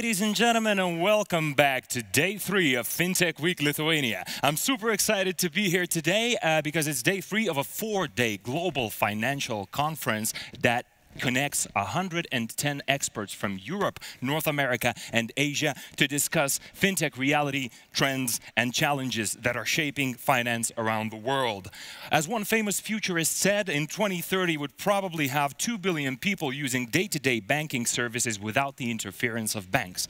ladies and gentlemen, and welcome back to day three of FinTech Week Lithuania. I'm super excited to be here today uh, because it's day three of a four day global financial conference that connects 110 experts from Europe, North America, and Asia to discuss fintech reality, trends, and challenges that are shaping finance around the world. As one famous futurist said, in 2030 would probably have 2 billion people using day-to-day -day banking services without the interference of banks.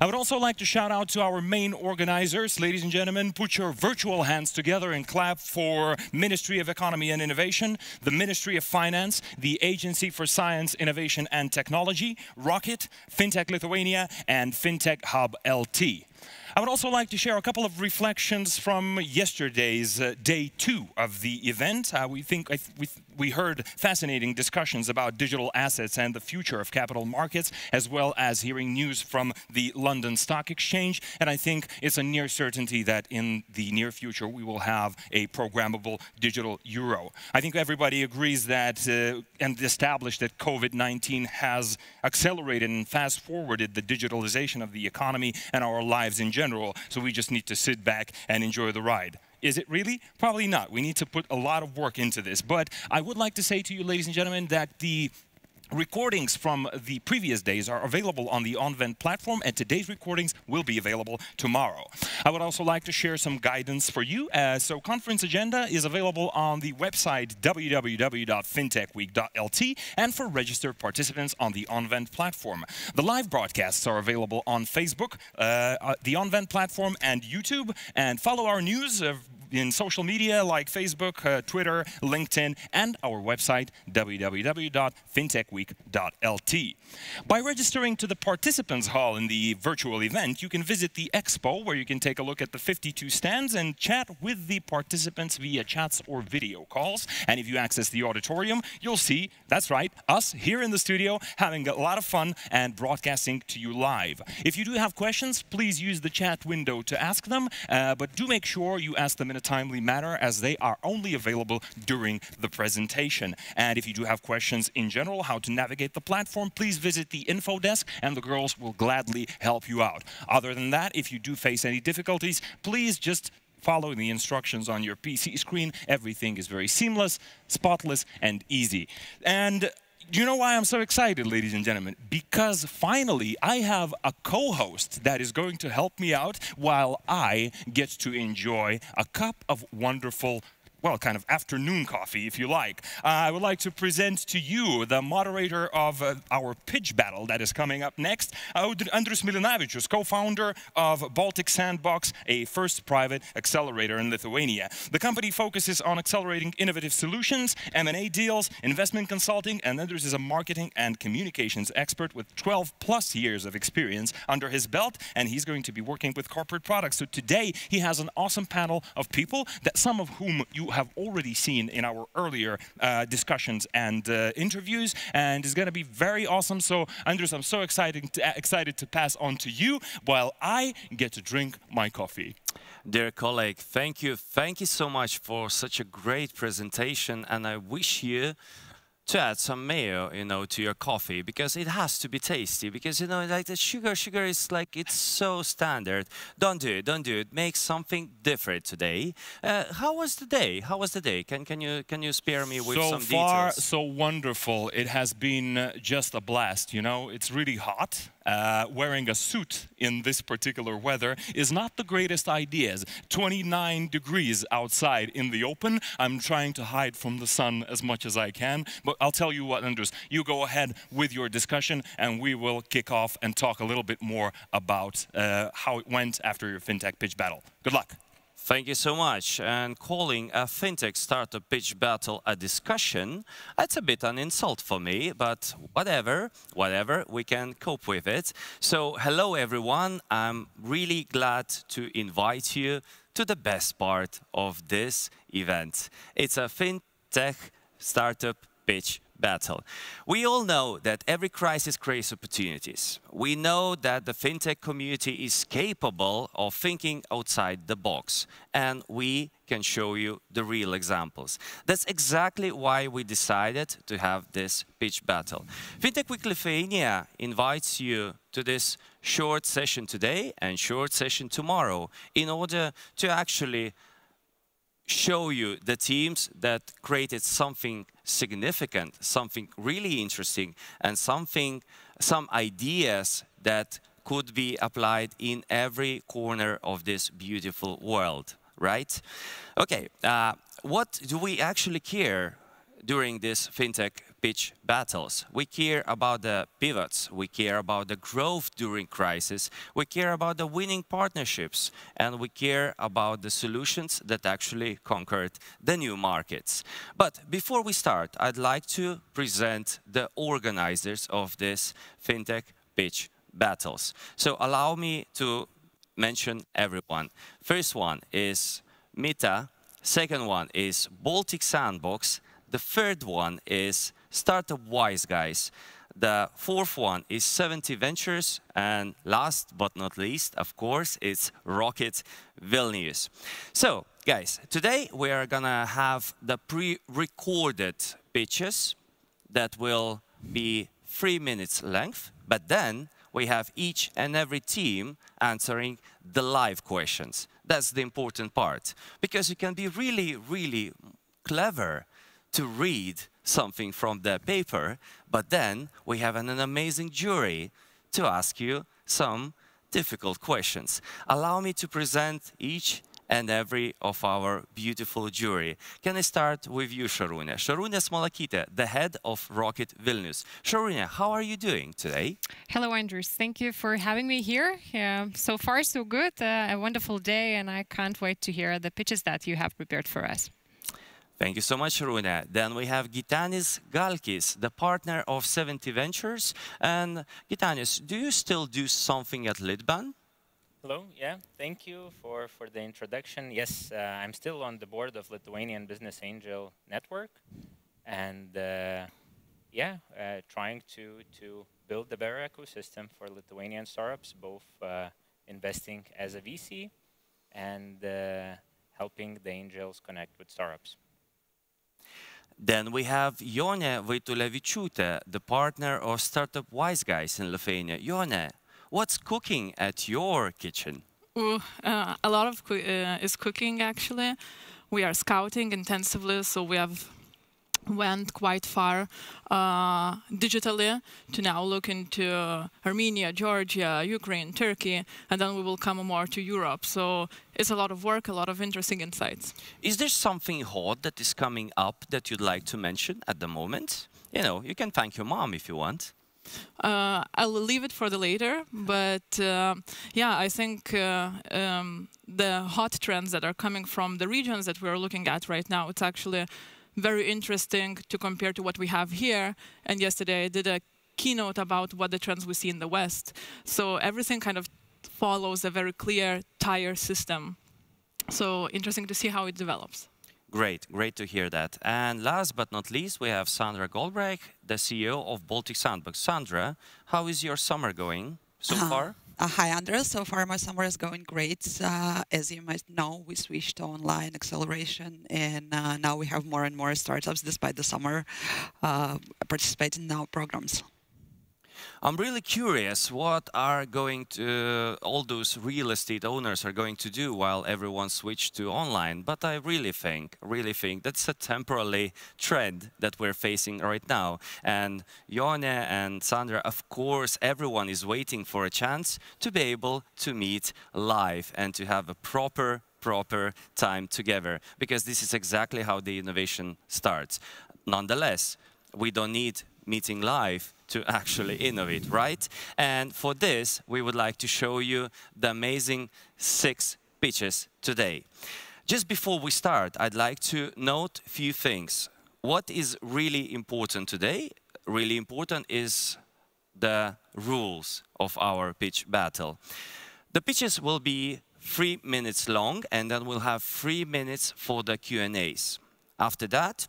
I would also like to shout out to our main organizers. Ladies and gentlemen, put your virtual hands together and clap for Ministry of Economy and Innovation, the Ministry of Finance, the Agency for Science, Innovation and Technology, Rocket, FinTech Lithuania, and FinTech Hub LT. I would also like to share a couple of reflections from yesterday's uh, day two of the event. Uh, we think we, we heard fascinating discussions about digital assets and the future of capital markets, as well as hearing news from the London Stock Exchange. And I think it's a near certainty that in the near future we will have a programmable digital euro. I think everybody agrees that uh, and established that COVID-19 has accelerated and fast forwarded the digitalization of the economy and our lives in general, so we just need to sit back and enjoy the ride. Is it really? Probably not. We need to put a lot of work into this. But I would like to say to you, ladies and gentlemen, that the Recordings from the previous days are available on the OnVent platform, and today's recordings will be available tomorrow. I would also like to share some guidance for you. Uh, so, conference agenda is available on the website www.fintechweek.lt and for registered participants on the OnVent platform. The live broadcasts are available on Facebook, uh, uh the OnVent platform, and YouTube. And follow our news uh, in social media like Facebook, uh, Twitter, LinkedIn, and our website, www.fintechweek.lt. By registering to the Participants Hall in the virtual event, you can visit the expo where you can take a look at the 52 stands and chat with the participants via chats or video calls. And if you access the auditorium, you'll see, that's right, us here in the studio having a lot of fun and broadcasting to you live. If you do have questions, please use the chat window to ask them, uh, but do make sure you ask them in a a timely manner as they are only available during the presentation. And if you do have questions in general, how to navigate the platform, please visit the info desk and the girls will gladly help you out. Other than that, if you do face any difficulties, please just follow the instructions on your PC screen. Everything is very seamless, spotless, and easy. And you know why I'm so excited, ladies and gentlemen? Because finally I have a co-host that is going to help me out while I get to enjoy a cup of wonderful well, kind of afternoon coffee, if you like. Uh, I would like to present to you the moderator of uh, our pitch battle that is coming up next, Andrius Milinavičius, co-founder of Baltic Sandbox, a first private accelerator in Lithuania. The company focuses on accelerating innovative solutions, M&A deals, investment consulting, and Andrius is a marketing and communications expert with 12 plus years of experience under his belt, and he's going to be working with corporate products. So today, he has an awesome panel of people that some of whom you have already seen in our earlier uh, discussions and uh, interviews, and it's going to be very awesome. So, Andrius, I'm so excited to, uh, excited to pass on to you while I get to drink my coffee. Dear colleague, thank you. Thank you so much for such a great presentation, and I wish you to add some mayo, you know, to your coffee because it has to be tasty. Because you know, like the sugar, sugar is like it's so standard. Don't do it. Don't do it. Make something different today. Uh, how was the day? How was the day? Can can you can you spare me with so some far, details? So far, so wonderful. It has been just a blast. You know, it's really hot uh, wearing a suit in this particular weather is not the greatest idea. 29 degrees outside in the open. I'm trying to hide from the sun as much as I can. But I'll tell you what, Andrius, you go ahead with your discussion and we will kick off and talk a little bit more about uh, how it went after your FinTech pitch battle. Good luck. Thank you so much. And calling a fintech startup pitch battle a discussion, that's a bit an insult for me, but whatever, whatever, we can cope with it. So hello everyone, I'm really glad to invite you to the best part of this event. It's a fintech startup pitch battle. We all know that every crisis creates opportunities. We know that the fintech community is capable of thinking outside the box, and we can show you the real examples. That's exactly why we decided to have this pitch battle. FinTech Week Lithuania invites you to this short session today and short session tomorrow in order to actually show you the teams that created something significant, something really interesting, and something, some ideas that could be applied in every corner of this beautiful world, right? Okay, uh, what do we actually care during this FinTech pitch battles. We care about the pivots, we care about the growth during crisis, we care about the winning partnerships, and we care about the solutions that actually conquered the new markets. But before we start, I'd like to present the organizers of this FinTech pitch battles. So allow me to mention everyone. First one is Mita, second one is Baltic Sandbox, the third one is Startup Wise Guys. The fourth one is 70 Ventures. And last but not least, of course, it's Rocket Vilnius. So, guys, today we are going to have the pre-recorded pitches that will be three minutes length. But then we have each and every team answering the live questions. That's the important part. Because you can be really, really clever to read something from the paper, but then we have an, an amazing jury to ask you some difficult questions. Allow me to present each and every of our beautiful jury. Can I start with you, Sharune? Sharune Smolakite, the head of Rocket Vilnius. Sharune, how are you doing today? Hello, Andrews. Thank you for having me here. Yeah, so far, so good. Uh, a wonderful day, and I can't wait to hear the pitches that you have prepared for us. Thank you so much, Rune. Then we have Gytenis Galkis, the partner of 70 Ventures. And Gytenis, do you still do something at Litban? Hello, yeah, thank you for, for the introduction. Yes, uh, I'm still on the board of Lithuanian Business Angel Network. And uh, yeah, uh, trying to, to build the better ecosystem for Lithuanian startups, both uh, investing as a VC and uh, helping the angels connect with startups. Then we have Jone Vaitulevičiūtė, the partner of Startup Wise Guys in Lithuania. Jone, what's cooking at your kitchen? uh, a lot of co uh, is cooking actually. We are scouting intensively, so we have went quite far uh, digitally to now look into Armenia, Georgia, Ukraine, Turkey, and then we will come more to Europe. So it's a lot of work, a lot of interesting insights. Is there something hot that is coming up that you'd like to mention at the moment? You know, you can thank your mom if you want. Uh, I'll leave it for the later, but uh, yeah, I think uh, um, the hot trends that are coming from the regions that we're looking at right now, it's actually very interesting to compare to what we have here. And yesterday I did a keynote about what the trends we see in the West. So everything kind of follows a very clear tire system. So interesting to see how it develops. Great, great to hear that. And last but not least, we have Sandra Goldbrecht, the CEO of Baltic Sandbox. Sandra, how is your summer going so uh, far? Uh, hi, Andres. So far, my summer is going great. Uh, as you might know, we switched to online acceleration, and uh, now we have more and more startups, despite the summer, uh, participating in our programs. I'm really curious what are going to all those real estate owners are going to do while everyone switched to online. But I really think, really think that's a temporary trend that we're facing right now. And Jone and Sandra, of course, everyone is waiting for a chance to be able to meet live and to have a proper proper time together because this is exactly how the innovation starts. Nonetheless, we don't need meeting live to actually innovate, right? And for this, we would like to show you the amazing six pitches today. Just before we start, I'd like to note a few things. What is really important today? Really important is the rules of our pitch battle. The pitches will be three minutes long, and then we'll have three minutes for the Q&As. After that,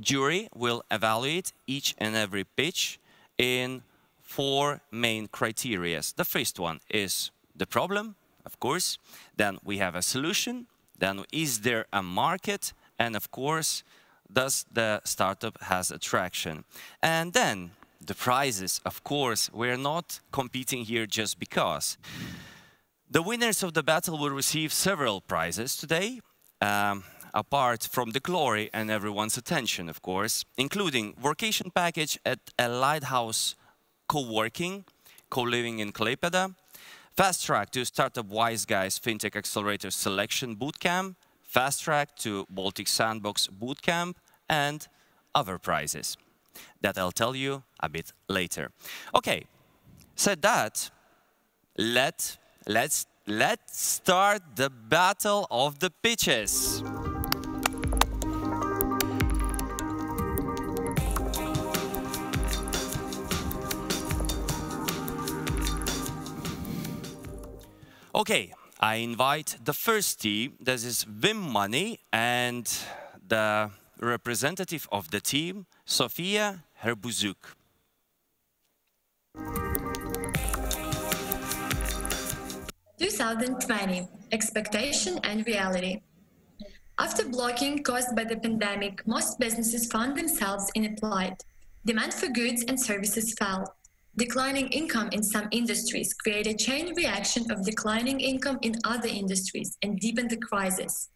jury will evaluate each and every pitch in four main criteria. The first one is the problem, of course. Then we have a solution. Then is there a market? And of course, does the startup has attraction? And then the prizes, of course, we're not competing here just because. The winners of the battle will receive several prizes today. Um, apart from the glory and everyone's attention, of course, including vacation package at a lighthouse co-working, co-living in Klaipeda, fast track to Startup Wise Guys FinTech Accelerator Selection Bootcamp, fast track to Baltic Sandbox Bootcamp, and other prizes that I'll tell you a bit later. Okay, said that, let, let's, let's start the battle of the pitches. Okay, I invite the first team, this is Vim Money, and the representative of the team, Sofia Herbuzuk. Two thousand twenty expectation and reality. After blocking caused by the pandemic, most businesses found themselves in a plight. Demand for goods and services fell. Declining income in some industries create a chain reaction of declining income in other industries and deepen the crisis.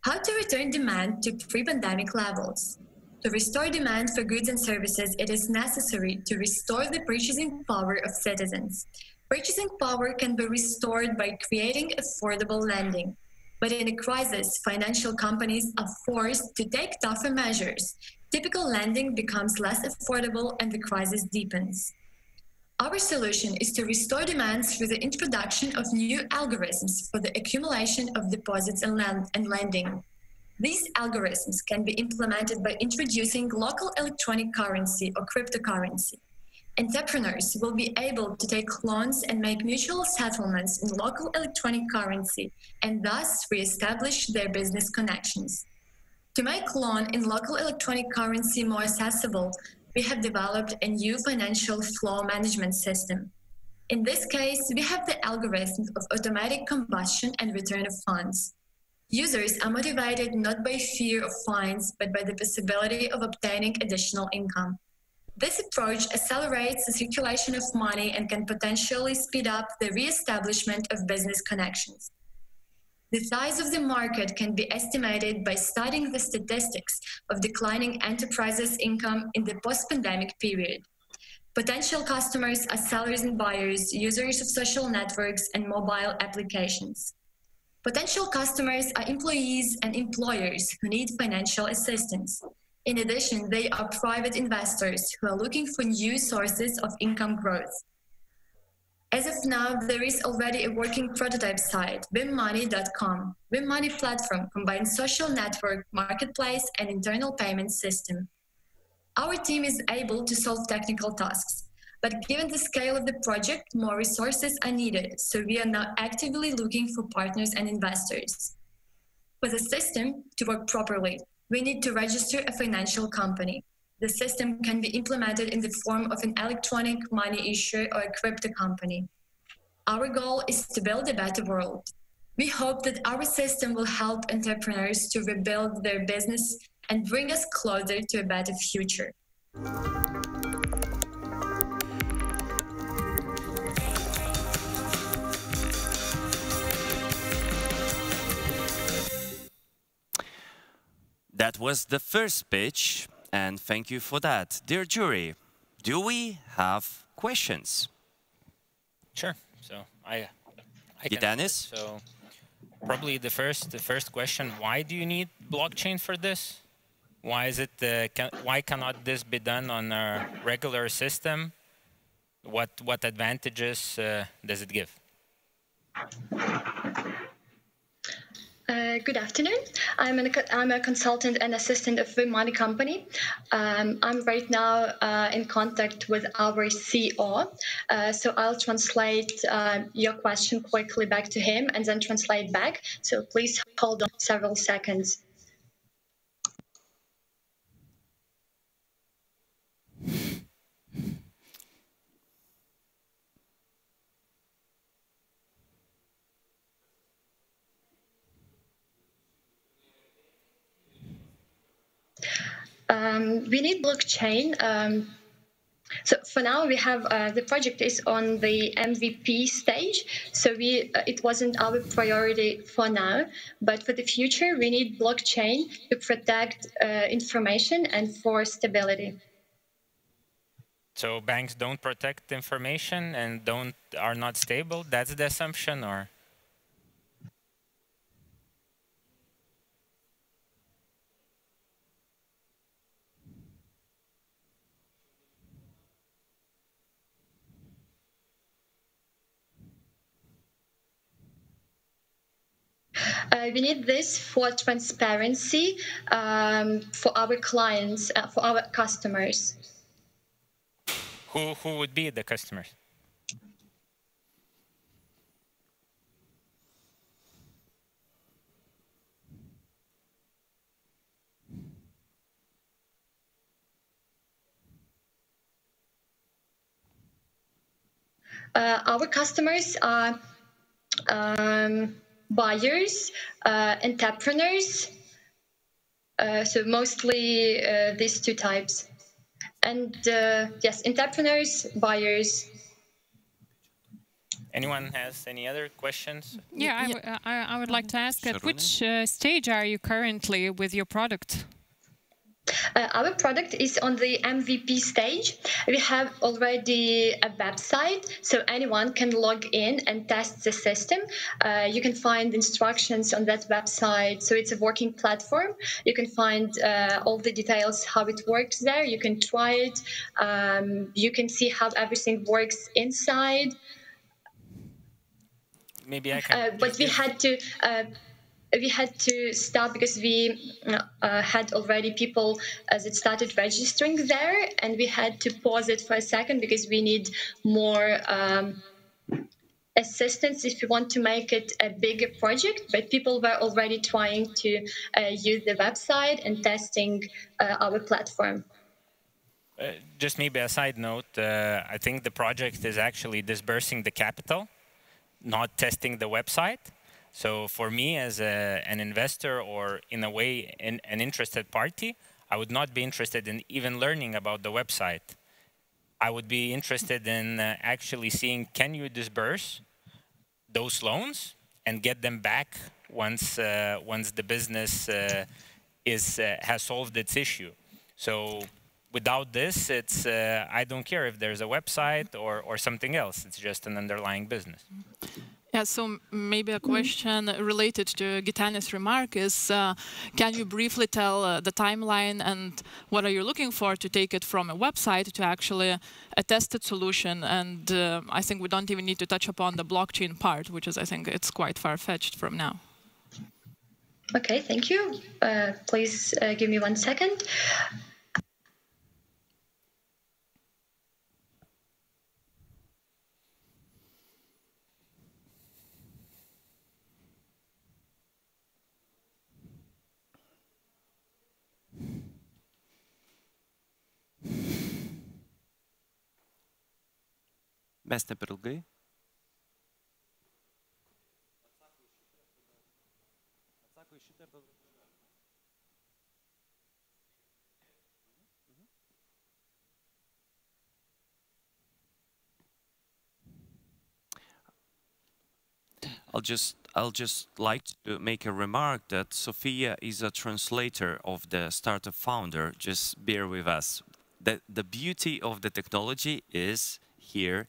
How to return demand to pre-pandemic levels? To restore demand for goods and services, it is necessary to restore the purchasing power of citizens. Purchasing power can be restored by creating affordable lending. But in a crisis, financial companies are forced to take tougher measures. Typical lending becomes less affordable and the crisis deepens. Our solution is to restore demand through the introduction of new algorithms for the accumulation of deposits and, land and lending. These algorithms can be implemented by introducing local electronic currency or cryptocurrency. Entrepreneurs will be able to take loans and make mutual settlements in local electronic currency and thus re-establish their business connections. To make loan in local electronic currency more accessible, we have developed a new financial flow management system. In this case, we have the algorithm of automatic combustion and return of funds. Users are motivated not by fear of fines, but by the possibility of obtaining additional income. This approach accelerates the circulation of money and can potentially speed up the re-establishment of business connections. The size of the market can be estimated by studying the statistics of declining enterprises' income in the post-pandemic period. Potential customers are sellers and buyers, users of social networks and mobile applications. Potential customers are employees and employers who need financial assistance. In addition, they are private investors who are looking for new sources of income growth. As of now, there is already a working prototype site, vimmoney.com. Vimmoney platform combines social network, marketplace, and internal payment system. Our team is able to solve technical tasks, but given the scale of the project, more resources are needed, so we are now actively looking for partners and investors. For the system to work properly, we need to register a financial company the system can be implemented in the form of an electronic money issuer or a crypto company. Our goal is to build a better world. We hope that our system will help entrepreneurs to rebuild their business and bring us closer to a better future. That was the first pitch and thank you for that. Dear jury, do we have questions? Sure. So I, I can Dennis? So probably the first the first question: Why do you need blockchain for this? Why is it? Uh, can, why cannot this be done on a regular system? What what advantages uh, does it give? Uh, good afternoon. I'm, an, I'm, a consultant and assistant of the Money Company. Um, I'm right now uh, in contact with our CEO, uh, so I'll translate uh, your question quickly back to him and then translate back. So please hold on several seconds. Um, we need blockchain. Um, so for now, we have uh, the project is on the MVP stage. So we uh, it wasn't our priority for now, but for the future, we need blockchain to protect uh, information and for stability. So banks don't protect information and don't are not stable. That's the assumption, or Uh, we need this for transparency um, for our clients, uh, for our customers. who who would be the customers? Uh, our customers are um, buyers, uh, entrepreneurs, uh, so mostly uh, these two types. And uh, yes, entrepreneurs, buyers. Anyone has any other questions? Yeah, I, w- I- I would like to ask at which uh, stage are you currently with your product? Uh, our product is on the MVP stage. We have already a website, so anyone can log in and test the system. Uh, you can find instructions on that website. So it's a working platform. You can find uh, all the details how it works there. You can try it. Um, you can see how everything works inside. Maybe I can. Uh, but we had to uh, we had to stop because we uh, had already people as it started registering there, and we had to pause it for a second because we need more. Um, assistance if we want to make it a bigger project but people were already trying to uh, use the website and testing uh, our platform Uh, just maybe a side note, uh, I think the project is actually disbursing the capital, not testing the website. So for me as a, an investor or in a way an, an interested party, I would not be interested in even learning about the website. I would be interested in uh, actually seeing can you disburse those loans and get them back once uh, once the business uh, is uh, has solved its issue. So without this, it's uh, I don't care if there's a website or or something else. It's just an underlying business. Yeah, so maybe a question related to Gytenis' remark is, uh, can you briefly tell uh, the timeline and what are you looking for to take it from a website to actually a tested solution? And uh, I think we don't even need to touch upon the blockchain part, which is, I think, it's quite far-fetched from now. okay thank you uh, please uh, give me one second Mes ne per ilgai. Mhm. I'll just I'll just like to make a remark that Sophia is a translator of the startup founder. Just bear with us. The the beauty of the technology is here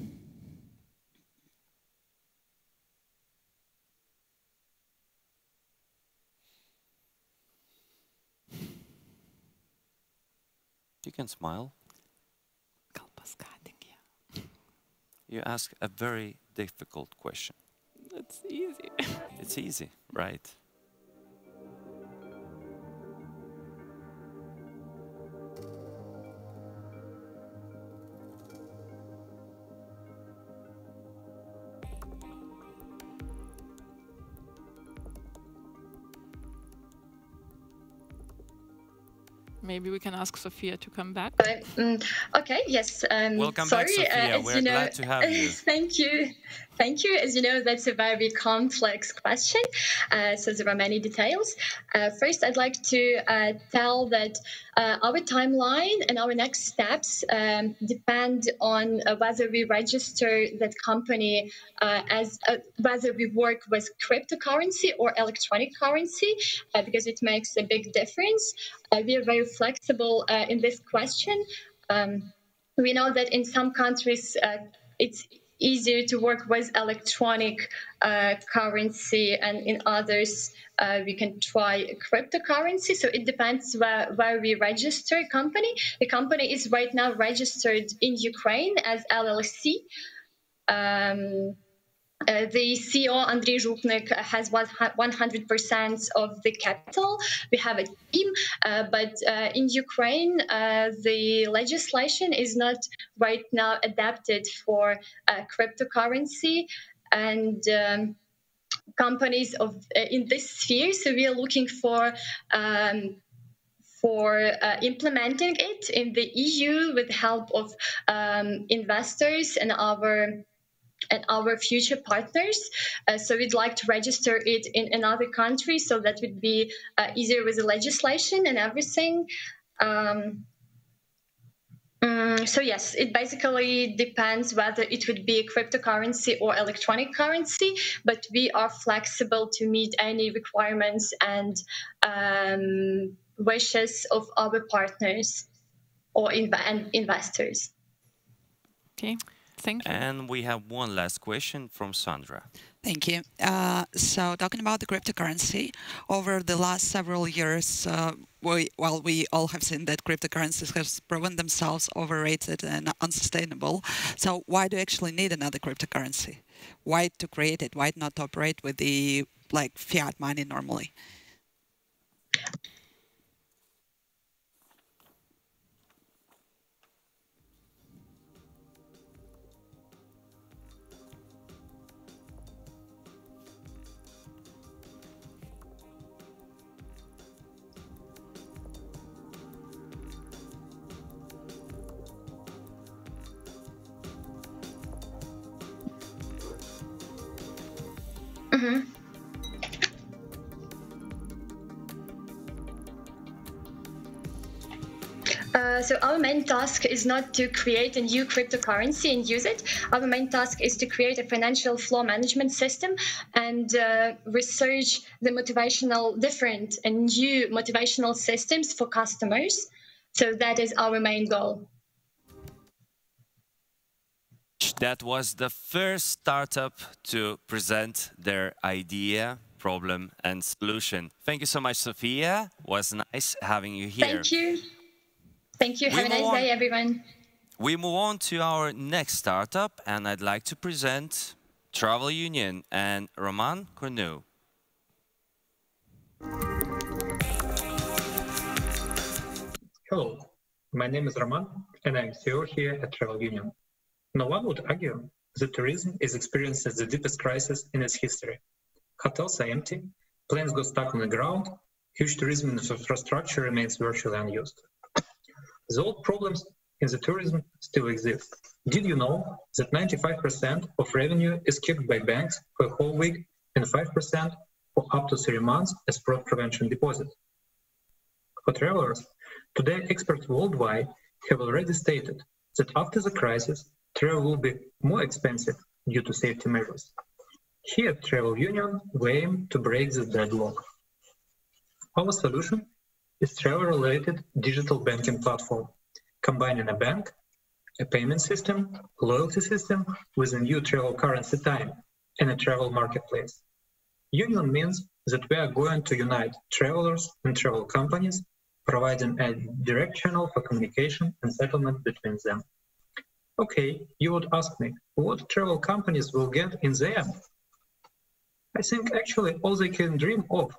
You can smile. You ask a very difficult question. It's easy. It's easy, right? Maybe we can ask Sophia to come back. Um, okay, yes. Um, Welcome sorry, back, Sophia. Uh, We're you know, glad to have you. thank you. Thank you. As you know, that's a very complex question. Uh, so there are many details. Uh, first, I'd like to uh, tell that uh, our timeline and our next steps um, depend on uh, whether we register that company uh, as whether we work with cryptocurrency or electronic currency, because it makes a big difference. we are very flexible in this question. Um, we know that in some countries it's easier to work with electronic uh, currency, and in others, uh, we can try cryptocurrency. So it depends where, where we register a company. The company is right now registered in Ukraine as LLC. Um, uh, the CEO, Andriy Zhuknik, has 100% of the capital. We have a team, uh, but uh, in Ukraine, uh, the legislation is not right now adapted for uh, cryptocurrency and um, companies of in this sphere. So we are looking for. Um, for uh, implementing it in the EU with the help of um, investors and our and our future partners. Uh, so we'd like to register it in another country so that would be uh, easier with the legislation and everything. Um, um, so yes, it basically depends whether it would be a cryptocurrency or electronic currency, but we are flexible to meet any requirements and um, wishes of our partners or inv- investors. Okay. Thank you. And we have one last question from Sandra. Thank you. Uh, so, talking about the cryptocurrency, over the last several years, uh, we, well, we all have seen that cryptocurrencies have proven themselves overrated and unsustainable. So, why do you actually need another cryptocurrency? Why to create it? Why not operate with the like fiat money normally? Mm-hmm. Uh, so our main task is not to create a new cryptocurrency and use it. Our main task is to create a financial flow management system and uh, research the motivational different and new motivational systems for customers. So that is our main goal. That was the first startup to present their idea, problem, and solution. Thank you so much, Sophia. It was nice having you here. Thank you. Thank you. Have a nice on, day, everyone. We move on to our next startup, and I'd like to present Travel Union and Roman Cornu. Hello, my name is Roman, and I'm CEO here at Travel Union. No one would argue that tourism is experiencing the deepest crisis in its history. Hotels are empty, planes go stuck on the ground, huge tourism infrastructure remains virtually unused. The old problems in the tourism still exist. Did you know that 95% of revenue is kept by banks for a whole week and 5% for up to three months as fraud prevention deposit? For travelers, today experts worldwide have already stated that after the crisis, travel will be more expensive due to safety measures. Here Travel Union, we aim to break this deadlock. Our solution is travel-related digital banking platform, combining a bank, a payment system, loyalty system with a new travel currency time and a travel marketplace. Union means that we are going to unite travelers and travel companies, providing a direct channel for communication and settlement between them. Okay, you would ask me, what travel companies will get in the end? I think actually all they can dream of.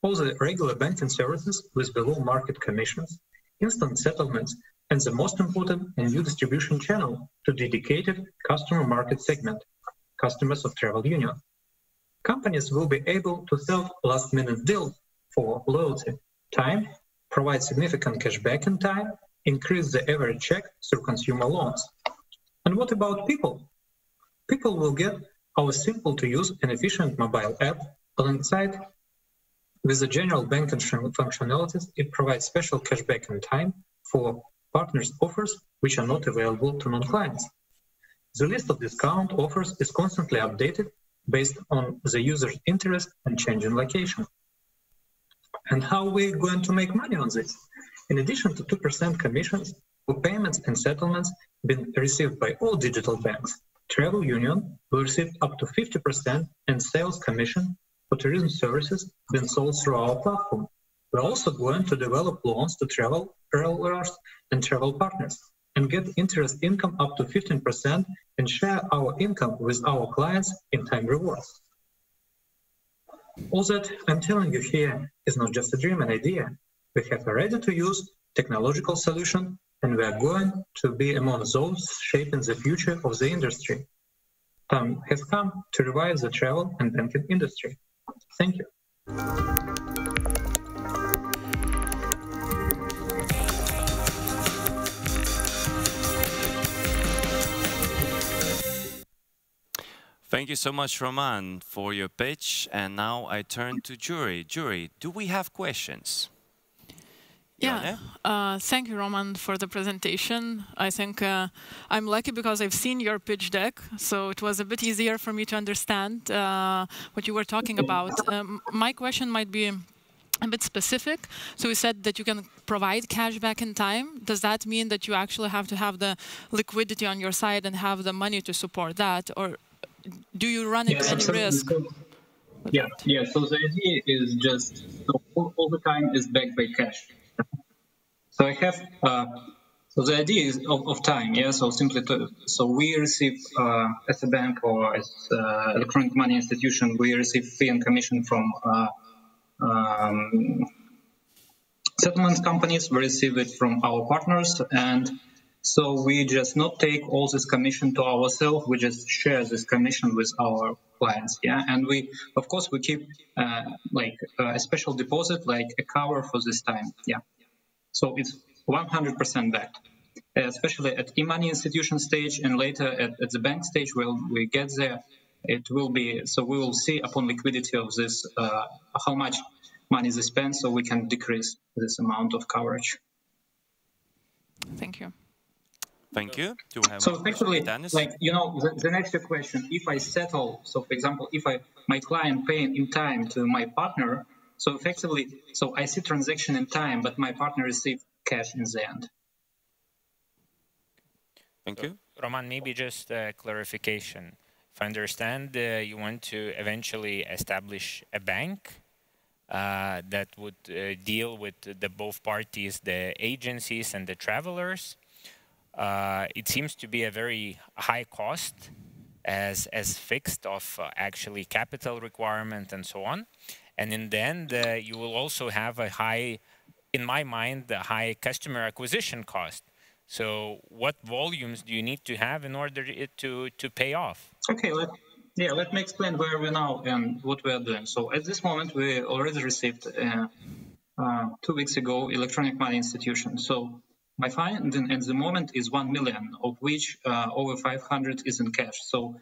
All the regular banking services with below market commissions, instant settlements, and the most important, a new distribution channel to dedicated customer market segment, customers of Travel Union. Companies will be able to sell last minute deals for loyalty, time, provide significant cashback in time, increase the average check through consumer loans. And what about people? People will get our simple to use and efficient mobile app alongside with the general banking functionalities, it provides special cashback and time for partners offers which are not available to non-clients. The list of discount offers is constantly updated based on the user's interest and changing location. And how are we going to make money on this? In addition to 2% commissions for payments and settlements being received by all digital banks, Travel Union will receive up to 50% in sales commission for tourism services being sold through our platform. We're also going to develop loans to travel travelers and travel partners and get interest income up to 15% and share our income with our clients in time rewards. All that I'm telling you here is not just a dream and idea. We have a ready to use technological solution and we are going to be among those shaping the future of the industry. Time has come to revive the travel and banking industry. Thank you. Thank you so much, Roman, for your pitch. And now I turn to Jury. Jury, do we have questions? Yeah, uh, thank you, Roman, for the presentation. I think uh, I'm lucky because I've seen your pitch deck, so it was a bit easier for me to understand uh, what you were talking about. Um, my question might be a bit specific. So you said that you can provide cash back in time. Does that mean that you actually have to have the liquidity on your side and have the money to support that? Or do you run into yes, any risk? Yeah, yeah. So the idea is just so all, all the time is backed by cash. So I have, uh, so the idea is of, of, time, yeah. So simply, to, so we receive uh, as a bank or as uh, electronic money institution, we receive fee and commission from uh, um, settlement companies. We receive it from our partners, and so we just not take all this commission to ourselves. We just share this commission with our clients, yeah. And we, of course, we keep uh, like uh, a special deposit, like a cover for this time, yeah. So it's 100% backed, especially at e-money institution stage and later at, at the bank stage when we get there, it will be, so we will see upon liquidity of this, uh, how much money is spent so we can decrease this amount of coverage. Thank you. Thank you. Do you have so effectively, like you know, the, the, next question: If I settle, so for example, if I my client paying in time to my partner, so effectively, so I see transaction in time, but my partner received cash in the end. Thank you. Roman, maybe just a clarification. If I understand, uh, you want to eventually establish a bank uh, that would uh, deal with the both parties, the agencies and the travelers. Uh, it seems to be a very high cost as as fixed of uh, actually capital requirement and so on. And in the end, uh, you will also have a high, in my mind, the high customer acquisition cost. So what volumes do you need to have in order to, to pay off? Okay, let, yeah, let me explain where we are now and what we are doing. So at this moment, we already received uh, uh, two weeks ago electronic money institution. So my finding at the moment is 1 million, of which uh, over 500 is in cash. So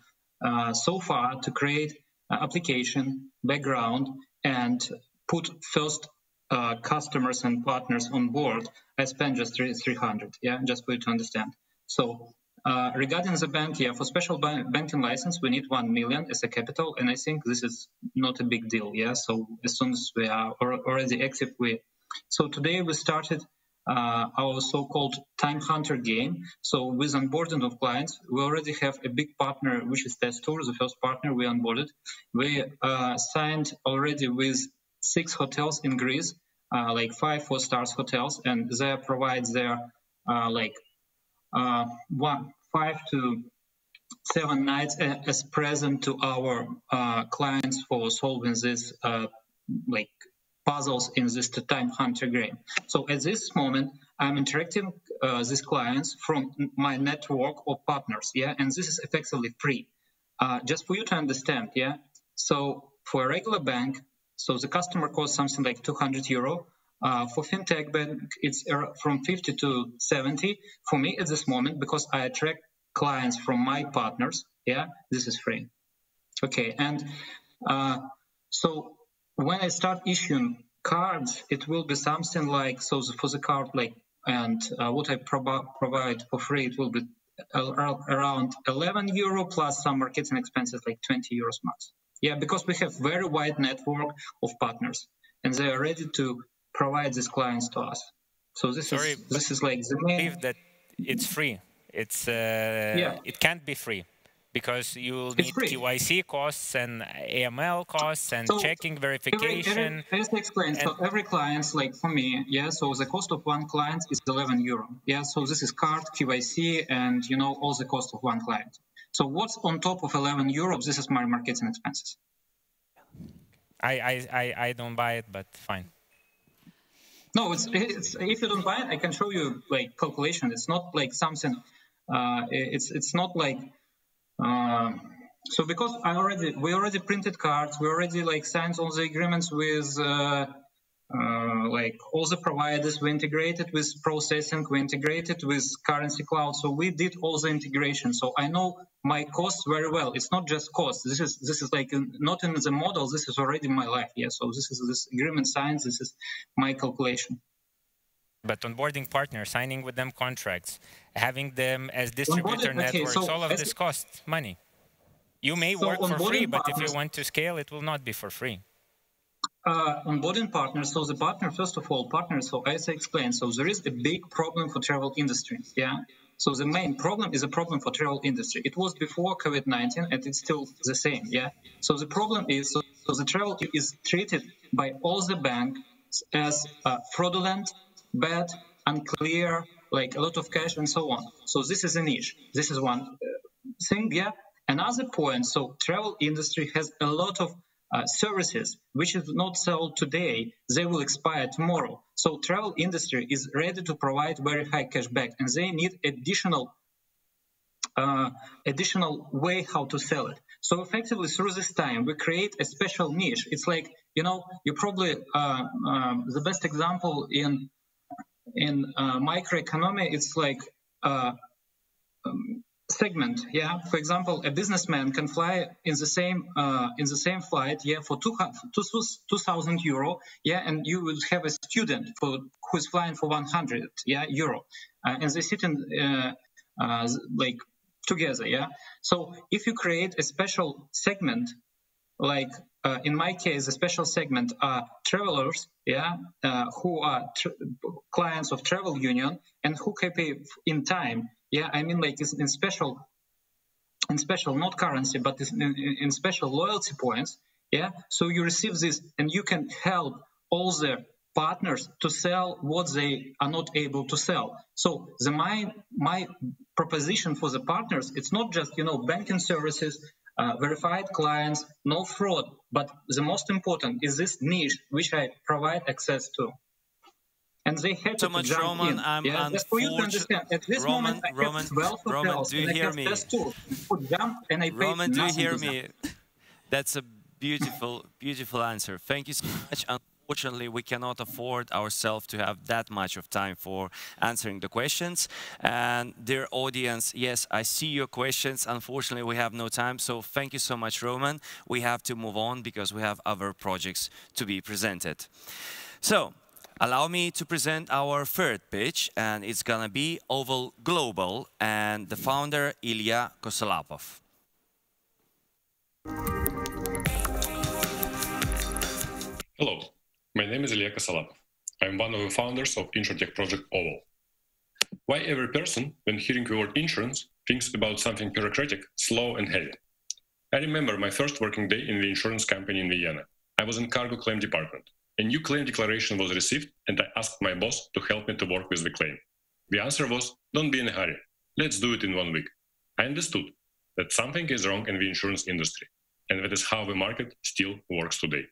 uh, so far to create application, background, and put first uh, customers and partners on board, I spent just 300. Yeah, just for you to understand. So uh, regarding the bank, yeah, for special banking license, we need 1 million as a capital. And I think this is not a big deal. Yeah. So as soon as we are already active, we, so today we started uh, our so-called time hunter game. So with onboarding of clients, we already have a big partner, which is Tez Tour, the first partner we onboarded. We uh, signed already with six hotels in Greece, uh, like five four stars hotels, and they provide their uh, like uh, one five to seven nights as present to our uh, clients for solving this like puzzles in this time hunter game. So at this moment, I'm interacting uh, these clients from my network of partners, yeah, and this is effectively free. Uh, just for you to understand, yeah. So for a regular bank, so the customer costs something like 200 euro. Uh, for fintech bank, it's from 50 to 70. For me at this moment, because I attract clients from my partners, yeah, this is free. Okay, and uh, so when I start issuing cards, it will be something like so for the card, like and uh, what I pro- provide for free, it will be around 11 euro plus some marketing expenses like 20 euros max. Yeah, because we have very wide network of partners, and they are ready to provide these clients to us. So this Sorry, is this is like the main. believe that it's free. It's uh, Yeah. it can't be free because you'll It's need free. KYC costs and AML costs and So, checking verification. every, I explained, so every client, like for me, yeah, so the cost of one client is 11 euro. Yeah, so this is card, KYC, and you know, all the cost of one client. So what's on top of 11 euros? This is my marketing expenses. I, I, I, I don't buy it, but fine. No, it's, it's if you don't buy it, I can show you like calculation. It's not like something. Uh, it's it's not like. Uh, so because I already we already printed cards, we already like signed all the agreements with uh, uh, like all the providers. We integrated with processing. We integrated with Currencycloud. So we did all the integration. So I know my costs very well. It's not just cost. This is this is like not in the model. This is already my life. Yeah. So this is this agreement signed. This is my calculation. But onboarding partners, signing with them contracts, having them as distributor okay, networks, so all of this costs money. You may So work for free, but if you want to scale, it will not be for free. uh, onboarding partners. So the partner, first of all, partners. So as I explained, so there is a big problem for travel industry. Yeah. So the main problem is a problem for travel industry. It was before COVID-19, and it's still the same. Yeah. So the problem is so, so the travel is treated by all the banks as uh, fraudulent, bad, unclear, like a lot of cash and so on. So this is a niche. This is one uh, thing. Yeah. Another point. So travel industry has a lot of uh, services which is not sold today they will expire tomorrow so travel industry is ready to provide very high cashback and they need additional uh, additional way how to sell it so effectively through this time we create a special niche it's like you know you probably uh, um, the best example in in uh, microeconomy it's like uh, um, segment yeah? For example a businessman can fly in the same uh, in the same flight yeah for 2000 euro yeah and you will have a student for who is flying for 100 yeah euro uh, and they sit in uh, uh, like together yeah? So if you create a special segment like uh, in my case, a special segment are travelers, yeah, uh, who are clients of travel union and who can pay in time. Yeah, I mean like in special, in special not currency, but in, in, in special loyalty points. Yeah, so you receive this and you can help all the partners to sell what they are not able to sell. So the my my proposition for the partners, it's not just you know banking services, uh, verified clients, no fraud, but the most important is this niche which I provide access to. And they had So to much, jump Roman. in. I'm yeah, just for you to understand. At this Roman, moment, I Roman, have 12 Roman, hotels do you and I hear me? Jump and I Roman, do you hear me? That's a beautiful, beautiful answer. Thank you so much. Unfortunately, we cannot afford ourselves to have that much of time for answering the questions. And dear audience, yes, I see your questions. Unfortunately, we have no time. So thank you so much, Roman. We have to move on because we have other projects to be presented. So allow me to present our third pitch, and it's gonna be Oval Global and the founder, Ilya Kosolapov. Hello, my name is Ilya Kosolapov. I'm one of the founders of InsurTech project Oval. Why every person, when hearing the word insurance, thinks about something bureaucratic, slow, and heavy? I remember my first working day in the insurance company in Vienna. I was in cargo claim department. A new claim declaration was received, and I asked my boss to help me to work with the claim. The answer was, don't be in a hurry. Let's do it in one week. I understood that something is wrong in the insurance industry, and that is how the market still works today.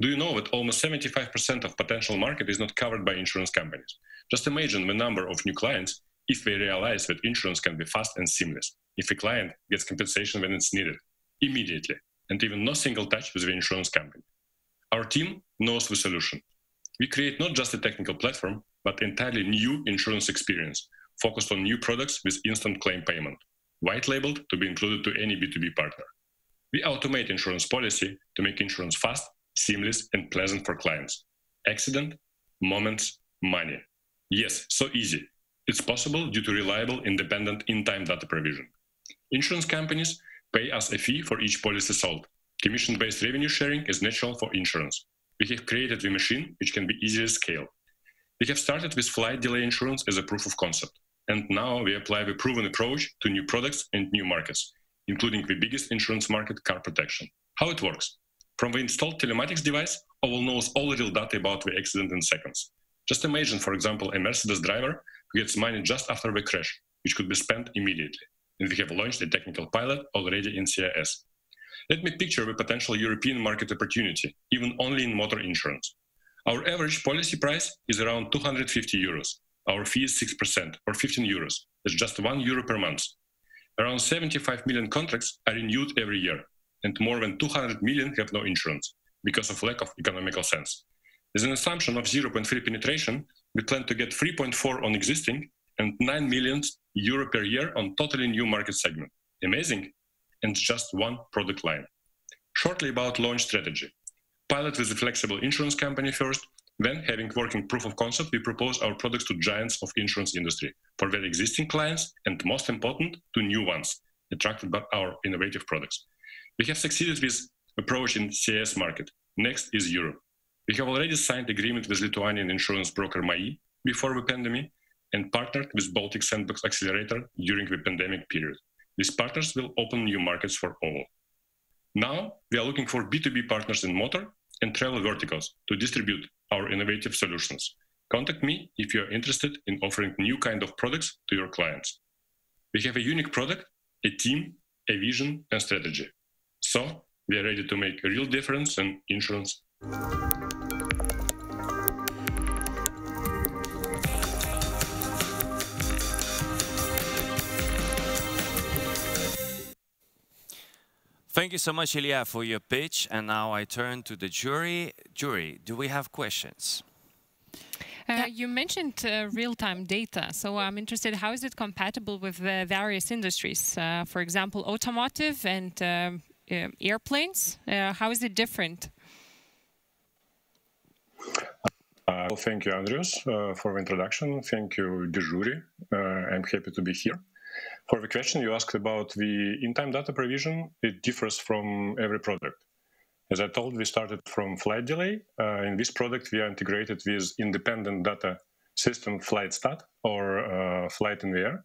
Do you know that almost 75% of potential market is not covered by insurance companies? Just imagine the number of new clients if they realize that insurance can be fast and seamless, if a client gets compensation when it's needed, immediately, and even no single touch with the insurance company. Our team knows the solution. We create not just a technical platform, but entirely new insurance experience focused on new products with instant claim payment, white labeled to be included to any B2B partner. We automate insurance policy to make insurance fast, seamless, and pleasant for clients. Accident, moments, money. Yes, so easy. It's possible due to reliable, independent, in-time data provision. Insurance companies pay us a fee for each policy sold. Commission-based revenue sharing is natural for insurance. We have created a machine which can be easily scaled. We have started with flight delay insurance as a proof of concept, and now we apply the proven approach to new products and new markets, including the biggest insurance market, car protection. How it works? From the installed telematics device, Oval knows all real data about the accident in seconds. Just imagine, for example, a Mercedes driver who gets money just after the crash, which could be spent immediately. And we have launched a technical pilot already in CIS. Let me picture the potential European market opportunity, even only in motor insurance. Our average policy price is around 250 euros. Our fee is 6% or 15 euros. That's just 1 euro per month. Around 75 million contracts are renewed every year, and more than 200 million have no insurance because of lack of economical sense. With an assumption of 0.3 penetration, we plan to get 3.4 on existing and 9 million euro per year on totally new market segment. Amazing? And just one product line. Shortly about launch strategy. Pilot with a flexible insurance company first, then having working proof of concept, we propose our products to giants of insurance industry for their existing clients and most important, to new ones attracted by our innovative products. We have succeeded with approach in CIS market. Next is Europe. We have already signed agreement with Lithuanian insurance broker MAI before the pandemic and partnered with Baltic Sandbox Accelerator during the pandemic period. These partners will open new markets for all. Now we are looking for B2B partners in motor and travel verticals to distribute our innovative solutions. Contact me if you are interested in offering new kind of products to your clients. We have a unique product, a team, a vision, and strategy. So we are ready to make a real difference in insurance. Thank you so much, Ilya, for your pitch. And now I turn to the jury. Jury, do we have questions? Uh, you mentioned uh, real-time data, so I'm interested. How is it compatible with uh, various industries? Uh, for example, automotive and um, uh, airplanes. Uh, how is it different? well, thank you, Andreas, for the introduction. Thank you, jury. I'm happy to be here. For the question you asked about the in-time data provision, it differs from every product. As I told, we started from flight delay. Uh, in this product, we are integrated with independent data system FlightStat or uh, flight in the air.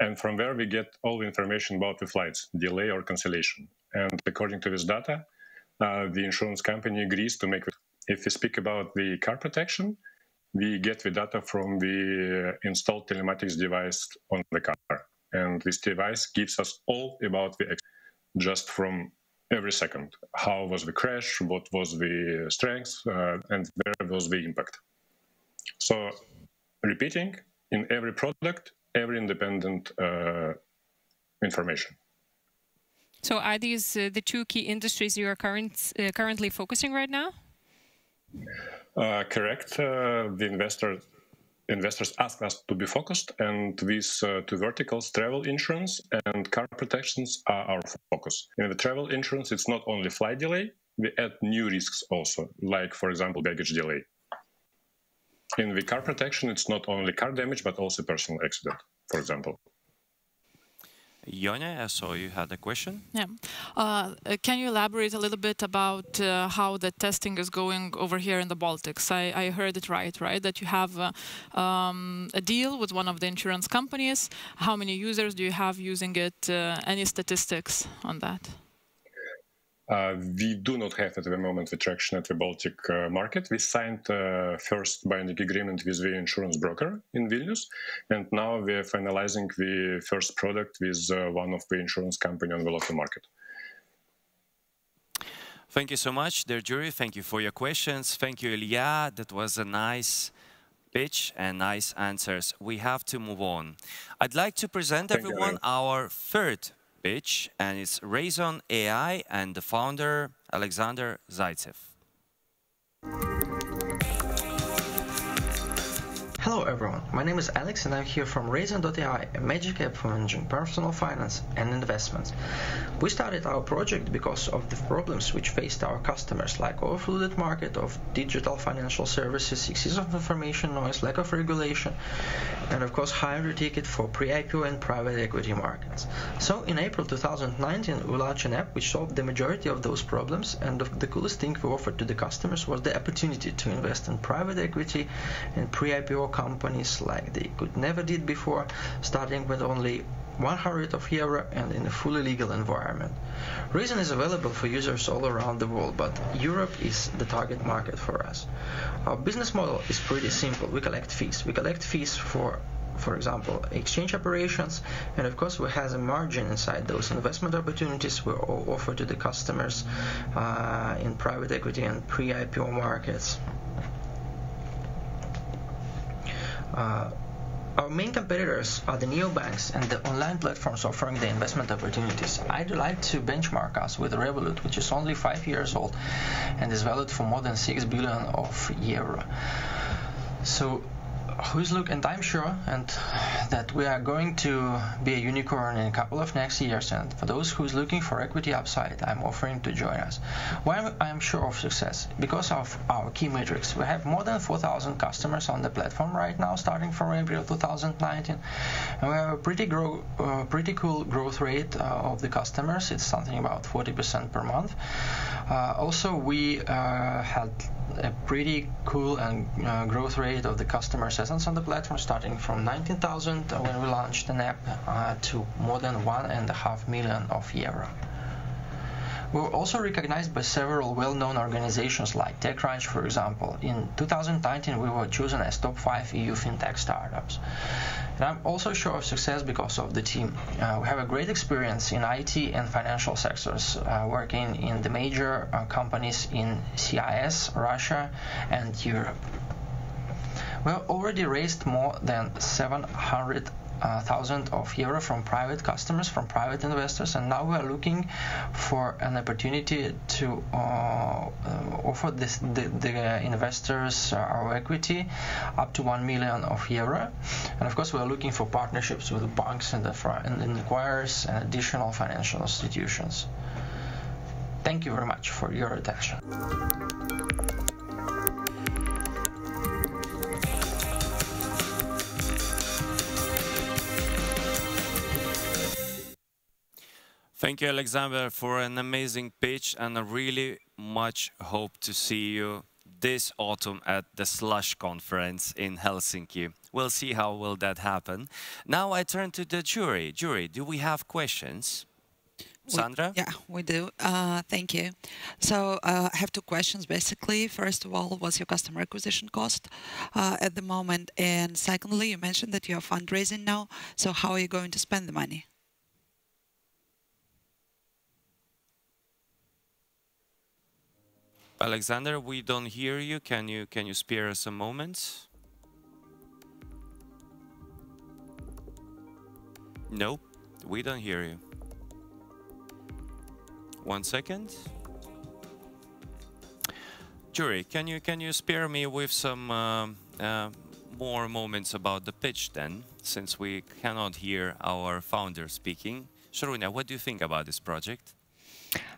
And from there, we get all the information about the flights, delay or cancellation. And according to this data, uh, the insurance company agrees to make. If we speak about the car protection, we get the data from the installed telematics device on the car. And this device gives us all about the just from every second. How was the crash? What was the strength? Uh, and where was the impact? So repeating in every product, every independent uh, information. So are these uh, the two key industries you are current, uh, currently focusing right now? Uh, correct. The investor investors ask us to be focused, and these uh, two verticals, travel insurance and car protections, are our focus. In the travel insurance, it's not only flight delay, we add new risks also, like, for example, baggage delay. In the car protection, it's not only car damage, but also personal accident, for example. Yone, I saw you had a question. Yeah. Uh, can you elaborate a little bit about uh, how the testing is going over here in the Baltics? I, I heard it right, right? That you have uh, um, a deal with one of the insurance companies. How many users do you have using it? Uh, any statistics on that? Uh, we do not have at the moment the traction at the Baltic uh, market. We signed uh, first binding agreement with the insurance broker in Vilnius, and now we are finalizing the first product with uh, one of the insurance company on the local market. Thank you so much, dear jury. Thank you for your questions. Thank you, Ilya. That was a nice pitch and nice answers. We have to move on. I'd like to present Thank everyone you. our third and it's Raison AI and the founder, Alexander Zaitsev. Everyone, my name is Alex and I'm here from Raison.ai, a magic app for managing personal finance and investments. We started our project because of the problems which faced our customers like overflooded market of digital financial services, excessive information noise, lack of regulation, and of course higher ticket for pre-IPO and private equity markets. So in April 2019 we launched an app which solved the majority of those problems and the coolest thing we offered to the customers was the opportunity to invest in private equity and pre-IPO companies like they could never did before, starting with only 100 of euro and in a fully legal environment. Raison is available for users all around the world, but Europe is the target market for us. Our business model is pretty simple. We collect fees. We collect fees for for example, exchange operations, and of course we have a margin inside those investment opportunities we offer to the customers uh, in private equity and pre-IPO markets. Uh, our main competitors are the neobanks and the online platforms offering the investment opportunities. I'd like to benchmark us with Revolut, which is only five years old and is valued for more than six billion of euro. So who's and I'm sure and that we are going to be a unicorn in a couple of next years and for those who's looking for equity upside I'm offering to join us. Why I'm sure of success? Because of our key metrics. We have more than 4,000 customers on the platform right now starting from April 2019 and we have a pretty grow, uh, pretty cool growth rate uh, of the customers. It's something about 40% per month. Uh, also we uh, had a pretty cool and uh, growth rate of the customer presence on the platform, starting from 19,000 when we launched the app uh, to more than one and a half million of euro. We were also recognized by several well-known organizations like TechCrunch, for example. In 2019, we were chosen as top five EU fintech startups. And I'm also sure of success because of the team. Uh, we have a great experience in IT and financial sectors, uh, working in the major uh, companies in CIS, Russia, and Europe. We have already raised more than 700 uh, thousand of euro from private customers, from private investors, and now we are looking for an opportunity to uh, uh, offer this, the, the investors our equity up to one million of euro. And of course, we are looking for partnerships with banks and, the, and acquirers and additional financial institutions. Thank you very much for your attention. Thank you, Alexander, for an amazing pitch, and I really much hope to see you this autumn at the Slush conference in Helsinki. We'll see how will that happen. Now I turn to the jury. Jury, do we have questions? Sandra? We, yeah, we do. Uh, thank you. So uh, I have two questions basically. First of all, what's your customer acquisition cost uh, at the moment? And secondly, you mentioned that you are fundraising now. So how are you going to spend the money? Alexander, we don't hear you. Can you can you spare us a moment? Nope, we don't hear you. One second. Jury, can you can you spare me with some uh, uh, more moments about the pitch then, since we cannot hear our founder speaking? Sharuna, what do you think about this project?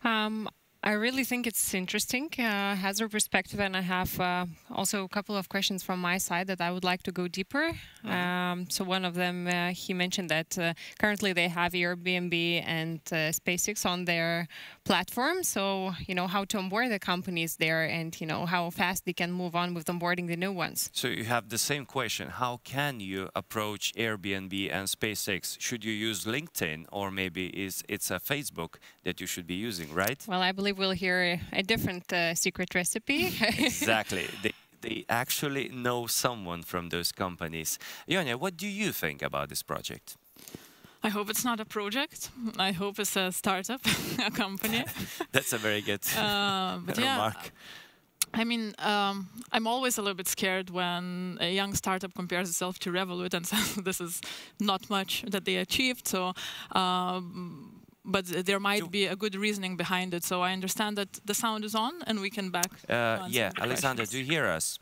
Um, I really think it's interesting uh, as a perspective, and I have uh, also a couple of questions from my side that I would like to go deeper. Mm-hmm. Um, so one of them, uh, he mentioned that uh, currently they have Airbnb and uh, SpaceX on their platform. So you know how to onboard the companies there, and you know how fast they can move on with onboarding the new ones. So you have the same question: How can you approach Airbnb and SpaceX? Should you use LinkedIn, or maybe is it's a Facebook that you should be using, right? Well, I believe we'll hear a different uh, secret recipe. exactly. They, they actually know someone from those companies. Jonia, what do you think about this project? I hope it's not a project. I hope it's a startup, a company. That's a very good uh, but remark. Yeah, I mean, um, I'm always a little bit scared when a young startup compares itself to Revolut, and so this is not much that they achieved. So. Um, but there might be a good reasoning behind it. So I understand that the sound is on and we can back. Uh, yeah, Alexander, do you hear us?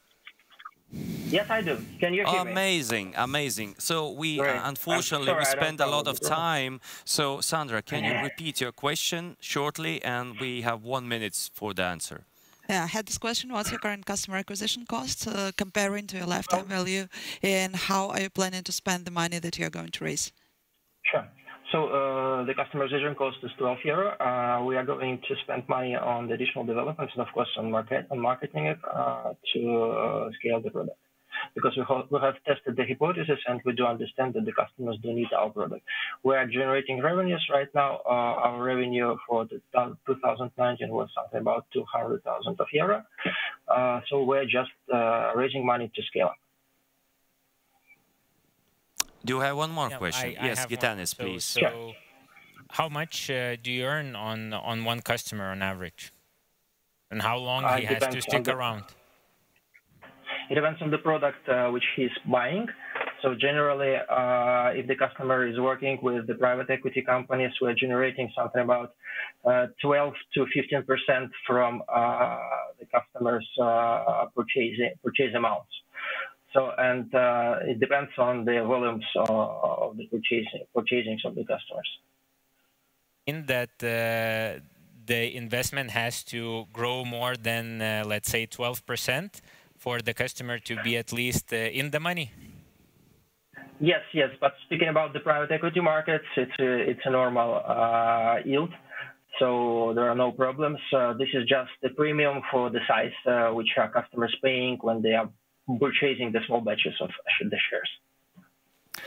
Yes, I do. Can you hear me? Amazing, amazing. So we uh, unfortunately sorry, we spend a lot of time. So Sandra, can you repeat your question shortly, and we have one minute for the answer. Yeah, I had this question. What's your current customer acquisition cost uh, comparing to your lifetime value, and how are you planning to spend the money that you're going to raise? Sure. So uh, the customer acquisition cost is 12 euro. Uh, we are going to spend money on the additional developments and of course on market on marketing it uh, to uh, scale the product because we, we have tested the hypothesis and we do understand that the customers do need our product. We are generating revenues right now. Uh, our revenue for the 2019 was something about 200,000 of euro. Uh, so we're just raising money to scale up. Do you have one more yeah, question? I, I yes, Gytenis, so, please. So, sure. how much uh, do you earn on on one customer on average, and how long uh, he has to stick around? It depends on the product uh, which he's buying. So generally, uh, if the customer is working with the private equity companies, we're generating something about uh, 12 to 15 percent from uh, the customers' uh, purchasing purchase amounts. So and uh, it depends on the volumes of the purchasing purchasing of the customers. In that the investment has to grow more than let's say 12 percent for the customer to be at least uh, in the money? Yes, yes. But speaking about the private equity markets, it's a, it's a normal uh, yield. So there are no problems. Uh, this is just the premium for the size uh, which are customers paying when they are purchasing the small batches of the shares.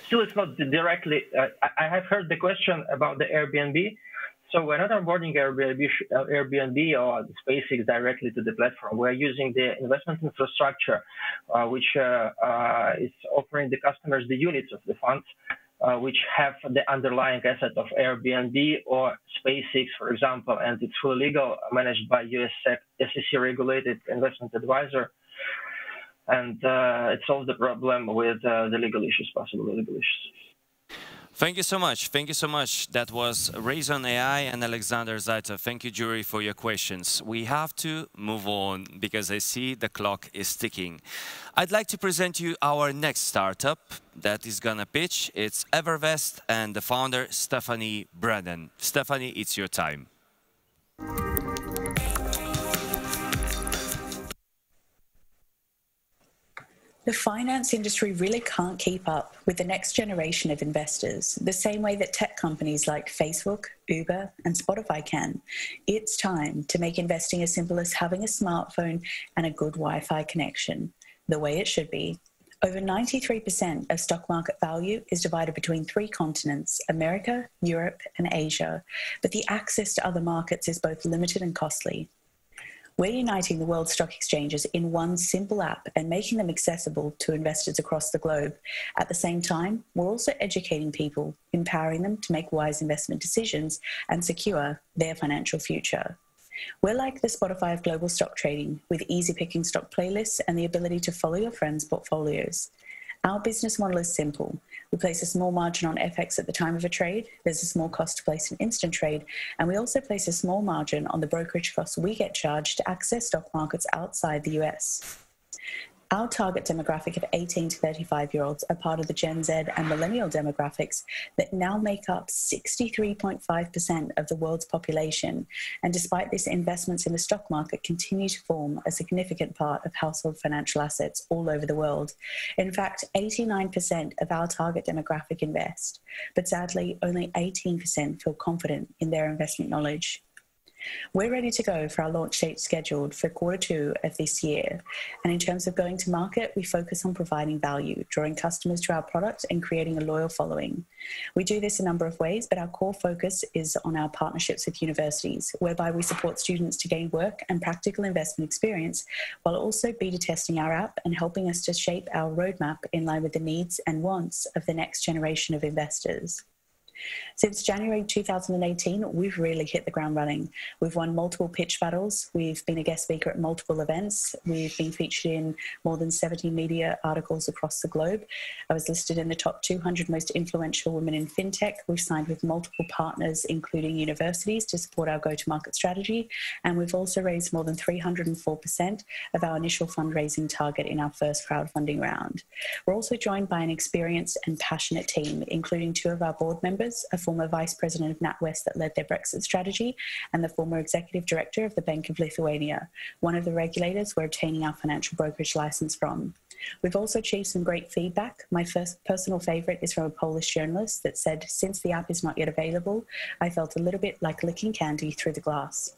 Still, it's not directly. Uh, I have heard the question about the Airbnb. So we're not onboarding Airbnb, uh, Airbnb or SpaceX directly to the platform. We're using the investment infrastructure, uh, which uh, uh, is offering the customers the units of the funds, uh, which have the underlying asset of Airbnb or SpaceX, for example, and it's fully legal, managed by US SEC regulated investment advisor. And uh, it solves the problem with the legal issues, possible legal issues. Thank you so much. Thank you so much. That was Raison AI and Alexander Zaitsev. Thank you, jury, for your questions. We have to move on because I see the clock is ticking. I'd like to present you our next startup that is gonna pitch. It's Evervest and the founder, Stephanie Brennan. Stephanie, it's your time. The finance industry really can't keep up with the next generation of investors, the same way that tech companies like Facebook, Uber, and Spotify can. It's time to make investing as simple as having a smartphone and a good Wi Fi connection, the way it should be. Over 93% of stock market value is divided between three continents America, Europe, and Asia, but the access to other markets is both limited and costly. We're uniting the world's stock exchanges in one simple app and making them accessible to investors across the globe. At the same time, we're also educating people, empowering them to make wise investment decisions and secure their financial future. We're like the Spotify of global stock trading, with easy picking stock playlists and the ability to follow your friends' portfolios. Our business model is simple. We place a small margin on FX at the time of a trade. There's a small cost to place an instant trade. And we also place a small margin on the brokerage costs we get charged to access stock markets outside the US. Our target demographic of 18 to 35 year olds are part of the Gen Z and millennial demographics that now make up 63.5% of the world's population. And despite this, investments in the stock market continue to form a significant part of household financial assets all over the world. In fact, 89% of our target demographic invest, but sadly, only 18% feel confident in their investment knowledge. We're ready to go for our launch date scheduled for quarter two of this year. And in terms of going to market, we focus on providing value, drawing customers to our product, and creating a loyal following. We do this a number of ways, but our core focus is on our partnerships with universities, whereby we support students to gain work and practical investment experience while also beta testing our app and helping us to shape our roadmap in line with the needs and wants of the next generation of investors. Since January 2018, we've really hit the ground running. We've won multiple pitch battles, we've been a guest speaker at multiple events, we've been featured in more than 70 media articles across the globe. I was listed in the top 200 most influential women in fintech. We've signed with multiple partners, including universities, to support our go to market strategy. And we've also raised more than 304% of our initial fundraising target in our first crowdfunding round. We're also joined by an experienced and passionate team, including two of our board members, a former vice president of NatWest that led their Brexit strategy, and the former executive director of the Bank of Lithuania, one of the regulators we're obtaining our financial brokerage license from. We've also achieved some great feedback. My first personal favourite is from a Polish journalist that said, Since the app is not yet available, I felt a little bit like licking candy through the glass.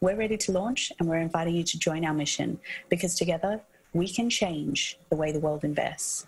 We're ready to launch and we're inviting you to join our mission because together we can change the way the world invests.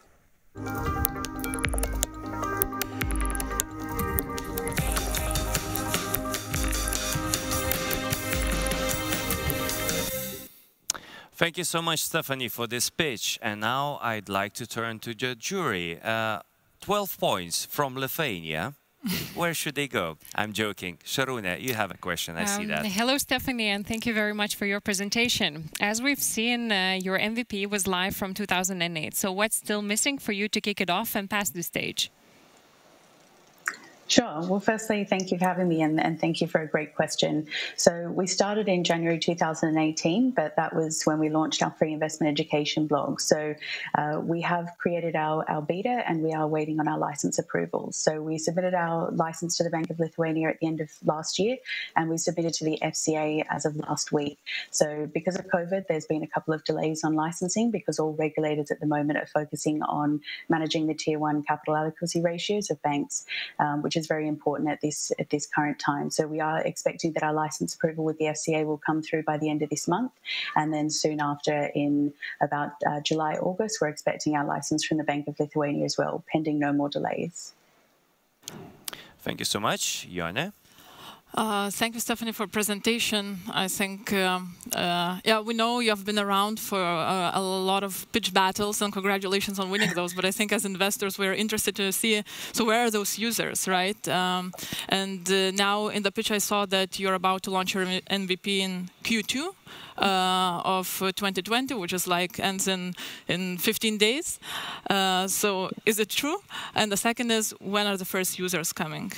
Thank you so much, Stephanie, for this speech. And now I'd like to turn to the jury. Uh, 12 points from Lithuania. Where should they go? I'm joking. Sharuna, you have a question. I um, see that. Hello, Stephanie, and thank you very much for your presentation. As we've seen, uh, your MVP was live from 2008. So what's still missing for you to kick it off and pass the stage? Sure. Well, firstly, thank you for having me and, and, thank you for a great question. So, we started in January 2018, but that was when we launched our free investment education blog. So, uh, we have created our, our beta and we are waiting on our license approvals. So, we submitted our license to the Bank of Lithuania at the end of last year and we submitted to the FCA as of last week. So, because of COVID, there's been a couple of delays on licensing because all regulators at the moment are focusing on managing the tier one capital adequacy ratios of banks, um, which is is very important at this at this current time. So we are expecting that our license approval with the FCA will come through by the end of this month, and then soon after, in about uh, July August, we're expecting our license from the Bank of Lithuania as well, pending no more delays. Thank you so much, Joanna. Uh, thank you, Stephanie, for presentation. I think, um, uh, yeah, we know you have been around for uh, a lot of pitch battles, and congratulations on winning those. But I think as investors, we're interested to see, so where are those users, right? Um, and uh, now in the pitch, I saw that you're about to launch your MVP in Q2 uh, of 2020, which is like ends in, in 15 days. Uh, so is it true? And the second is, when are the first users coming?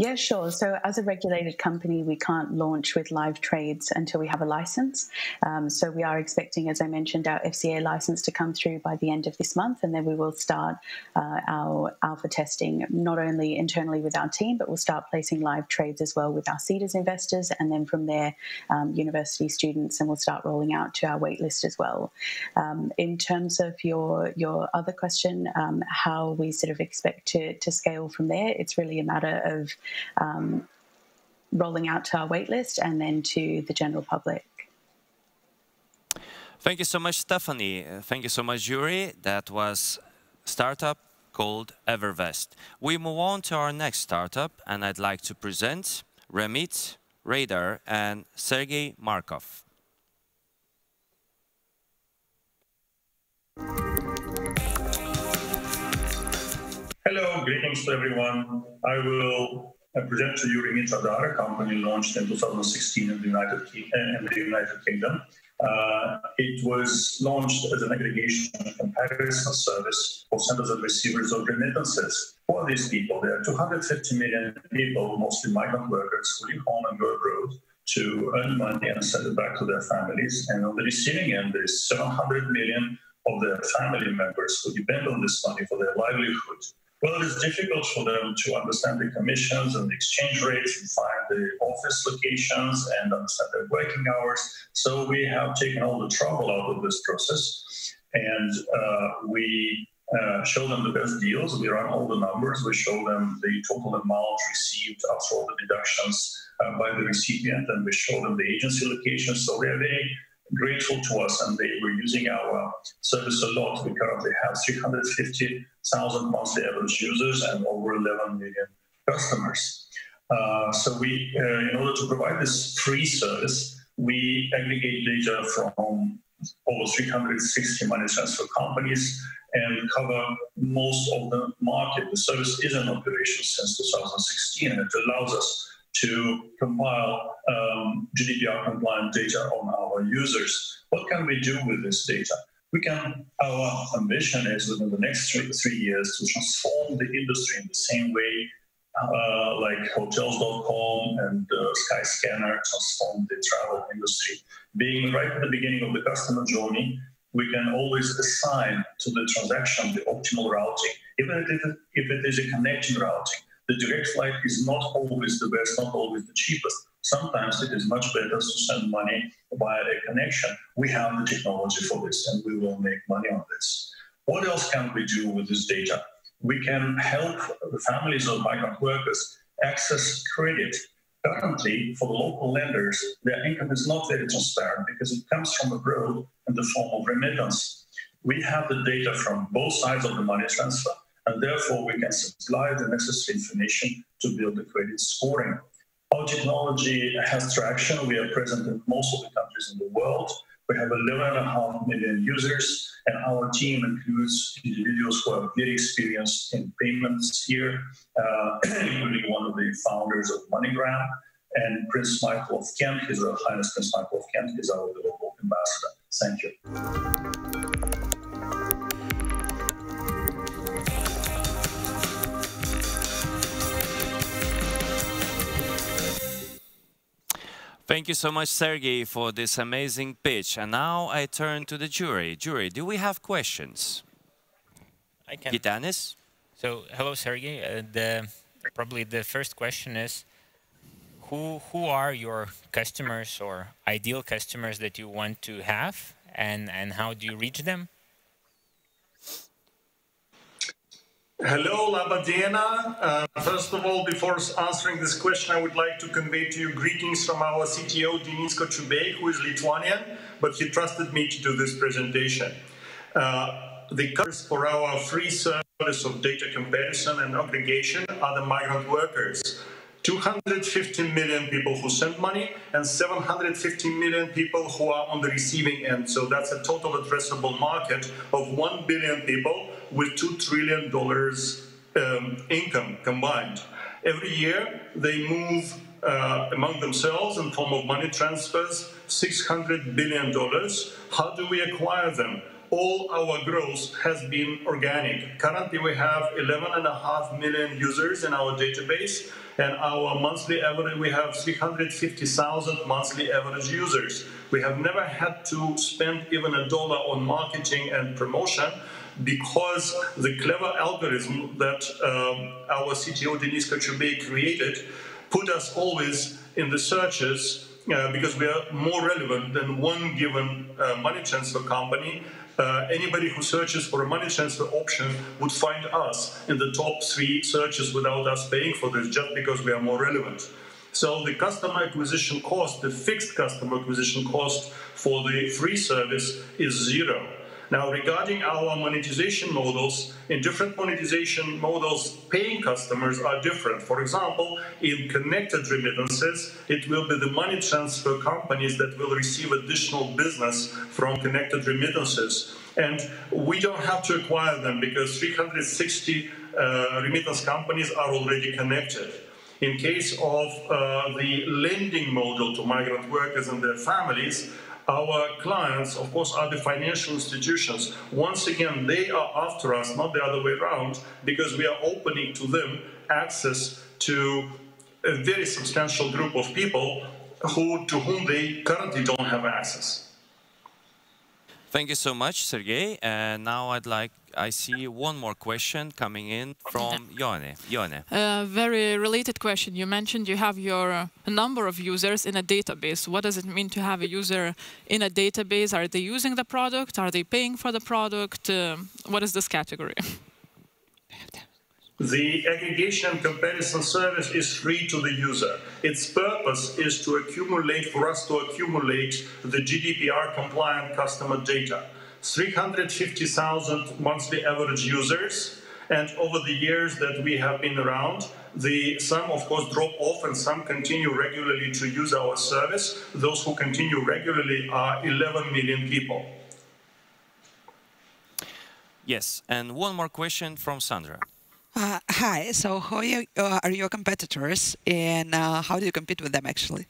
Yeah, sure. So, as a regulated company, we can't launch with live trades until we have a license. Um, so, we are expecting, as I mentioned, our FCA license to come through by the end of this month, and then we will start uh, our alpha testing not only internally with our team, but we'll start placing live trades as well with our seeders investors, and then from there, um, university students, and we'll start rolling out to our waitlist as well. Um, in terms of your your other question, um, how we sort of expect to to scale from there, it's really a matter of um, rolling out to our waitlist and then to the general public. Thank you so much, Stephanie. Thank you so much, jury. That was startup called Evervest. We move on to our next startup, and I'd like to present Remit, Radar, and Sergey Markov. Hello, greetings to everyone. I will I present to you Remit Radar, a company launched in 2016 in the United, in the United Kingdom. Uh, it was launched as an aggregation and comparison service for senders and receivers of remittances. For these people, there are 250 million people, mostly migrant workers, who leave home and go abroad to earn money and send it back to their families. And on the receiving end, there's 700 million of their family members who depend on this money for their livelihood. Well, it is difficult for them to understand the commissions and the exchange rates and find the office locations and understand their working hours. So we have taken all the trouble out of this process and uh, we uh, show them the best deals. We run all the numbers. We show them the total amount received after all the deductions uh, by the recipient, and we show them the agency location. So they are very grateful to us, and they were using our service a lot. We currently have 350 1,000 monthly average users and over 11 million customers. Uh, so we, uh, in order to provide this free service, we aggregate data from over 360 money transfer companies and cover most of the market. The service is in operation since 2016, and it allows us to compile um, GDPR compliant data on our users. What can we do with this data? We can, our ambition is within the next three, three years to transform the industry in the same way uh, like hotels.com and uh, Skyscanner transformed the travel industry. Being right at the beginning of the customer journey, we can always assign to the transaction the optimal routing, even if if it is a connection routing. The direct flight is not always the best, not always the cheapest. Sometimes it is much better to send money via a connection. We have the technology for this and we will make money on this. What else can we do with this data? We can help the families of migrant workers access credit Currently, for the local lenders, their income is not very transparent because it comes from abroad in the form of remittance. We have the data from both sides of the money transfer, and therefore we can supply the necessary information to build the credit scoring. Our technology has traction. We are present in most of the countries in the world. We have 11.5 million users, and our team includes individuals who are very experienced in payments here, uh, including one of the founders of MoneyGram, and Prince Michael of Kent, His Royal Highness Prince Michael of Kent, is our global ambassador. Thank you. Thank you so much, Sergey, for this amazing pitch. And now I turn to the jury. Jury, do we have questions? I can. Gytenis? So, hello, Sergey. Uh, the, probably the first question is, who, who are your customers or ideal customers that you want to have, and, and how do you reach them? Hello, Labadiena. Uh, first of all, before answering this question, I would like to convey to you greetings from our CTO, Denis Kochubey, who is Lithuanian, but he trusted me to do this presentation. Uh, the customers for our free service of data comparison and aggregation are the migrant workers. 250 million people who send money and 750 million people who are on the receiving end. So that's a total addressable market of 1 billion people with $2 trillion um, income combined. Every year, they move uh, among themselves in form of money transfers, $600 billion. How do we acquire them? All our growth has been organic. Currently, we have 11.5 million users in our database, and our monthly average, we have 350,000 monthly average users. We have never had to spend even a dollar on marketing and promotion, because the clever algorithm that um, our CTO Denis Kochubey created put us always in the searches uh, because we are more relevant than one given uh, money transfer company. Uh, anybody who searches for a money transfer option would find us in the top three searches without us paying for this just because we are more relevant. So the customer acquisition cost, the fixed customer acquisition cost for the free service is zero. Now, regarding our monetization models, in different monetization models, paying customers are different. For example, in connected remittances, it will be the money transfer companies that will receive additional business from connected remittances. And we don't have to acquire them because 360 uh, remittance companies are already connected. In case of uh, the lending model to migrant workers and their families, our clients, of course, are the financial institutions. Once again, they are after us, not the other way around, because we are opening to them access to a very substantial group of people who, to whom they currently don't have access. Thank you so much, Sergey. And now I'd like, I see one more question coming in from Yone. Yone. A very related question. You mentioned you have your number of users in a database. What does it mean to have a user in a database? Are they using the product? Are they paying for the product? Uh, what is this category? The aggregation and comparison service is free to the user. Its purpose is to accumulate, for us to accumulate the GDPR compliant customer data. 350,000 monthly average users, and over the years that we have been around, The some, of course, drop off and some continue regularly to use our service. Those who continue regularly are 11 million people. Yes, and one more question from Sandra. Uh, hi. So, who are, you, uh, are your competitors, and uh, how do you compete with them actually?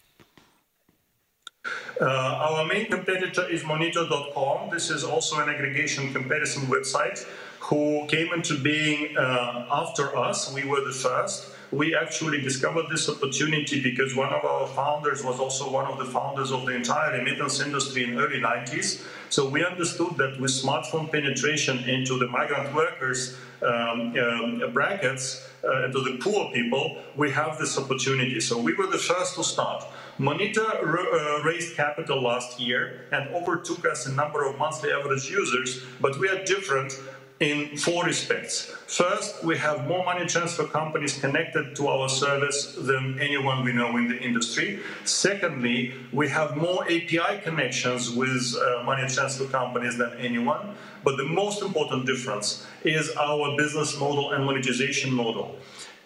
Uh, our main competitor is Monito.com. This is also an aggregation comparison website who came into being uh, after us. We were the first. We actually discovered this opportunity because one of our founders was also one of the founders of the entire remittance industry in early 90s. So we understood that with smartphone penetration into the migrant workers um, um, brackets, uh, to the poor people, we have this opportunity. So we were the first to start. Monito uh, raised capital last year and overtook us in number of monthly average users, but we are different in four respects. First, we have more money transfer companies connected to our service than anyone we know in the industry. Secondly, we have more API connections with uh, money transfer companies than anyone. But the most important difference is our business model and monetization model.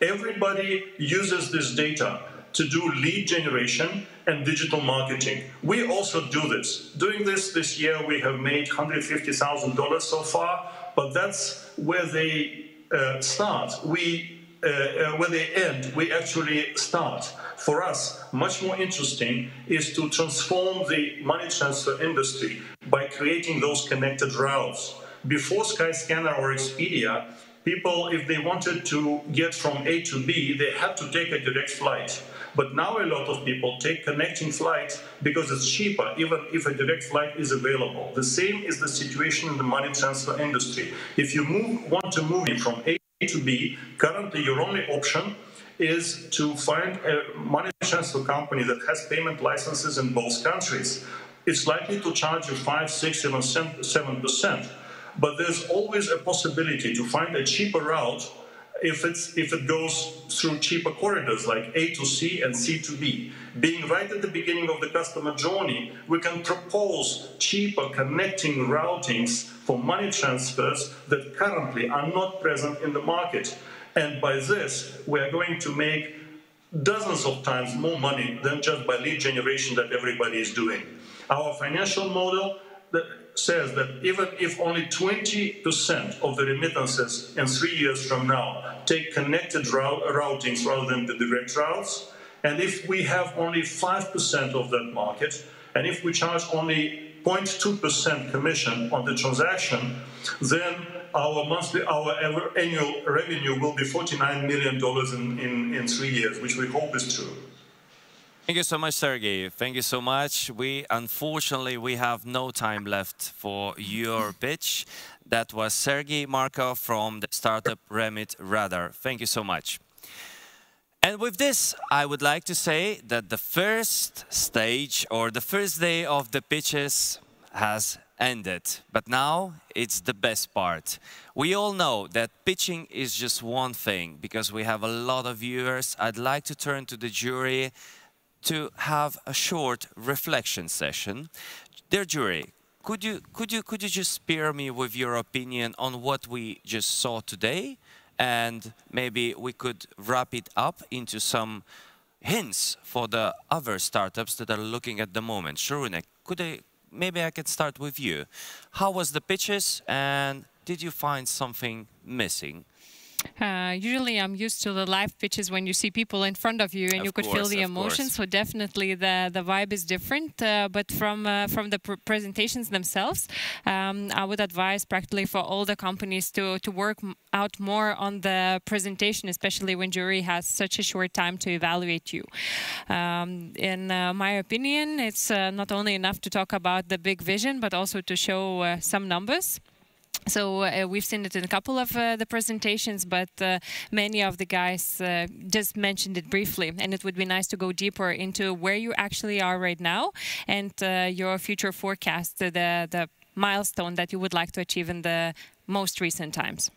Everybody uses this data to do lead generation and digital marketing. We also do this. Doing this this year, we have made $150,000 so far, but that's where they uh, start. We, uh, uh, where they end, we actually start. For us, much more interesting is to transform the money transfer industry by creating those connected routes. Before Skyscanner or Expedia, people, if they wanted to get from A to B, they had to take a direct flight. But now a lot of people take connecting flights because it's cheaper, even if a direct flight is available. The same is the situation in the money transfer industry. If you move, want to move from A to B, currently your only option is to find a money transfer company that has payment licenses in both countries. It's likely to charge you 5, 6, 7, 7%. But there's always a possibility to find a cheaper route if, it's, if it goes through cheaper corridors like A to C and C to B. Being right at the beginning of the customer journey, we can propose cheaper connecting routings for money transfers that currently are not present in the market. And by this, we are going to make dozens of times more money than just by lead generation that everybody is doing. Our financial model says that even if only 20% of the remittances in three years from now take connected routings rather than the direct routes, and if we have only 5% of that market, and if we charge only 0.2% commission on the transaction, then our monthly, our annual revenue will be $49 million in, in, in three years, which we hope is true. Thank you so much, Sergey. Thank you so much. We unfortunately we have no time left for your pitch. That was Sergey Markov from the startup Remit Radar. Thank you so much. And with this, I would like to say that the first stage or the first day of the pitches has ended. But now it's the best part. We all know that pitching is just one thing because we have a lot of viewers. I'd like to turn to the jury to have a short reflection session. Dear jury, could you, could, you, could you just spare me with your opinion on what we just saw today? And maybe we could wrap it up into some hints for the other startups that are looking at the moment. Sharuna, could I, maybe I could start with you. How was the pitches and did you find something missing? Uh, usually I'm used to the live pitches when you see people in front of you and of you could course, feel the emotion. So definitely the, the vibe is different. Uh, but from uh, from the pr presentations themselves, um, I would advise practically for all the companies to, to work out more on the presentation, especially when jury has such a short time to evaluate you. Um, in uh, my opinion, it's uh, not only enough to talk about the big vision, but also to show uh, some numbers. So uh, we've seen it in a couple of uh, the presentations, but uh, many of the guys uh, just mentioned it briefly. And it would be nice to go deeper into where you actually are right now and uh, your future forecast, the, the milestone that you would like to achieve in the most recent times.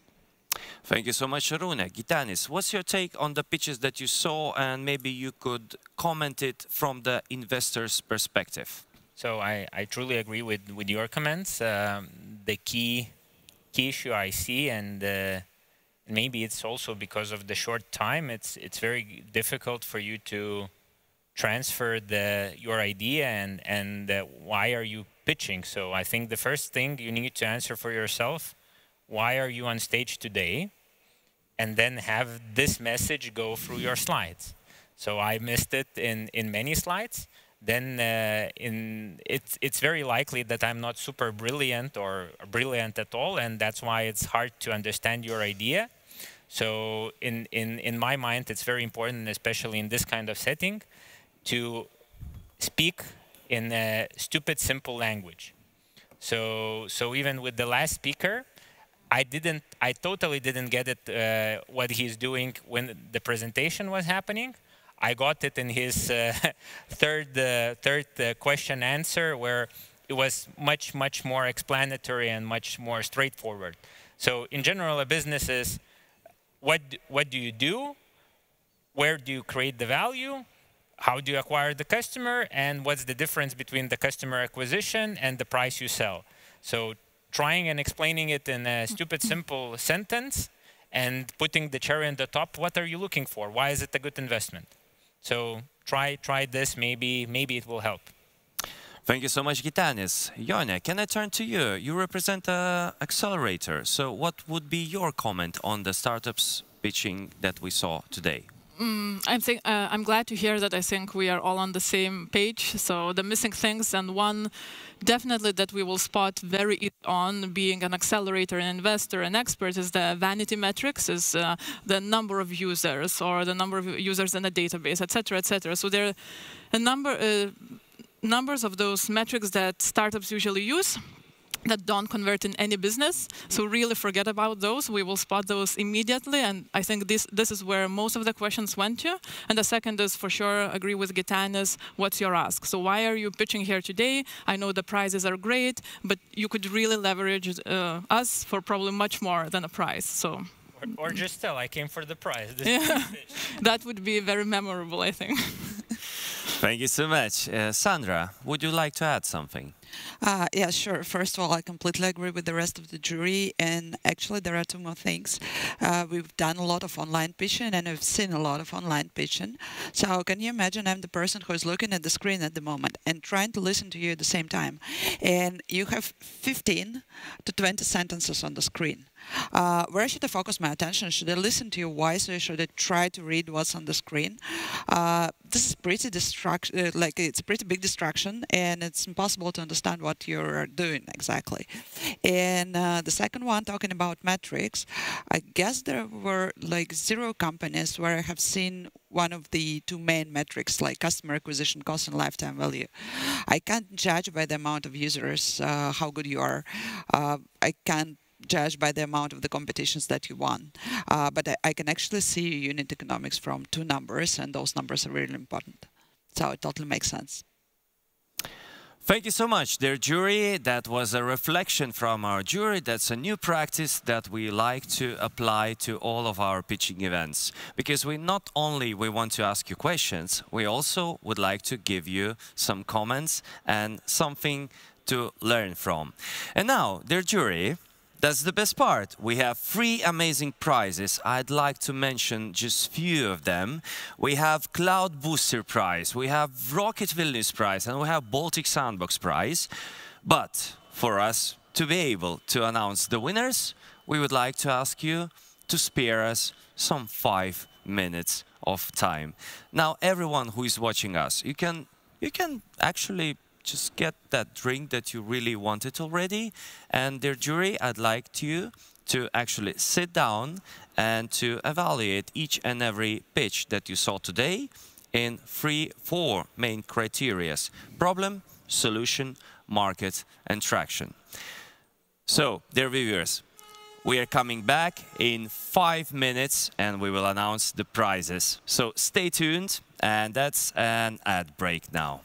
Thank you so much, Rune. Gytenis, what's your take on the pitches that you saw and maybe you could comment it from the investor's perspective? So I, I truly agree with, with your comments. Um, the key key issue I see, and uh, maybe it's also because of the short time. It's it's very difficult for you to transfer the your idea and and uh, why are you pitching. So I think the first thing you need to answer for yourself: why are you on stage today? And then have this message go through your slides. So I missed it in in many slides then uh, in it's it's very likely that I'm not super brilliant or brilliant at all, and that's why it's hard to understand your idea. So in in in my mind, it's very important, especially in this kind of setting, to speak in a stupid, simple language. So so even with the last speaker, I didn't, I totally didn't get it uh, what he's doing when the presentation was happening I got it in his uh, third uh, third uh, question answer where it was much much more explanatory and much more straightforward. So in general, a business is what what do you do, where do you create the value, how do you acquire the customer, and what's the difference between the customer acquisition and the price you sell. So trying and explaining it in a stupid simple sentence and putting the cherry on the top, what are you looking for? Why is it a good investment? So try try this. Maybe maybe it will help. Thank you so much, Gytenis. Yone, can I turn to you? You represent an accelerator. So what would be your comment on the startups pitching that we saw today? Mm, I'm, think, uh, I'm glad to hear that I think we are all on the same page. So the missing things and one definitely that we will spot very on being an accelerator, an investor, an expert is the vanity metrics, is uh, the number of users or the number of users in a database, etc., etc. So there are a number uh, numbers of those metrics that startups usually use that don't convert in any business. So really forget about those. We will spot those immediately. And I think this, this is where most of the questions went to. And the second is for sure, agree with Gytenis, what's your ask? So why are you pitching here today? I know the prizes are great, but you could really leverage uh, us for probably much more than a prize. So. Or, or just tell, I came for the prize. Yeah. that would be very memorable, I think. Thank you so much. Uh, Sandra, would you like to add something? Uh, yeah, sure. First of all, I completely agree with the rest of the jury. And actually, there are two more things. Uh, we've done a lot of online pitching and I've seen a lot of online pitching. So can you imagine I'm the person who is looking at the screen at the moment and trying to listen to you at the same time. And you have 15 to 20 sentences on the screen. Uh, where should I focus my attention? Should I listen to your voice or should I try to read what's on the screen? Uh, this is pretty distraction, uh, like it's a pretty big distraction and it's impossible to understand what you're doing exactly. And uh, the second one, talking about metrics, I guess there were like zero companies where I have seen one of the two main metrics like customer acquisition cost and lifetime value. I can't judge by the amount of users uh, how good you are. Uh, I can't judge by the amount of the competitions that you won. Uh, but I, I, can actually see unit economics from two numbers, and those numbers are really important. So it totally makes sense. Thank you so much, dear jury. That was a reflection from our jury. That's a new practice that we like to apply to all of our pitching events. Because we not only we want to ask you questions, we also would like to give you some comments and something to learn from. And now, dear jury, that's the best part. We have three amazing prizes. I'd like to mention just few of them. We have Cloud Booster Prize, we have Rocket Vilnius Prize, and we have Baltic Sandbox Prize. But for us to be able to announce the winners, we would like to ask you to spare us some five minutes of time. Now, everyone who is watching us, you can, you can actually just get that drink that you really wanted already. And dear jury, I'd like you to actually sit down and to evaluate each and every pitch that you saw today in three, four main criterias. Problem, solution, market, and traction. So, dear viewers, we are coming back in five minutes and we will announce the prizes. So stay tuned and that's an ad break now.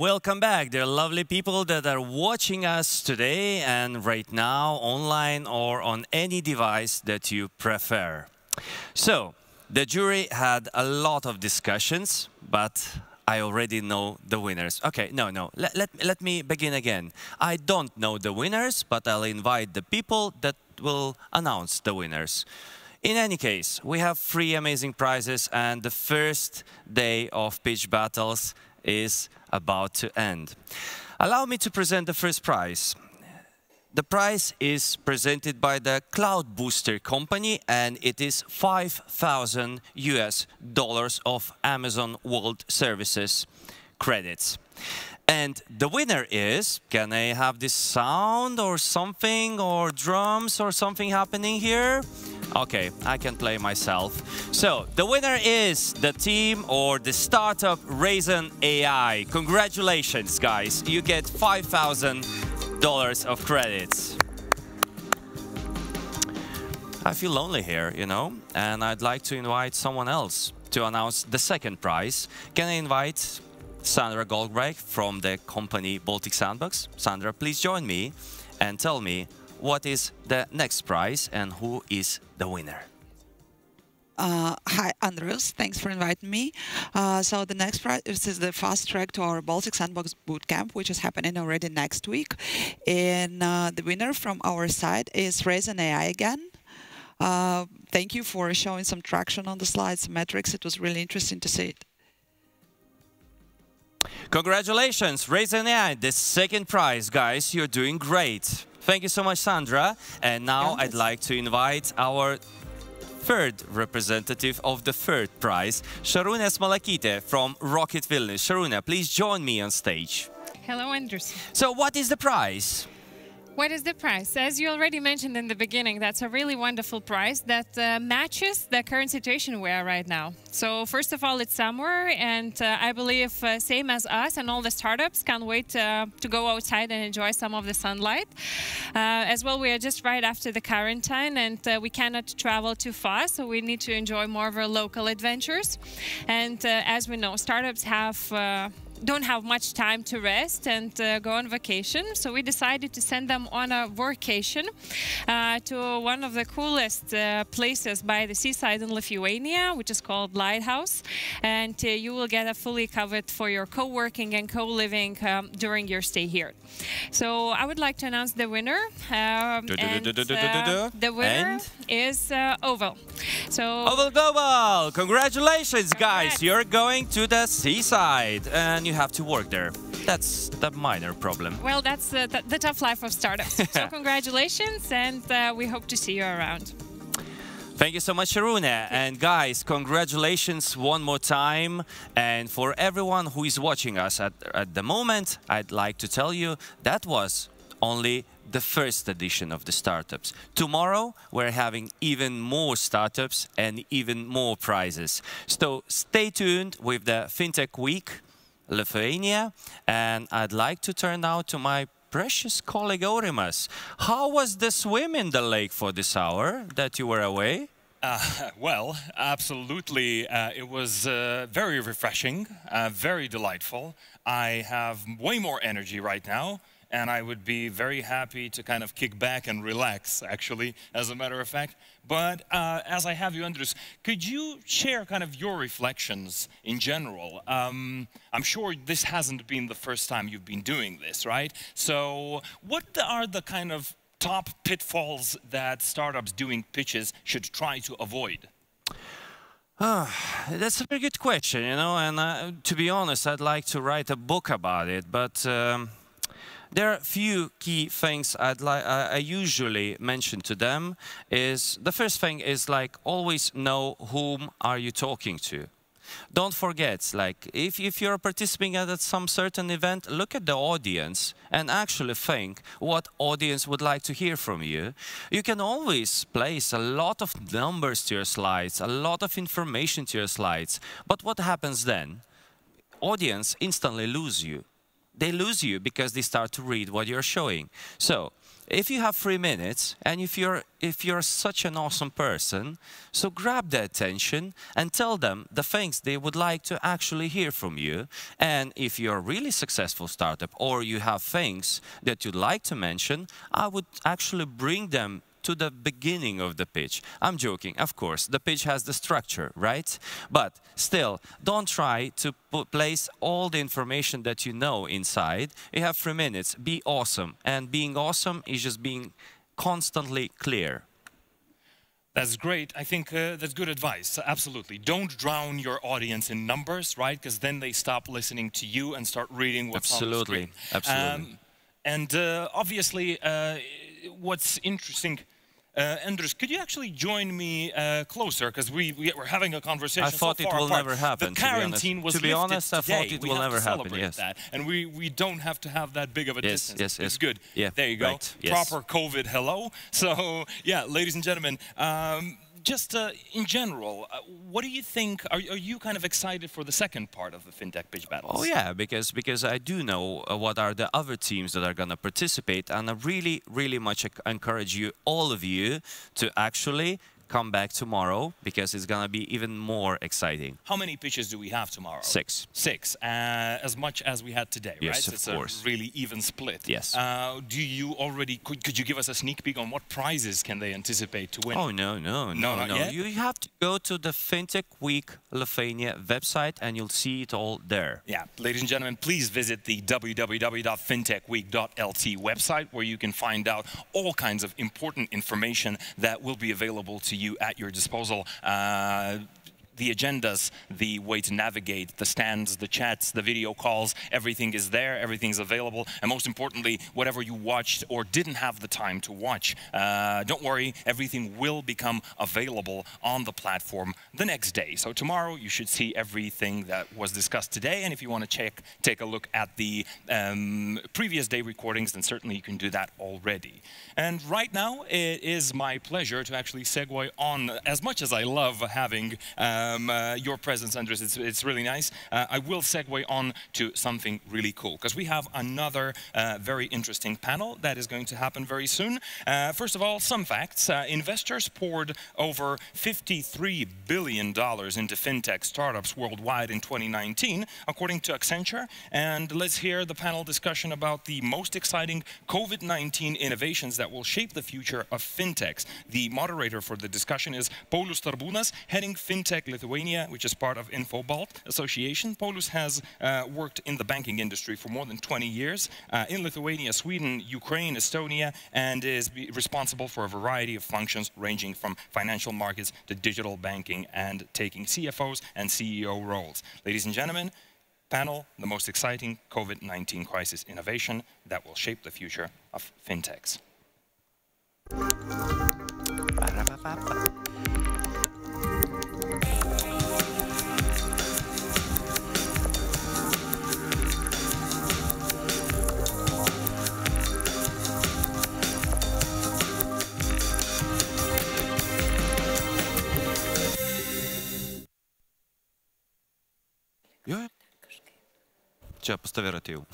welcome back. There are lovely people that are watching us today and right now online or on any device that you prefer. So, the jury had a lot of discussions, but I already know the winners. Okay, no, no, let, let, let me begin again. I don't know the winners, but I'll invite the people that will announce the winners. In any case, we have three amazing prizes and the first day of pitch battles is about to end. Allow me to present the first prize. The prize is presented by the Cloud Booster company and it is 5,000 US dollars of Amazon World Services credits. And the winner is, can I have this sound or something or drums or something happening here? Okay, I can play myself. So the winner is the team or the startup Raison AI. Congratulations, guys. You get 5,000 dollars of credits. I feel lonely here, you know, and I'd like to invite someone else to announce the second prize. Can I invite Sandra Goldreich from the company Baltic Sandbox? Sandra, please join me and tell me what is the next prize and who is the winner. Uh, hi, Andrews. Thanks for inviting me. Uh, so the next prize is the fast track to our Baltic Sandbox Bootcamp, which is happening already next week. And uh, the winner from our side is Raison AI again. Uh, thank you for showing some traction on the slides, metrics. It was really interesting to see it. Congratulations, Raison AI, the second prize, guys. You're doing great. Thank you so much, Sandra. And now. I'd like to invite our third representative of the third prize, Sharuna Smalakite from Rockit Vilnius. Sharuna, please join me on stage. Hello, Anderson. So what is the prize? What is the price? As you already mentioned in the beginning, that's a really wonderful price that uh, matches the current situation we are right now. So first of all, it's summer, and uh, I believe uh, same as us and all the startups can't wait uh, to go outside and enjoy some of the sunlight. Uh, as well, we are just right after the quarantine, and uh, we cannot travel too far, so we need to enjoy more of our local adventures. And as we know, startups have don't have much time to rest and uh, go on vacation. So we decided to send them on a vacation uh, to one of the coolest uh, places by the seaside in Lithuania, which is called Lighthouse. And you will get a fully covered for your co-working and co-living um, during your stay here. So I would like to announce the winner. Um, and, uh, the winner is uh, Oval. So Oval Global, congratulations, guys! You're going to the seaside, and you have to work there. That's the minor problem. Well, that's uh, the, the, tough life of startups. so congratulations, and uh, we hope to see you around. Thank you so much, Sharuna. And guys, congratulations one more time. And for everyone who is watching us at, at the moment, I'd like to tell you that was only the first edition of the startups. Tomorrow, we're having even more startups and even more prizes. So stay tuned with the FinTech Week Lithuania. And I'd like to turn now to my precious colleague Aurimas. How was the swim in the lake for this hour that you were away? Uh, well, absolutely. Uh, it was uh, very refreshing, uh, very delightful. I have way more energy right now and I would be very happy to kind of kick back and relax, actually, as a matter of fact. But uh, as I have you, Andrews, could you share kind of your reflections in general? Um, I'm sure this hasn't been the first time you've been doing this, right? So what are the kind of top pitfalls that startups doing pitches should try to avoid? Oh, that's a very good question, you know, and uh, to be honest, I'd like to write a book about it, but um, there are a few key things I'd like I usually mention to them is the first thing is like always know whom are you talking to. Don't forget like if, if you're participating at some certain event look at the audience and actually think what audience would like to hear from you. You can always place a lot of numbers to your slides a lot of information to your slides but what happens then? Audience instantly lose you they lose you because they start to read what you're showing. So if you have three minutes and if you're if you're such an awesome person so grab their attention and tell them the things they would like to actually hear from you and if you're a really successful startup or you have things that you'd like to mention i would actually bring them to the beginning of the pitch. I'm joking, of course. The pitch has the structure, right? But still, don't try to put, place all the information that you know inside. You have three minutes. Be awesome. And being awesome is just being constantly clear. That's great. I think uh, that's good advice. Absolutely. Don't drown your audience in numbers, right? Because then they stop listening to you and start reading what's Absolutely. on the screen. Absolutely. Um, and uh, obviously, uh, what's interesting uh, Andres, could you actually join me uh, closer? Because we, we are having a conversation. I thought so it will apart. never happen. The quarantine was to be honest, I today. thought it we will have never to happen. celebrate Yes. that, and we, we don't have to have that big of a Yes, distance. yes, yes. It's good. Yeah, there you go. right, yes. Proper COVID hello. So yeah, ladies and gentlemen. Um, just uh, in general, uh, what do you think? Are, are you kind of excited for the second part of the FinTech pitch battles? Oh yeah, because because I do know uh, what are the other teams that are going to participate, and I really really much encourage you, all of you, to actually come back tomorrow because it's going to be even more exciting. How many pitches do we have tomorrow? Six. Six, uh, as much as we had today, Yes, right? of it's course. a really even split. Yes. Uh, do you already? Could, could you give us a sneak peek on what prizes can they anticipate to win? Oh no no no no! yet? You have to go to the FinTech Week Lithuania website and you'll see it all there. Yeah, ladies and gentlemen, please visit the www.fintechweek.lt website where you can find out all kinds of important information that will be available to you at your disposal. Uh, Uh, the agendas, the way to navigate, the stands, the chats, the video calls, everything is there, everything's available. And most importantly, whatever you watched or didn't have the time to watch, uh, don't worry, everything will become available on the platform the next day. So tomorrow you should see everything that was discussed today. And if you want to check, take a look at the um, previous day recordings, then certainly you can do that already. And right now, it is my pleasure to actually segue on, as much as I love having um, uh, your presence, Andres, it's, it's really nice. Uh, I will segue on to something really cool, because we have another uh, very interesting panel that is going to happen very soon. Uh, first of all, some facts. Uh, investors poured over $53 billion into fintech startups worldwide in 2019, according to Accenture. And let's hear the panel discussion about the most exciting COVID-19 innovations that will shape the future of fintechs. The moderator for the discussion is Paulius Tarbūnas, heading Fintech Lithuania, which is part of Infobalt Association. Paulus has uh, worked in the banking industry for more than 20 years uh, in Lithuania, Sweden, Ukraine, Estonia, and is responsible for a variety of functions ranging from financial markets to digital banking and taking CFOs and CEO roles. Ladies and gentlemen, panel, the most exciting COVID-19 crisis innovation that will shape the future of fintechs. Jo, jo. Čia pas tave ir atėjau.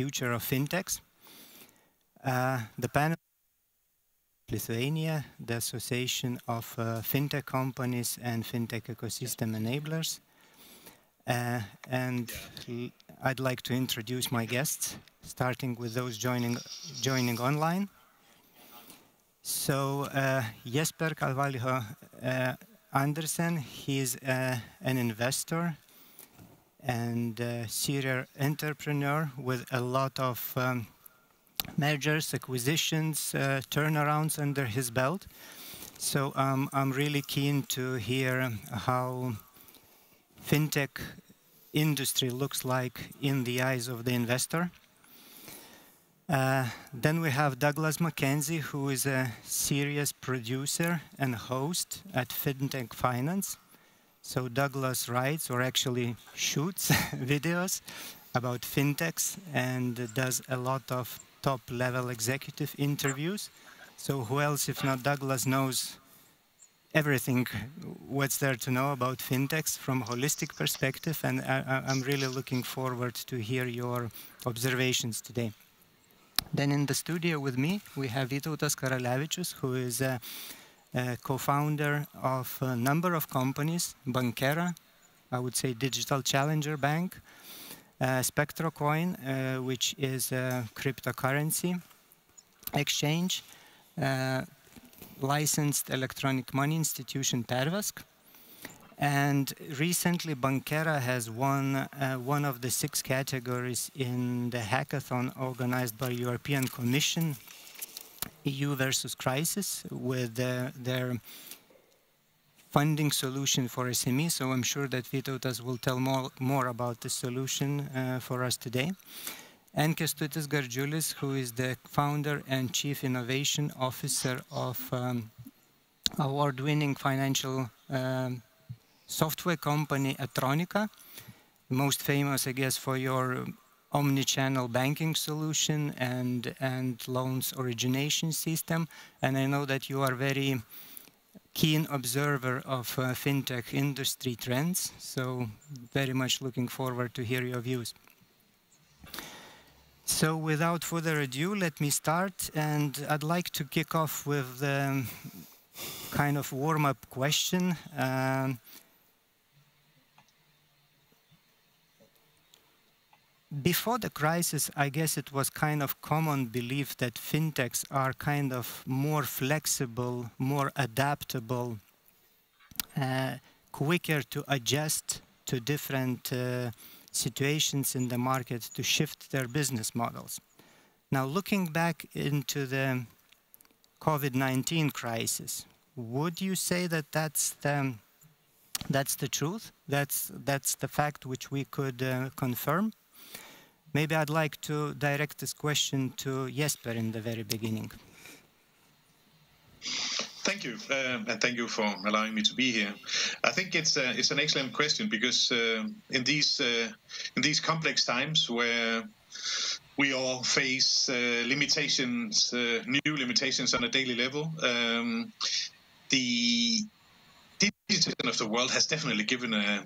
future of fintechs. Uh, the panel Lithuania, the Association of uh, Fintech Companies and Fintech Ecosystem Enablers. Uh, and I'd like to introduce my guests, starting with those joining, joining online. So uh, Jesper Carvalho uh, Andersen, he's uh, an investor and uh, serial entrepreneur with a lot of um, mergers, acquisitions, uh, turnarounds under his belt. So um, I'm really keen to hear how fintech industry looks like in the eyes of the investor. Uh, then we have Douglas McKenzie, who is a serious producer and host at FinTech Finance. So Douglas writes or actually shoots videos about fintechs and does a lot of top-level executive interviews. So who else, if not Douglas, knows everything what's there to know about fintechs from a holistic perspective and I, am really looking forward to hear your observations today. Then in the studio with me we have Vytautas Karalevičius who is a, a co-founder of a number of companies, Bankera, I would say digital challenger bank, uh, SpectroCoin, uh, which is a cryptocurrency exchange, uh, licensed electronic money institution Pervesk. And recently, Bankera has won uh, one of the six categories in the hackathon organized by European Commission, EU versus Crisis, with uh, their funding solution for SME. So I'm sure that Vytautas will tell more, more about the solution uh, for us today and Kęstutis Gardžiulis, who is the founder and chief innovation officer of um, award-winning financial um, software company Atronika, most famous, I guess, for your omni-channel banking solution and and loans origination system. And I know that you are very keen observer of uh, fintech industry trends. So very much looking forward to hear your views. So without further ado, let me start. And I'd like to kick off with the kind of warm-up question. Um, before the crisis, I guess it was kind of common belief that fintechs are kind of more flexible, more adaptable, uh, quicker to adjust to different uh, situations in the market to shift their business models. Now, looking back into the COVID-19 crisis, would you say that that's the, that's the truth? That's, that's the fact which we could uh, confirm? Maybe I'd like to direct this question to Jesper in the very beginning. Thank you, um, and thank you for allowing me to be here. I think it's uh, it's an excellent question because uh, in these uh, in these complex times where we all face uh, limitations, uh, new limitations on a daily level, um, the digitization of the world has definitely given a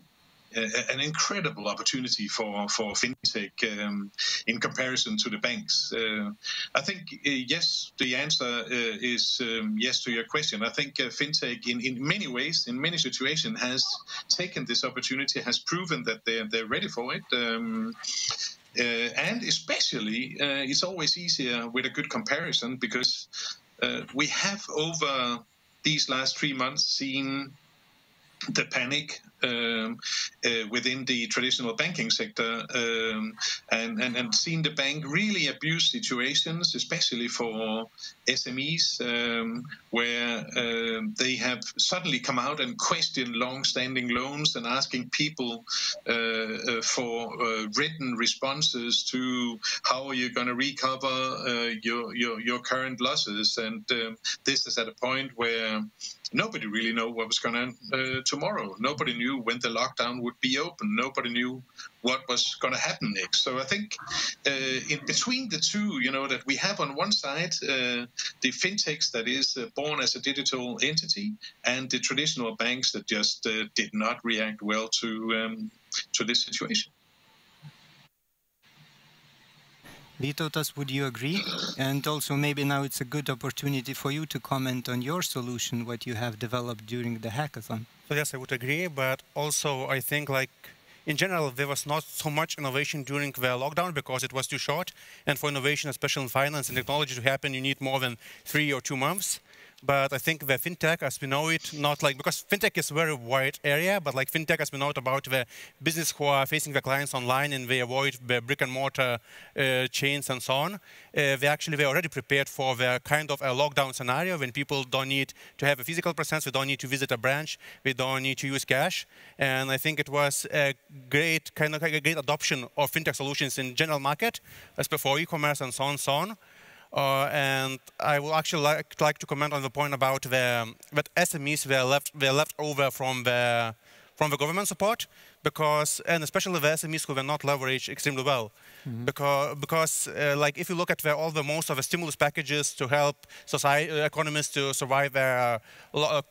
an incredible opportunity for for fintech um, in comparison to the banks. Uh, I think uh, yes, the answer uh, is um, yes to your question. I think uh, fintech, in, in many ways, in many situations, has taken this opportunity, has proven that they're they're ready for it. Um, uh, and especially, uh, it's always easier with a good comparison because we have over these last three months seen the panic um, uh, within the traditional banking sector um, and, and, and seen the bank really abuse situations, especially for SMEs, um, where uh, they have suddenly come out and questioned long-standing loans and asking people uh, uh for uh, written responses to how are you going to recover uh, your, your, your current losses. And um, this is at a point where nobody really knew what was going to tomorrow. Nobody knew when the lockdown would be open. Nobody knew what was going to happen next. So I think uh, in between the two, you know, that we have on one side uh, the fintechs that is uh, born as a digital entity, and the traditional banks that just uh, did not react well to um, to this situation. Vytautas, would you agree? And also maybe now it's a good opportunity for you to comment on your solution, what you have developed during the hackathon. So yes, I would agree, but also I think like in general, there was not so much innovation during the lockdown because it was too short. And for innovation, especially in finance and technology to happen, you need more than three or two months but I think the fintech, as we know it, not like because fintech is a very wide area, but like fintech, as we know it about the business who are facing the clients online and they avoid the brick and mortar uh, chains and so on. Uh, they actually were already prepared for the kind of a lockdown scenario when people don't need to have a physical presence, they don't need to visit a branch, they don't need to use cash. And I think it was a great kind of like a great adoption of fintech solutions in general market, as before e-commerce and so on and so on. Uh, and I would actually like, like, to comment on the point about the, that SMEs were left, were left over from the, from the government support because, and especially the SMEs who were not leveraged extremely well. Mm -hmm. Because, because uh, like if you look at the, all the most of the stimulus packages to help society, uh, economies to survive their uh,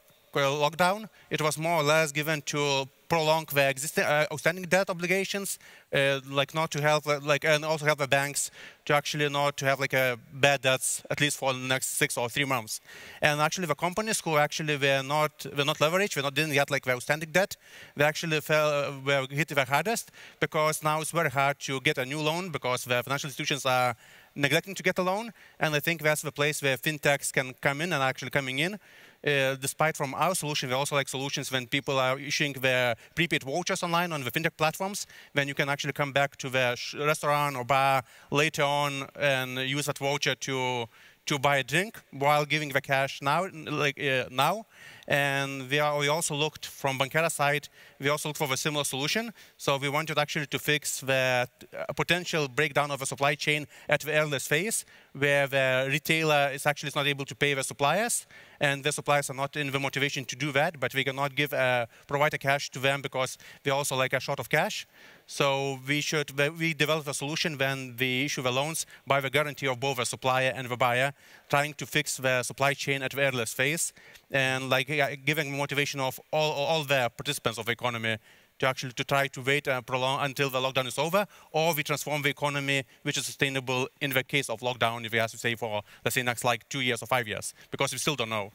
lockdown, it was more or less given to prolong the existing uh, outstanding debt obligations, uh, like not to help, uh, like, and also help the banks to actually not to have like a bad debts at least for the next six or three months. And actually, the companies who actually were not were not leveraged, were not didn't get like the outstanding debt, they actually fell were hit the hardest because now it's very hard to get a new loan because the financial institutions are neglecting to get a loan. And I think that's the place where fintechs can come in and actually coming in uh, despite from our solution, we also like solutions when people are issuing their prepaid vouchers online on the fintech platforms, when you can actually come back to the restaurant or bar later on and use that voucher to to buy a drink while giving the cash now, like uh, now. And we, are, we also looked from Bankera side, we also looked for a similar solution. So we wanted actually to fix the potential breakdown of the supply chain at the earliest phase, where the retailer is actually not able to pay the suppliers, and the suppliers are not in the motivation to do that, but we cannot give a, provide a cash to them because they're also like a short of cash. So we should we develop a solution when we issue the loans by the guarantee of both the supplier and the buyer, trying to fix the supply chain at the earliest phase, and like giving motivation of all all the participants of the economy to actually to try to wait and prolong until the lockdown is over, or we transform the economy which is sustainable in the case of lockdown, if we have to say for let's say next like two years or five years, because we still don't know.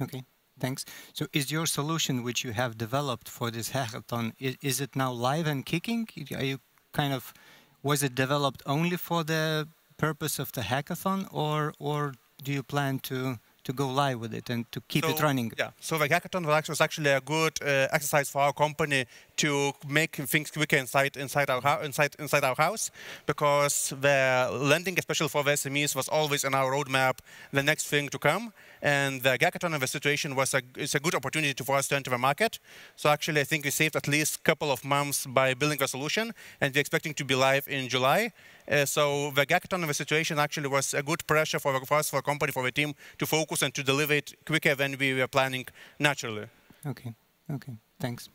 Okay. Thanks. So is your solution which you have developed for this hackathon, is, is, it now live and kicking? Are you kind of, was it developed only for the purpose of the hackathon or, or do you plan to to go live with it and to keep so, it running. Yeah, so the hackathon was actually a good uh, exercise for our company to make things quicker inside inside our inside inside our house because the lending, especially for the SMEs, was always in our roadmap, the next thing to come. And the hackathon of the situation was a, it's a good opportunity for us to enter the market. So actually, I think we saved at least a couple of months by building the solution, and we're expecting to be live in July. Uh, so the hackathon of the situation actually was a good pressure for, for us, for the company, for the team to focus and to deliver it quicker than we were planning naturally. Okay, okay, thanks.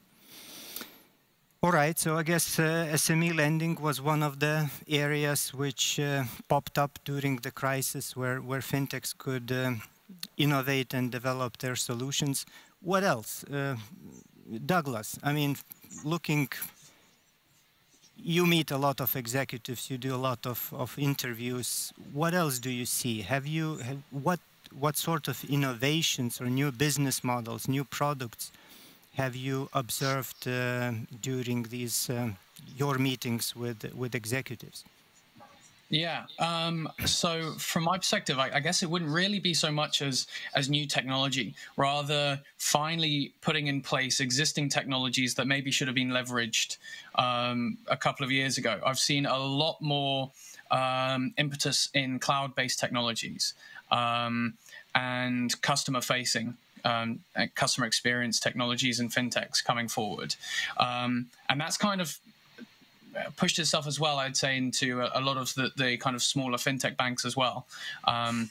All right, so I guess uh, SME lending was one of the areas which uh, popped up during the crisis where, where fintechs could uh, innovate and develop their solutions. What else? Uh, Douglas, I mean, looking, you meet a lot of executives, you do a lot of, of interviews. What else do you see? Have you, have, what, what sort of innovations or new business models, new products have you observed uh, during these, uh, your meetings with, with executives? Yeah. Um, so from my perspective, I, I, guess it wouldn't really be so much as as new technology, rather finally putting in place existing technologies that maybe should have been leveraged um, a couple of years ago. I've seen a lot more um, impetus in cloud-based technologies um, and customer-facing. Um, customer experience technologies and fintechs coming forward, um, and that's kind of pushed itself as well, I'd say, into a, a lot of the, the, kind of smaller fintech banks as well. Um,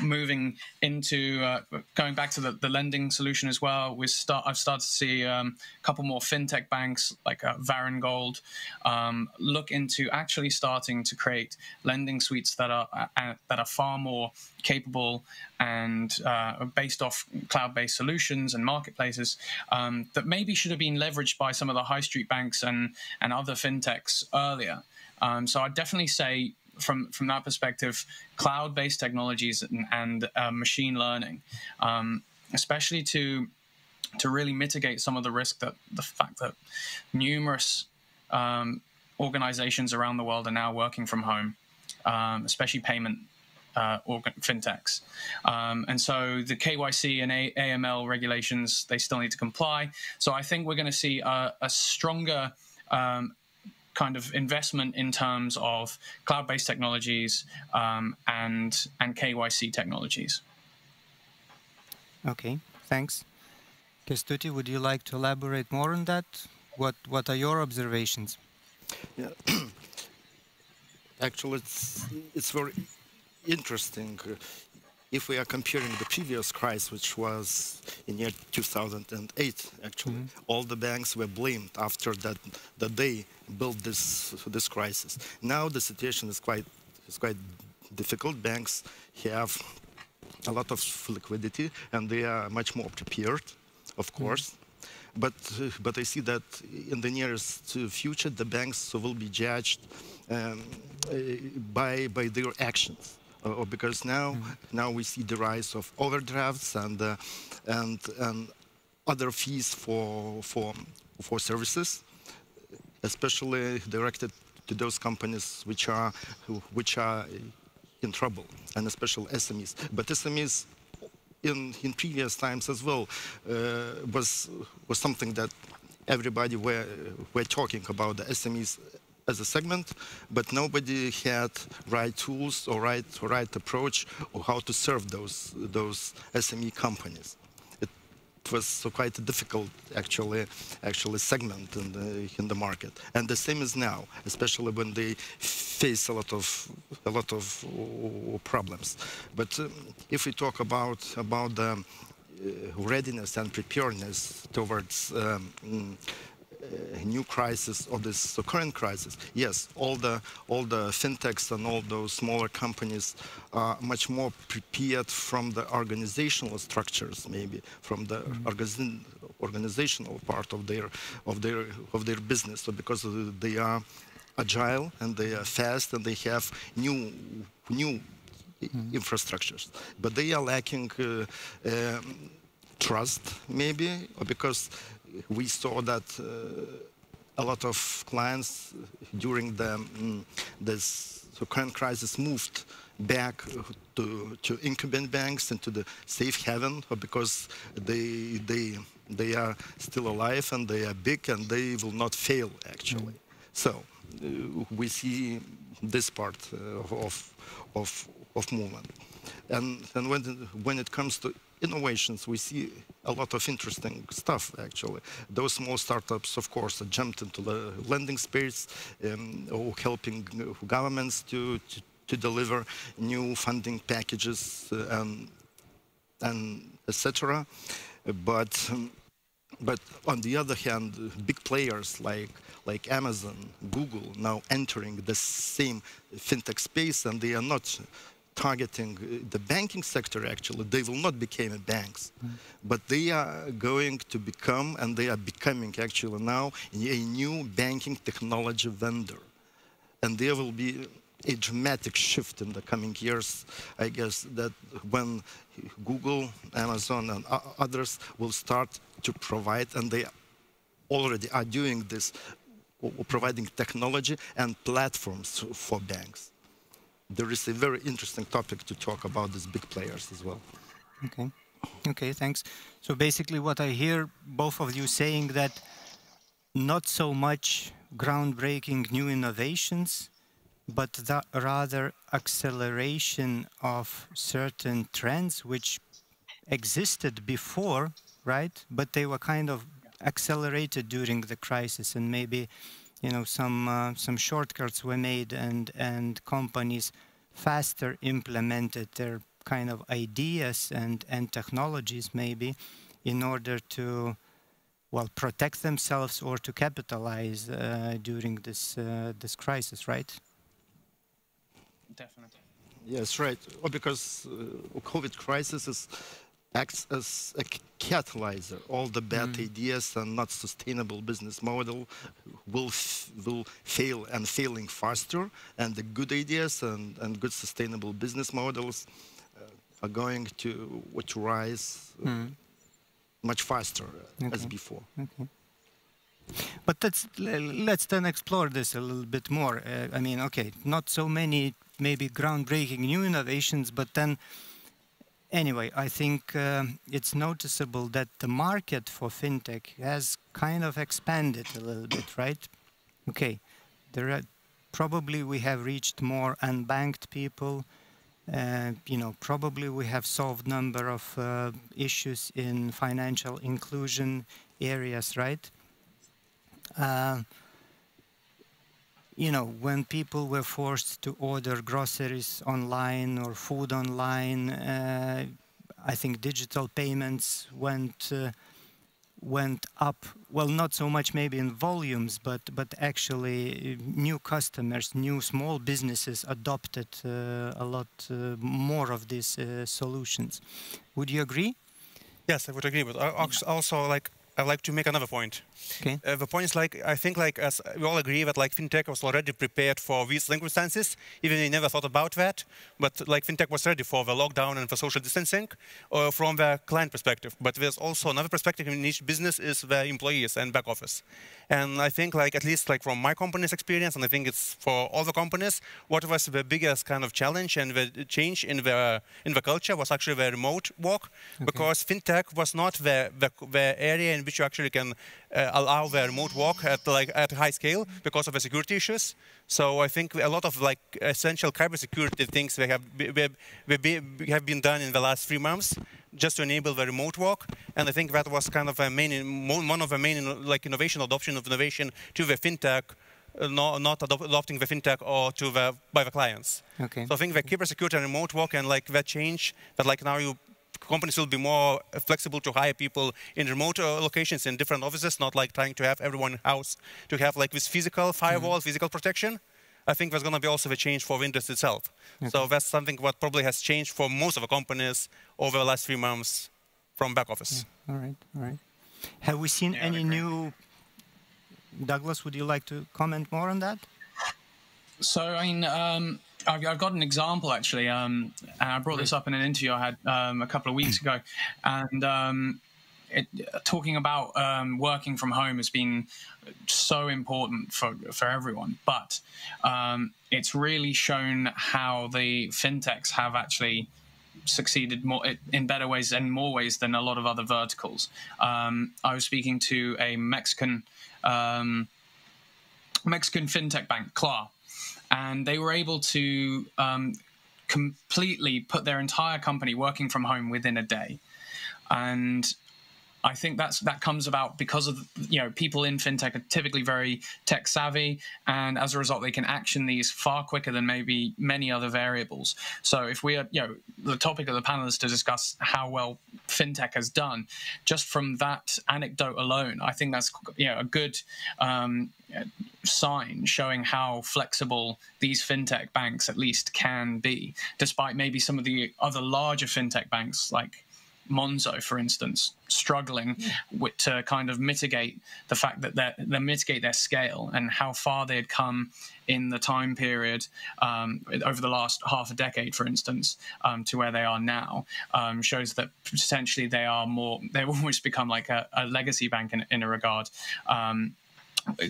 moving into uh, going back to the, the, lending solution as well. We start. I've started to see um, a couple more fintech banks like uh, Varengold um, look into actually starting to create lending suites that are uh, uh that are far more capable and uh, based off cloud-based solutions and marketplaces um, that maybe should have been leveraged by some of the high street banks and and other fintechs earlier. Um, so I'd definitely say from from that perspective, cloud-based technologies and, and uh, machine learning, um, especially to to really mitigate some of the risk that the fact that numerous um, organizations around the world are now working from home, um, especially payment uh, organ- fintechs. Um, and so the KYC and A- AML regulations, they still need to comply. So I think we're going to see a, a stronger um, kind of investment in terms of cloud-based technologies um, and and KYC technologies. Okay, thanks. Kestuti, would you like to elaborate more on that? What what are your observations? Yeah. Actually, it's it's very interesting if we are comparing the previous crisis, which was in year 2008, actually, mm -hmm. all the banks were blamed after that that they built this this crisis. Now the situation is quite is quite difficult. Banks have a lot of liquidity, and they are much more prepared, of mm-hmm. course. Mm. But uh, but I see that in the nearest future, the banks will be judged um, by by their actions. Uh, because now mm. now we see the rise of overdrafts and uh, and and other fees for for for services, especially directed to those companies which are which are in trouble, and especially SMEs. But SMEs in in previous times as well uh, was was something that everybody were were talking about the SMEs as a segment, but nobody had right tools or right right approach or how to serve those those SME companies. It was quite a difficult actually actually segment in the in the market. And the same is now especially when they face a lot of a lot of problems. But um, if we talk about about the uh, readiness and preparedness towards um, new crisis or this current crisis, yes, all the all the fintechs and all those smaller companies are much more prepared from the organizational structures, maybe from the mm -hmm. organizational part of their of their of their business, so because they are agile and they are fast and they have new new mm infrastructures, but they are lacking. Uh, um, trust maybe because we saw that uh, a lot of clients during the um, this current crisis moved back to, to incumbent banks and to the safe haven because they they they are still alive and they are big and they will not fail actually. Mm. So uh, we see this part uh, of of of movement, and and when when it comes to innovations, we see a lot of interesting stuff, actually. Those small startups, of course, jumped into the lending space, um, or helping governments to, to, to, deliver new funding packages uh, and, and etc. But, um, but on the other hand, big players like like Amazon, Google, now entering the same fintech space, and they are not targeting uh, the banking sector actually they will not become banks mm. but they are going to become and they are becoming actually now a new banking technology vendor and there will be a dramatic shift in the coming years i guess that when google amazon and others will start to provide and they already are doing this providing technology and platforms for banks there is a very interesting topic to talk about these big players as well. Okay. Okay, thanks. So basically what I hear both of you saying that not so much groundbreaking new innovations, but rather acceleration of certain trends which existed before, right? But they were kind of accelerated during the crisis and maybe you know some uh, some shortcuts were made and and companies faster implemented their kind of ideas and and technologies maybe in order to well protect themselves or to capitalize uh, during this uh, this crisis right? Definitely. Yes right. Well, because uh, covid crisis is acts as a catalyzer. All the bad mm. ideas and not sustainable business model will will fail and failing faster, and the good ideas and, and good sustainable business models uh, are going to, to rise mm. much faster okay. as before. Okay. But let's let's then explore this a little bit more. Uh, I mean, okay, not so many maybe groundbreaking new innovations, but then anyway, I think uh, it's noticeable that the market for fintech has kind of expanded a little bit, right? Okay, there are, probably we have reached more unbanked people. Uh, you know, probably we have solved number of uh, issues in financial inclusion areas, right? Uh, you know, when people were forced to order groceries online or food online, uh, I think digital payments went uh, went up, well, not so much maybe in volumes, but, but actually new customers, new small businesses adopted uh, a lot uh, more of these uh, solutions. Would you agree? Yes, I would agree. But also, like, I'd like to make another point. Okay. Uh, the point is like I think like as we all agree that like fintech was already prepared for these circumstances, even they never thought about that. But like fintech was ready for the lockdown and for social distancing, uh, from the client perspective. But there's also another perspective in each business is the employees and back office. And I think like at least like from my company's experience, and I think it's for all the companies, what was the biggest kind of challenge and the change in the in the culture was actually the remote work, okay. because fintech was not the, the the area in which you actually can uh, allow the remote work at like at high scale because of the security issues. So I think a lot of like essential cybersecurity things we have we, we have been done in the last three months just to enable the remote work. And I think that was kind of a main one of the main like innovation adoption of innovation to the fintech. Not, not adopting the fintech or to the by the clients. Okay. So I think the cybersecurity and remote work and like that change that like now you companies will be more flexible to hire people in remote uh, locations in different offices, not like trying to have everyone in house to have like this physical firewall, mm -hmm. physical protection. I think there's going to be also a change for Windows itself. Okay. So that's something what probably has changed for most of the companies over the last three months from back office. Yeah. All right, all right. Have we seen yeah, any new? Douglas, would you like to comment more on that? So I mean. Um, I've, I've, got an example actually, um, and I brought this up in an interview I had um, a couple of weeks ago, and um, it, talking about um, working from home has been so important for for everyone, but um, it's really shown how the fintechs have actually succeeded more in better ways and more ways than a lot of other verticals. Um, I was speaking to a Mexican Mexican fintech bank, Klar and they were able to um, completely put their entire company working from home within a day. And I think that's that comes about because of you know people in fintech are typically very tech savvy, and as a result, they can action these far quicker than maybe many other variables. So if we are you know the topic of the panel is to discuss how well fintech has done, just from that anecdote alone, I think that's you know a good um, sign showing how flexible these fintech banks at least can be, despite maybe some of the other larger fintech banks like Monzo, for instance, struggling with, to kind of mitigate the fact that they they mitigate their scale and how far they had come in the time period um, over the last half a decade, for instance, um, to where they are now, um, shows that potentially they are more. They've almost become like a, a legacy bank in, in a regard um,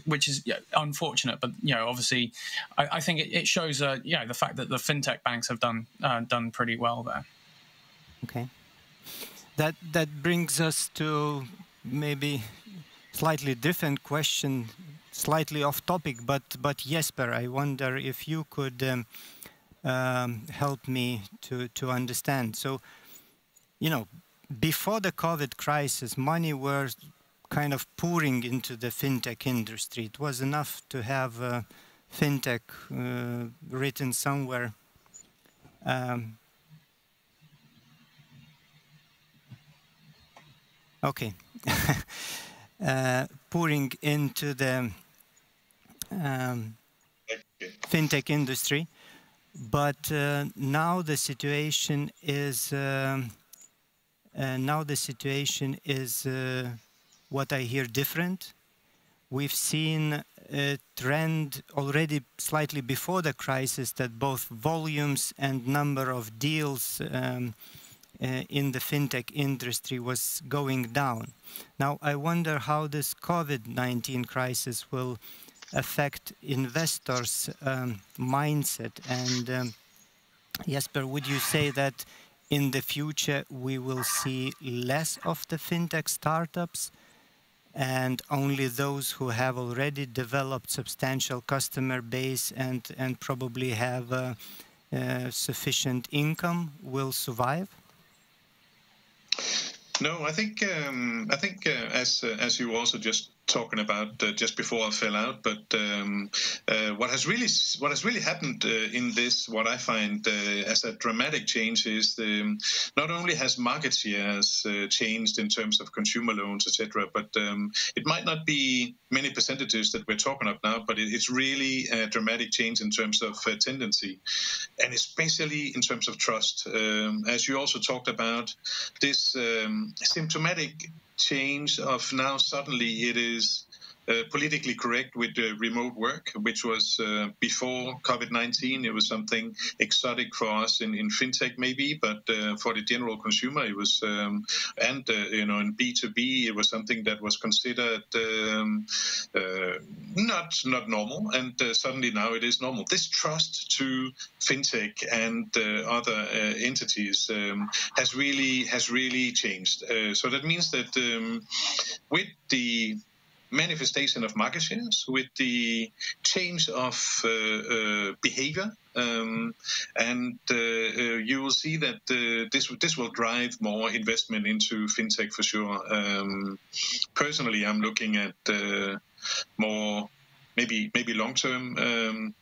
which is yeah, unfortunate. But you know, obviously, I, I think it, it, shows uh, you know the fact that the fintech banks have done uh, done pretty well there. Okay, that that brings us to maybe slightly different question, slightly off topic. But but Jesper, I wonder if you could um, um, help me to to understand. So, you know, before the COVID crisis, money were kind of pouring into the fintech industry. It was enough to have uh, fintech uh, written somewhere. Um, okay. uh, pouring into the um, fintech industry. But uh, now the situation is um, uh, now the situation is uh, what I hear different. We've seen a trend already slightly before the crisis that both volumes and number of deals um, in the fintech industry was going down. Now, I wonder how this COVID-19 crisis will affect investors' um, mindset. And um, Jesper, would you say that in the future we will see less of the fintech startups and only those who have already developed substantial customer base and, and probably have uh, uh, sufficient income will survive? No, I think um, I think uh, as uh, as you also just talking about uh, just before I fell out. But um, uh, what has really what has really happened uh, in this, what I find uh, as a dramatic change, is the, not only has market shares uh, changed in terms of consumer loans, etc., but um, it might not be many percentages that we're talking of now, but it, it's really a dramatic change in terms of uh, tendency, and especially in terms of trust. Um, as you also talked about, this um, symptomatic change of now suddenly it is uh, politically correct with uh, remote work, which was uh, before COVID-19. It was something exotic for us in, in fintech, maybe, but uh, for the general consumer, it was, um, and uh, you know, in B2B, it was something that was considered um, not not normal, and suddenly now it is normal. This trust to fintech and other entities um, has really has really changed. so that means that um, with the manifestation of market shares, with the change of uh, uh, behavior. Um, and uh, you will see that this this will drive more investment into fintech for sure. Um, personally, I'm looking at more maybe maybe long term um,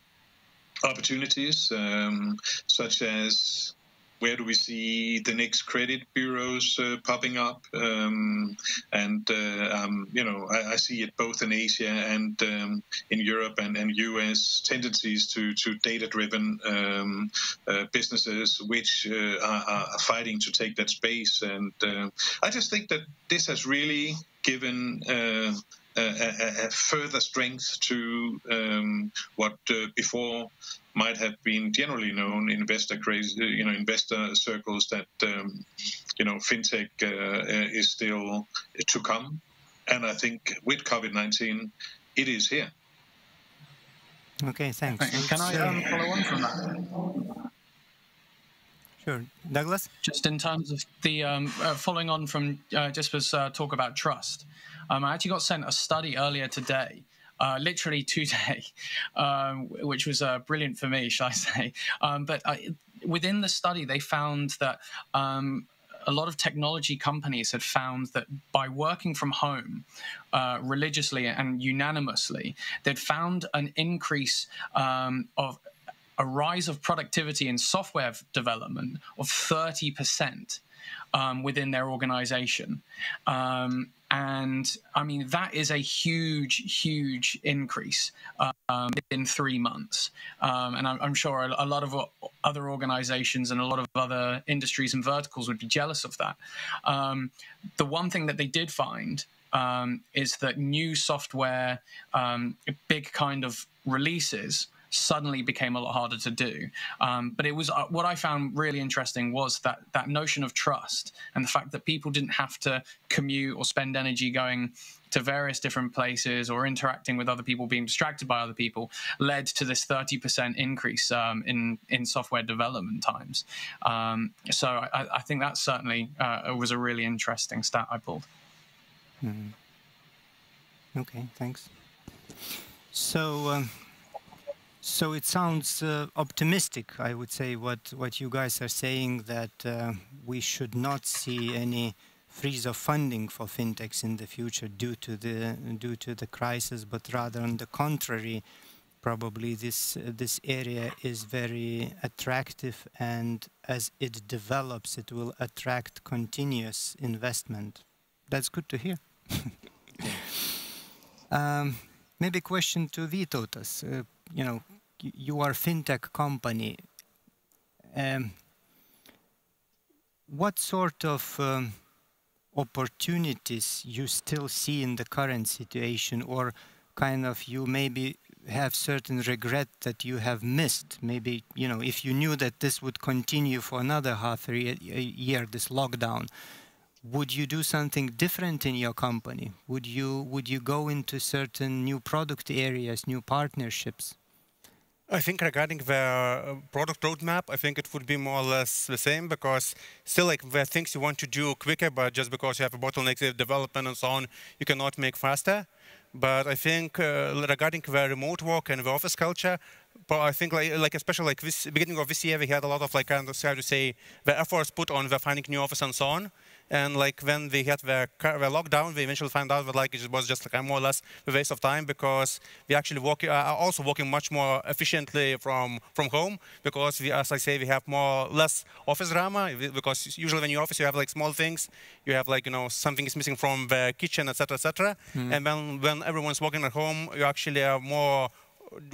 opportunities um, such as where do we see the next credit bureaus uh, popping up? Um, and, uh, um, you know, I, I, see it both in Asia and um, in Europe and, and US tendencies to, to data driven um, uh, businesses which uh, are, are, fighting to take that space. And I just think that this has really given uh, a, a, further strength to um, what uh, before might have been generally known investor crazy, you know, investor circles that um, you know fintech uh, is still to come, and I think with COVID nineteen, it is here. Okay, thanks. Can I um, follow on from that? Sure, Douglas. Just in terms of the um, uh, following on from uh, Jesper's uh, talk about trust, um, I actually got sent a study earlier today uh, literally today, um, which was uh, brilliant for me, shall I say. Um, but uh, within the study, they found that um, a lot of technology companies had found that by working from home uh, religiously and unanimously, they'd found an increase um, of a rise of productivity in software development of 30% um, within their organization. Um, and I mean, that is a huge, huge increase um, in three months. Um, and I'm, I'm, sure a, lot of other organizations and a lot of other industries and verticals would be jealous of that. Um, the one thing that they did find um, is that new software, um, big kind of releases, suddenly became a lot harder to do. Um, but it was uh, what I found really interesting was that that notion of trust and the fact that people didn't have to commute or spend energy going to various different places or interacting with other people, being distracted by other people, led to this 30% increase um, in in software development times. Um, so I, I, think that certainly uh, was a really interesting stat I pulled. Mm. Okay, thanks. So. Um, so it sounds uh, optimistic, I would say, what, what you guys are saying, that uh, we should not see any freeze of funding for fintechs in the future due to the, due to the crisis, but rather on the contrary, probably this, uh, this area is very attractive and as it develops, it will attract continuous investment. That's good to hear. um, maybe a question to Vytautas. You know, you are fintech company. Um, what sort of um, opportunities you still see in the current situation, or kind of you maybe have certain regret that you have missed? Maybe you know if you knew that this would continue for another half a year, this lockdown. Would you do something different in your company? Would you would you go into certain new product areas, new partnerships? I think regarding the uh, product roadmap, I think it would be more or less the same because still like there are things you want to do quicker, but just because you have a bottleneck in development and so on, you cannot make faster. But I think uh, regarding the remote work and the office culture, but I think like, like especially like this beginning of this year, we had a lot of like of how to say the efforts put on the finding new office and so on. And like when we had the, the lockdown, we eventually found out that like it was just like more or less a waste of time because we actually work, uh, are also working much more efficiently from from home because we, as I say, we have more less office drama because usually when you office you have like small things, you have like you know something is missing from the kitchen, etc., etc. Mm. And when when everyone's working at home, you actually are more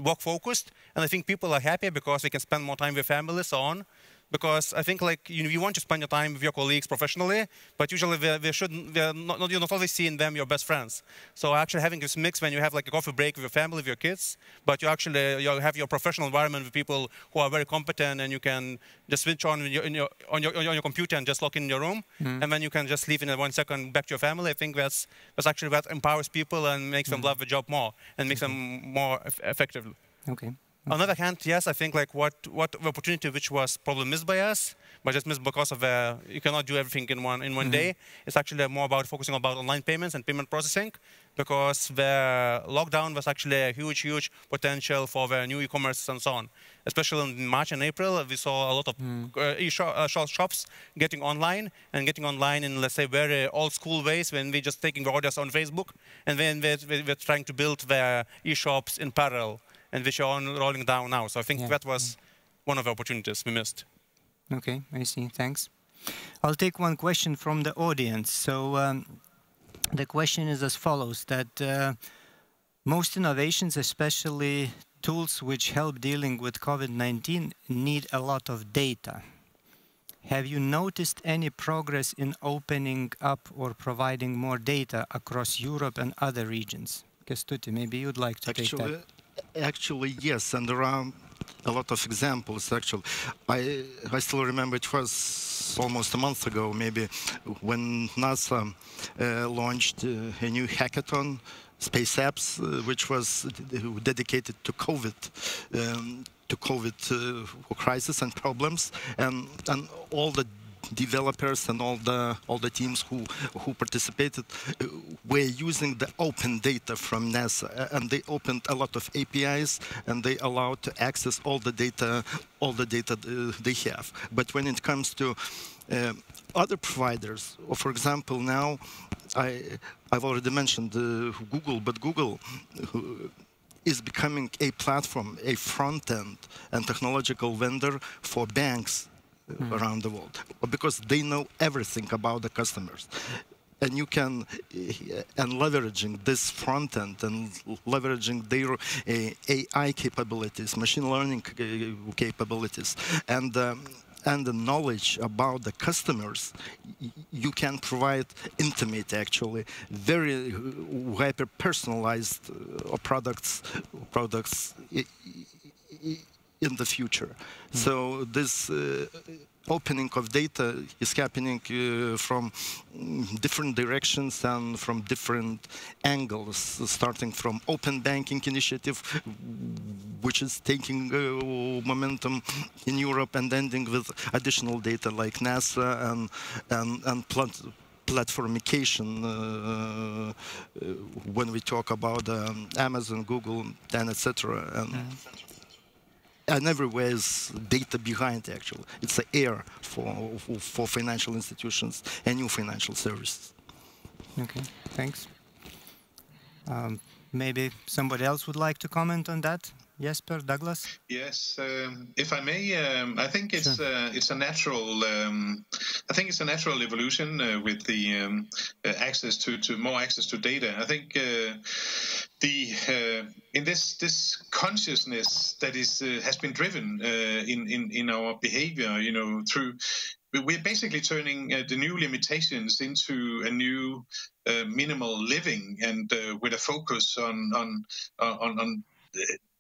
work focused, and I think people are happy because they can spend more time with families, so on because I think like you, you want to spend your time with your colleagues professionally, but usually they, they shouldn't, not, you're not always seeing them your best friends. So actually having this mix when you have like a coffee break with your family, with your kids, but you actually you have your professional environment with people who are very competent and you can just switch on your, your, on, your, on your computer and just lock in your room, mm. and then you can just leave in one second back to your family. I think that's, that's actually what empowers people and makes mm. them love the job more and makes them more effective. Okay. On the other hand, yes, I think like what what the opportunity which was probably missed by us, but just missed because of uh, you cannot do everything in one in one mm -hmm. day. It's actually more about focusing about online payments and payment processing, because the lockdown was actually a huge, huge potential for the new e-commerce and so on. Especially in March and April, we saw a lot of mm. uh, e shops getting online and getting online in, let's say, very old school ways when we're just taking the orders on Facebook and then we're, we're trying to build the e-shops in parallel and which are rolling down now. So I think yeah. that was one of the opportunities we missed. Okay, I see. Thanks. I'll take one question from the audience. So um, the question is as follows: that uh, most innovations, especially tools which help dealing with COVID-19, need a lot of data. Have you noticed any progress in opening up or providing more data across Europe and other regions? Kestuti, maybe you'd like to Actually, take that. Actually, yes, and there are a lot of examples. Actually, I I still remember it was almost a month ago, maybe, when NASA uh, launched uh, a new hackathon, Space Apps, uh, which was dedicated to COVID. Um, to COVID uh, crisis and problems, and and all the developers and all the all the teams who who participated uh, were using the open data from NASA, and they opened a lot of APIs and they allowed to access all the data all the data they have. But when it comes to uh, other providers, for example, now I I've already mentioned uh, Google, but Google is becoming a platform, a front end and technological vendor for banks mm. around the world because they know everything about the customers and you can uh, and leveraging this front end and leveraging their uh, AI capabilities, machine learning uh, capabilities, and um, and the knowledge about the customers, you can provide intimate, actually, very hyper personalized uh, products products in the future. Mm. So this uh, opening of data is happening uh, from different directions and from different angles, starting from open banking initiative, which is taking uh, momentum in Europe and ending with additional data like NASA and, and, and plat platformication uh, uh, when we talk about um, Amazon, Google, and etc. And, mm and everywhere is data behind actually. It's the air for, for financial institutions and new financial services. Okay, thanks. Um, maybe somebody else would like to comment on that? Jesper, Douglas? Yes, um, if I may, um, I think it's sure. uh, it's a natural. Um, I think it's a natural evolution uh, with the um, uh, access to, to more access to data. I think uh, the uh, in this this consciousness that is uh, has been driven in, in in our behavior, you know, through we're basically turning uh, the new limitations into a new uh, minimal living and uh, with a focus on on on, on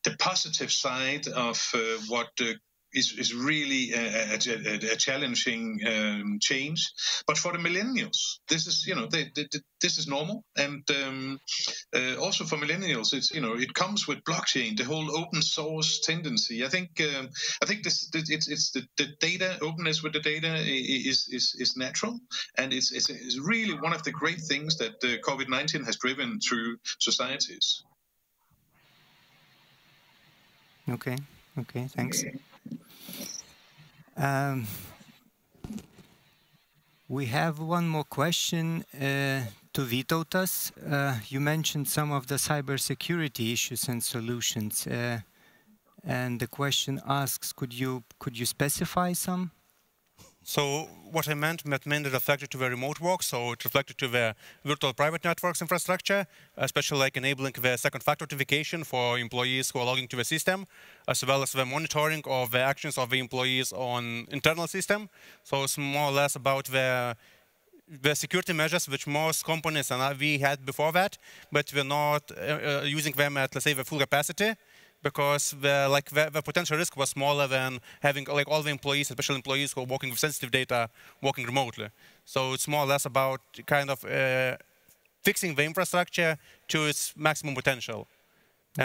the positive side of uh, what uh, is, is really a, a, a challenging um, change. But for the millennials, this is you know they, they, this is normal, and um, uh, also for millennials, it's you know it comes with blockchain, the whole open source tendency. I think um, I think this, this it's, it's the, the, data openness with the data is is, is natural, and it's, it's, it's really one of the great things that uh, COVID nineteen has driven through societies. Okay, Okay, thanks. Um, we have one more question uh, to Vytautas. Uh, you mentioned some of the cybersecurity issues and solutions. Uh, and the question asks, could you, could you specify some? So what I meant, meant mainly reflected to the remote work, so it reflected to the virtual private networks infrastructure, especially like enabling the second factor authentication for employees who are logging to the system, as well as the monitoring of the actions of the employees on internal system. So it's more or less about the the security measures which most companies and we had before that, but we're not uh, uh, using them at, let's say, the full capacity because the, like, the, the, potential risk was smaller than having like all the employees, especially employees who are working with sensitive data, working remotely. So it's more or less about kind of uh, fixing the infrastructure to its maximum potential.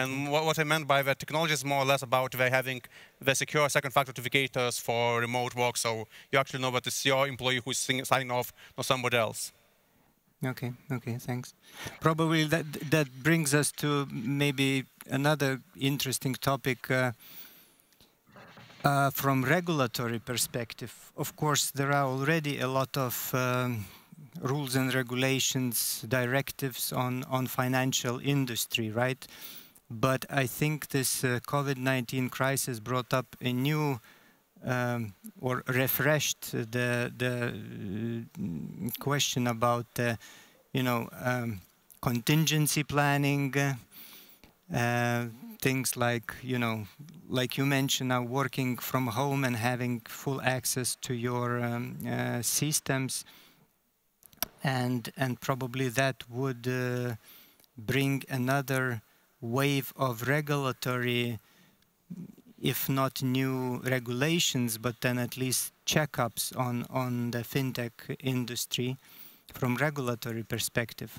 And mm-hmm. what, what, I meant by the technology is more or less about the having the secure second factor authenticators for remote work, so you actually know that it's your employee who's signing off, not somebody else. Okay, okay, thanks. Probably that that brings us to maybe another interesting topic uh, uh, from regulatory perspective. Of course, there are already a lot of um, rules and regulations, directives on on financial industry, right? But I think this uh, COVID-19 crisis brought up a new um, or refreshed the the uh, question about uh, you know um, contingency planning, uh, things like you know like you mentioned now working from home and having full access to your um, uh, systems, and and probably that would uh, bring another wave of regulatory if not new regulations, but then at least checkups on, on the fintech industry from regulatory perspective.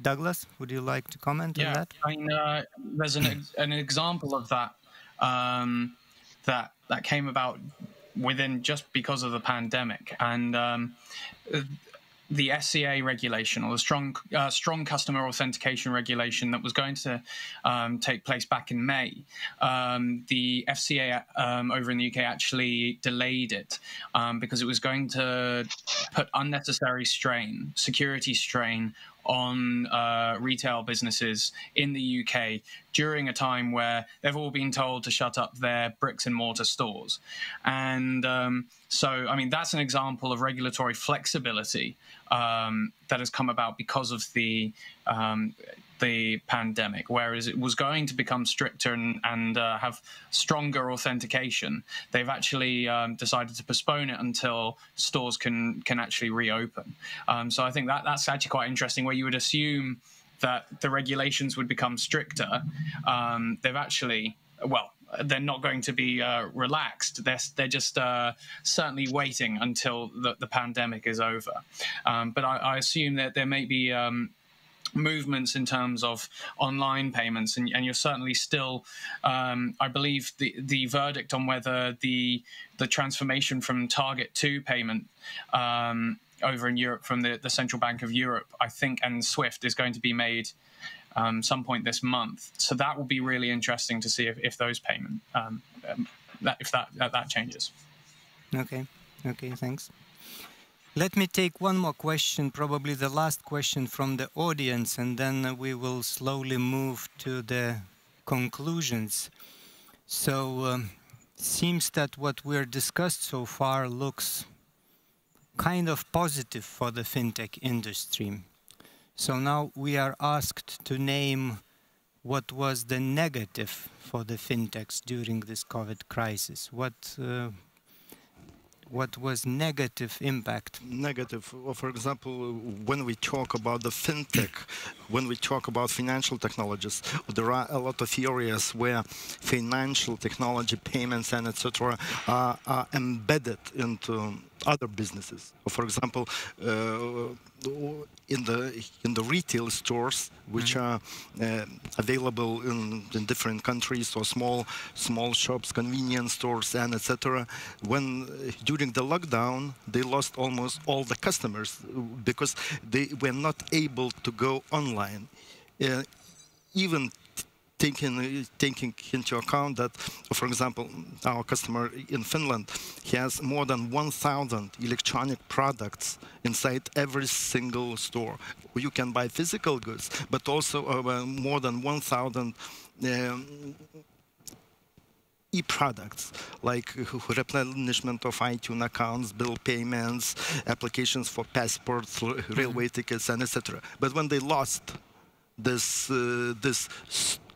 Douglas, would you like to comment yeah, on that? I mean, uh, there's an, an example of that um, that that came about within just because of the pandemic, and um, the SCA regulation or the strong uh, strong customer authentication regulation that was going to um, take place back in May, um, the FCA um, over in the UK actually delayed it um, because it was going to put unnecessary strain, security strain on uh, retail businesses in the UK during a time where they've all been told to shut up their bricks and mortar stores. And um, so, I mean, that's an example of regulatory flexibility um, that has come about because of the um, the pandemic, whereas it was going to become stricter and, and uh, have stronger authentication. They've actually um, decided to postpone it until stores can can actually reopen. Um, so I think that that's actually quite interesting, where you would assume that the regulations would become stricter. Um, they've actually well, they're not going to be uh, relaxed. They're, they're just uh, certainly waiting until the, the pandemic is over. Um, but I, I, assume that there may be um, movements in terms of online payments, and, and you're certainly still, um, I believe, the the verdict on whether the the transformation from TARGET2 payment. Um, over in Europe, from the, the Central Bank of Europe, I think, and SWIFT is going to be made um, some point this month. So that will be really interesting to see if, if those payment um, um that if that, that that changes. Okay. Okay. Thanks. Let me take one more question, probably the last question from the audience, and then we will slowly move to the conclusions. So, um, seems that what we're discussed so far looks kind of positive for the fintech industry. So now we are asked to name what was the negative for the fintechs during this COVID crisis. What uh, what was negative impact? Negative. Well, for example, when we talk about the fintech, when we talk about financial technologies, there are a lot of areas where financial technology, payments, and etc. Are, are embedded into other businesses. For example, uh, in the in the retail stores, which mm -hmm. are uh, available in, in, different countries, or small small shops, convenience stores, and etc. When uh, during the lockdown, they lost almost all the customers because they were not able to go online. Uh, even taking taking into account that, for example, our customer in Finland he has more than 1,000 electronic products inside every single store. You can buy physical goods, but also uh, more than 1,000 um, e-products like replenishment of iTunes accounts, bill payments, applications for passports, railway tickets, and etc. But when they lost this uh, this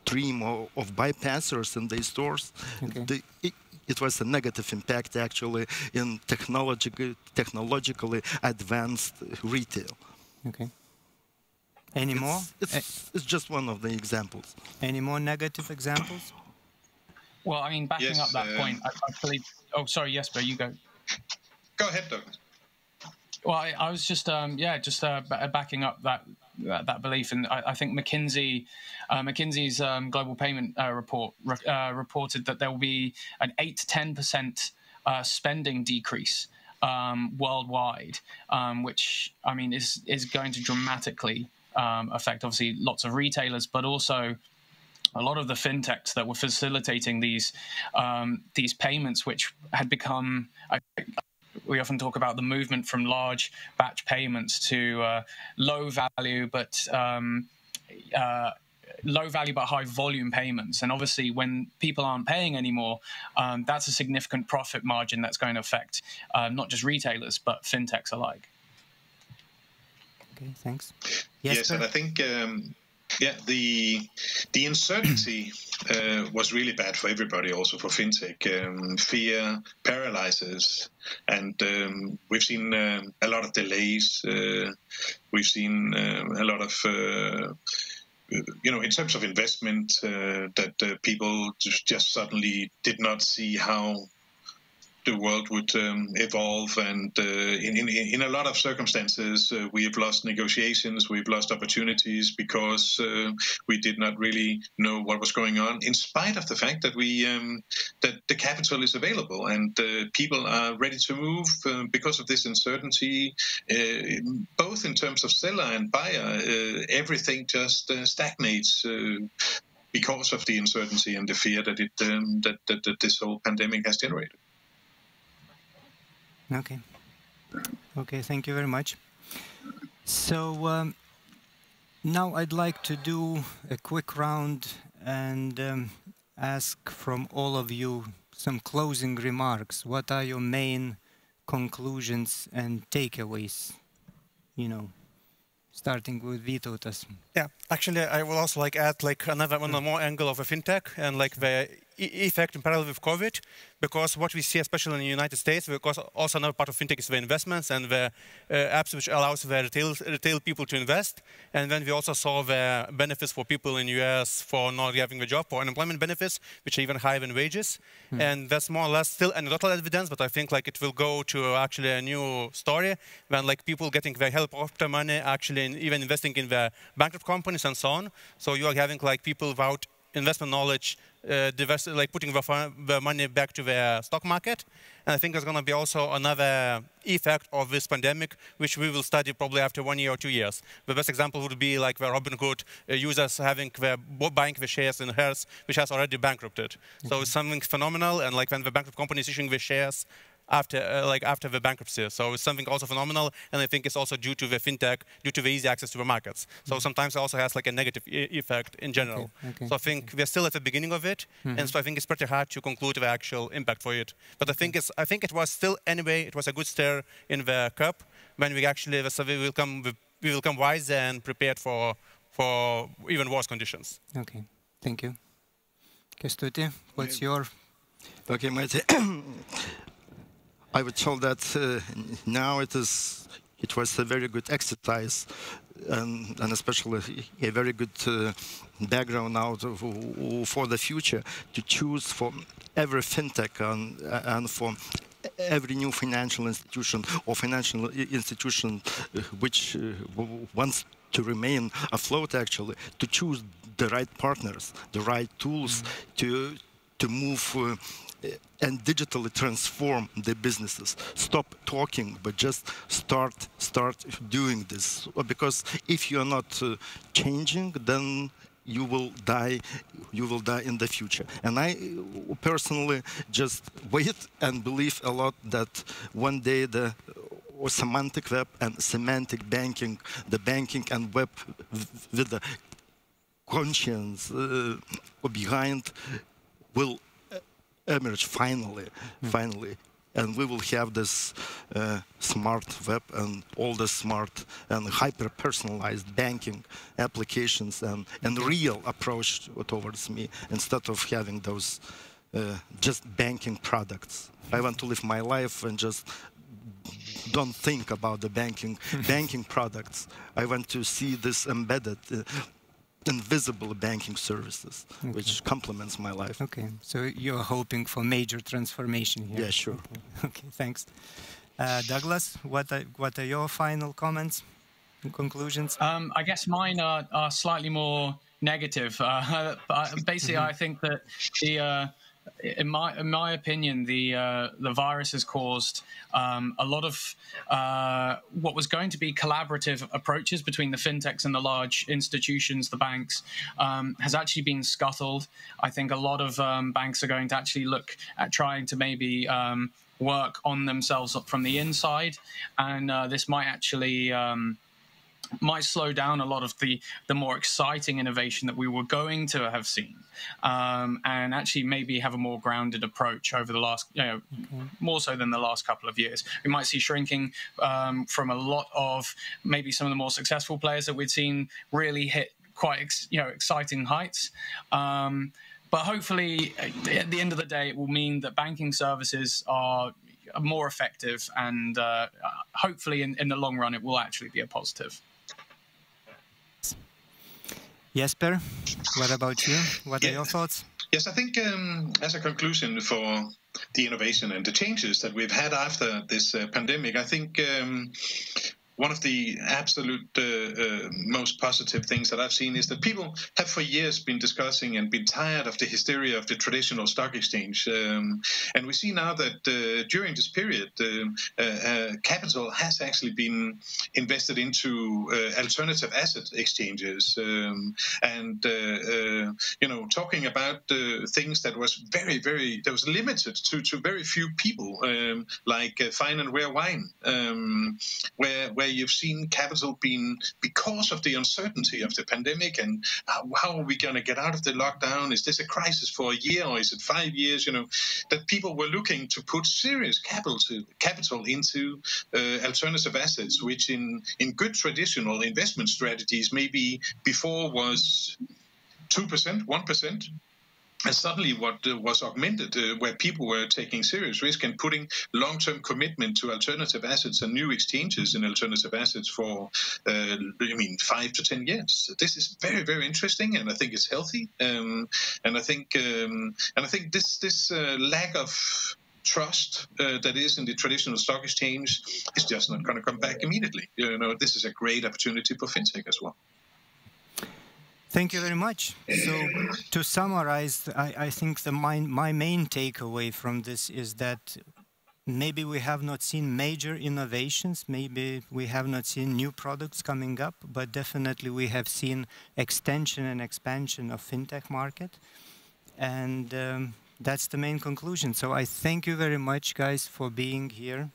stream of, of, bypassers in these stores, okay. they, it, it, was a negative impact actually in technologically technologically advanced retail. Okay. Any it's, more? It's, eh. it's just one of the examples. Any more negative examples? Well, I mean, backing yes, up that uh, point, I, I believe. Oh, sorry, Jesper, you go. Go ahead, Doug. Well, I, I was just, um, yeah, just uh, backing up that that, belief, and I, I think McKinsey, uh, McKinsey's um, global payment uh, report uh, reported that there will be an eight to ten percent uh, spending decrease um, worldwide, um, which I mean is is going to dramatically um, affect obviously lots of retailers, but also a lot of the fintechs that were facilitating these um, these payments, which had become. I, we often talk about the movement from large batch payments to uh, low value, but um, uh, low value but high volume payments. And obviously, when people aren't paying anymore, um, that's a significant profit margin that's going to affect uh, not just retailers but fintechs alike. Okay, thanks. Yes, yes and I think um, yeah, the the uncertainty uh, was really bad for everybody, also for fintech. Um, fear paralyzes, and um, we've seen uh, a lot of delays. Uh, we've seen um, a lot of uh, you know, in terms of investment, uh, that uh, people just, just suddenly did not see how the world would um, evolve. And uh, in, in, in, a lot of circumstances, uh, we have lost negotiations, we've lost opportunities because uh, we did not really know what was going on. In spite of the fact that we um, that the capital is available and uh, people are ready to move uh, because of this uncertainty, uh, both in terms of seller and buyer, everything just stagnates because of the uncertainty and the fear that it um, that, that, that, this whole pandemic has generated. Okay. Okay, thank you very much. So um, now I'd like to do a quick round and um, ask from all of you some closing remarks. What are your main conclusions and takeaways? You know, starting with Vytautas. Yeah, actually, I will also like add like another one more angle of a fintech and like the effect in parallel with COVID, because what we see, especially in the United States, because also another part of fintech is the investments and the uh, apps which allows the retail, retail people to invest. And then we also saw the benefits for people in US for not having a job, for unemployment benefits, which are even higher than wages. Hmm. And that's more or less still anecdotal evidence, but I think like it will go to actually a new story when like people getting their helicopter money, actually in, even investing in the bankrupt companies and so on. So you are having like people without investment knowledge, uh, like putting the, the, money back to the stock market. And I think there's going to be also another effect of this pandemic, which we will study probably after one year or two years. The best example would be like the Robinhood uh, users having the, buying the shares in Hertz, which has already bankrupted. Mm -hmm. So it's something phenomenal. And like when the bankrupt company is issuing the shares, after uh, like after the bankruptcy. So it's something also phenomenal, and I think it's also due to the fintech, due to the easy access to the markets. So mm -hmm. sometimes it also has like a negative e effect in general. Okay. Okay. So I think okay. we're still at the beginning of it, mm -hmm. and so I think it's pretty hard to conclude the actual impact for it. But I think it's I think it was still anyway it was a good stir in the cup when we actually we will come we will come wise and prepared for for even worse conditions. Okay, thank you. Kestuti, what's your Okay, Mate. I would told that uh, now it is it was a very good exercise and, and especially a very good uh, background now to, for the future to choose for every fintech and, and for every new financial institution or financial institution uh, which uh, wants to remain afloat actually to choose the right partners the right tools mm -hmm. to to move uh, and digitally transform the businesses. Stop talking, but just start start doing this. Because if you're not uh, changing, then you will die you will die in the future and i personally just wait and believe a lot that one day the or semantic web and semantic banking the banking and web with the conscience uh, behind will emerge finally mm. finally and we will have this uh, smart web and all the smart and hyper personalized banking applications and, and real approach towards me instead of having those uh, just banking products. I want to live my life and just don't think about the banking banking products. I want to see this embedded uh, invisible banking services, okay. which complements my life. Okay, so you're hoping for major transformation here. Yeah, sure. Okay, thanks. Uh, Douglas, what are, what are your final comments and conclusions? Um, I guess mine are, are slightly more negative. Uh, basically, I think that the uh, in my in my opinion, the uh, the virus has caused um, a lot of uh, what was going to be collaborative approaches between the fintechs and the large institutions, the banks, um, has actually been scuttled. I think a lot of um, banks are going to actually look at trying to maybe um, work on themselves from the inside, and uh, this might actually um, might slow down a lot of the the more exciting innovation that we were going to have seen, um, and actually maybe have a more grounded approach over the last, you know, more so than the last couple of years. We might see shrinking um, from a lot of maybe some of the more successful players that we'd seen really hit quite you know exciting heights. Um, but hopefully, at the end of the day, it will mean that banking services are more effective, and uh, hopefully, in, in the long run, it will actually be a positive. Jesper, what about you? What yeah. are your thoughts? Yes, I think um, as a conclusion for the innovation and the changes that we've had after this uh, pandemic, I think um, one of the absolute uh, uh, most positive things that I've seen is that people have for years been discussing and been tired of the hysteria of the traditional stock exchange. Um, and we see now that uh, during this period, uh, uh, capital has actually been invested into uh, alternative asset exchanges. Um, and, you know, talking about things that was very, very, that was limited to, to very few people, um, like fine and rare wine, um, where, where where you've seen capital being because of the uncertainty of the pandemic and how, are we going to get out of the lockdown? Is this a crisis for a year or is it five years? You know, that people were looking to put serious capital to, capital into uh, alternative assets, which in in good traditional investment strategies maybe before was two percent, one percent and suddenly what uh, was augmented uh, where people were taking serious risk and putting long-term commitment to alternative assets and new exchanges in alternative assets for uh, i mean five to ten years. This is very very interesting and i think it's healthy. Um, and i think um, and i think this this uh, lack of trust uh, that is in the traditional stock exchange is just not going to come back immediately. You know this is a great opportunity for fintech as well Thank you very much. So, to summarize, I, I think the my, my main takeaway from this is that maybe we have not seen major innovations, maybe we have not seen new products coming up, but definitely we have seen extension and expansion of fintech market. And um, that's the main conclusion. So I thank you very much, guys, for being here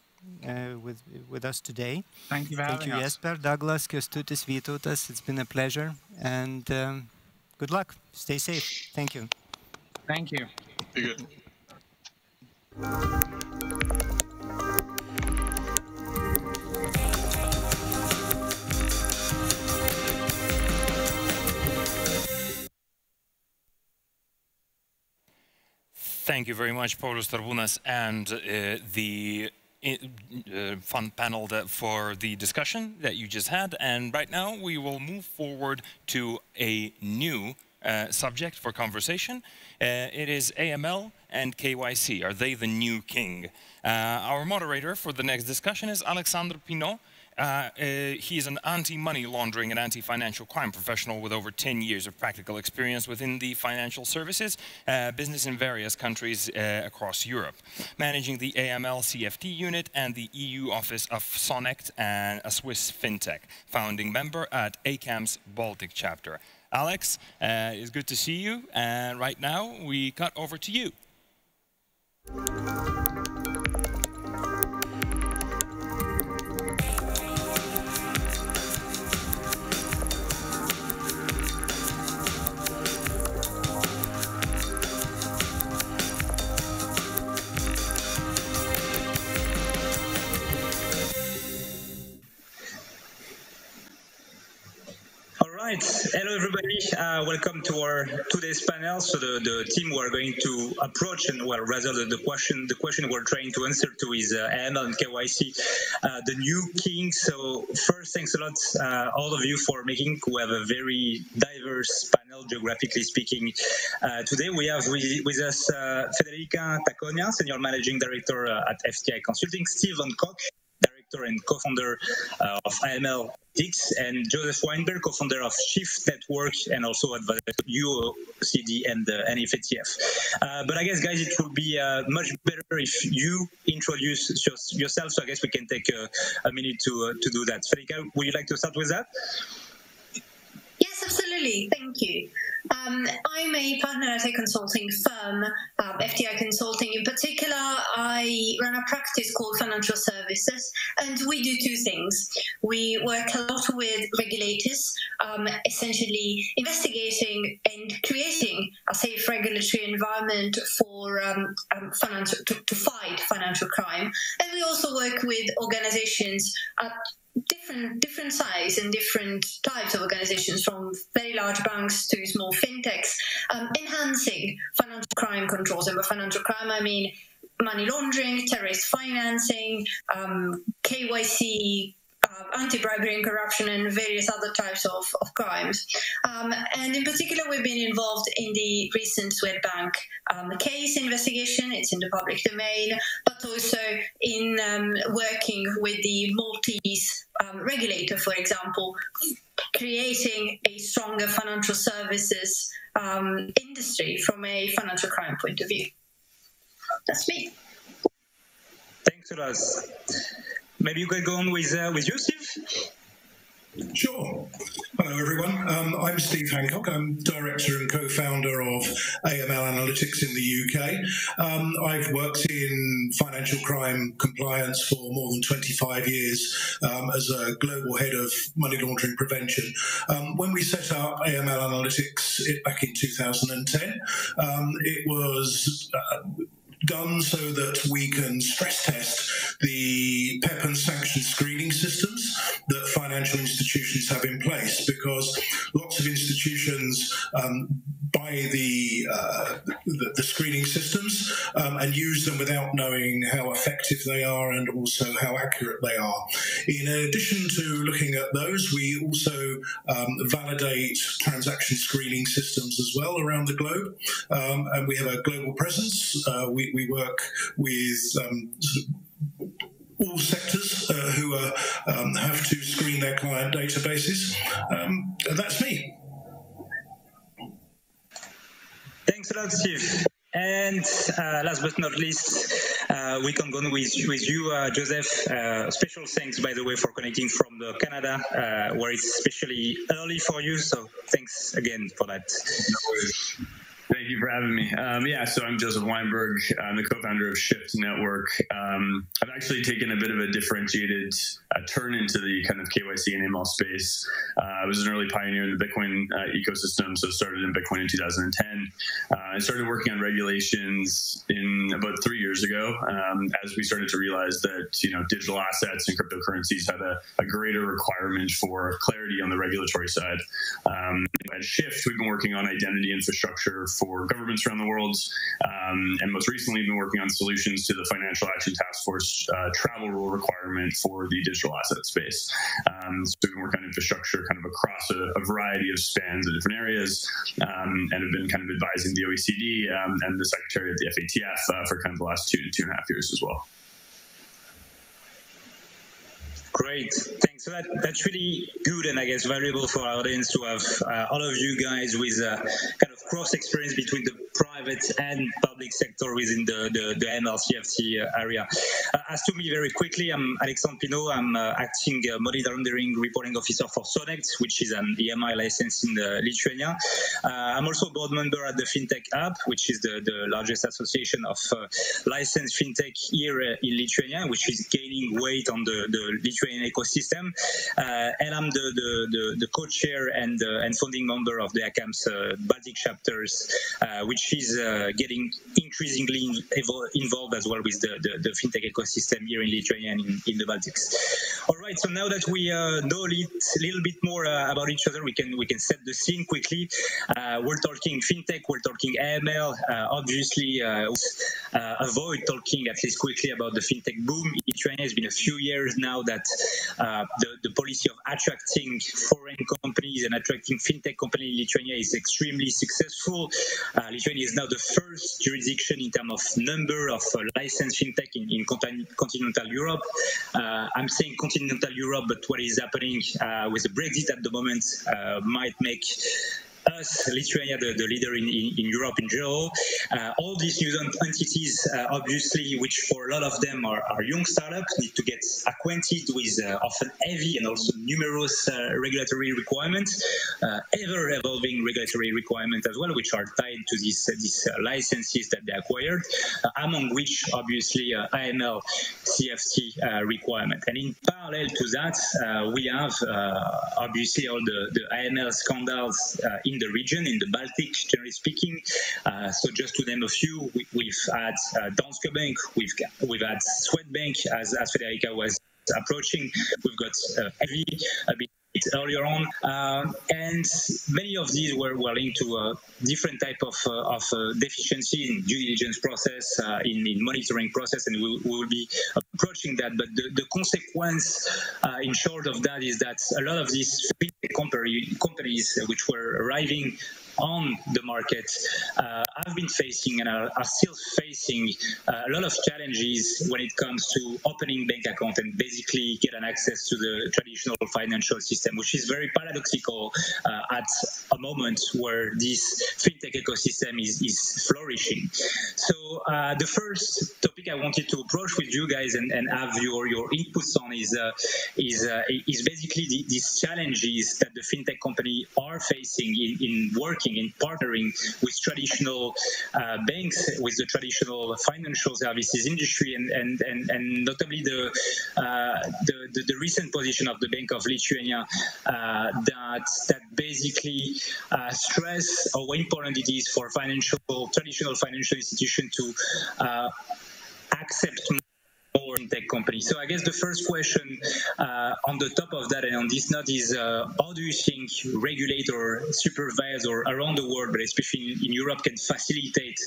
uh, with with us today. Thank you for Thank having you, us. Jesper, Douglas, Kęstutis, Vytautas. It's been a pleasure, and um, good luck. Stay safe. Thank you. Thank you. Be good. Thank you very much, Paulius Tarbunas, and uh, the uh, fun panel that, for the discussion that you just had. And right now we will move forward to a new uh, subject for conversation. Uh, it is AML and KYC. Are they the new king? Uh, our moderator for the next discussion is Alexandre Pinot. Uh, uh, he is an anti-money laundering and anti-financial crime professional with over 10 years of practical experience within the financial services uh, business in various countries uh, across Europe, managing the AML CFT unit and the EU office of Sonect and a Swiss fintech, founding member at ACAMS Baltic chapter. Alex, uh, it's good to see you. And right now, we cut over to you. Right. Hello, everybody. Uh, welcome to our today's panel. So the, the team we're going to approach, and well, rather the, the question the question we're trying to answer to is uh, AML and KYC, uh, the new king. So first, thanks a lot, uh, all of you, for making. We have a very diverse panel, geographically speaking. Uh, today we have with, with us uh, Federica Taconia, Senior Managing Director uh, at FTI Consulting, Stephen Koch, director and co-founder uh, of Analytics, and Joseph Weinberg, co-founder of Shyft Network and also advisor OECD and the NFATF. Uh, but I guess, guys, it would be uh, much better if you introduce yourself. So I guess we can take a, a minute to uh, to do that. Federica, would you like to start with that? Yes, absolutely. Thank you. Um, I'm a partner at a consulting firm, um, FTI Consulting. In particular, I run a practice called Financial Services, and we do two things. We work a lot with regulators, um, essentially investigating and creating a safe regulatory environment for um, um, financial to, to fight financial crime, and we also work with organizations at different different size and different types of organizations, from very large banks to small fintechs, um, enhancing financial crime controls. And by financial crime, I mean money laundering, terrorist financing, um, KYC, uh, anti-bribery and corruption and various other types of, of crimes. Um, and in particular, we've been involved in the recent Swedbank um, case investigation. It's in the public domain, but also in um, working with the Maltese um, regulator, for example, creating a stronger financial services um, industry from a financial crime point of view. That's me. Thanks lot. Maybe you could go on with uh, with Steve. Sure. Hello, everyone. Um, I'm Steve Hancock. I'm director and co-founder of AML Analytics in the UK. Um, I've worked in financial crime compliance for more than 25 years um, as a global head of money laundering prevention. Um, when we set up AML Analytics it, back in 2010, um, it was uh, done so that we can stress test the PEP and sanction screening systems that financial institutions have in place because lots of institutions um, buy the, uh, the, the screening systems um, and use them without knowing how effective they are and also how accurate they are. In addition to looking at those, we also um, validate transaction screening systems as well around the globe, um, and we have a global presence. Uh, we, we work with um, all sectors uh, who are, um, have to screen their client databases. Um, that's me. Thanks a lot, Steve. And uh, last but not least, uh, we can go with, with you, uh, Joseph. Uh, special thanks, by the way, for connecting from the Canada, uh, where it's especially early for you. So thanks again for that. No Thank you for having me. Um, yeah, so I'm Joseph Weinberg. I'm the co-founder of Shyft Network. Um, I've actually taken a bit of a differentiated uh, turn into the kind of KYC and AML space. Uh, I was an early pioneer in the Bitcoin uh, ecosystem, so started in Bitcoin in 2010. Uh, I started working on regulations in about three years ago um, as we started to realize that you know digital assets and cryptocurrencies had a, a greater requirement for clarity on the regulatory side. Um, at Shyft, we've been working on identity infrastructure for governments around the world, um, and most recently been working on solutions to the Financial Action Task Force uh, travel rule requirement for the digital asset space. Um, so we've been working on infrastructure kind of across a, a variety of spans of different areas, um, and have been kind of advising the OECD um, and the Secretary of the FATF uh, for kind of the last two to two and a half years as well. Great, thanks. So that, that's really good and I guess valuable for our audience to have uh, all of you guys with uh, kind of cross experience between the private and public sector within the, the, the MLCFT area. Uh, as to me, very quickly, I'm Alexandre Pinot. I'm uh, acting uh, money laundering reporting officer for Sonect, which is an EMI license in Lithuania. I'm also a board member at the FinTech Hub, which is the, the largest association of licensed FinTech here in Lithuania, which is gaining weight on the, the ecosystem. and I'm the, the, the, the co-chair and, and founding member of the ACAMS Baltic chapters, which is getting increasingly involved as well with the, the, the, fintech ecosystem here in Lithuania and in, in the Baltics. All right, so now that we uh, know a little, bit more uh, about each other, we can we can set the scene quickly. Uh, we're talking fintech, we're talking AML. Uh, obviously, uh, uh, avoid talking at least quickly about the fintech boom. Lithuania, it's been a few years now that the, the policy of attracting foreign companies and attracting fintech companies in Lithuania is extremely successful. Lithuania is now the first jurisdiction in terms of number of licensed fintech in, in continental Europe. Uh, I'm saying continental Europe, but what is happening uh, with the Brexit at the moment uh, might make us, Lithuania, the, the leader in, in, in, Europe in general. Uh, all these new entities, uh, obviously, which for a lot of them are, are young startups, need to get acquainted with uh, often heavy and also numerous uh, regulatory requirements, uh, ever evolving regulatory requirements as well, which are tied to these, uh, these licenses that they acquired, among which, obviously, AML CFT requirement. And in parallel to that, we have obviously all the, the AML scandals in the region, in the Baltic, generally speaking. Uh, so just to name a few, we, have had uh, Danske Bank, we've we've had Swedbank, as as Federica was approaching. We've got uh, Heavy, a bit earlier on, uh, and many of these were, were linked to a different type of, uh, of uh, deficiency in due diligence process, uh, in, in, monitoring process, and we, we, will be approaching that. But the, the consequence, uh, in short of that, is that a lot of these companies which were arriving on the market uh, have been facing and are, are still facing uh, a lot of challenges when it comes to opening bank account and basically get an access to the traditional financial system, which is very paradoxical uh, at a moment where this fintech ecosystem is, is flourishing. So uh, the first topic I wanted to approach with you guys and, and have your, your inputs on is uh, is uh, is basically the, these challenges that the fintech company are facing in, in working working in partnering with traditional uh, banks, with the traditional financial services industry, and and and, and notably the, uh, the, the, the recent position of the Bank of Lithuania uh, that that basically uh, stress how important it is for financial traditional financial institution to accept more tech companies. So I guess the first question uh, on the top of that and on this note is uh, how do you think regulator, supervisor around the world, but especially in, in Europe, can facilitate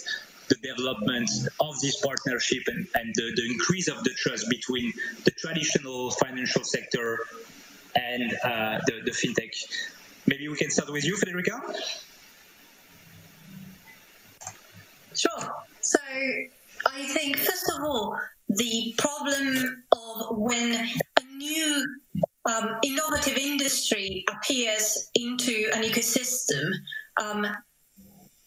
the development of this partnership and, and the, the, increase of the trust between the traditional financial sector and uh, the, the fintech. Maybe we can start with you, Federica. Sure. So I think, first of all, the problem of when a new um, innovative industry appears into an ecosystem, um,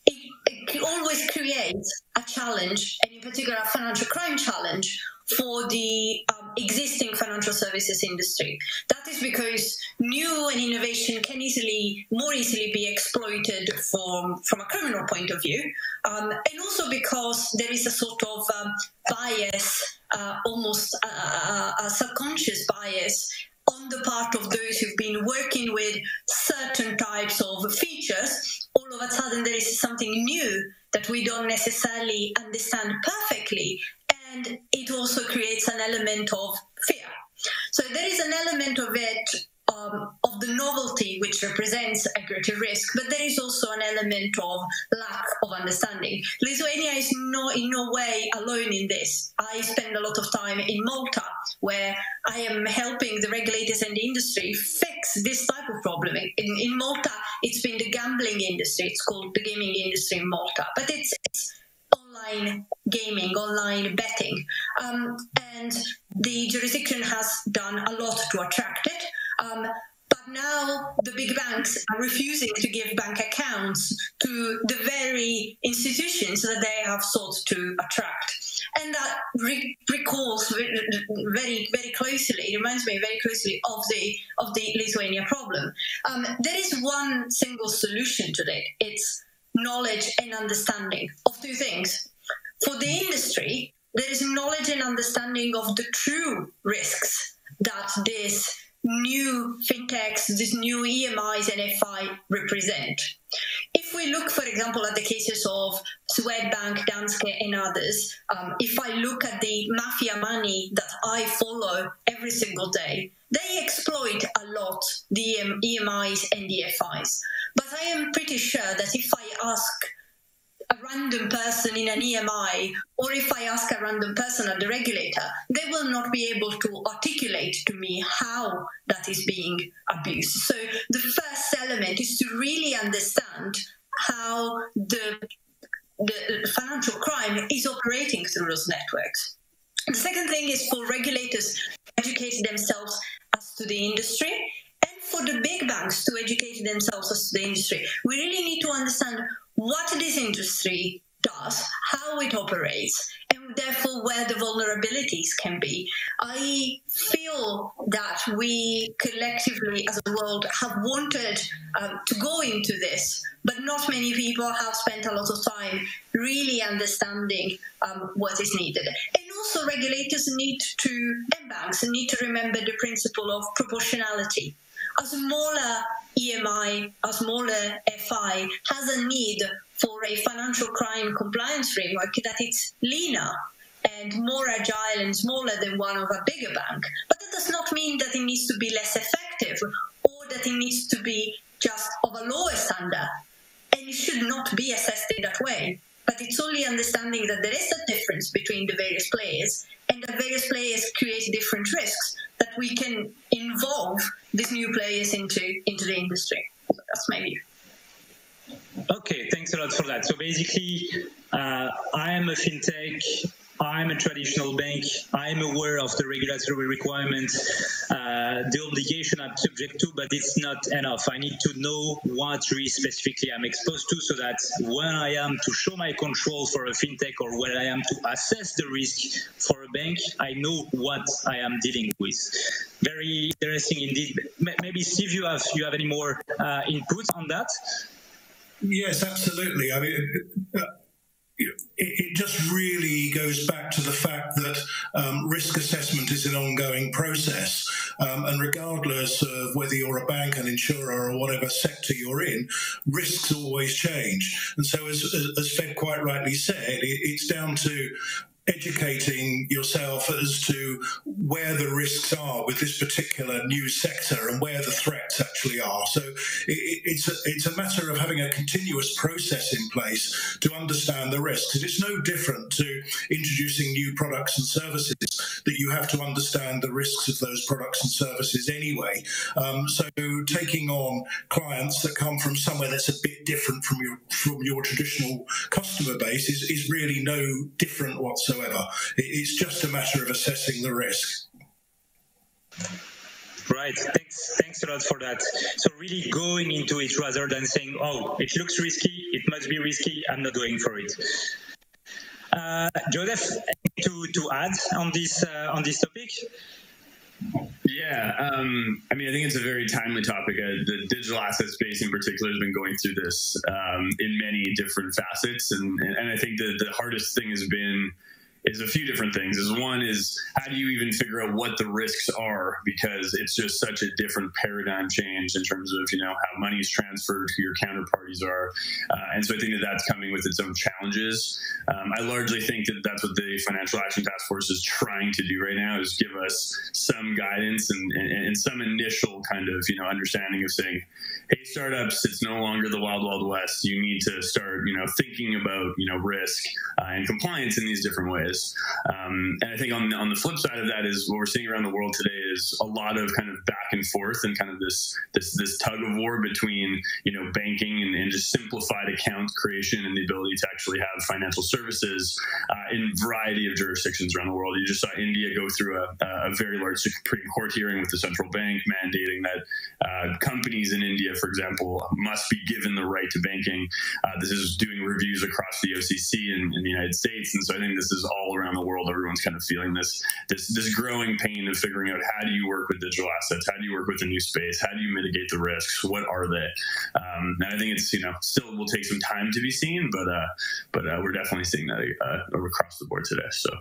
it, it always creates a challenge, and in particular a financial crime challenge, for the um, existing financial services industry. That is because new and innovation can easily, more easily be exploited from, from a criminal point of view, um, and also because there is a sort of um, bias, uh, almost a, a, a subconscious bias on the part of those who've been working with certain types of features, all of a sudden there is something new that we don't necessarily understand perfectly and it also creates an element of fear. So there is an element of it um, of the novelty which represents a greater risk, but there is also an element of lack of understanding. Lithuania is no, in no way alone in this. I spend a lot of time in Malta, where I am helping the regulators and the industry fix this type of problem. In, in Malta, it's been the gambling industry. It's called the gaming industry in Malta, but it's, it's online gaming, online betting. Um, and the jurisdiction has done a lot to attract it. Um, but now the big banks are refusing to give bank accounts to the very institutions that they have sought to attract. And that re- recalls very, very closely, it reminds me very closely of the of the Lithuania problem. Um, there is one single solution to that. It's knowledge and understanding of two things. For the industry, there is knowledge and understanding of the true risks that this new fintechs, these new EMIs and FI represent. If we look, for example, at the cases of Swedbank, Danske, and others, um, if I look at the mafia money that I follow every single day, they exploit a lot the EMIs and the FIs. But I am pretty sure that if I ask a random person in an EMI, or if I ask a random person at the regulator, they will not be able to articulate to me how that is being abused. So the first element is to really understand how the, the financial crime is operating through those networks. The second thing is for regulators to educate themselves as to the industry and for the big banks to educate themselves as to the industry. We really need to understand what this industry does, how it operates, and therefore where the vulnerabilities can be. I feel that we collectively as a world have wanted um, to go into this, but not many people have spent a lot of time really understanding um, what is needed. And also regulators need to, and banks need to remember the principle of proportionality a smaller EMI, a smaller FI has a need for a financial crime compliance framework that it's leaner and more agile and smaller than one of a bigger bank. But that does not mean that it needs to be less effective or that it needs to be just of a lower standard. And it should not be assessed in that way. But it's only understanding that there is a difference between the various players and that various players create different risks that we can involve these new players into into the industry. So that's my view. Okay, thanks a lot for that. So basically, uh, I am a fintech I'm a traditional bank. I'm aware of the regulatory requirements, uh, the obligation I'm subject to, but it's not enough. I need to know what risk specifically I'm exposed to so that when I am to show my control for a fintech or when I am to assess the risk for a bank, I know what I am dealing with. Very interesting indeed. Maybe Steve, you have you have any more uh, input on that? Yes, absolutely. I mean. It just really goes back to the fact that um, risk assessment is an ongoing process. Um, and regardless of whether you're a bank, an insurer, or whatever sector you're in, risks always change. And so, as, as Fed quite rightly said, it, it's down to educating yourself as to where the risks are with this particular new sector and where the threats actually are. So it, it's, a, it's a matter of having a continuous process in place to understand the risks. It's no different to introducing new products and services that you have to understand the risks of those products and services anyway. Um, so taking on clients that come from somewhere that's a bit different from your from your traditional customer base is, is really no different whatsoever whatsoever. It's just a matter of assessing the risk. Right. Thanks. Thanks a lot for that. So really going into it rather than saying, "Oh, it looks risky. It must be risky. I'm not going for it." Uh, Joseph, to to add on this uh, on this topic. Yeah, um, I mean, I think it's a very timely topic. Uh, the digital asset space, in particular, has been going through this um, in many different facets, and and I think the the hardest thing has been is a few different things. Is one is how do you even figure out what the risks are because it's just such a different paradigm change in terms of you know how money is transferred, who your counterparties are, uh, and so I think that that's coming with its own challenges. Um, I largely think that that's what the Financial Action Task Force is trying to do right now is give us some guidance and, and, and some initial kind of you know understanding of saying, hey, startups, it's no longer the wild wild west. You need to start you know thinking about you know risk uh, and compliance in these different ways. Um, and I think on on the flip side of that is what we're seeing around the world today is a lot of kind of back and forth and kind of this this this tug of war between you know banking and, and just simplified account creation and the ability to actually have financial services uh, in variety of jurisdictions around the world. You just saw India go through a, a very large Supreme Court hearing with the central bank mandating that uh, companies in India, for example, must be given the right to banking. Uh, this is doing reviews across the OCC in, in, the United States, and so I think this is all around the world. Everyone's kind of feeling this this this growing pain of figuring out how do you work with digital assets, how do you work with a new space, how do you mitigate the risks, what are they? Um, and I think it's you know still will take some time to be seen, but uh, but uh, we're definitely seeing that uh, across the board today. So.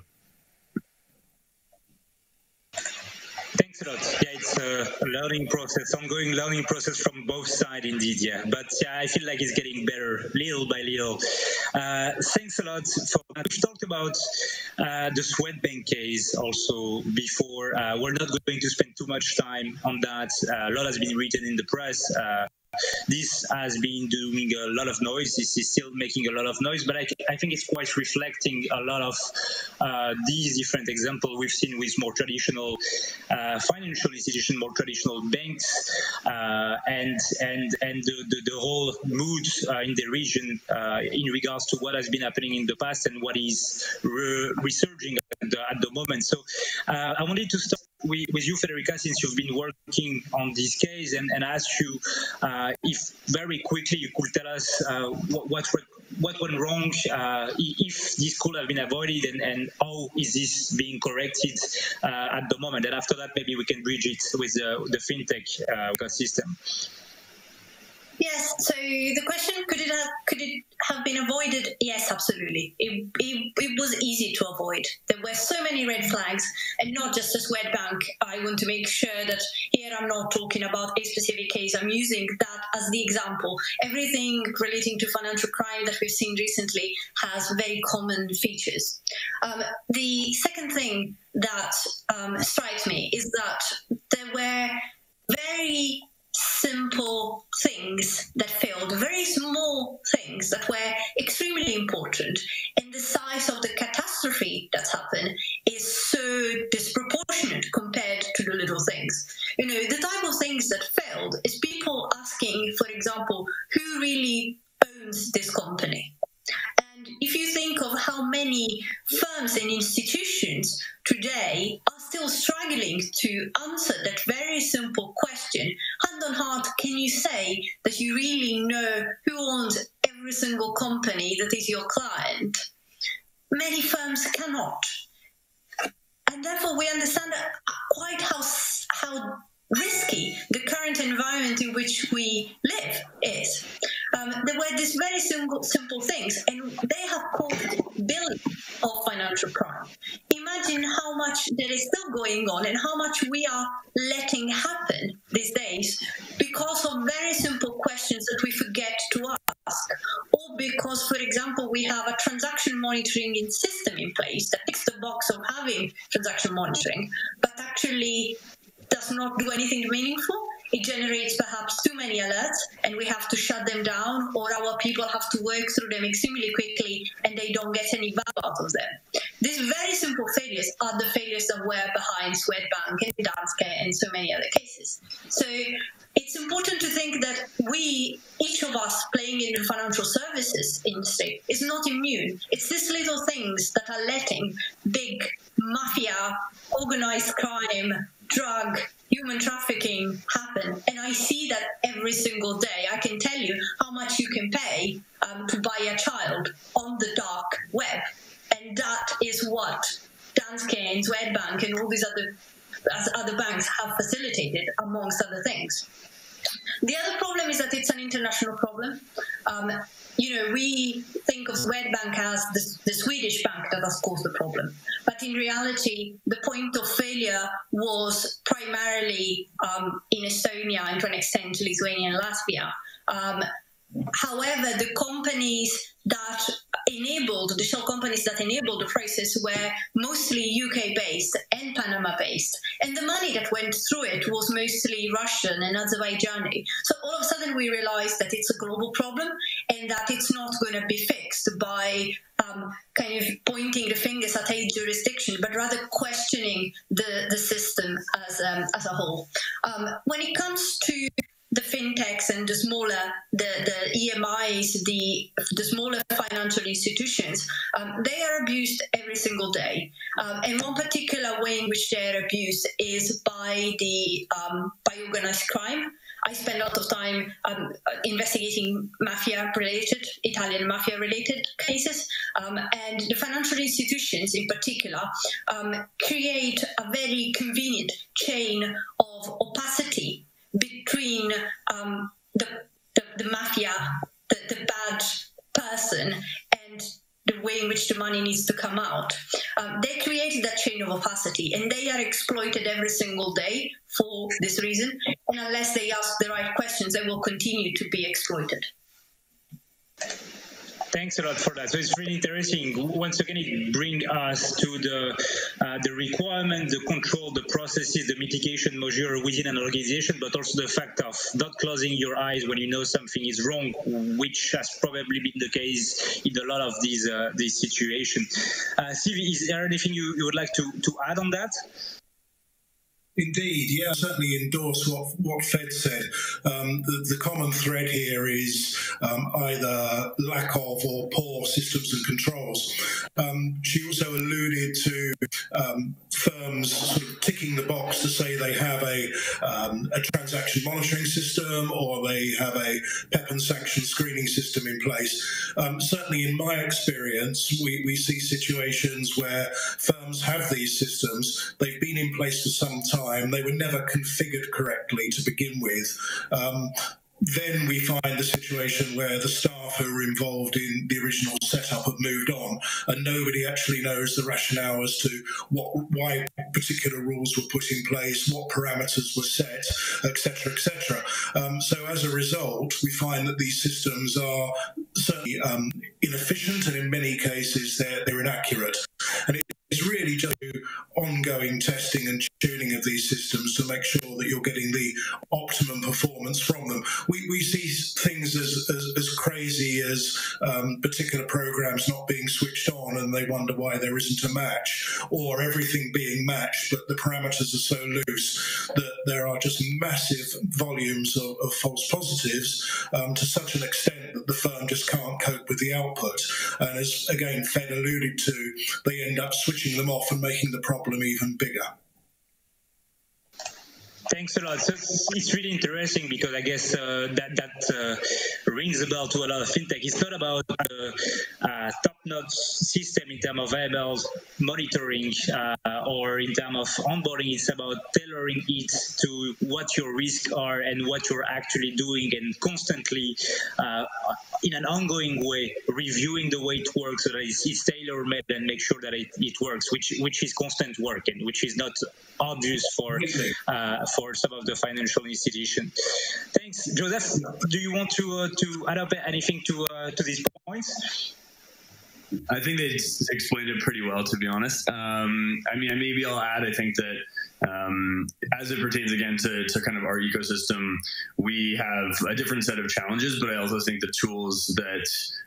Thanks a lot. Yeah, it's a learning process, ongoing learning process from both sides indeed, yeah. But yeah, I feel like it's getting better little by little. Uh, thanks a lot. We've talked about uh, the Swedbank case also before. Uh, we're not going to spend too much time on that. Uh, a lot has been written in the press. This has been doing a lot of noise. This is still making a lot of noise, but I, I think it's quite reflecting a lot of uh, these different examples we've seen with more traditional uh, financial institutions, more traditional banks, uh, and and and the, the, the whole mood uh, in the region uh, in regards to what has been happening in the past and what is re resurging at the, at the moment. So uh, I wanted to start with, you, Federica, since you've been working on this case, and, and ask you uh, if very quickly you could tell us uh, what, what, what went wrong, uh, if this could have been avoided, and, and how is this being corrected uh, at the moment. And after that, maybe we can bridge it with the, fintech uh, ecosystem. Yes. So the question could it have, could it have been avoided? Yes, absolutely. It, it, it was easy to avoid. There were so many red flags, and not just a Swedbank. I want to make sure that here I'm not talking about a specific case. I'm using that as the example. Everything relating to financial crime that we've seen recently has very common features. Um, the second thing that um, strikes me is that there were very simple things that failed, very small things that were extremely important. And the size of the catastrophe that's happened is so disproportionate compared to the little things. You know, the type of things that failed is people asking, for example, who really owns this company? If you think of how many firms and institutions today are still struggling to answer that very simple question, hand on heart, can you say that you really know who owns every single company that is your client? Many firms cannot. And therefore, we understand quite how, how risky the current environment in which we live is. Um, there were these very simple, simple things, and they have caused billions of financial crime. Imagine how much there is still going on and how much we are letting happen these days because of very simple questions that we forget to ask, or because, for example, we have a transaction monitoring system in place that ticks the box of having transaction monitoring, but actually does not do anything meaningful. It generates perhaps too many alerts and we have to shut them down or our people have to work through them extremely quickly and they don't get any value out of them. These very simple failures are the failures that were behind Swedbank and Danske and so many other cases. So it's important to think that we, each of us playing in the financial services industry, is not immune. It's these little things that are letting big mafia, organized crime, drug, human trafficking happen. And I see that every single day. I can tell you how much you can pay um, to buy a child on the dark web. And that is what Danske and Swedbank and all these other, other banks have facilitated, amongst other things. The other problem is that it's an international problem. Um, you know, we think of Swedbank as the, the, Swedish bank that has caused the problem. But in reality, the point of failure was primarily um, in Estonia and to an extent Lithuania and Latvia. Um, however, the companies that enabled, the shell companies that enabled the process were mostly UK based and Panama based. And the money that went through it was mostly Russian and Azerbaijani. So all of a sudden we realized that it's a global problem and that it's not going to be fixed by um, kind of pointing the fingers at a jurisdiction, but rather questioning the, the system as, um, as a whole. Um, when it comes to the fintechs and the smaller, the, the EMIs, the, the smaller financial institutions, um, they are abused every single day. Um, and one particular way in which they are abused is by the um, by organized crime. I spend a lot of time um, investigating mafia-related, Italian mafia-related cases, um, and the financial institutions, in particular, um, create a very convenient chain of opacity between um, the, the, the mafia, the, the bad person, and the way in which the money needs to come out. Um, they created that chain of opacity and they are exploited every single day for this reason. And unless they ask the right questions, they will continue to be exploited. Thanks a lot for that. So it's really interesting. Once again, it brings us to the uh, the requirement, the control, the processes, the mitigation measure within an organization, but also the fact of not closing your eyes when you know something is wrong, which has probably been the case in a lot of these uh, these situations. Uh, is there anything you, you would like to, to add on that? Indeed, yeah, I certainly endorse what what Fed said. Um, the, the, common thread here is um, either lack of or poor systems and controls. Um, she also alluded to um, firms sort of ticking the box to say they have a, um, a transaction monitoring system or they have a PEP and sanction screening system in place. Um, certainly, in my experience, we, we see situations where firms have these systems. They've been in place for some time time. They were never configured correctly to begin with. Um, then we find the situation where the staff who were involved in the original setup have moved on, and nobody actually knows the rationale as to what, why particular rules were put in place, what parameters were set, etc., etc. Um, so as a result, we find that these systems are certainly um, inefficient, and in many cases they're, they're inaccurate. And it's really just ongoing testing and tuning of these systems to make sure that you're getting the optimum performance from them. We, we see things as, as, as crazy as um, particular programs not being switched on and they wonder why there isn't a match, or everything being matched, but the parameters are so loose that there are just massive volumes of, of false positives um, to such an extent that the firm just can't cope with the output. And as again Fed alluded to, they end up switching them off and making the problem even bigger. Thanks a lot. So it's really interesting because I guess uh, that that uh, rings a bell to a lot of fintech. It's not about a uh, top-notch system in terms of AML monitoring uh, or in terms of onboarding. It's about tailoring it to what your risks are and what you're actually doing, and constantly, uh, in an ongoing way, reviewing the way it works so that it's, it's tailor-made and make sure that it, it works, which which is constant work and which is not obvious for uh, for some of the financial institutions. Thanks, Joseph. Do you want to uh, to add up anything to uh, to these points? I think they explained it pretty well, to be honest. Um, I mean, maybe I'll add. I think that um, as it pertains again to, to kind of our ecosystem, we have a different set of challenges, but I also think the tools that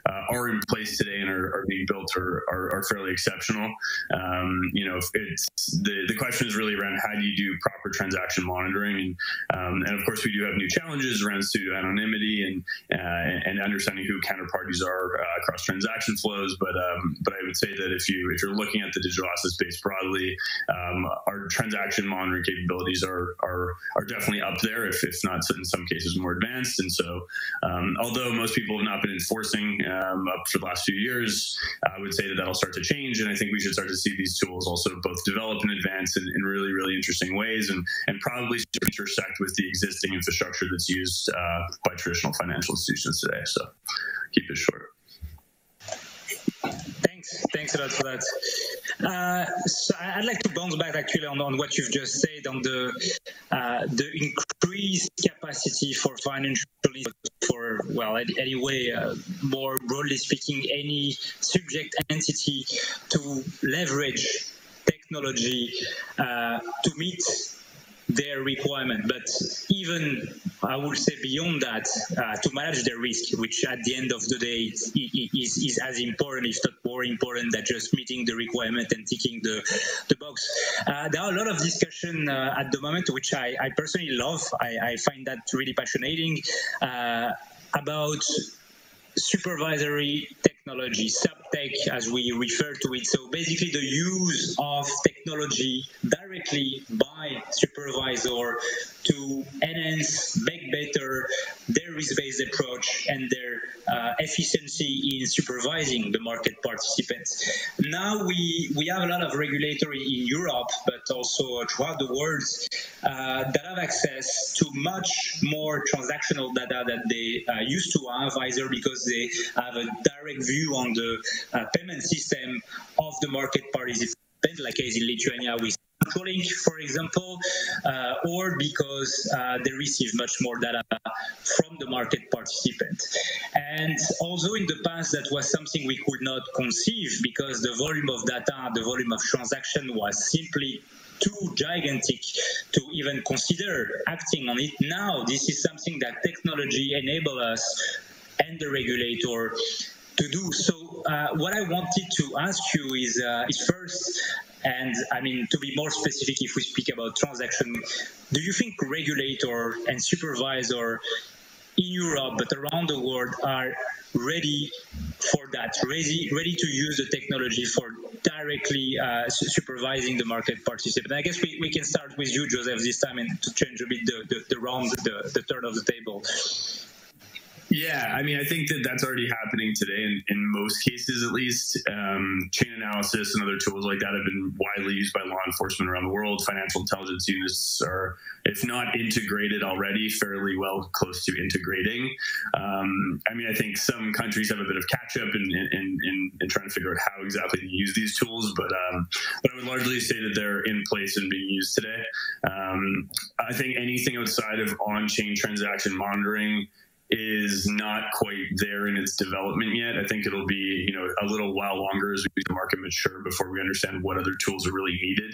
uh, are in place today and are, are being built are, are, are fairly exceptional. Um, you know, it's the, the question is really around how do you do proper transaction monitoring, and, um, and of course we do have new challenges around pseudo anonymity and uh, and understanding who counterparties are uh, across transaction flows. But um, but I would say that if you if you're looking at the digital asset space broadly, um, our transaction monitoring capabilities are are are definitely up there, if, if not in some cases more advanced. And so, um, although most people have not been enforcing um, up for the last few years, I would say that that'll start to change, and I think we should start to see these tools also both develop and advance in, in really really interesting ways, and and probably intersect with the existing infrastructure that's used uh, by traditional financial institutions today. So, keep it short. Thanks, a lot for that. Uh, so I'd like to bounce back actually on, on what you've just said on the uh, the increased capacity for financial for well anyway uh, more broadly speaking any subject entity to leverage technology uh, to meet their requirement. But even I would say beyond that, uh, to manage the risk, which at the end of the day is, is as important, if not more important, than just meeting the requirement and ticking the, the box. Uh, there are a lot of discussion uh, at the moment, which I, I personally love. I, I, find that really passionating uh, about supervisory technology, SupTech as we refer to it. So basically the use of technology directly by supervisor to enhance, make better their risk-based approach and their uh, efficiency in supervising the market participants. Now we, we have a lot of regulatory in Europe, but also throughout the world uh, that have access to much more transactional data that they uh, used to have, either because they have a direct view on the uh, payment system of the market participants, like as in Lithuania with controlling, for example, uh, or because uh, they receive much more data from the market participant. And although in the past that was something we could not conceive because the volume of data, the volume of transaction was simply too gigantic to even consider acting on it. Now, this is something that technology enable us and the regulator to do. So, uh, what I wanted to ask you is, uh, is first, and I mean, to be more specific, if we speak about transaction, do you think regulator and supervisor in Europe, but around the world, are ready for that, ready, ready to use the technology for directly uh, supervising the market participant. I guess we, we can start with you, Joseph, this time and to change a bit the, the, the round, the, the third of the table. Yeah, I mean, I think that that's already happening today in, in most cases, at least. Um, Chainalysis and other tools like that have been widely used by law enforcement around the world. Financial intelligence units are, if not integrated already, fairly well close to integrating. Um, I mean, I think some countries have a bit of catch up in, in, in, in trying to figure out how exactly to use these tools, but, um, but I would largely say that they're in place and being used today. Um, I think anything outside of on chain transaction monitoring is not quite there in its development yet. I think it'll be, you know, a little while longer as we the market mature before we understand what other tools are really needed.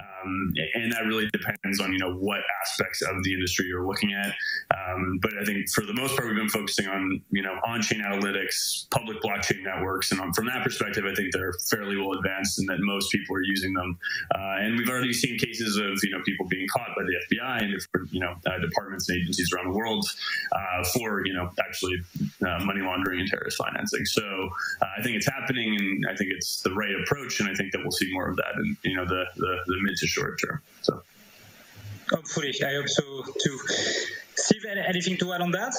Uh, Um, and that really depends on, you know, what aspects of the industry you're looking at. Um, but I think for the most part, we've been focusing on, you know, on-chain analytics, public blockchain networks. And um, from that perspective, I think they're fairly well advanced and that most people are using them. Uh, and we've already seen cases of, you know, people being caught by the FBI and, you know, uh, departments and agencies around the world uh, for you know, actually uh, money laundering and terrorist financing. So uh, I think it's happening, and I think it's the right approach, and I think that we'll see more of that in you know the the, the mid to short term. So hopefully, I hope so too. Steve, anything to add on that?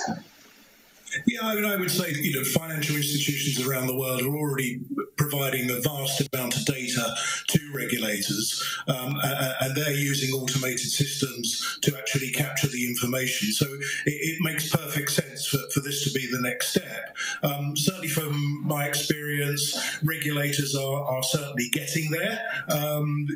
Yeah, I mean, I would say you know financial institutions around the world are already providing a vast amount of data to regulators, um, and they're using automated systems to actually capture the information. So it, it makes perfect sense for, for, this to be the next step. Um, certainly, from my experience, regulators are, are certainly getting there. Um,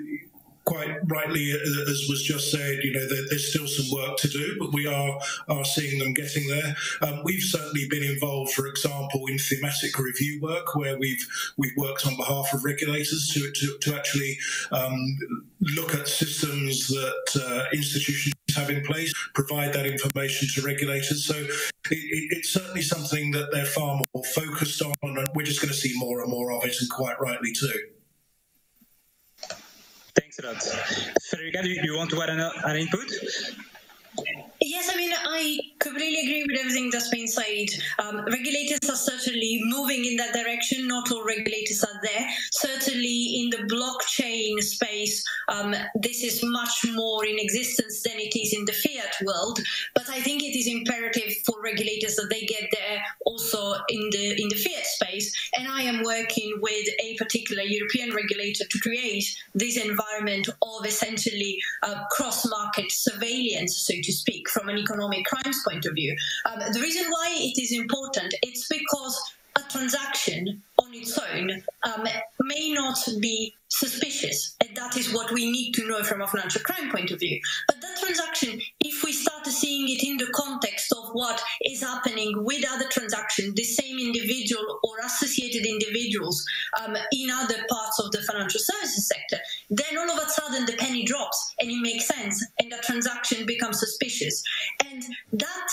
quite rightly, uh, as was just said, you know, there's still some work to do, but we are are seeing them getting there. Um, we've certainly been involved, for example, in thematic review work, where we've we've worked on behalf of regulators to to, to actually um, look at systems that uh, institutions have in place, provide that information to regulators. So it, it, it's certainly something that they're far more focused on, and we're just going to see more and more of it, and quite rightly too. Thanks a lot. Federica, do you want to add an, input? Yes, I mean, I completely agree with everything that's been said. Um, regulators are certainly moving in that direction. Not all regulators are there. Certainly in the blockchain space, um, this is much more in existence than it is in the fiat world. But I think it is imperative for regulators that they get there also in the in the fiat space. And I am working with a particular European regulator to create this environment of essentially uh, cross-market surveillance, so to speak, from an economic crimes point of view. Um, the reason why it is important, it's because a transaction on its own um, may not be suspicious. And that is what we need to know from a financial crime point of view. But that transaction, if we start seeing it in the context of what is happening with other transactions, the same individual or associated individuals um, in other parts of the financial services sector, then all of a sudden the penny drops and it makes sense and the transaction becomes suspicious. And that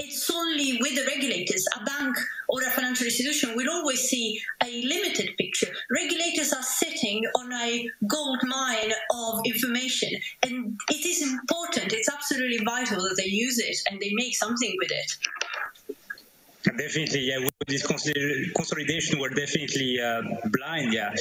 it's only with the regulators. A bank or a financial institution will always see a limited picture. Regulators are sitting on a gold mine of information, and it is important. It's absolutely vital that they use it and they make something with it. Definitely, yeah. With this consolidation, we're definitely uh, blind, yeah.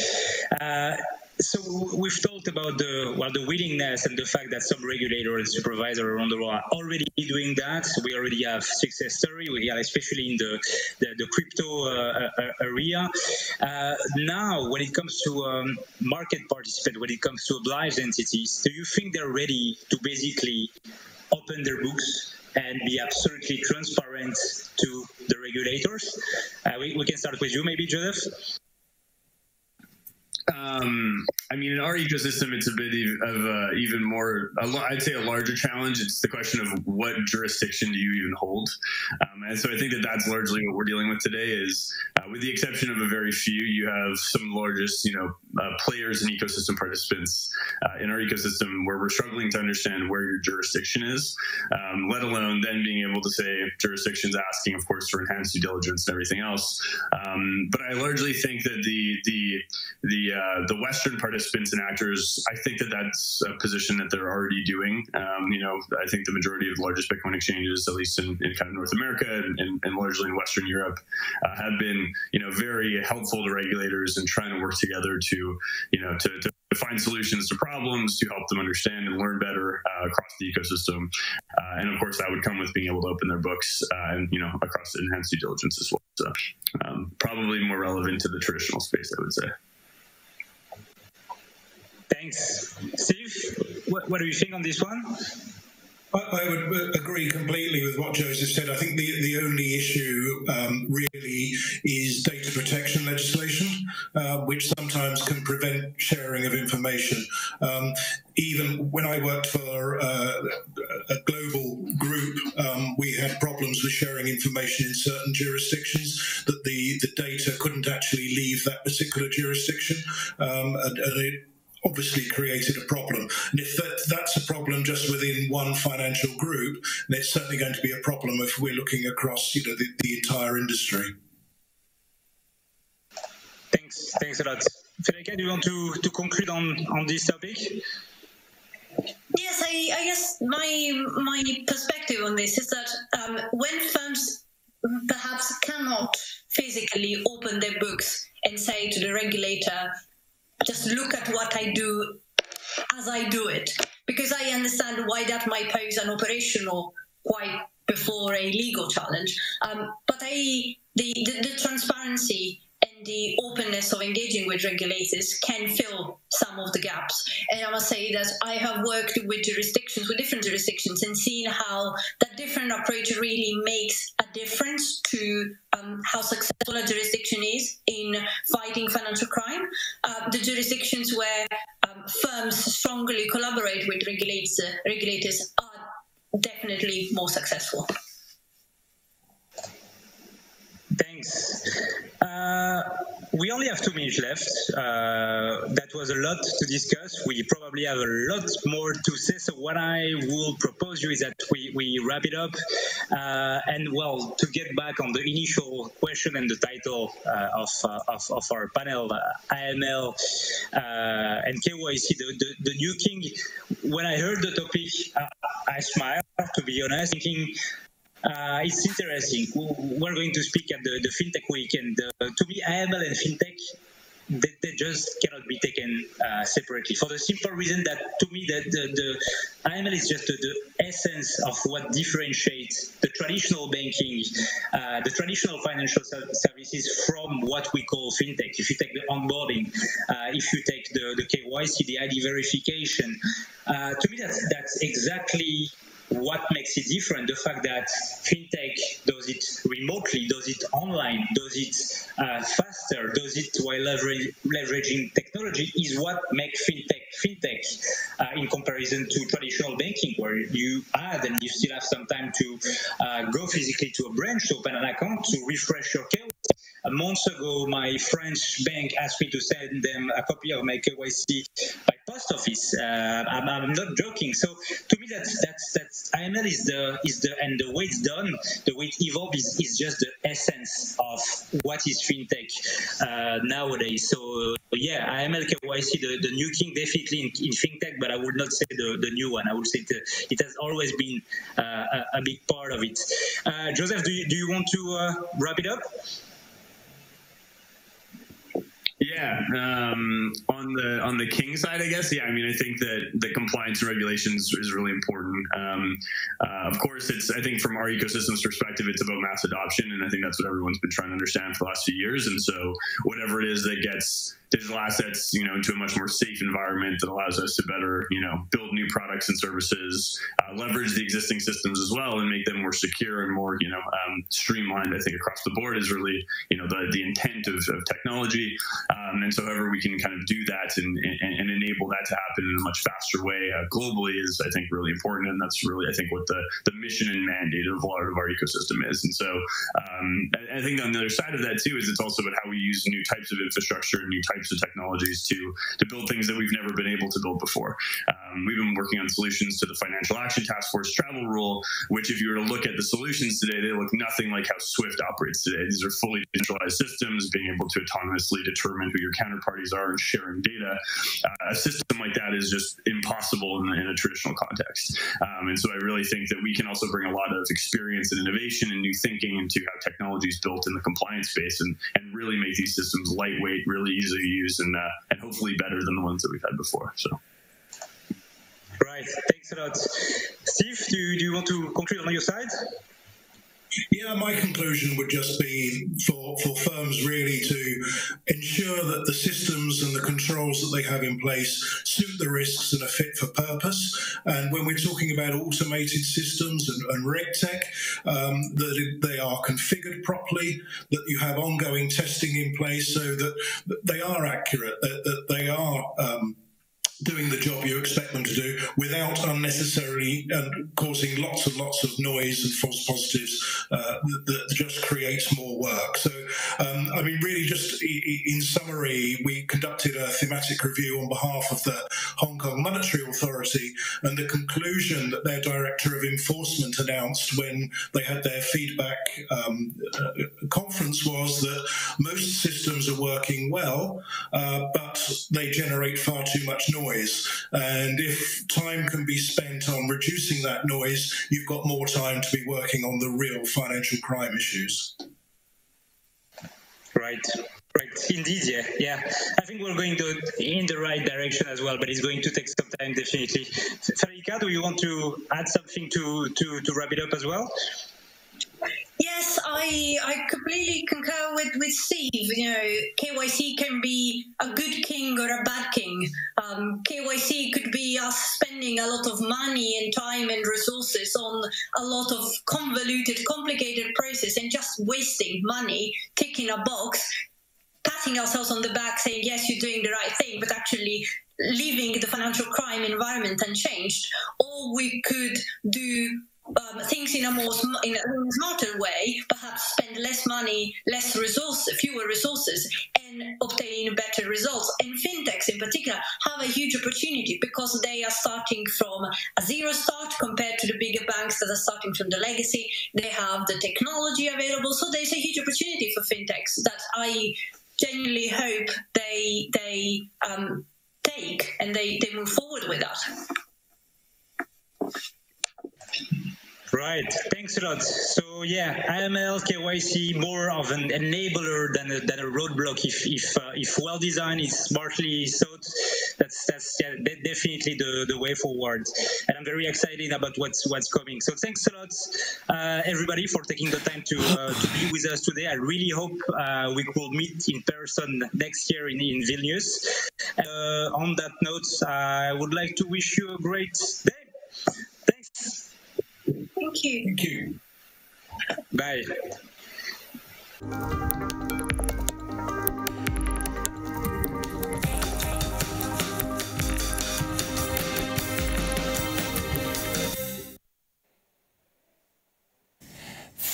Uh, so we've talked about the well the willingness and the fact that some regulator and supervisor around the world are already doing that. We already have success story. We have especially in the the, the crypto uh, uh area. Uh, now, when it comes to um, market participants, when it comes to obliged entities, do you think they're ready to basically open their books and be absolutely transparent to the regulators? Uh, we, we can start with you, maybe, Joseph. Um, I mean, in our ecosystem, it's a bit of a, even more, I'd say a larger challenge. It's the question of what jurisdiction do you even hold? Um, and so I think that that's largely what we're dealing with today is, uh, with the exception of a very few, you have some largest, you know, uh, players and ecosystem participants uh, in our ecosystem where we're struggling to understand where your jurisdiction is, um, let alone then being able to say jurisdictions asking, of course, for enhanced due diligence and everything else. Um, but I largely think that the, the, the, uh, the Western participants and actors, I think that that's a position that they're already doing. Um, you know, I think the majority of the largest Bitcoin exchanges, at least in, in kind of North America and, and, and largely in Western Europe, uh, have been, you know, very helpful to regulators and trying to work together to, you know, to, to find solutions to problems, to help them understand and learn better uh, across the ecosystem. Uh, and of course, that would come with being able to open their books uh, and, you know, across enhanced due diligence as well. So um, probably more relevant to the traditional space, I would say. Thanks. Steve, what, what do you think on this one? I, would agree completely with what Joseph said. I think the, the only issue um, really is data protection legislation, uh, which sometimes can prevent sharing of information. Um, even when I worked for uh, a global group, um, we had problems with sharing information in certain jurisdictions that the, the data couldn't actually leave that particular jurisdiction. Um, and, and it, obviously created a problem. And if that, that's a problem just within one financial group, then it's certainly going to be a problem if we're looking across you know, the, the entire industry. Thanks. Thanks a lot. Federica, do you want to, to conclude on, on this topic? Yes, I, I guess my my perspective on this is that um, when firms perhaps cannot physically open their books and say to the regulator, just look at what I do as I do it, because I understand why that might pose an operational quite before a legal challenge. Um, but I, the, the, the transparency the openness of engaging with regulators can fill some of the gaps. And I must say that I have worked with jurisdictions, with different jurisdictions, and seen how that different approach really makes a difference to um, how successful a jurisdiction is in fighting financial crime. Uh, the jurisdictions where um, firms strongly collaborate with regulators, regulators are definitely more successful. Thanks. Uh, we only have two minutes left. Uh, that was a lot to discuss. We probably have a lot more to say. So what I will propose you is that we, we wrap it up. Uh, and well, to get back on the initial question and the title uh, of, uh, of, of, our panel, uh, AML and KYC, the, the, the, new king, when I heard the topic, I smiled, to be honest, thinking uh, it's interesting. We're going to speak at the, the FinTech Week, and uh, to me, AML and FinTech, they, they just cannot be taken uh, separately for the simple reason that, to me, that the, the AML is just the, the, essence of what differentiates the traditional banking, uh, the traditional financial services from what we call FinTech. If you take the onboarding, uh, if you take the, the KYC, the ID verification, uh, to me, that's, that's exactly what makes it different? The fact that fintech does it remotely, does it online, does it uh, faster, does it while leverage, leveraging technology is what makes fintech fintech uh, in comparison to traditional banking, where you add and you still have some time to uh, go physically to a branch to open an account to refresh your KYC a month ago, my French bank asked me to send them a copy of my KYC by post office. Uh, I'm, I'm, not joking. So to me, that's that's that's AML is the is the and the way it's done, the way it evolved is, is just the essence of what is fintech uh, nowadays. So yeah, AML KYC, the, the new king, definitely in, in fintech, but I would not say the, the new one. I would say it, it has always been uh, a, a, big part of it. Uh, Joseph, do you, do you want to uh, wrap it up? Yeah, um, on the on the king side, I guess. Yeah, I mean, I think that the compliance and regulations is really important. Um, uh, of course, it's I think from our ecosystem's perspective, it's about mass adoption, and I think that's what everyone's been trying to understand for the last few years. And so, whatever it is that gets digital assets, you know, into a much more safe environment that allows us to better, you know, build new products and services, uh, leverage the existing systems as well, and make them more secure and more, you know, um, streamlined. I think across the board is really, you know, the the intent of, of technology. Um, and so, however we can kind of do that and, and, and, enable that to happen in a much faster way uh, globally is, I think, really important. And that's really, I think, what the the mission and mandate of a lot of our ecosystem is. And so, um, I, I think on the other side of that too is it's also about how we use new types of infrastructure and new types of technologies to to build things that we've never been able to build before. Um, we've been working on solutions to the Financial Action Task Force travel rule, which, if you were to look at the solutions today, they look nothing like how Swift operates today. These are fully decentralized systems, being able to autonomously determine who your counterparties are and sharing data. Uh, a system like that is just impossible in, in a traditional context. Um, and so I really think that we can also bring a lot of experience and innovation and new thinking into how technology is built in the compliance space and, and really make these systems lightweight, really easy to use, and, uh, and hopefully better than the ones that we've had before. So. Right. Thanks a lot. Steve, do you, do you want to conclude on your side? Yeah, my conclusion would just be for, for firms really to ensure that the systems and the controls that they have in place suit the risks and are fit for purpose. And when we're talking about automated systems and, and RegTech, um, that they are configured properly, that you have ongoing testing in place so that, they are accurate, that, that they are um, doing the job you expect them to do without unnecessarily uh, causing lots and lots of noise and false positives uh, that, that, just creates more work. So, um, I mean, really, just in summary, we conducted a thematic review on behalf of the Hong Kong Monetary Authority, and the conclusion that their director of enforcement announced when they had their feedback um, uh, conference was that most systems are working well, uh, but they generate far too much noise noise. And if time can be spent on reducing that noise, you've got more time to be working on the real financial crime issues. Right. Right, indeed, yeah, yeah. I think we're going to in the right direction as well, but it's going to take some time, definitely. Federica, do you want to add something to to, to wrap it up as well? Yes, I I completely concur with, with Steve. You know, KYC can be a good king or a bad king. Um, KYC could be us spending a lot of money and time and resources on a lot of convoluted, complicated process and just wasting money, ticking a box, patting ourselves on the back, saying yes, you're doing the right thing, but actually leaving the financial crime environment unchanged. Or we could do um, things in a more in a smarter way, perhaps spend less money, less resources, fewer resources, and obtain better results. And fintechs, in particular, have a huge opportunity because they are starting from a zero start compared to the bigger banks that are starting from the legacy. They have the technology available, so there's a huge opportunity for fintechs that I genuinely hope they they um, take and they, they move forward with that. Right. Thanks a lot. So yeah, AML KYC more of an enabler than a, than a roadblock. If if uh, if well designed, is smartly thought. That's that's yeah, definitely the, the way forward. And I'm very excited about what's what's coming. So thanks a lot, uh, everybody, for taking the time to uh, to be with us today. I really hope uh, we could meet in person next year in in Vilnius. Uh, on that note, I would like to wish you a great day. Thank you. Thank you. Bye.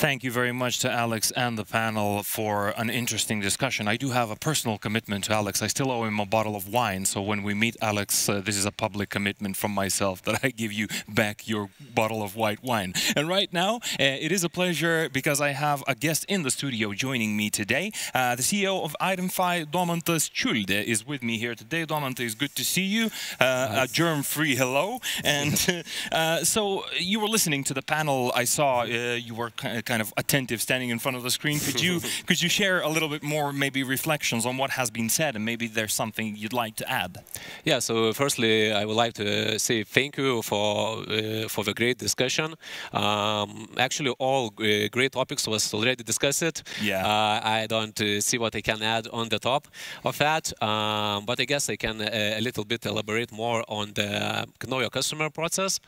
Thank you very much to Alex and the panel for an interesting discussion. I do have a personal commitment to Alex. I still owe him a bottle of wine, so when we meet Alex, uh, this is a public commitment from myself that I give you back your bottle of white wine. And right now, uh, it is a pleasure because I have a guest in the studio joining me today. Uh, the CEO of Idenfy, Domantas Čiuldė, is with me here today. Domantas, good to see you. Uh, nice. A germ-free hello. And uh, so you were listening to the panel. I saw uh, you were kind of attentive standing in front of the screen. Could you could you share a little bit more, maybe reflections on what has been said, and maybe there's something you'd like to add? Yeah. So firstly, I would like to say thank you for uh, for the great discussion. Um, actually, all uh, great topics was already discussed. Yeah. Uh, I don't uh, see what I can add on the top of that, um, but I guess I can uh, a little bit elaborate more on the know your customer process,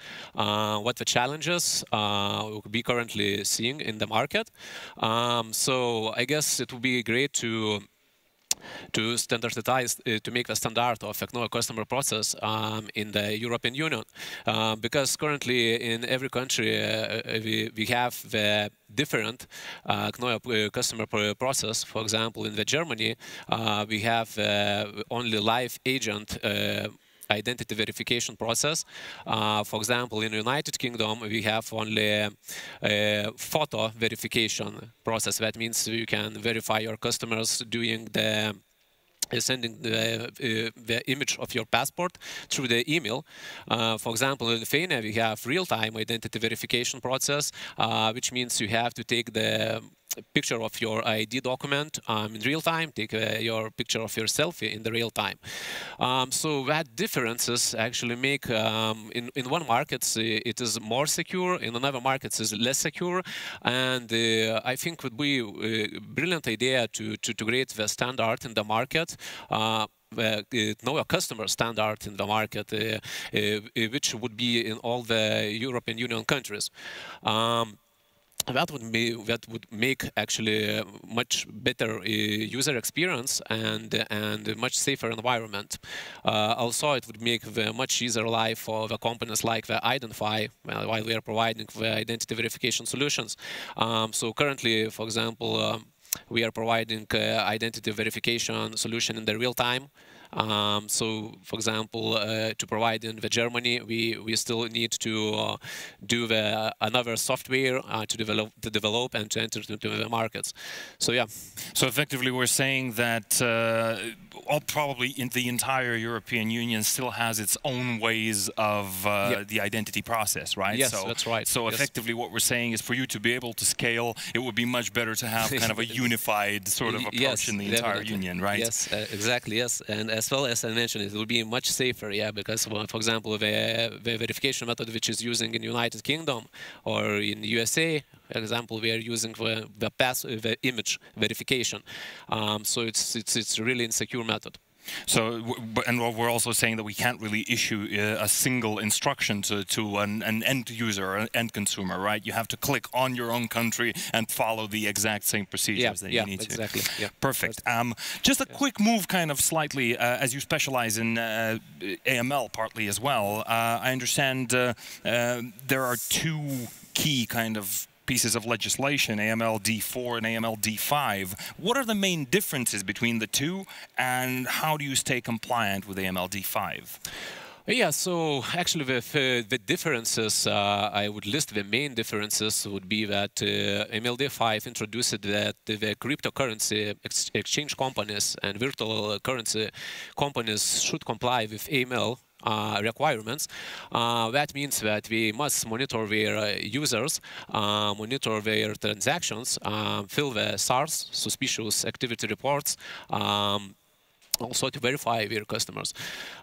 what the challenges we currently seeing in the market. Um, so I guess it would be great to to standardize, uh, to make the standard of a customer process um, in the European Union. Uh, because currently in every country uh, we, we have the different uh, customer process. For example, in the Germany, uh, we have uh, only live agent identity verification process. Uh, for example, in the United Kingdom, we have only a photo verification process. That means you can verify your customers doing the sending the, uh, the, image of your passport through the email. Uh, for example, in Lithuania, we have real-time identity verification process, uh, which means you have to take the picture of your ID document um, in real time, take uh, your picture of your selfie in the real time. Um, so that differences actually make um, in, in one market it is more secure, in another market is less secure, and uh, I think would be a brilliant idea to, to, to create the standard in the market uh, uh, know a customer standard in the market, uh, uh, which would be in all the European Union countries. Um, that would be that would make actually much better uh, user experience and and much safer environment. Uh, also, it would make the much easier life for the companies like the Idenfy while we are providing the identity verification solutions. Um, so currently, for example. Um, we are providing uh, identity verification solution in the real time um, so, for example, uh, to provide in the Germany, we, we still need to uh, do the another software uh, to develop to develop and to enter into the markets. So yeah. So effectively, we're saying that uh, all probably in the entire European Union still has its own ways of uh, yep. the identity process, right? Yes, so, that's right. So yes. effectively, what we're saying is, for you to be able to scale, it would be much better to have kind of a unified sort of approach yes, in the entire definitely. union, right? Yes, uh, exactly. Yes, and as well as I mentioned, it will be much safer, yeah, because well, for example, the, the verification method which is using in United Kingdom or in USA, example, we are using the, the pass the image verification, um, so it's it's it's really insecure method. So, and we're also saying that we can't really issue uh, a single instruction to, to an, an, end user, an end consumer, right? You have to click on your own country and follow the exact same procedures yeah, that yeah, you need exactly. to. Yeah, Perfect. Um, just a yeah. quick move, kind of slightly, uh, as you specialize in uh, AML partly as well. Uh, I understand uh, uh, there are two key kind of pieces of legislation, AML D4 and AML D5. What are the main differences between the two, and how do you stay compliant with AML D5? Yeah, so actually the, the differences, uh, I would list the main differences would be that uh, AMLD5 introduced that the cryptocurrency ex exchange companies and virtual currency companies should comply with AML uh, requirements. Uh, that means that we must monitor their uh, users, monitor their transactions, fill the SARS, suspicious activity reports, um, also to verify their customers.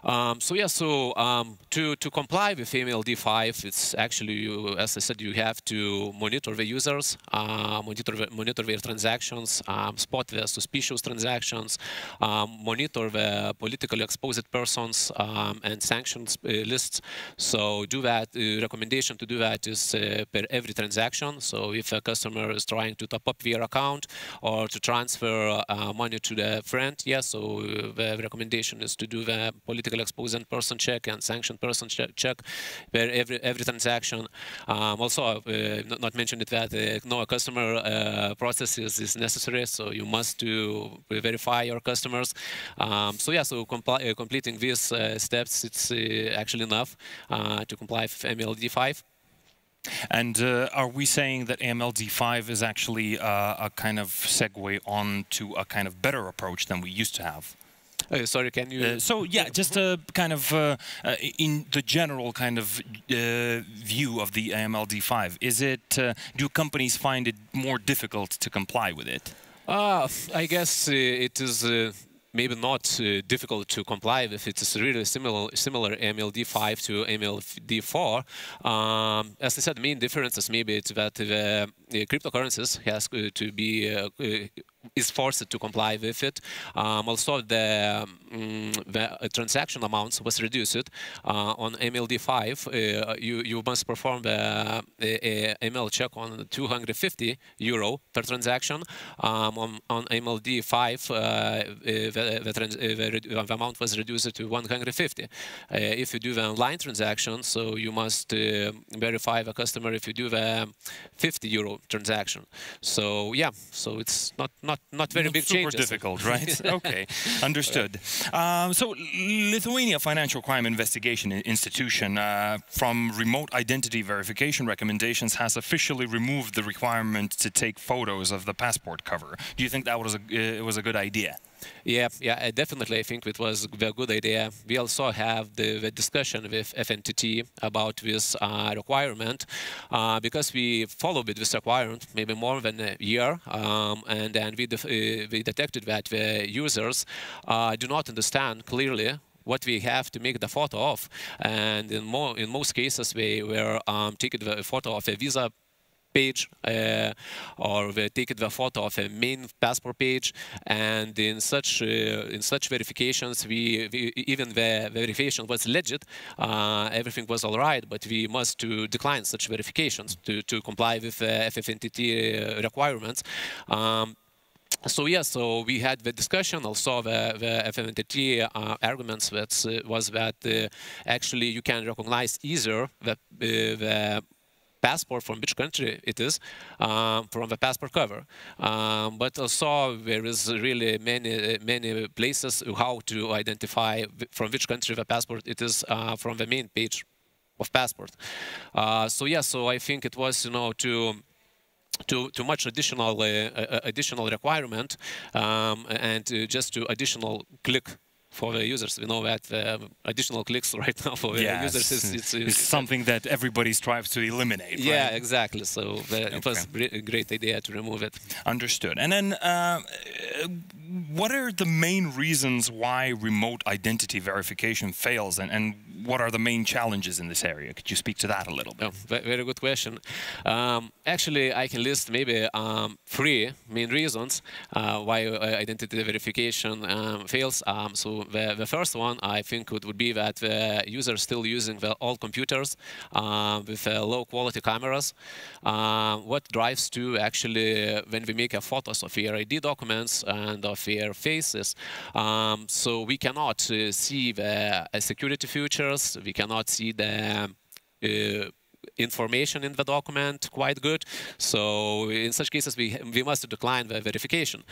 Um, so yeah, so um, to, to comply with AMLD5, it's actually, you, as I said, you have to monitor the users, uh, monitor, the, monitor their transactions, um, spot the suspicious transactions, um, monitor the politically exposed persons um, and sanctions uh, lists. So do that, uh, recommendation to do that is uh, per every transaction. So if a customer is trying to top up their account or to transfer uh, money to the friend, yes, yeah, so the recommendation is to do the political exposed person check and sanctioned person check where every every transaction. Um, also, uh, not, not mentioned it that uh, no customer uh, process is, is necessary, so you must to verify your customers. Um, so yeah, so compli completing these steps, it's actually enough to comply with AMLD5. And uh, are we saying that AMLD5 is actually uh, a kind of segue on to a kind of better approach than we used to have? Uh, sorry, can you? Uh, so yeah, just a kind of uh, uh in the general kind of uh, view of the AMLD5. Is it? Uh, do companies find it more difficult to comply with it? I guess it is maybe not uh, difficult to comply with. It's really similar, similar AMLD5 to AMLD4. Um, as I said, the main difference is maybe it's that the, cryptocurrencies has to be uh, is forced to comply with it. Um, also, the, um, the transaction amounts was reduced uh, on MLD5. Uh, you you must perform the ML check on 250 euro per transaction. Um, on, on MLD5, uh, the, the, the, amount was reduced to 150. if you do the online transaction, so you must verify the customer if you do the 50 euro transaction. So yeah, so it's not not not not very not big super changes. difficult, right? okay, understood. Um, so Lithuania Financial Crime Investigation Institution, uh, from remote identity verification recommendations, has officially removed the requirement to take photos of the passport cover. Do you think that was a uh, was a good idea? Yeah, yeah, definitely. I think it was a good idea. We also have the, the discussion with FNTT about this uh, requirement uh, because we followed this requirement maybe more than a year, um, and then we, uh, we detected that the users uh, do not understand clearly what we have to make the photo of. And in, more, in most cases, we were um, taking the photo of a visa page uh, or we take the photo of a main passport page and in such uh, in such verifications we, we, even the verification was legit uh, everything was all right but we must to decline such verifications to, to comply with FNTT requirements um, so yeah, so we had the discussion. Also, the, the FNTT uh, arguments that uh, was that uh, actually you can recognize either the, the passport from which country it is um, from the passport cover. Um, but also there is really many many places how to identify from which country the passport it is uh, from the main page of passport. Uh, so yeah, so I think it was you know to too much additional uh, additional requirement um, and just to additional click for the users. We know that the additional clicks right now for the users is it's, it's, something that everybody strives to eliminate. Yeah, right? exactly. So the, okay. it was a great idea to remove it. Understood. And then, uh, what are the main reasons why remote identity verification fails, and, and what are the main challenges in this area? Could you speak to that a little bit? Oh, very good question. Um, actually, I can list maybe um, three main reasons uh, why uh, identity verification um, fails. Um, so the, the first one, I think, would, would be that the user is still using the old computers uh, with uh, low quality cameras. Uh, what drives to actually, when we make a photos of your ID documents and of your faces, um, so we cannot uh, see the security we cannot see the uh, information in the document quite good. So in such cases, we, we must decline the verification.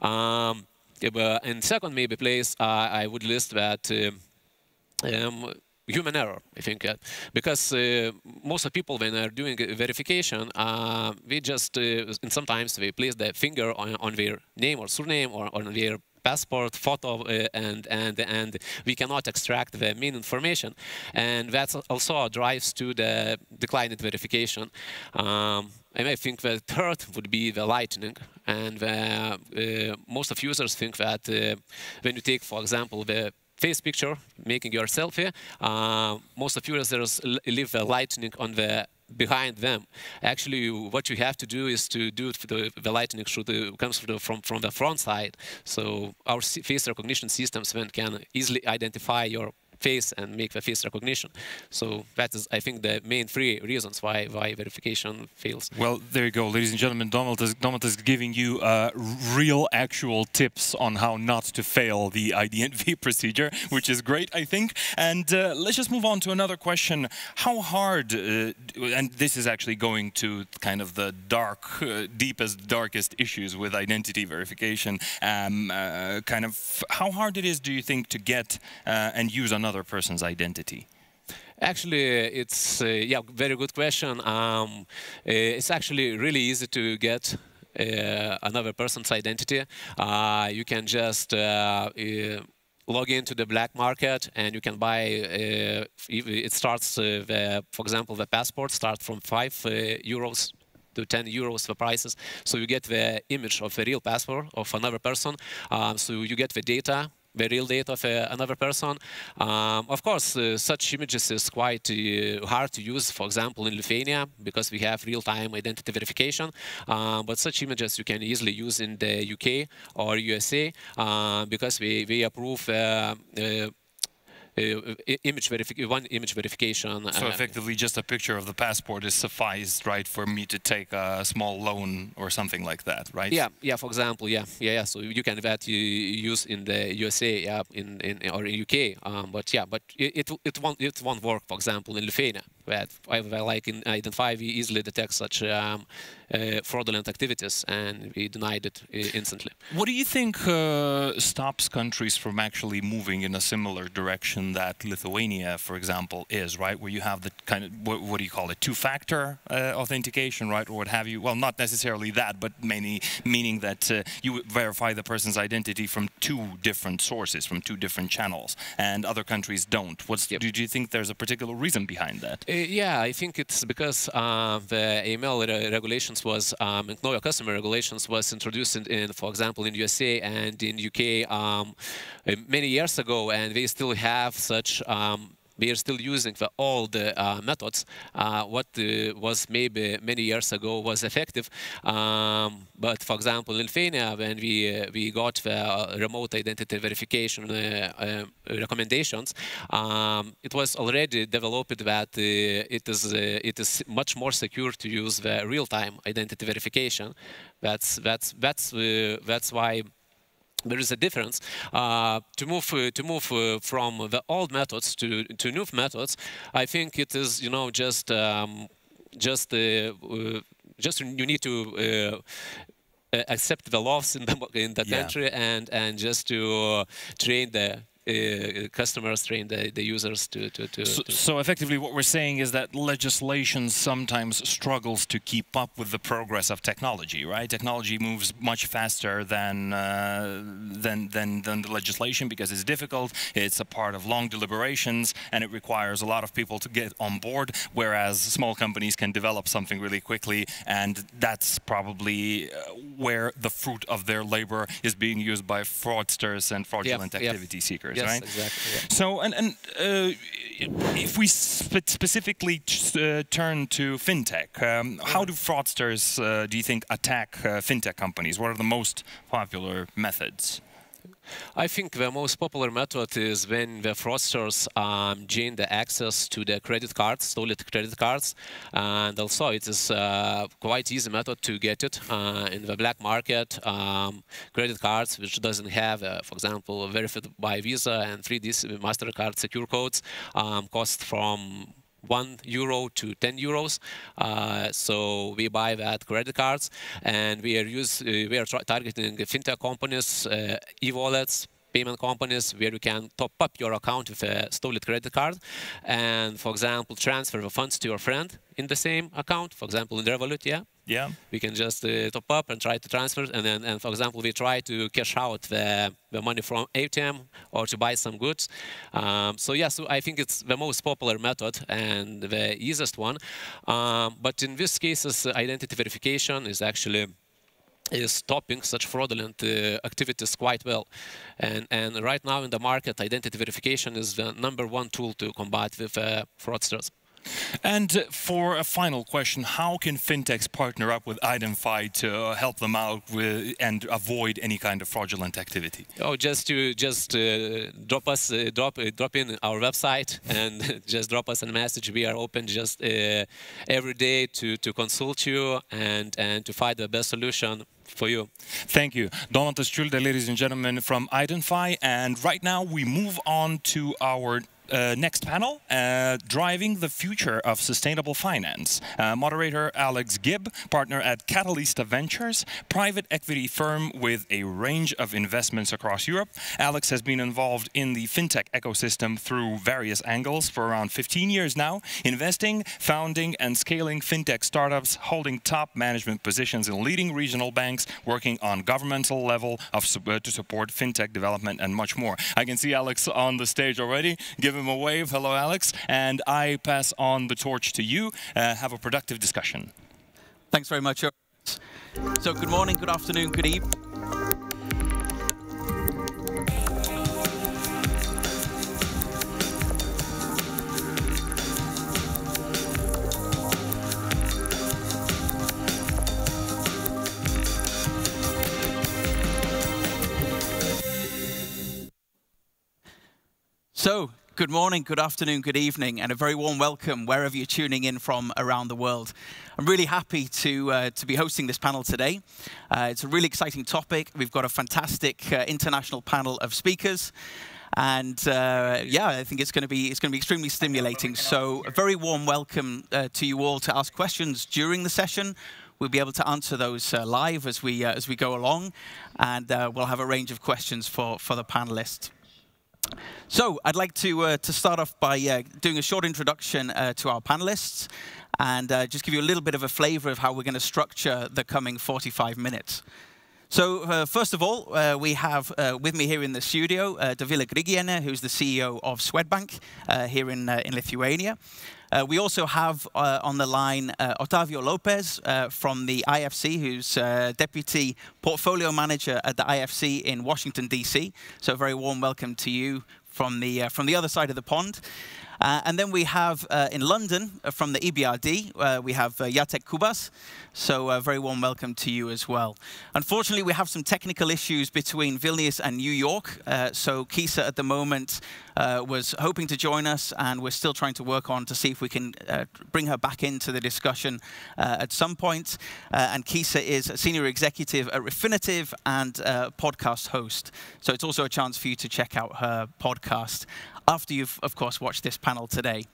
Um, in second maybe place, uh, I would list that uh, um, human error, I think, uh, because uh, most of people when they're doing verification, uh, we just, and sometimes we place the finger on, on their name or surname or on their passport photo uh, and and and we cannot extract the main information. And that also drives to the declined verification. Um, and I think the third would be the lightning. And the, uh, most of users think that uh, when you take for example the face picture, making your selfie, uh, most of users leave the lightning on the behind them. Actually, what you have to do is to do the, the lightning uh, comes from the, from, from the front side. So our face recognition systems then can easily identify your face and make the face recognition. So that is, I think, the main three reasons why why verification fails. Well, there you go, ladies and gentlemen. Donald is, Donald is giving you uh, real, actual tips on how not to fail the IDNV procedure, which is great, I think. And uh, let's just move on to another question. How hard, uh, and this is actually going to kind of the dark, uh, deepest, darkest issues with identity verification. Um, uh, kind of, how hard it is, do you think, to get uh, and use another person's identity? Actually, it's uh, yeah, very good question. Um, it's actually really easy to get uh, another person's identity. Uh, you can just log into the black market and you can buy uh, it starts uh, the, for example the passport starts from 5 uh, euros to 10 euros the prices so you get the image of a real passport of another person um, so you get the data the real data of uh, another person. Um, of course, uh, such images is quite uh, hard to use, for example, in Lithuania, because we have real-time identity verification. but such images you can easily use in the UK or USA, because we, we approve uh, image verification, one image verification. So uh, effectively, just a picture of the passport is sufficed, right, for me to take a small loan or something like that, right? Yeah, yeah. For example, yeah, yeah, yeah. So you can that you use in the USA, yeah, in, in or in UK. Um, but yeah, but it, it it won't it won't work. For example, in Lithuania, that I, like in Idenfy, we easily detect such um, uh, fraudulent activities, and we denied it uh, instantly. What do you think uh, stops countries from actually moving in a similar direction that Lithuania, for example, is, right? Where you have the kind of, what, what do you call it, two-factor uh, authentication, right? Or what have you? Well, not necessarily that, but mainly meaning that uh, you verify the person's identity from two different sources, from two different channels, and other countries don't. What's, yep. do, do you think there's a particular reason behind that? Uh, yeah, I think it's because uh, the AML re regulations was, um, know your customer regulations was introduced in, in, for example, in USA and in UK um, many years ago, and they still have such um, we are still using the old uh, methods. Uh, what uh, was maybe many years ago was effective, um, but for example, in Lithuania, when we uh, we got the uh, remote identity verification uh, recommendations, um, it was already developed that it is it is much more secure to use the real-time identity verification. That's that's that's that's why there is a difference. Uh, to move uh, to move uh, from the old methods to to new methods, I think it is you know just um, just uh, uh, just you need to accept the laws in the in the yeah. country and and just to train the uh, customers train the, the users to, to, to, so, to, so, effectively what we're saying is that legislation sometimes struggles to keep up with the progress of technology right technology moves much faster than uh, than, than than the legislation because it's difficult it's a part of long deliberations and it requires a lot of people to get on board whereas small companies can develop something really quickly and that's probably uh, where the fruit of their labor is being used by fraudsters and fraudulent yep, activity yep. seekers yes, right? Exactly. Yeah. So, and, and uh, if we spe specifically uh, turn to fintech, um, how do fraudsters, uh, do you think, attack uh, fintech companies? What are the most popular methods? I think the most popular method is when the fraudsters um, gain the access to the credit cards, stolen credit cards, and also it is uh, quite easy method to get it uh, in the black market. Um, credit cards which doesn't have, uh, for example, verified by Visa and 3D Mastercard secure codes um, cost from 1 euro to 10 euros. Uh, so we buy that credit cards and we are use uh, we are targeting fintech companies, uh, e-wallets, payment companies where you can top up your account with a stolen credit card and, for example, transfer the funds to your friend in the same account, for example, in Revolut, yeah? Yeah. We can just uh, top up and try to transfer, and then, and for example, we try to cash out the, the money from ATM or to buy some goods. Um, so yeah, so I think it's the most popular method and the easiest one. Um, but in these cases, identity verification is actually is stopping such fraudulent uh, activities quite well. And, and right now in the market, identity verification is the number one tool to combat with uh, fraudsters. And for a final question, how can fintechs partner up with Idenfy to help them out with and avoid any kind of fraudulent activity? Oh, just to just uh, drop us uh, drop uh, drop in our website and just drop us a message. We are open just uh, every day to to consult you and and to find the best solution for you. Thank you. Donatas Čiulda, ladies and gentlemen, from Idenfy. And right now we move on to our uh, next panel, uh, Driving the Future of Sustainable Finance. Uh, moderator Alex Gibb, partner at Katalista Ventures, private equity firm with a range of investments across Europe. Alex has been involved in the fintech ecosystem through various angles for around 15 years now, investing, founding, and scaling fintech startups, holding top management positions in leading regional banks, working on governmental level of, to support fintech development, and much more. I can see Alex on the stage already. Give him a wave. Hello, Alex. And I pass on the torch to you. Uh, have a productive discussion. Thanks very much. So, good morning, good afternoon, good evening. So, Good morning, good afternoon, good evening, and a very warm welcome wherever you're tuning in from around the world. I'm really happy to, uh, to be hosting this panel today. Uh, it's a really exciting topic. We've got a fantastic uh, international panel of speakers. And uh, yeah, I think it's going to be it's going to be extremely stimulating. So a very warm welcome uh, to you all to ask questions during the session. We'll be able to answer those uh, live as we as we go along, and we'll have a range of questions for for the panelists. So I'd like to, uh, to start off by uh, doing a short introduction uh, to our panelists and uh, just give you a little bit of a flavor of how we're going to structure the coming 45 minutes. So uh, first of all, uh, we have with me here in the studio Dovile Grigiene, who's the CEO of Swedbank here in, in Lithuania. Uh, we also have uh, on the line uh, Otavio Lopez from the IFC, who's Deputy Portfolio Manager at the IFC in Washington, D.C. So a very warm welcome to you from the, from the other side of the pond. Uh, and then we have uh, in London uh, from the EBRD, uh, we have uh, Jacek Kubas. So a very warm welcome to you as well. Unfortunately, we have some technical issues between Vilnius and New York. so Kisa at the moment was hoping to join us, and we're still trying to work on to see if we can bring her back into the discussion at some point. and Kisa is a senior executive at Refinitiv and podcast host. So it's also a chance for you to check out her podcast after you've, of course, watched this panel today.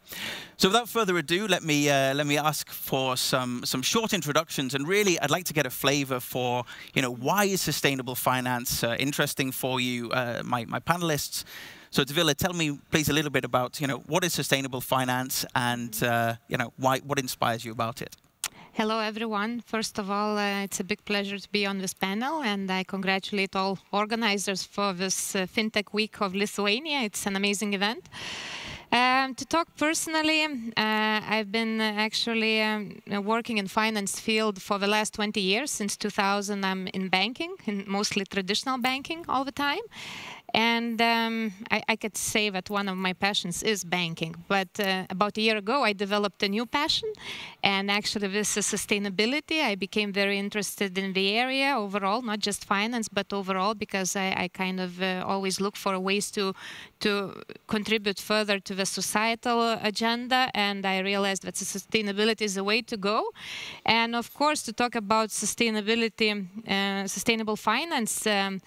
So without further ado, let me, uh, let me ask for some, some short introductions. And really, I'd like to get a flavor for, you know, why is sustainable finance uh, interesting for you, uh, my, my panelists? So Dovile, tell me, please, a little bit about, you know, what is sustainable finance and, uh, you know, why, what inspires you about it? Hello, everyone. First of all, uh, it's a big pleasure to be on this panel, and I congratulate all organizers for this uh, FinTech Week of Lithuania. It's an amazing event. Um, to talk personally, uh, I've been actually um, working in finance field for the last 20 years. Since 2000, I'm in banking, in mostly traditional banking all the time. And um, I, I, could say that one of my passions is banking. But uh, about a year ago, I developed a new passion. And actually, this is sustainability. I became very interested in the area overall, not just finance, but overall, because I, I kind of uh, always look for ways to, to contribute further to the societal agenda. And I realized that sustainability is the way to go. And of course, to talk about sustainability, uh, sustainable finance, um,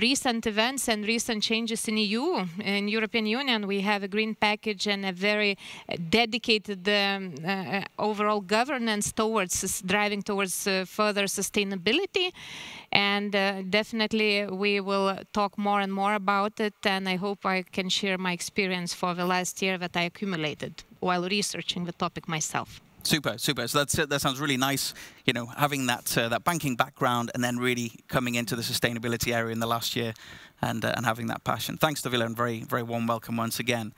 recent events and recent recent changes in EU, in European Union, we have a green package and a very dedicated um, uh, overall governance towards driving towards uh, further sustainability. And uh, definitely we will talk more and more about it. And I hope I can share my experience for the last year that I accumulated while researching the topic myself. Super, super. So that's that sounds really nice. You know, having that uh, that banking background and then really coming into the sustainability area in the last year, and uh, and having that passion. Thanks, Dovile, and very very warm welcome once again.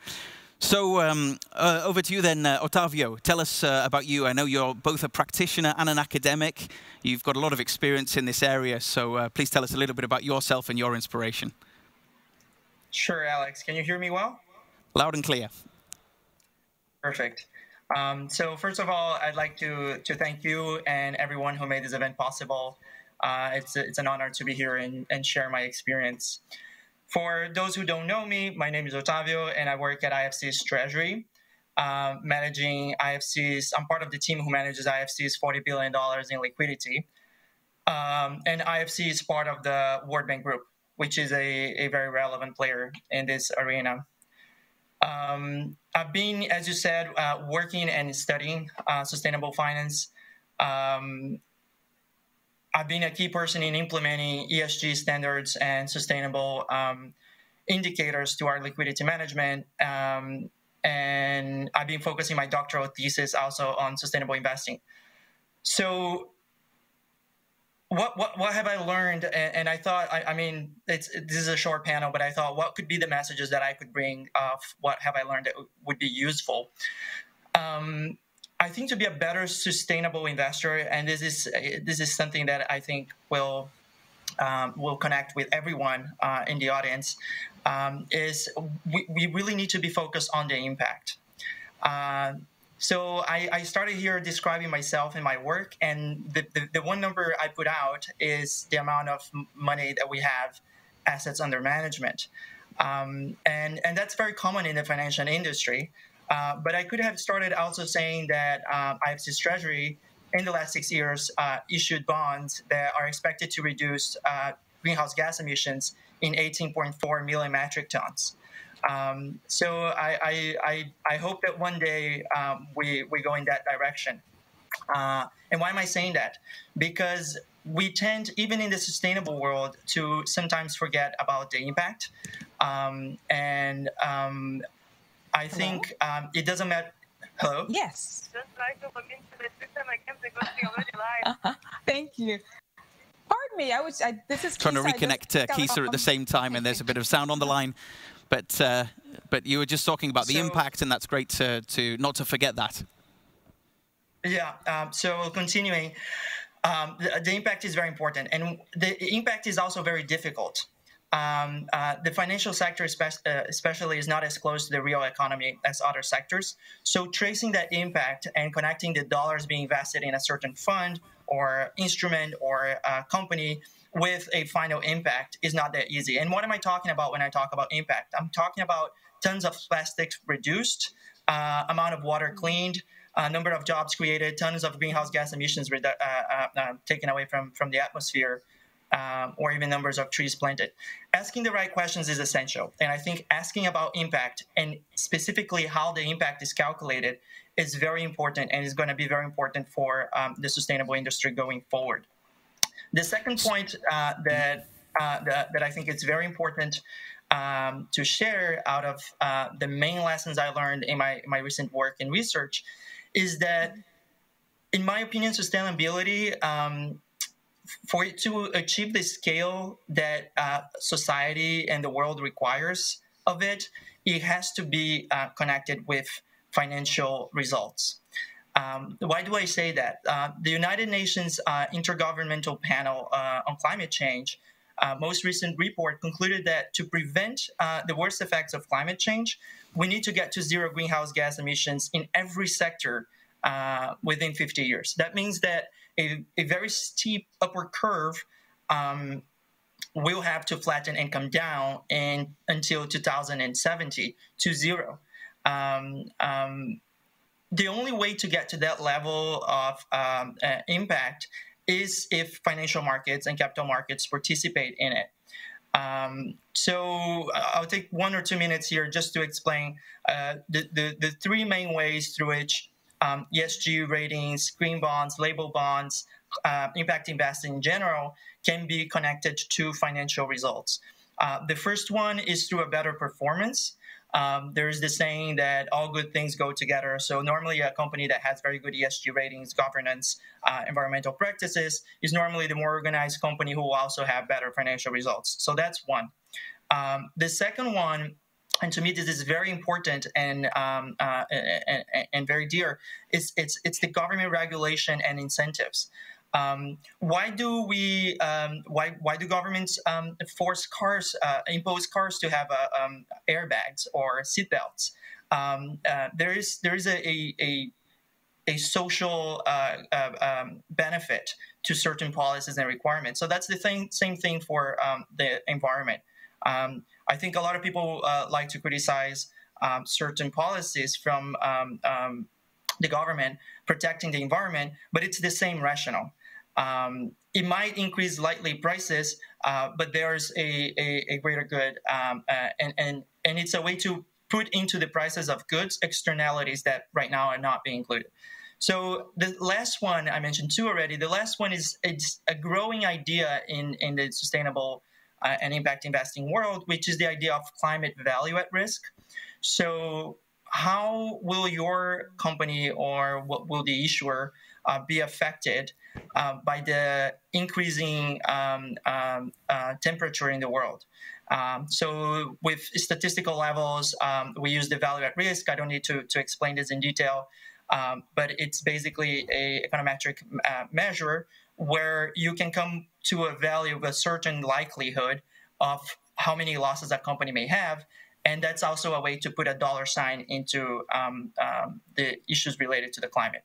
So um, uh, over to you then, uh, Otavio. Tell us uh, about you. I know you're both a practitioner and an academic. You've got a lot of experience in this area, so uh, please tell us a little bit about yourself and your inspiration. Sure, Alex. Can you hear me well? Loud and clear. Perfect. Um, so first of all, I'd like to to thank you and everyone who made this event possible. Uh, it's it's an honor to be here and, and share my experience. For those who don't know me, my name is Otavio, and I work at IFC's Treasury, uh, managing IFC's. I'm part of the team who manages IFC's 40 billion dollars in liquidity, um, and IFC is part of the World Bank Group, which is a, a very relevant player in this arena. Um, I've been, as you said, uh, working and studying uh, sustainable finance. Um, I've been a key person in implementing ESG standards and sustainable um, indicators to our liquidity management. Um, and I've been focusing my doctoral thesis also on sustainable investing. So what, what, what have I learned? And, and I thought, I, I, mean, it's, this is a short panel, but I thought, what could be the messages that I could bring of what have I learned that would be useful? Um, I think to be a better sustainable investor, and this is this is something that I think will um, will connect with everyone uh, in the audience, um, is we, we really need to be focused on the impact. Uh, so I, I, started here describing myself and my work, and the, the, the, one number I put out is the amount of money that we have, assets under management. Um, and, and that's very common in the financial industry. Uh, but I could have started also saying that um, IFC's Treasury in the last six years uh, issued bonds that are expected to reduce uh, greenhouse gas emissions in 18.4 million metric tons. Um, so I, I, I, I, hope that one day um, we, we go in that direction. Uh, and why am I saying that? Because we tend, even in the sustainable world, to sometimes forget about the impact. Um, and um, I Hello? think um, it doesn't matter. Hello? Yes. Uh-huh. Thank you. Pardon me. I was. I, this is trying to reconnect uh, Kisa at the same time, and there's a bit of sound on the line. But uh, but you were just talking about the so, impact, and that's great to to not to forget that. Yeah. Um, so continuing, um, the, the, impact is very important, and the impact is also very difficult. Um, uh, the financial sector, uh, especially, is not as close to the real economy as other sectors. So, tracing that impact and connecting the dollars being invested in a certain fund or instrument or company with a final impact is not that easy. And what am I talking about when I talk about impact? I'm talking about tons of plastics reduced, uh, amount of water cleaned, uh, number of jobs created, tons of greenhouse gas emissions uh, uh, uh, taken away from, from the atmosphere, um, or even numbers of trees planted. Asking the right questions is essential. And I think asking about impact and specifically how the impact is calculated is very important and is going to be very important for um, the sustainable industry going forward. The second point uh, that, uh, that, that I think is very important um, to share out of uh, the main lessons I learned in my, my recent work and research is that, in my opinion, sustainability, um, for it to achieve the scale that uh, society and the world requires of it, it has to be uh, connected with financial results. Um, why do I say that? Uh, the United Nations uh, Intergovernmental Panel uh, on Climate Change, uh, most recent report concluded that to prevent uh, the worst effects of climate change, we need to get to zero greenhouse gas emissions in every sector uh, within 50 years. That means that a, a very steep upward curve um, will have to flatten and come down in, until 2070 to zero. Um, um, the only way to get to that level of um, uh, impact is if financial markets and capital markets participate in it. Um, so I'll take one or two minutes here just to explain uh, the, the, the, three main ways through which um, ESG ratings, green bonds, label bonds, uh, impact investing in general can be connected to financial results. Uh, the first one is through a better performance. Um, there's this saying that all good things go together. So normally, a company that has very good ESG ratings, governance, uh, environmental practices is normally the more organized company who will also have better financial results. So that's one. Um, the second one and to me this is very important and um, uh, and, and, very dear. It's it's it's the government regulation and incentives. Um, why do we? Um, why why do governments um, force cars, uh, impose cars to have uh, um, airbags or seatbelts? Um, uh, there is there is a, a, a social uh, uh, um, benefit to certain policies and requirements. So that's the thing, same thing for the environment. I think a lot of people uh, like to criticize certain policies from the government protecting the environment, but it's the same rationale. Um, it might increase slightly prices, uh, but there's a, a, a greater good, um, uh, and, and, and it's a way to put into the prices of goods externalities that right now are not being included. So the last one I mentioned two already. The last one is it's a growing idea in in the sustainable uh, and impact investing world, which is the idea of climate value at risk. So how will your company or what will the issuer uh, be affected uh, by the increasing um, um, uh, temperature in the world? Um, so with statistical levels, um, we use the value at risk. I don't need to, to explain this in detail, um, but it's basically a econometric uh, measure where you can come to a value of a certain likelihood of how many losses a company may have. And that's also a way to put a dollar sign into um, the issues related to the climate.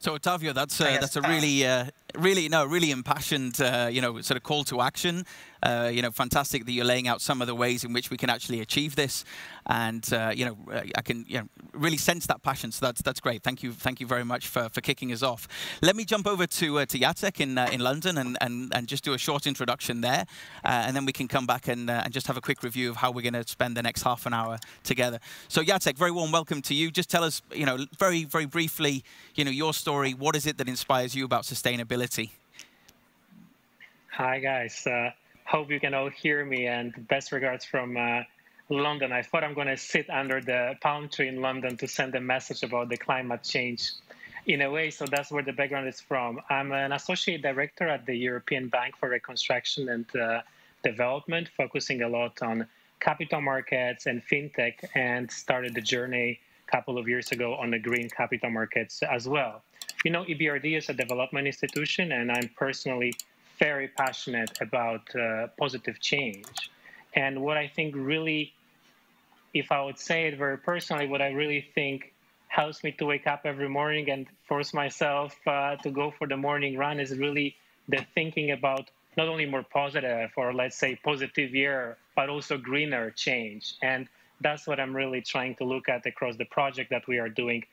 So Otavio, that's uh, that's a really, uh, really no, really impassioned, uh, you know, sort of call to action. Uh, you know, fantastic that you're laying out some of the ways in which we can actually achieve this, and uh, you know, uh, I can you know really sense that passion. So that's that's great. Thank you, thank you very much for, for kicking us off. Let me jump over to to Jacek in in London and, and and just do a short introduction there, and then we can come back and and just have a quick review of how we're going to spend the next half an hour together. So Jacek, very warm welcome to you. Just tell us, you know, very very briefly, you know, your story. What is it that inspires you about sustainability? Hi guys. Uh, hope you can all hear me and best regards from uh, London. I thought I'm going to sit under the palm tree in London to send a message about the climate change in a way. So that's where the background is from. I'm an associate director at the European Bank for Reconstruction and uh, Development, focusing a lot on capital markets and fintech, and started the journey a couple of years ago on the green capital markets as well. You know, EBRD is a development institution, and I'm personally very passionate about uh, positive change. And what I think really, if I would say it very personally, what I really think helps me to wake up every morning and force myself uh, to go for the morning run is really the thinking about not only more positive or let's say positive year, but also greener change. And that's what I'm really trying to look at across the project that we are doing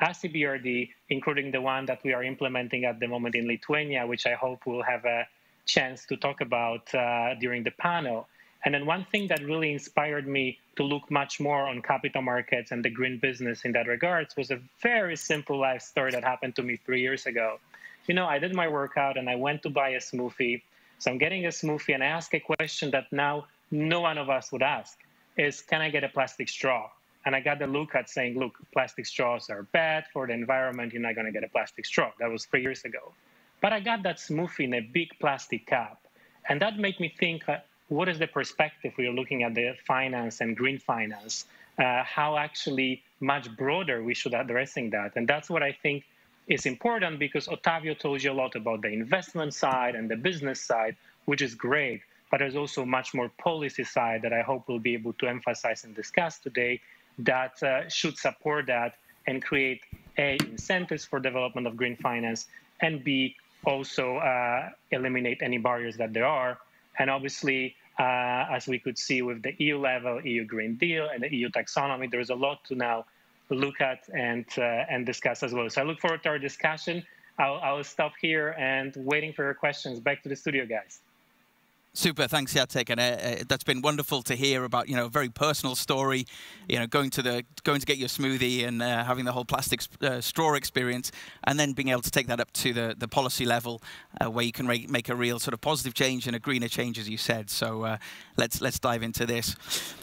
as EBRD, including the one that we are implementing at the moment in Lithuania, which I hope we'll have a chance to talk about uh, during the panel. And then one thing that really inspired me to look much more on capital markets and the green business in that regards was a very simple life story that happened to me three years ago. You know, I did my workout and I went to buy a smoothie. So I'm getting a smoothie and I ask a question that now no one of us would ask is, can I get a plastic straw? And I got the look at saying, look, plastic straws are bad for the environment. You're not going to get a plastic straw. That was three years ago. But I got that smoothie in a big plastic cup. And that made me think uh, what is the perspective we are looking at the finance and green finance? Uh, how actually much broader we should addressing that. And that's what I think is important because Otavio told you a lot about the investment side and the business side, which is great. But there's also much more policy side that I hope we'll be able to emphasize and discuss today that uh, should support that and create a incentives for development of green finance and b also uh, eliminate any barriers that there are. And obviously uh, as we could see with the EU level EU Green Deal and the EU taxonomy there's a lot to now look at and uh, and discuss as well. So I look forward to our discussion. I'll, I'll stop here and waiting for your questions. Back to the studio guys Super, thanks, Jacek, and uh, uh, that's been wonderful to hear about. You know, a very personal story. You know, going to the going to get your smoothie and uh, having the whole plastic uh, straw experience, and then being able to take that up to the the policy level, uh, where you can make a real sort of positive change and a greener change, as you said. So uh, let's let's dive into this.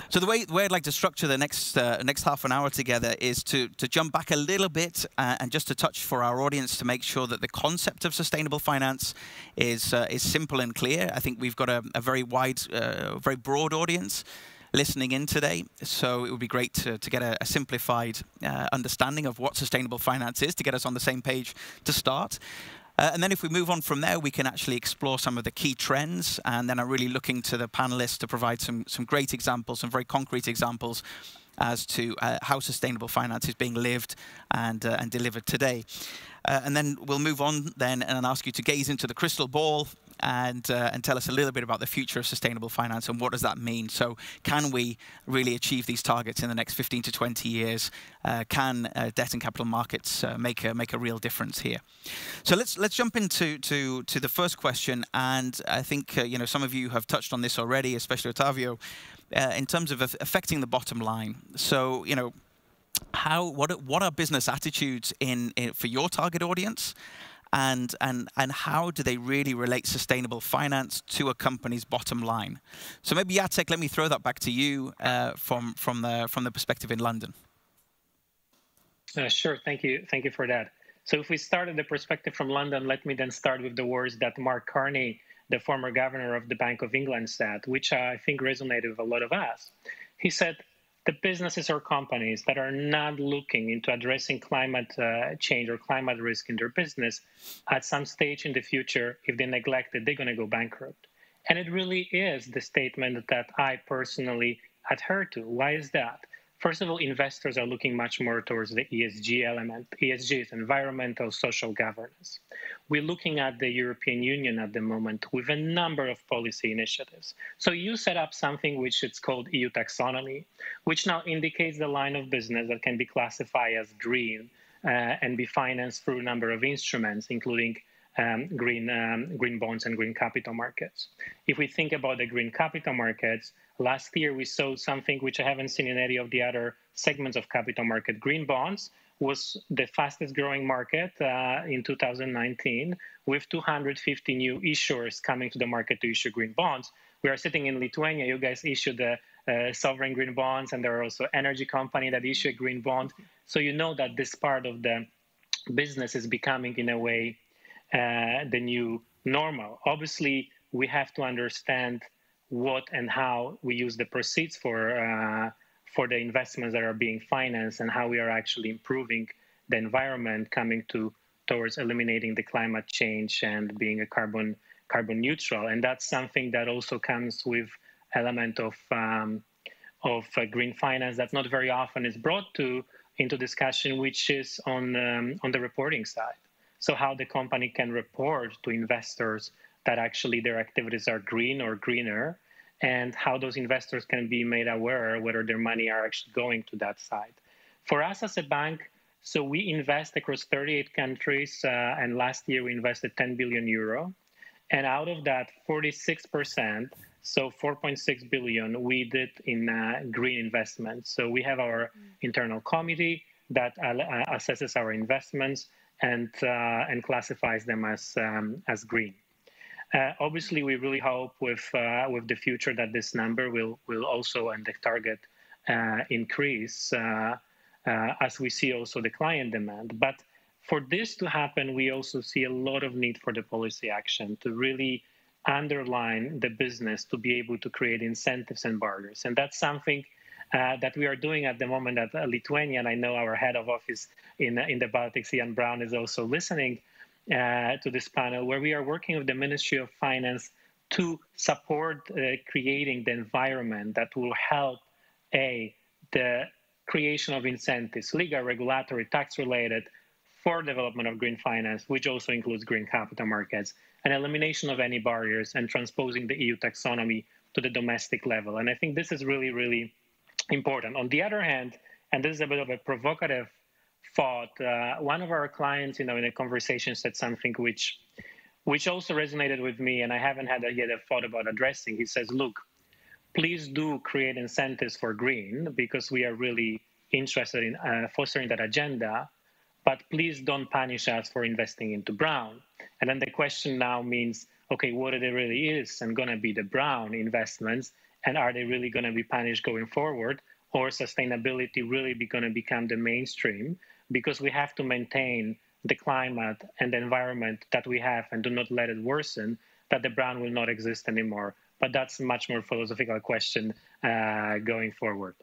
So the way the way I'd like to structure the next next half an hour together is to to jump back a little bit and just to touch for our audience to make sure that the concept of sustainable finance is is simple and clear. I think we've got a a, very wide, uh, very broad audience listening in today. So it would be great to, to get a, a simplified uh, understanding of what sustainable finance is to get us on the same page to start. Uh, and then if we move on from there, we can actually explore some of the key trends. And then I'm really looking to the panelists to provide some, some great examples, some very concrete examples as to uh, how sustainable finance is being lived and, uh, and delivered today. Uh, and then we'll move on then and ask you to gaze into the crystal ball and, uh, and tell us a little bit about the future of sustainable finance and what does that mean. So can we really achieve these targets in the next 15 to 20 years? Uh, can uh, debt and capital markets uh, make, a, make a real difference here? So let's, let's jump into to, to the first question. And I think uh, you know, some of you have touched on this already, especially Otavio, uh, in terms of affecting the bottom line. So, you know, how what what are business attitudes in, in for your target audience and, and, and how do they really relate sustainable finance to a company's bottom line? So maybe Jacek, let me throw that back to you uh, from, from, the, from the perspective in London. Uh, sure, thank you, thank you for that. So if we start at the perspective from London, let me then start with the words that Mark Carney, the former governor of the Bank of England, said, which I think resonated with a lot of us. He said, the businesses or companies that are not looking into addressing climate uh, change or climate risk in their business at some stage in the future, if they neglect it, they're going to go bankrupt. And it really is the statement that I personally adhere to. Why is that? First of all, investors are looking much more towards the ESG element. ESG is environmental, social governance. We're looking at the European Union at the moment with a number of policy initiatives. So you set up something which is called EU taxonomy, which now indicates the line of business that can be classified as green uh, and be financed through a number of instruments, including um, green um, green bonds and green capital markets. If we think about the green capital markets, last year we saw something which I haven't seen in any of the other segments of capital market. Green bonds was the fastest growing market uh, in 2019 with 250 new issuers coming to the market to issue green bonds. We are sitting in Lithuania. You guys issued the uh, sovereign green bonds, and there are also energy company that issue a green bond. So you know that this part of the business is becoming, in a way, the new normal. Obviously, we have to understand what and how we use the proceeds for uh, for the investments that are being financed and how we are actually improving the environment coming to towards eliminating the climate change and being a carbon carbon neutral and that's something that also comes with element of um, of uh, green finance that not very often is brought to into discussion which is on um, on the reporting side so how the company can report to investors that actually their activities are green or greener, and how those investors can be made aware whether their money are actually going to that side. For us as a bank, so we invest across 38 countries, uh, and last year we invested 10 billion euro, and out of that, 46%, so 4.6 billion, we did in uh, green investments. So we have our internal committee that uh, assesses our investments and uh, and classifies them as um, as green. Uh, obviously, we really hope with uh, with the future that this number will will also and the target uh, increase uh, uh, as we see also the client demand. But for this to happen, we also see a lot of need for the policy action to really underline the business to be able to create incentives and barriers, and that's something uh, that we are doing at the moment at uh, Lithuania, and I know our head of office in, in the Baltics, Ian Brown, is also listening uh, to this panel, where we are working with the Ministry of Finance to support uh, creating the environment that will help a the creation of incentives, legal, regulatory, tax related, for development of green finance, which also includes green capital markets, and elimination of any barriers and transposing the EU taxonomy to the domestic level. And I think this is really, really important. On the other hand, and this is a bit of a provocative thought, uh, one of our clients, you know, in a conversation said something which, which also resonated with me, and I haven't had a, yet a thought about addressing. He says, "Look, please do create incentives for green because we are really interested in uh, fostering that agenda." But please don't punish us for investing into brown. And then the question now means, okay, what it really is and going to be the brown investments and are they really going to be punished going forward? Or sustainability really be going to become the mainstream? Because we have to maintain the climate and the environment that we have and do not let it worsen that the brand will not exist anymore. But that's a much more philosophical question uh, going forward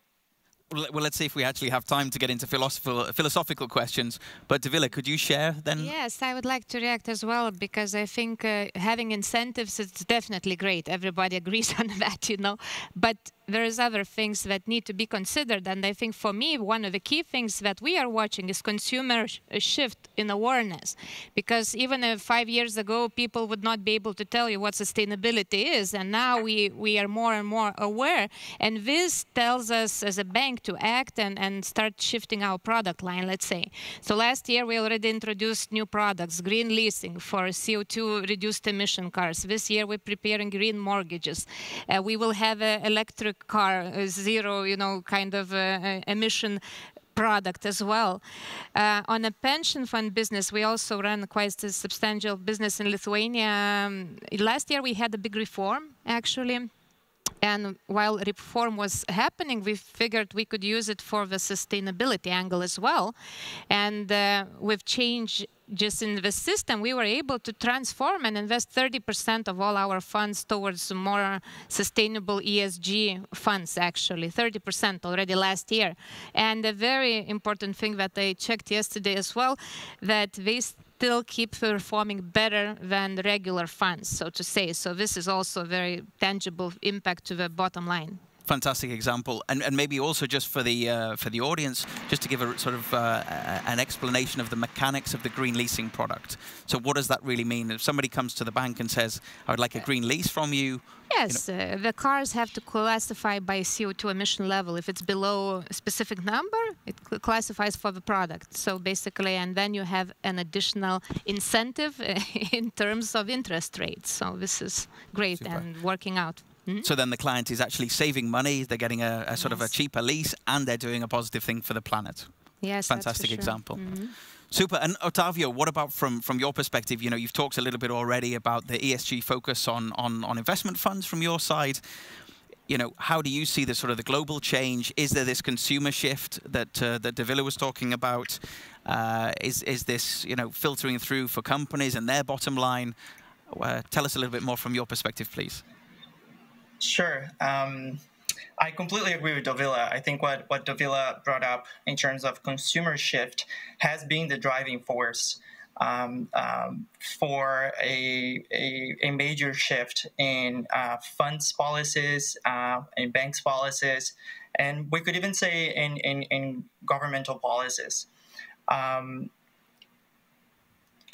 well, let's see if we actually have time to get into philosophical philosophical questions. But Dovile, could you share then? Yes, I would like to react as well because I think uh, having incentives is definitely great. Everybody agrees on that, you know. But there's other things that need to be considered. And I think for me, one of the key things that we are watching is consumer sh shift in awareness. Because even uh, five years ago, people would not be able to tell you what sustainability is. And now we, we are more and more aware. And this tells us as a bank to act and, and start shifting our product line, let's say. So last year, we already introduced new products, green leasing for CO2 reduced emission cars. This year, we're preparing green mortgages. Uh, we will have uh, electric car, zero, you know, kind of uh, uh, emission product as well. Uh, on a pension fund business, we also run quite a substantial business in Lithuania. Um, last year we had a big reform, actually. And while reform was happening, we figured we could use it for the sustainability angle as well. And uh, with change just in the system, we were able to transform and invest 30% of all our funds towards more sustainable ESG funds, actually, 30% already last year. And a very important thing that I checked yesterday as well, that they still keep performing better than regular funds, so to say. So this is also a very tangible impact to the bottom line fantastic example, and, and maybe also just for the uh, for the audience, just to give a sort of uh, an explanation of the mechanics of the green leasing product. So, what does that really mean? If somebody comes to the bank and says, "I would like a green lease from you," Yes, you know. uh, the cars have to classify by CO2 emission level. If it's below a specific number, it classifies for the product. So basically, and then you have an additional incentive in terms of interest rates. So this is great Super. and working out. Mm -hmm. So then the client is actually saving money, they're getting a, a sort yes. of a cheaper lease, and they're doing a positive thing for the planet. Yes, fantastic sure. example. Mm -hmm. Super. And Otavio, what about from from your perspective? You know, you've talked a little bit already about the ESG focus on on, on investment funds from your side. You know, how do you see the sort of the global change? Is there this consumer shift that uh, that Dovile was talking about? Uh, is is this you know filtering through for companies and their bottom line? Uh, tell us a little bit more from your perspective, please. Sure. Um, I completely agree with Dovile. I think what, what Dovile brought up in terms of consumer shift has been the driving force um, um, for a, a, a, major shift in uh, funds policies, uh, in banks policies, and we could even say in, in, in governmental policies. Um,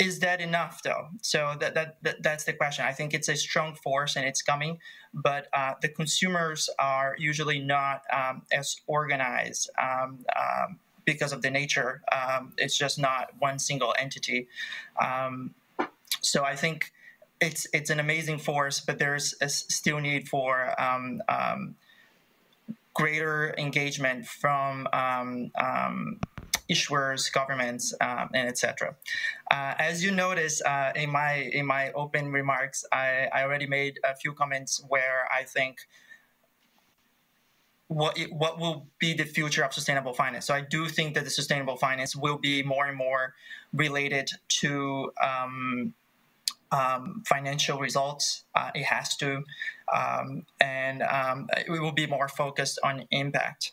is that enough though? So that, that, that, that's the question. I think it's a strong force and it's coming but uh, the consumers are usually not um, as organized um, um, because of the nature. Um, it's just not one single entity. Um, so i think it's it's an amazing force but there's a still need for um, greater engagement from issuers, governments, um, and etc. Uh, as you notice uh, in my in my open remarks, I, I already made a few comments where I think what what will be the future of sustainable finance. So I do think that the sustainable finance will be more and more related to um, um, financial results. Uh, it has to, um, and um, it will be more focused on impact.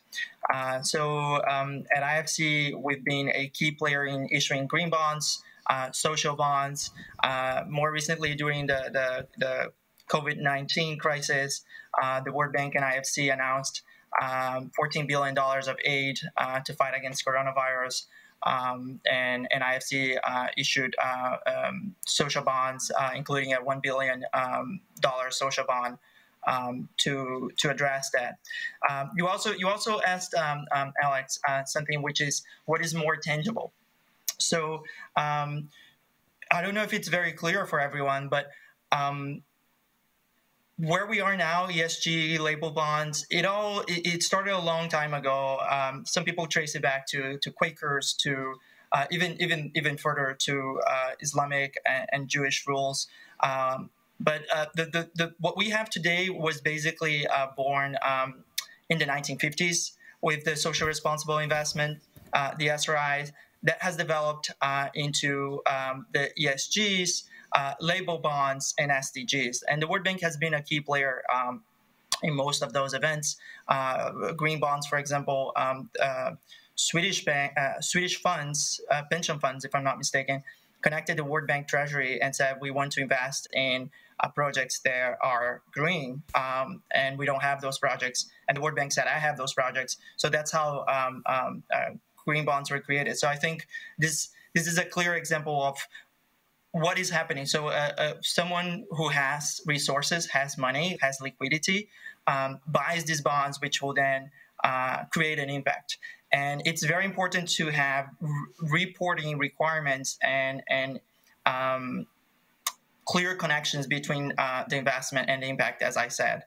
Uh, so um, at IFC, we've been a key player in issuing green bonds, uh, social bonds. Uh, more recently, during the the, the COVID nineteen crisis, uh, the World Bank and IFC announced. Um, $14 billion of aid uh, to fight against coronavirus. Um, and, and IFC uh, issued uh, um, social bonds, uh, including a $1 billion um, social bond um, to, to address that. Um, you, also, you also asked, um, Alex, uh, something which is what is more tangible. So I don't know if it's very clear for everyone, but where we are now, ESG label bonds, it all it, started a long time ago. Um, some people trace it back to to Quakers, to uh, even even even further to uh, Islamic and, and, Jewish rules. Um, but uh, the, the, the what we have today was basically uh, born um, in the 1950s with the social responsible investment, uh, the SRIs, that has developed uh, into um, the ESGs uh, label bonds, and SDGs. And the World Bank has been a key player um, in most of those events. Uh, green bonds, for example, um, uh, Swedish bank, uh, Swedish funds, uh, pension funds, if I'm not mistaken, connected the World Bank Treasury and said we want to invest in projects that are green, um, and we don't have those projects. And the World Bank said I have those projects. So that's how um, um, green bonds were created. So I think this this is a clear example of what is happening. So, uh, uh, someone who has resources, has money, has liquidity, um, buys these bonds, which will then uh, create an impact. And it's very important to have reporting requirements and and um, clear connections between uh, the investment and the impact, as I said.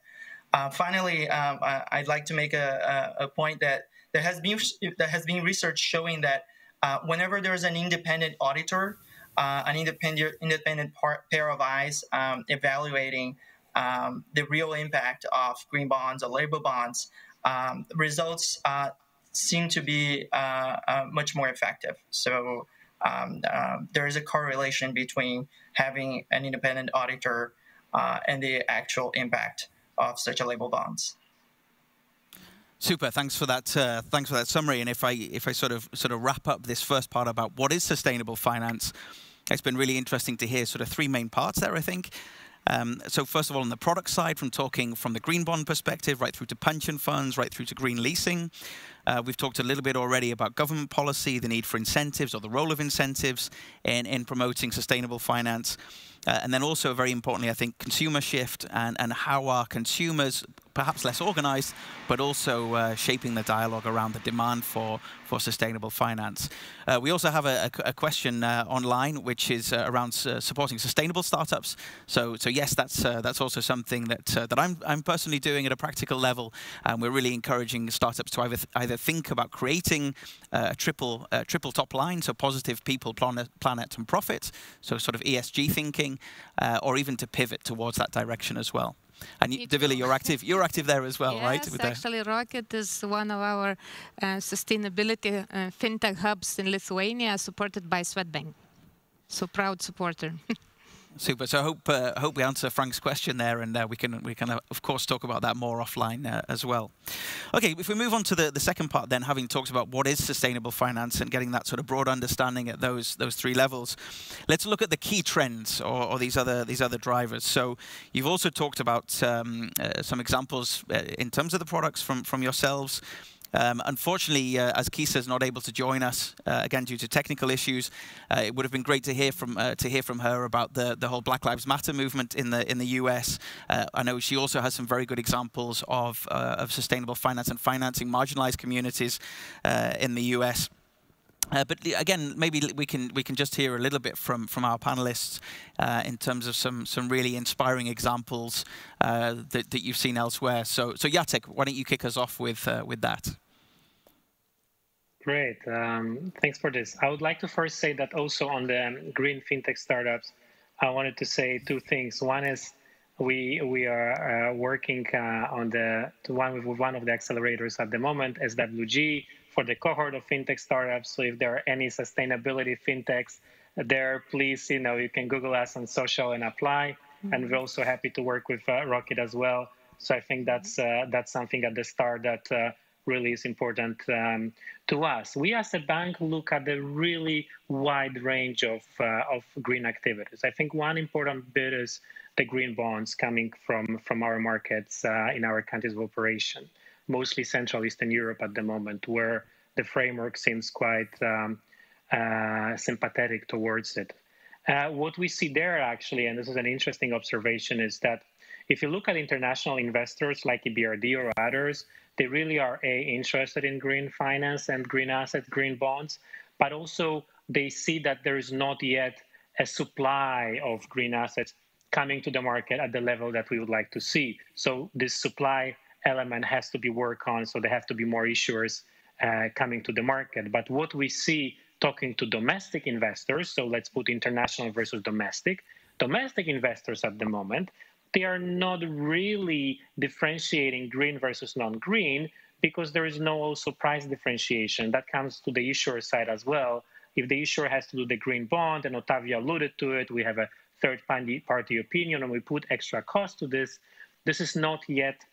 Uh, finally, um, I, would like to make a, a, a, point that there has been there has been research showing that uh, whenever there's an independent auditor uh, an independent independent pair of eyes um, evaluating um, the real impact of green bonds or labor bonds, um, results uh, seem to be uh, uh much more effective. So um, uh, there is a correlation between having an independent auditor uh, and the actual impact of such a label bonds. Super. Thanks for that. Uh, thanks for that summary. And if I if I sort of sort of wrap up this first part about what is sustainable finance, it's been really interesting to hear sort of three main parts there. I think. Um, so first of all, on the product side, from talking from the green bond perspective, right through to pension funds, right through to green leasing. Uh, we've talked a little bit already about government policy, the need for incentives or the role of incentives in, in promoting sustainable finance. Uh, and then also, very importantly, I think consumer shift and, and how our consumers, perhaps less organized, but also uh, shaping the dialogue around the demand for, for sustainable finance. Uh, we also have a, a, a question uh, online, which is uh, around uh, supporting sustainable startups. So, so yes, that's that's also something that that I'm I'm personally doing at a practical level, and we're really encouraging startups to either either think about creating a triple triple top line, so positive people, planet, planet, and profit. So sort of ESG thinking uh, or even to pivot towards that direction as well. And Dovile, you're active. You're active there as well, yes, right? Yes, actually, Rockit is one of our uh, sustainability uh, fintech hubs in Lithuania, supported by Swedbank. So proud supporter. Super. So I hope uh, hope we answer Frank's question there, and uh, we can we can uh, of course talk about that more offline uh, as well. Okay, if we move on to the, the second part, then having talked about what is sustainable finance and getting that sort of broad understanding at those those three levels, let's look at the key trends or, or these other these other drivers. So you've also talked about um, uh, some examples uh, in terms of the products from from yourselves. Um, unfortunately, uh, as Kisa is not able to join us uh, again due to technical issues, uh, it would have been great to hear from uh, to hear from her about the the whole Black Lives Matter movement in the in the US. I know she also has some very good examples of of sustainable finance and financing marginalized communities in the US. Uh, but again, maybe we can we can just hear a little bit from from our panelists uh, in terms of some some really inspiring examples uh, that that you've seen elsewhere. So so Jacek, why don't you kick us off with with that? Great. Um, thanks for this. I would like to first say that also on the green fintech startups, I wanted to say two things. One is we we are uh, working uh, on the one with one of the accelerators at the moment, SWG, for the cohort of fintech startups. So if there are any sustainability fintechs there, please you know you can Google us on social and apply. Mm-hmm. And we're also happy to work with uh, Rockit as well. So I think that's uh, that's something at the start that uh, really is important um, to us. We as a bank look at the really wide range of, uh, of green activities. I think one important bit is the green bonds coming from, from our markets uh, in our countries of operation, mostly Central Eastern Europe at the moment, where the framework seems quite um, uh, sympathetic towards it. Uh, what we see there actually, and this is an interesting observation, is that if you look at international investors like EBRD or others, they really are a interested in green finance and green assets, green bonds, but also they see that there is not yet a supply of green assets coming to the market at the level that we would like to see. So this supply element has to be worked on. So there have to be more issuers uh, coming to the market. But what we see talking to domestic investors, so let's put international versus domestic, domestic investors at the moment, they are not really differentiating green versus non-green because there is no also price differentiation. That comes to the issuer side as well. If the issuer has to do the green bond, and Otavio alluded to it, we have a third party opinion and we put extra cost to this, this is not yet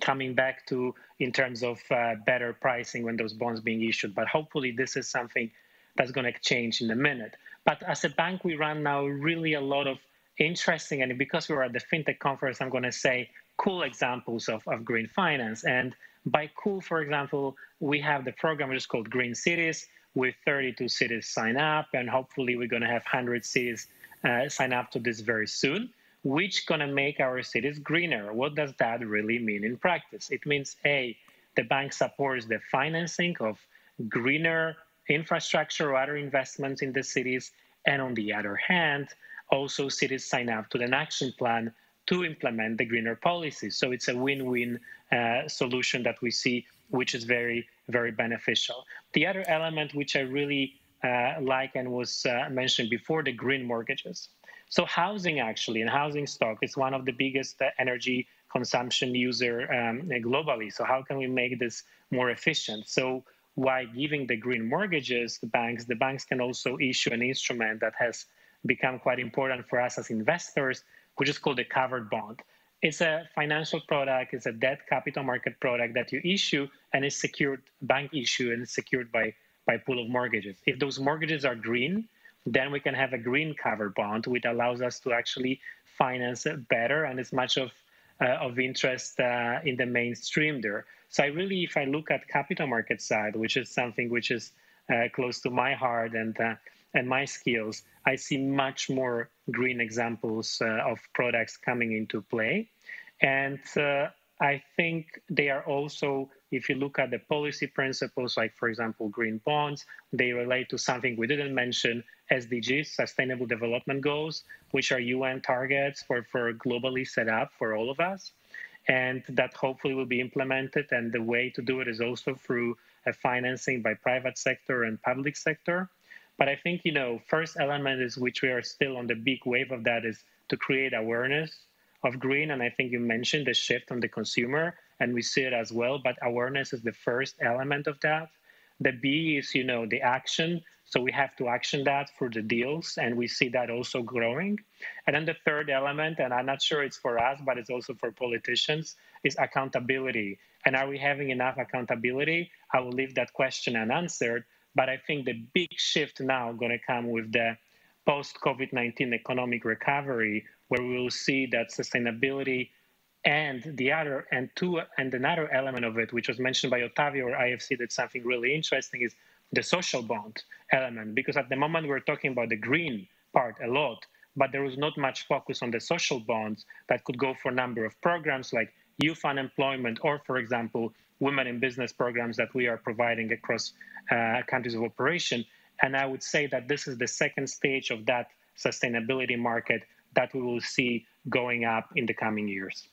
coming back to in terms of uh, better pricing when those bonds being issued. But hopefully, this is something that's going to change in a minute. But as a bank, we run now really a lot of interesting, and because we are at the FinTech conference, I'm going to say cool examples of, of green finance. And by cool, for example, we have the program which is called Green Cities, with 32 cities sign up, and hopefully we're going to have 100 cities uh, sign up to this very soon, which going to make our cities greener. What does that really mean in practice? It means A, the bank supports the financing of greener infrastructure or other investments in the cities, and on the other hand, also cities sign up to an action plan to implement the greener policies. So it's a win-win uh, solution that we see, which is very, very beneficial. The other element which I really uh, like and was uh, mentioned before, the green mortgages. So housing actually, and housing stock is one of the biggest uh, energy consumption user um, globally. So how can we make this more efficient? So by giving the green mortgages, to banks, the banks can also issue an instrument that has become quite important for us as investors, which is called a covered bond. It's a financial product, it's a debt capital market product that you issue and is secured, bank issue, and it's secured by, by pool of mortgages. If those mortgages are green, then we can have a green covered bond, which allows us to actually finance better and as much of uh, of interest uh, in the mainstream there. So I really, if I look at capital market side, which is something which is uh, close to my heart and uh, and my skills, I see much more green examples uh, of products coming into play. And uh, I think they are also, if you look at the policy principles, like, for example, green bonds, they relate to something we didn't mention SDGs, Sustainable Development Goals, which are UN targets for, for globally set up for all of us. And that hopefully will be implemented. And the way to do it is also through a financing by private sector and public sector. But I think, you know, first element is which we are still on the big wave of that is to create awareness of green. And I think you mentioned the shift on the consumer, and we see it as well. But awareness is the first element of that. The B is, you know, the action. So we have to action that for the deals, and we see that also growing. And then the third element, and I'm not sure it's for us, but it's also for politicians, is accountability. And are we having enough accountability? I will leave that question unanswered but I think the big shift now going to come with the post COVID 19 economic recovery, where we will see that sustainability and the other and two and another element of it, which was mentioned by Otavio or IFC, that's something really interesting is the social bond element. Because at the moment we're talking about the green part a lot, but there was not much focus on the social bonds that could go for a number of programs like youth unemployment, or for example, women in business programs that we are providing across uh, countries of operation. And I would say that this is the second stage of that sustainability market that we will see going up in the coming years.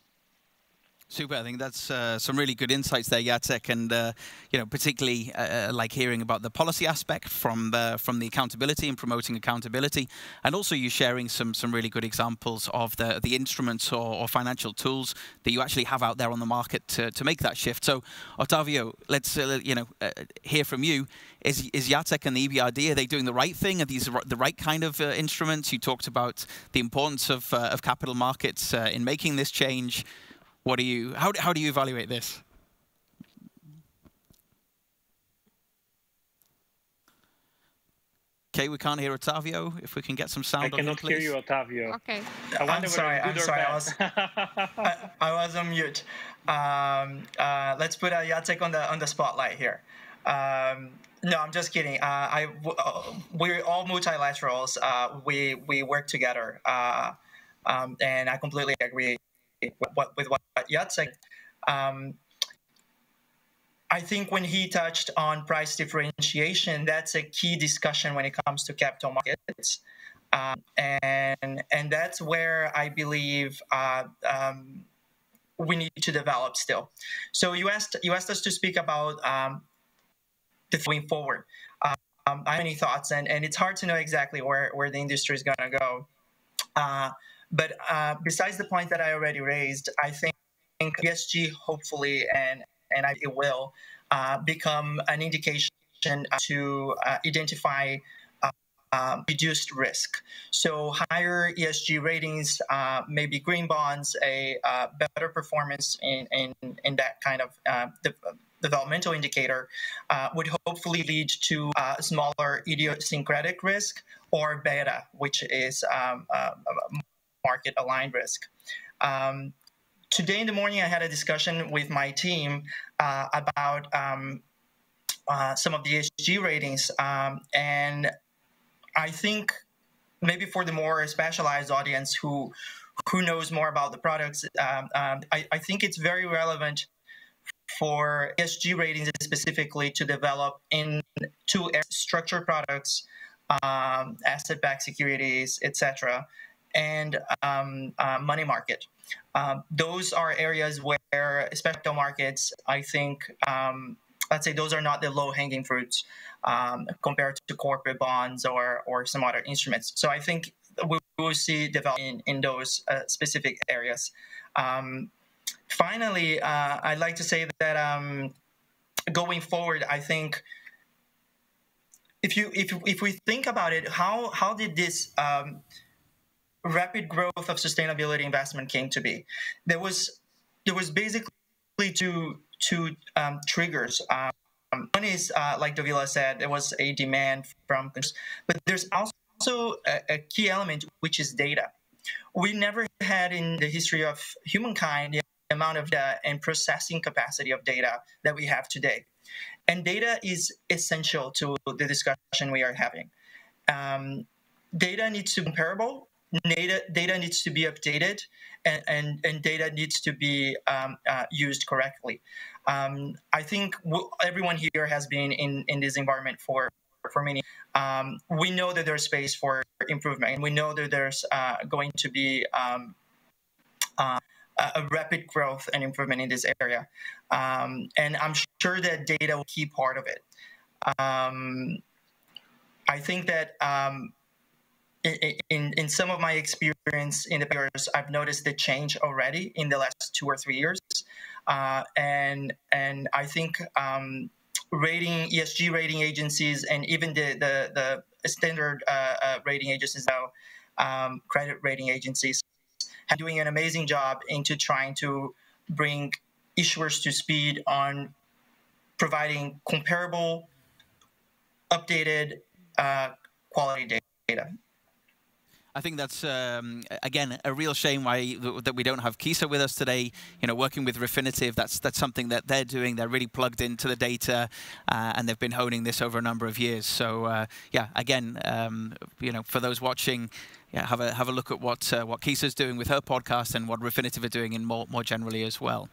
Super. I think that's uh, some really good insights there, Jacek, and uh, you know, particularly uh, uh, like hearing about the policy aspect from the from the accountability and promoting accountability, and also you sharing some some really good examples of the the instruments or, or financial tools that you actually have out there on the market to, to make that shift. So, Otavio, let's uh, you know uh, hear from you. Is is Jacek and the EBRD are they doing the right thing? Are these the right kind of instruments? You talked about the importance of of capital markets in making this change. What do you, how, how do you evaluate this? Okay, we can't hear Otavio. If we can get some sound I cannot him, hear you, Otavio. Okay. I'm sorry. I'm sorry. I was, I, I, was on mute. Um, uh, let's put uh, Jacek on the on the spotlight here. Um, no, I'm just kidding. Uh, I uh, we're all multilaterals. Uh, we we work together, uh, um, and I completely agree what, with what Jacek. Um, I think when he touched on price differentiation, that's a key discussion when it comes to capital markets. Um, and and that's where I believe uh, um, we need to develop still. So you asked you asked us to speak about um, the going forward. Um, I have many thoughts, and, and it's hard to know exactly where, where the industry is going to go. Uh, but uh, besides the point that I already raised, I think ESG hopefully and and I, it will uh, become an indication to uh, identify uh, uh, reduced risk. So higher ESG ratings, uh, maybe green bonds, a uh, better performance in, in, in that kind of uh, de- developmental indicator uh, would hopefully lead to smaller idiosyncratic risk or beta, which is um, market aligned risk. Um, today in the morning, I had a discussion with my team about um, some of the ESG ratings, um, and I think maybe for the more specialized audience who who knows more about the products, um, um, I, I, think it's very relevant for ESG ratings specifically to develop in two structured products, um, asset-backed securities, etc., and um, uh, money market. Um, those are areas where, especially markets, I think um, let's say those are not the low-hanging fruits um, compared to corporate bonds or or some other instruments. So I think we will see development in, those uh, specific areas. Um, finally, uh, I'd like to say that going forward, I think if you if if we think about it, how how did this um, rapid growth of sustainability investment came to be? There was there was basically two two um, triggers. Um, one is, uh, like Dovile said, there was a demand from, but there's also a, a, key element which is data. We never had in the history of humankind the amount of data and processing capacity of data that we have today, and data is essential to the discussion we are having. Um, data needs to be comparable. Data, data needs to be updated, and, and, and data needs to be um, uh, used correctly. Um, I think everyone here has been in, in this environment for for many. Um, we know that there's space for improvement, and we know that there's uh, going to be um, uh, a rapid growth and improvement in this area. Um, and I'm sure that data will be part of it. Um, I think that in, in some of my experience in the years, I've noticed the change already in the last two or three years, uh, and and I think um, rating ESG rating agencies and even the the, the standard uh, uh, rating agencies now, um, credit rating agencies, are doing an amazing job into trying to bring issuers to speed on providing comparable, updated uh, quality data. I think that's um, again a real shame why that we don't have Kisa with us today. You know, working with Refinitiv, that's that's something that they're doing. They're really plugged into the data, uh, and they've been honing this over a number of years. So uh, yeah, again, um, you know, for those watching, yeah, have a have a look at what uh, what Kisa's doing with her podcast and what Refinitiv are doing in more more generally as well.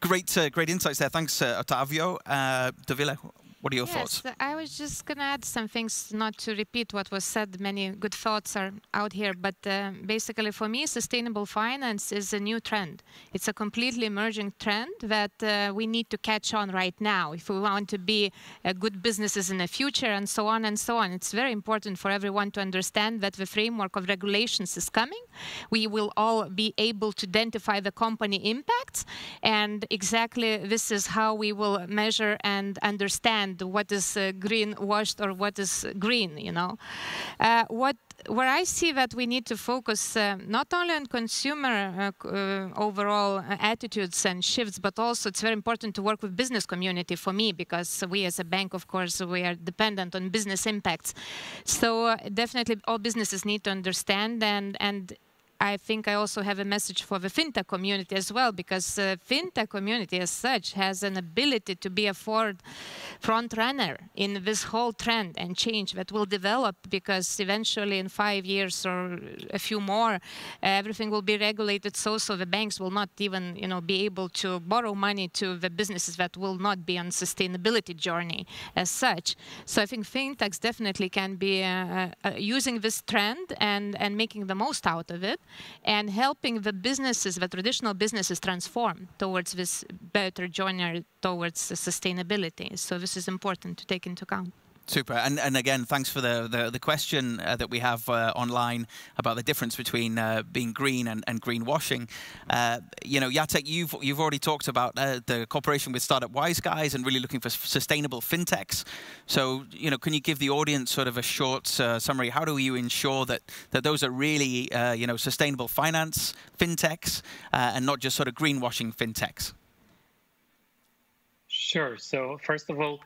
Great, uh, great insights there. Thanks, uh, Otavio. Uh, Dovile, what are your yes, thoughts? I was just going to add some things, not to repeat what was said. Many good thoughts are out here, but uh, basically, for me, sustainable finance is a new trend. It's a completely emerging trend that uh, we need to catch on right now if we want to be uh, good businesses in the future, and so on and so on. It's very important for everyone to understand that the framework of regulations is coming. We will all be able to identify the company impacts, and exactly this is how we will measure and understand what is uh, green washed or what is green, you know. Uh, what where I see that we need to focus uh, not only on consumer uh, uh, overall attitudes and shifts, but also it's very important to work with business community for me because we as a bank, of course, we are dependent on business impacts. So uh, definitely all businesses need to understand and and I think I also have a message for the fintech community as well, because uh, fintech community as such has an ability to be a forward front runner in this whole trend and change that will develop. Because eventually, in five years or a few more, everything will be regulated. So, so the banks will not even, you know, be able to borrow money to the businesses that will not be on sustainability journey as such. So, I think fintechs definitely can be uh, uh using this trend and and making the most out of it and helping the businesses, the traditional businesses, transform towards this better journey towards sustainability. So this is important to take into account. Super. And, and again, thanks for the, the, the question uh, that we have uh, online about the difference between uh, being green and, and greenwashing. Uh, you know, Jacek, you've, you've already talked about uh, the cooperation with Startup Wise Guys and really looking for sustainable fintechs. So, you know, can you give the audience sort of a short uh, summary? How do you ensure that, that those are really, you know, sustainable finance fintechs and not just sort of greenwashing fintechs? Sure. So, first of all,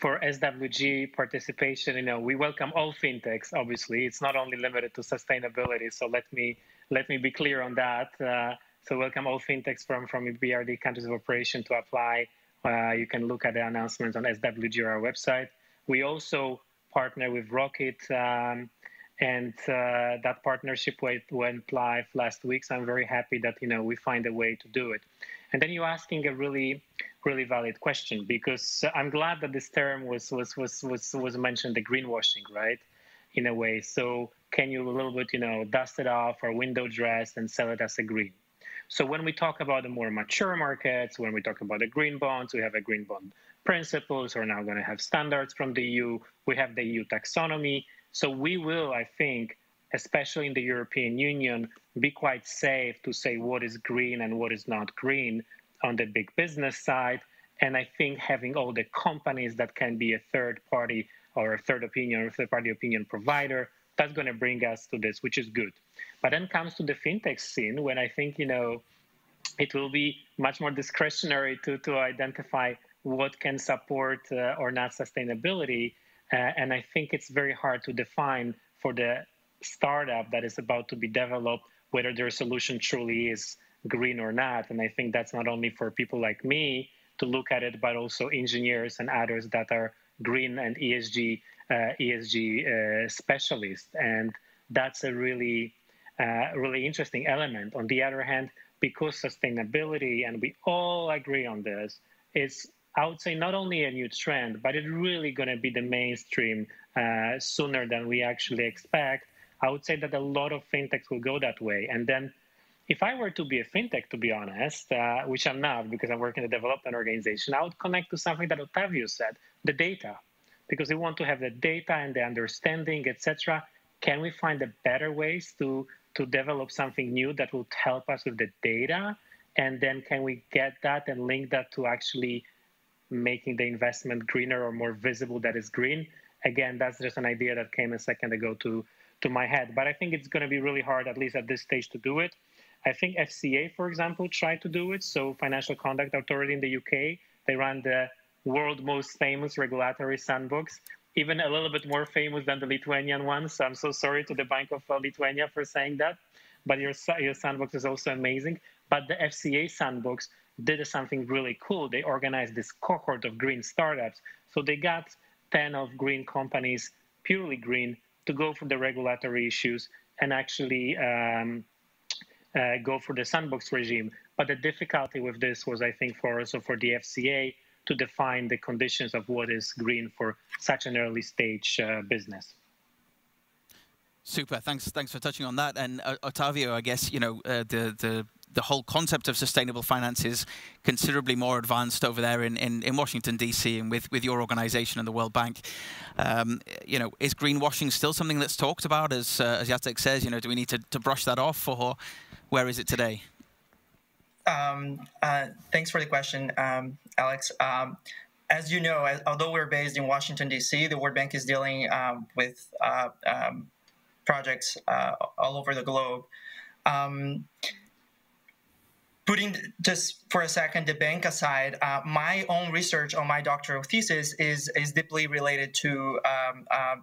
for SWG participation, you know, we welcome all fintechs. Obviously, it's not only limited to sustainability. So let me let me be clear on that. Uh, so welcome all fintechs from from BRD countries of operation to apply. Uh, you can look at the announcements on SWG or our website. We also partner with Rockit, um, and uh, that partnership went live last week. So I'm very happy that you know we find a way to do it. And then you're asking a really, really valid question because uh, I'm glad that this term was was was was was mentioned, the greenwashing, right? In a way. So can you a little bit, you know, dust it off or window dress and sell it as a green? So when we talk about the more mature markets, when we talk about the green bonds, we have a green bond principles. We're now going to have standards from the EU. We have the EU taxonomy. So we will, I think, especially in the European Union, be quite safe to say what is green and what is not green on the big business side. And I think having all the companies that can be a third party or a third opinion or third party opinion provider, that's going to bring us to this, which is good. But then comes to the fintech scene when I think, you know, it will be much more discretionary to, to identify what can support uh, or not sustainability. Uh, and I think it's very hard to define for the startup that is about to be developed whether their solution truly is green or not. And I think that's not only for people like me to look at it, but also engineers and others that are green and ESG uh, ESG uh, specialists. And that's a really uh, really interesting element. On the other hand, because sustainability, and we all agree on this, is I would say not only a new trend, but it's really going to be the mainstream uh, sooner than we actually expect. I would say that a lot of fintechs will go that way. And then if I were to be a fintech, to be honest, uh, which I'm not because I'm working in a development organization, I would connect to something that Otavio said, the data, because we want to have the data and the understanding, etc. Can we find the better ways to to develop something new that will help us with the data? And then can we get that and link that to actually making the investment greener or more visible that is green? Again, that's just an idea that came a second ago to to my head. But I think it's going to be really hard, at least at this stage, to do it. I think FCA, for example, tried to do it. So Financial Conduct Authority in the UK, they ran the world most famous regulatory sandbox, even a little bit more famous than the Lithuanian one. So I'm so sorry to the Bank of uh, Lithuania for saying that. But your, your sandbox is also amazing. But the FCA sandbox did something really cool. They organized this cohort of green startups. So they got 10 of green companies, purely green, to go for the regulatory issues and actually um, uh, go for the sandbox regime. But the difficulty with this was, I think, for also for the FCA to define the conditions of what is green for such an early stage uh, business. Super. Thanks. Thanks for touching on that. And uh, Otavio, I guess you know uh, the the the whole concept of sustainable finance is considerably more advanced over there in, in, in Washington, D.C., and with, with your organization and the World Bank. Um, you know, is greenwashing still something that's talked about, as, uh, as Jacek says? You know, do we need to, to brush that off, or where is it today? Um, uh, thanks for the question, um, Alex. Um, as you know, as, although we're based in Washington, D.C., the World Bank is dealing um, with uh, um, projects uh, all over the globe. Um, putting just for a second the bank aside, uh, my own research on my doctoral thesis is is deeply related to um, uh,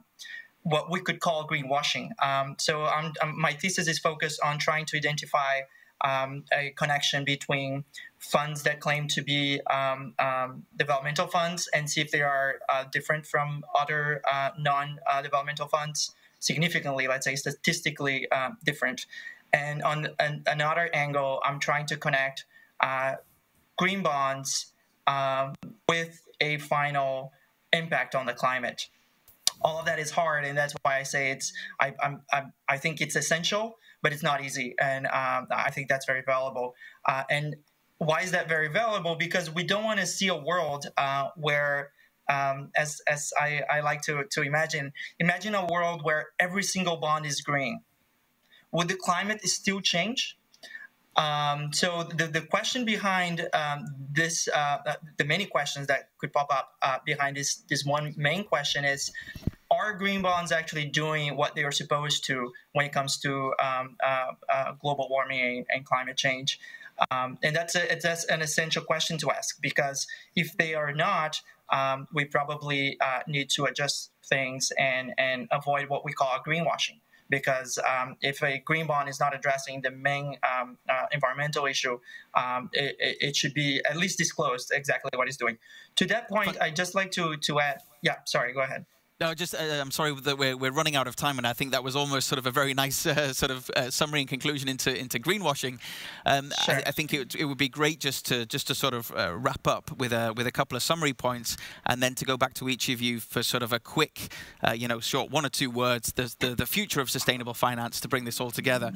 what we could call greenwashing. Um, so I'm, I'm, my thesis is focused on trying to identify um, a connection between funds that claim to be um, um, developmental funds and see if they are uh, different from other uh, non-developmental funds significantly, let's say statistically uh, different. And on an, another angle, I'm trying to connect uh, green bonds um, with a final impact on the climate. All of that is hard, and that's why I say it's. I, I'm, I'm i think it's essential, but it's not easy, and um, I think that's very valuable. Uh, and why is that very valuable? Because we don't want to see a world uh, where um, as as I, I like to to imagine, imagine a world where every single bond is green. Would the climate still change? Um, so the, the question behind um, this, uh, the many questions that could pop up uh, behind this, this one main question is, are green bonds actually doing what they are supposed to when it comes to um, uh, uh, global warming and, climate change? Um, and that's, a, that's an essential question to ask because if they are not, um, we probably uh, need to adjust things and, and avoid what we call greenwashing because um, if a green bond is not addressing the main um, uh, environmental issue, um, it, it, should be at least disclosed exactly what it's doing. To that point, I'd just like to, to add, yeah, sorry, go ahead. No, just uh, I'm sorry that we're, we're running out of time, and I think that was almost sort of a very nice uh, sort of uh, summary and conclusion into into greenwashing. Um, sure. I, I, think it, it would be great just to just to sort of uh, wrap up with a with a couple of summary points, and then to go back to each of you for sort of a quick, uh, you know, short one or two words. The, the, the future of sustainable finance to bring this all together.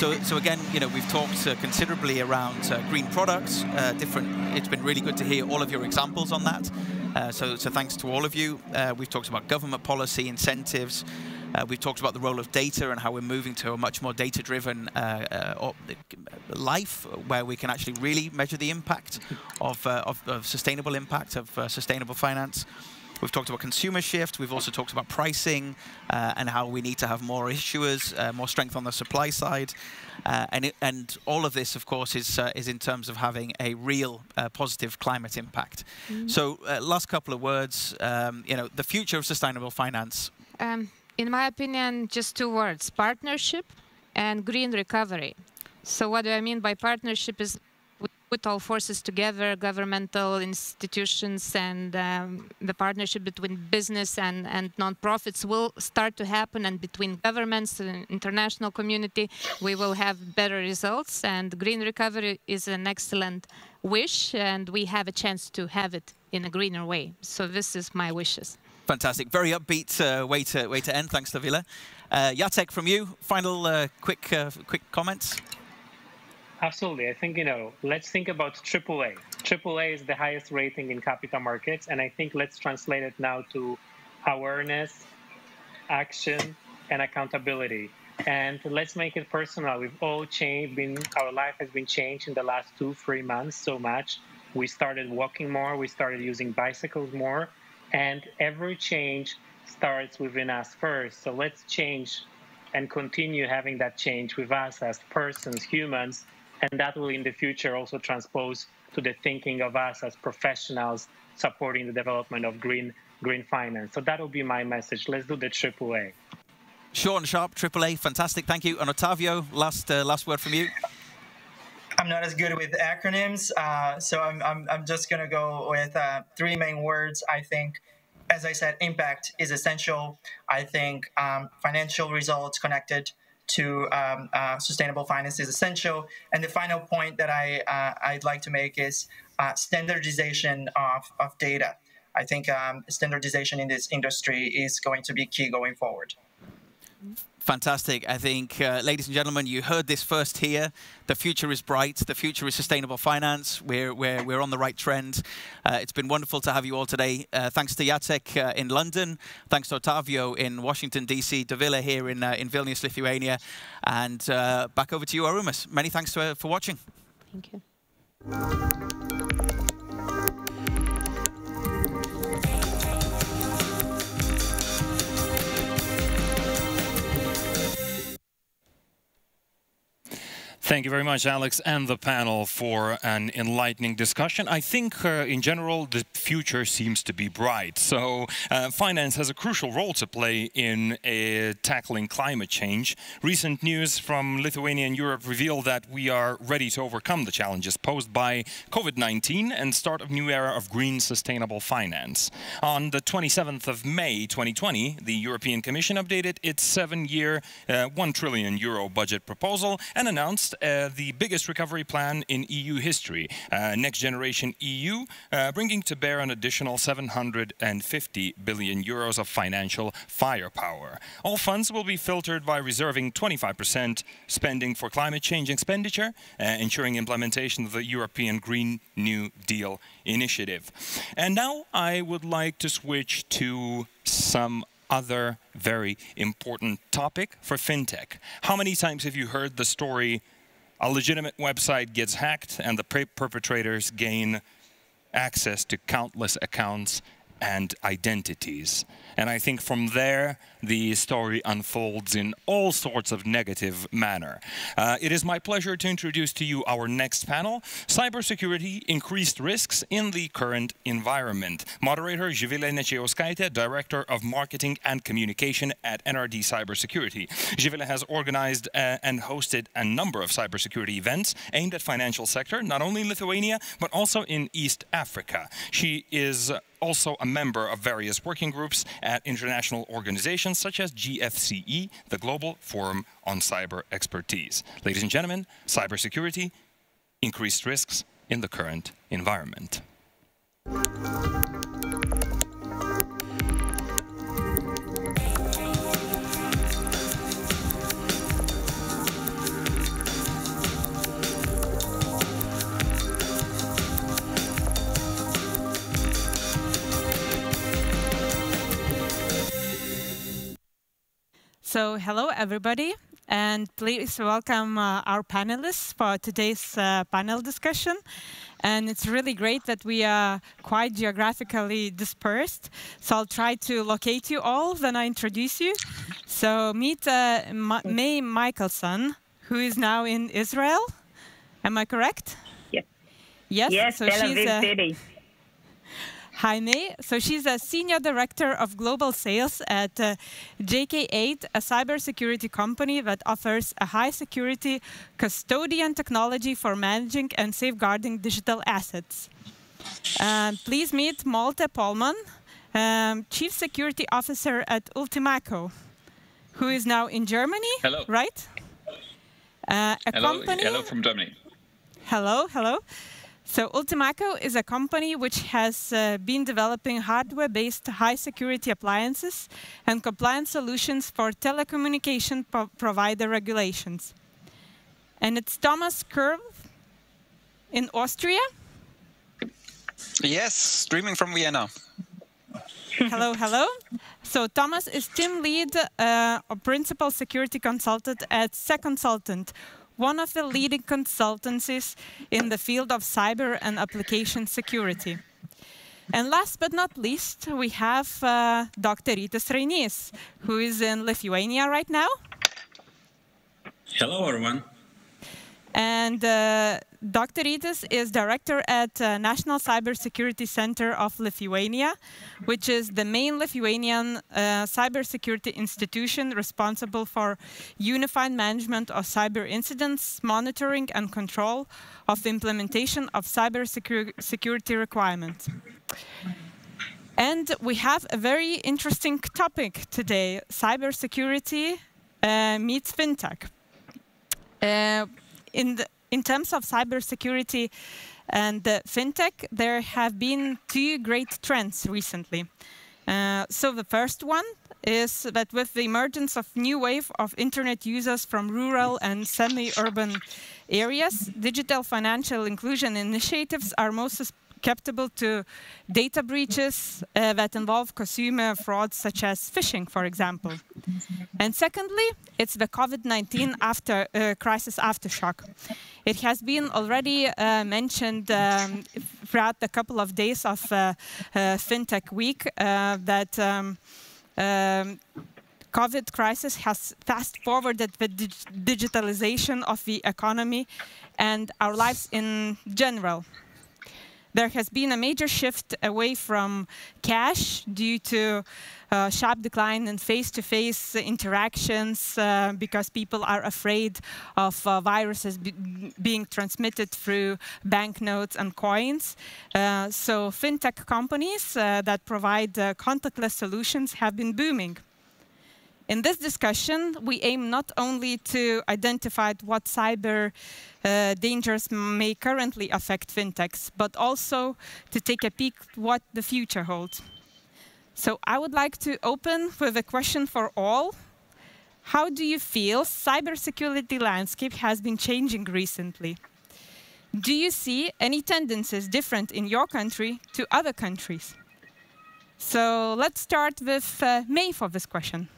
So so again, you know, we've talked uh, considerably around green products, different. It's been really good to hear all of your examples on that. Uh, so, so thanks to all of you. Uh, we've talked about government policy, incentives. Uh, we've talked about the role of data and how we're moving to a much more data-driven uh, uh, life where we can actually really measure the impact of, of, of, sustainable impact of sustainable finance. We've talked about consumer shift. We've also talked about pricing uh, and how we need to have more issuers, uh, more strength on the supply side. Uh, and, it, and all of this, of course, is, uh, is in terms of having a real uh, positive climate impact. Mm -hmm. So uh, last couple of words, um, you know, the future of sustainable finance. Um, in my opinion, just two words, partnership and green recovery. So what do I mean by partnership is put all forces together, governmental institutions and um, the partnership between business and, and non-profits will start to happen and between governments and international community, we will have better results and green recovery is an excellent wish and we have a chance to have it in a greener way. So this is my wishes. Fantastic. Very upbeat uh, way, to, way to end. Thanks, Dovile. Uh, Jacek, from you, final uh, quick, uh, quick comments? Absolutely. I think, you know, let's think about AAA. AAA is the highest rating in capital markets. And I think let's translate it now to awareness, action, and accountability. And let's make it personal. We've all changed, been, our life has been changed in the last two, three months so much. We started walking more, we started using bicycles more. And every change starts within us first. So let's change and continue having that change with us as persons, humans, and that will in the future also transpose to the thinking of us as professionals supporting the development of green green finance. So that will be my message. Let's do the AAA. Sean Sharp, AAA, fantastic. Thank you. And Otavio, last uh, last word from you. I'm not as good with acronyms, uh, so I'm, I'm, I'm just going to go with uh, three main words. I think, as I said, impact is essential. I think um, financial results connected to um, uh, sustainable finance is essential. And the final point that I, uh, I'd like to make is uh, standardization of, of data. I think um, standardization in this industry is going to be key going forward. Fantastic. I think, uh, ladies and gentlemen, you heard this first here. The future is bright. The future is sustainable finance. We're, we're, we're on the right trend. Uh, it's been wonderful to have you all today. Uh, thanks to Jacek uh, in London. Thanks to Otavio in Washington, D.C. Dovile here in, uh, in Vilnius, Lithuania. And uh, back over to you, Arumas. Many thanks to, for watching. Thank you. Thank you very much, Alex, and the panel for an enlightening discussion. I think, uh, in general, the future seems to be bright. So, uh, finance has a crucial role to play in uh, tackling climate change. Recent news from Lithuania and Europe reveal that we are ready to overcome the challenges posed by COVID-19 and start a new era of green sustainable finance. On the 27th of May 2020, the European Commission updated its seven-year, uh, 1 trillion euro budget proposal and announced uh, the biggest recovery plan in EU history, uh, Next Generation EU, uh, bringing to bear an additional 750 billion euros of financial firepower. All funds will be filtered by reserving 25% spending for climate change expenditure, uh, ensuring implementation of the European Green New Deal initiative. And now I would like to switch to some other very important topic for fintech. How many times have you heard the story a legitimate website gets hacked and the perpetrators gain access to countless accounts and identities. And I think from there, the story unfolds in all sorts of negative manner. Uh, it is my pleasure to introduce to you our next panel, Cybersecurity, Increased Risks in the Current Environment. Moderator Živilė Nečiauskaitė, Director of Marketing and Communication at NRD Cybersecurity. Živilė has organized uh, and hosted a number of cybersecurity events aimed at financial sector, not only in Lithuania, but also in East Africa. She is also a member of various working groups at international organizations such as GFCE, the Global Forum on Cyber Expertise. Ladies and gentlemen, cybersecurity, increased risks in the current environment. So hello, everybody, and please welcome uh, our panelists for today's uh, panel discussion. And it's really great that we are quite geographically dispersed. So I'll try to locate you all then I introduce you. So meet uh, Ma May Michelson, who is now in Israel. Am I correct? Yes. Yes. Yes, so Tel she's Aviv a- City. Jaime. So she's a senior director of global sales at uh, GK8, a cybersecurity company that offers a high security custodian technology for managing and safeguarding digital assets. Um, please meet Malte Pollmann, um, chief security officer at Utimaco, who is now in Germany. Hello. Right? Uh, a hello, company. hello from Germany. Hello, hello. So Utimaco is a company which has uh, been developing hardware-based high-security appliances and compliance solutions for telecommunication pro provider regulations. And it's Thomas Kurv in Austria. Yes, streaming from Vienna. hello, hello. So Thomas is team lead uh, or principal security consultant at SEC Consult, one of the leading consultancies in the field of cyber and application security. And last but not least, we have uh, Dr. Rytis Rainys, who is in Lithuania right now. Hello, everyone. And uh, Dr. Rytis is director at uh, National Cybersecurity Center of Lithuania, which is the main Lithuanian uh, cybersecurity institution responsible for unified management of cyber incidents, monitoring and control of the implementation of cybersecurity requirements. And we have a very interesting topic today, cybersecurity uh, meets fintech. In, the, in terms of cybersecurity and uh, fintech, there have been two great trends recently. Uh, so the first one is that with the emergence of new wave of internet users from rural and semi-urban areas, digital financial inclusion initiatives are most susceptible to data breaches uh, that involve consumer frauds such as phishing, for example. And secondly, it's the COVID-19 after uh, crisis aftershock. It has been already uh, mentioned um, throughout the couple of days of FinTech Week that um, um, COVID crisis has fast forwarded the dig digitalization of the economy and our lives in general there has been a major shift away from cash due to uh, sharp decline in face-to-face -face interactions uh, because people are afraid of uh, viruses be being transmitted through banknotes and coins. Uh, so fintech companies uh, that provide uh, contactless solutions have been booming. In this discussion, we aim not only to identify what cyber uh, dangers may currently affect fintechs, but also to take a peek what the future holds. So I would like to open with a question for all. How do you feel cybersecurity landscape has been changing recently? Do you see any tendencies different in your country to other countries? So let's start with uh, May for this question.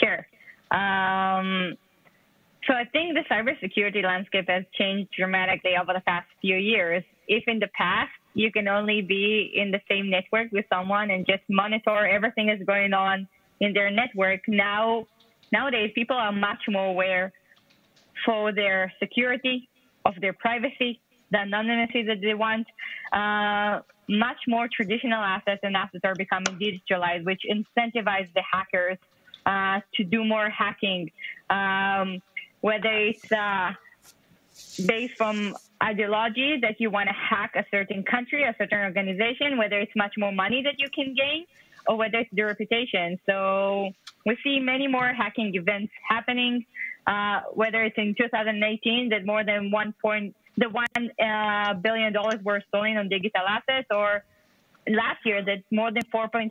Sure. Um, so I think the cybersecurity landscape has changed dramatically over the past few years. If in the past you can only be in the same network with someone and just monitor everything that's going on in their network, now nowadays people are much more aware for their security, of their privacy, the anonymity that they want. Uh, much more traditional assets and assets are becoming digitalized, which incentivize the hackers uh, to do more hacking, um, whether it's uh, based from ideology that you want to hack a certain country, a certain organization, whether it's much more money that you can gain, or whether it's the reputation. So we see many more hacking events happening. Uh, whether it's in 2018 that more than one point the one uh, billion dollars were stolen on digital assets, or last year that more than 4.6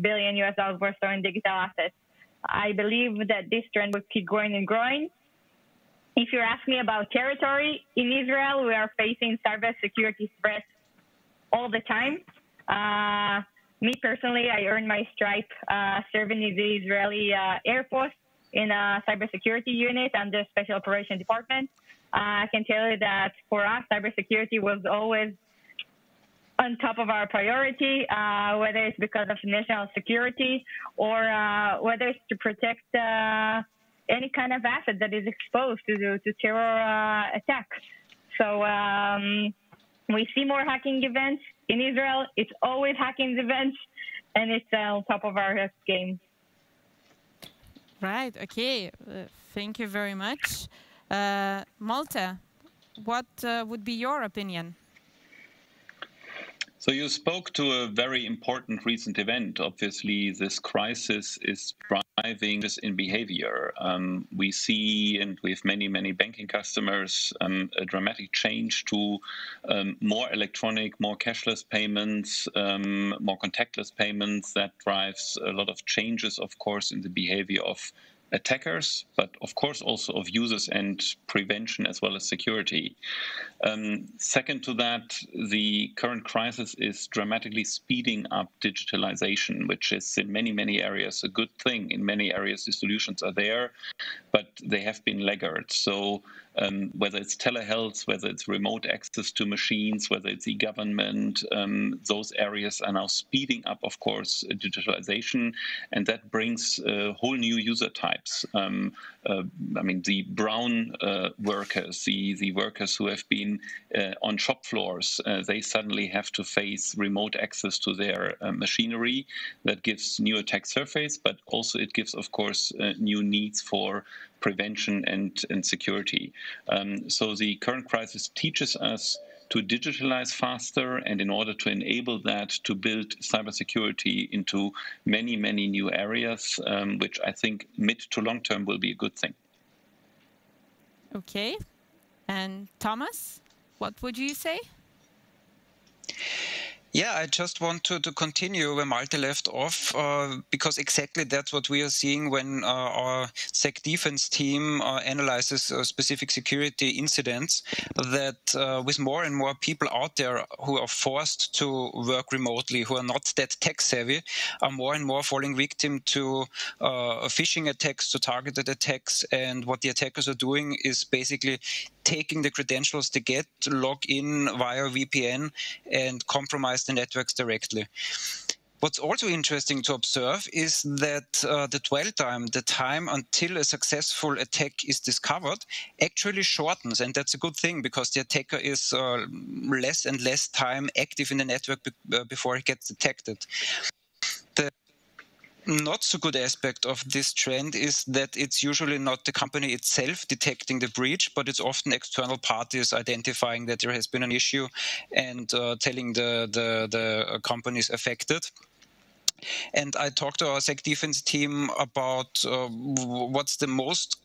billion US dollars were stolen digital assets. I believe that this trend will keep growing and growing. If you ask me about territory in Israel, we are facing cybersecurity threats all the time. Uh, me personally, I earned my stripe uh, serving in the Israeli uh, Air Force in a cybersecurity unit under Special Operations Department. Uh, I can tell you that for us, cybersecurity was always on top of our priority, uh, whether it's because of national security or uh, whether it's to protect uh, any kind of asset that is exposed to, to terror uh, attacks. So um, we see more hacking events in Israel. It's always hacking events, and it's on top of our game. Right. Okay. Uh, thank you very much. Uh, Malte, what uh, would be your opinion? So you spoke to a very important recent event. Obviously, this crisis is driving this in behavior. Um, we see, and we have many, many banking customers, um, a dramatic change to um, more electronic, more cashless payments, um, more contactless payments. That drives a lot of changes, of course, in the behavior of attackers, but of course also of users and prevention as well as security. Um, second to that, the current crisis is dramatically speeding up digitalization, which is in many, many areas a good thing. In many areas, the solutions are there, but they have been laggards. So um, whether it's telehealth, whether it's remote access to machines, whether it's e-government, um, those areas are now speeding up, of course, digitalization, and that brings uh, whole new user types. Um, uh, I mean, the brown uh, workers, the, the workers who have been uh, on shop floors, uh, they suddenly have to face remote access to their uh, machinery. That gives new attack surface, but also it gives, of course, new needs for prevention and, and security. Um, so the current crisis teaches us to digitalize faster and in order to enable that to build cybersecurity into many, many new areas, um, which I think mid to long term will be a good thing. Okay. And Thomas, what would you say? Yeah, I just want to, to continue where Malte left off, uh, because exactly that's what we are seeing when uh, our SEC defense team uh, analyzes uh, specific security incidents. That uh, with more and more people out there who are forced to work remotely, who are not that tech savvy, are more and more falling victim to uh, phishing attacks, to targeted attacks. And what the attackers are doing is basically taking the credentials they get, log in via VPN, and compromise the networks directly. What's also interesting to observe is that uh, the dwell time, the time until a successful attack is discovered, actually shortens. And that's a good thing because the attacker is uh, less and less time active in the network be uh, before he gets detected not so good aspect of this trend is that it's usually not the company itself detecting the breach, but it's often external parties identifying that there has been an issue and uh, telling the, the, the companies affected. And I talked to our SEC defense team about uh, what's the most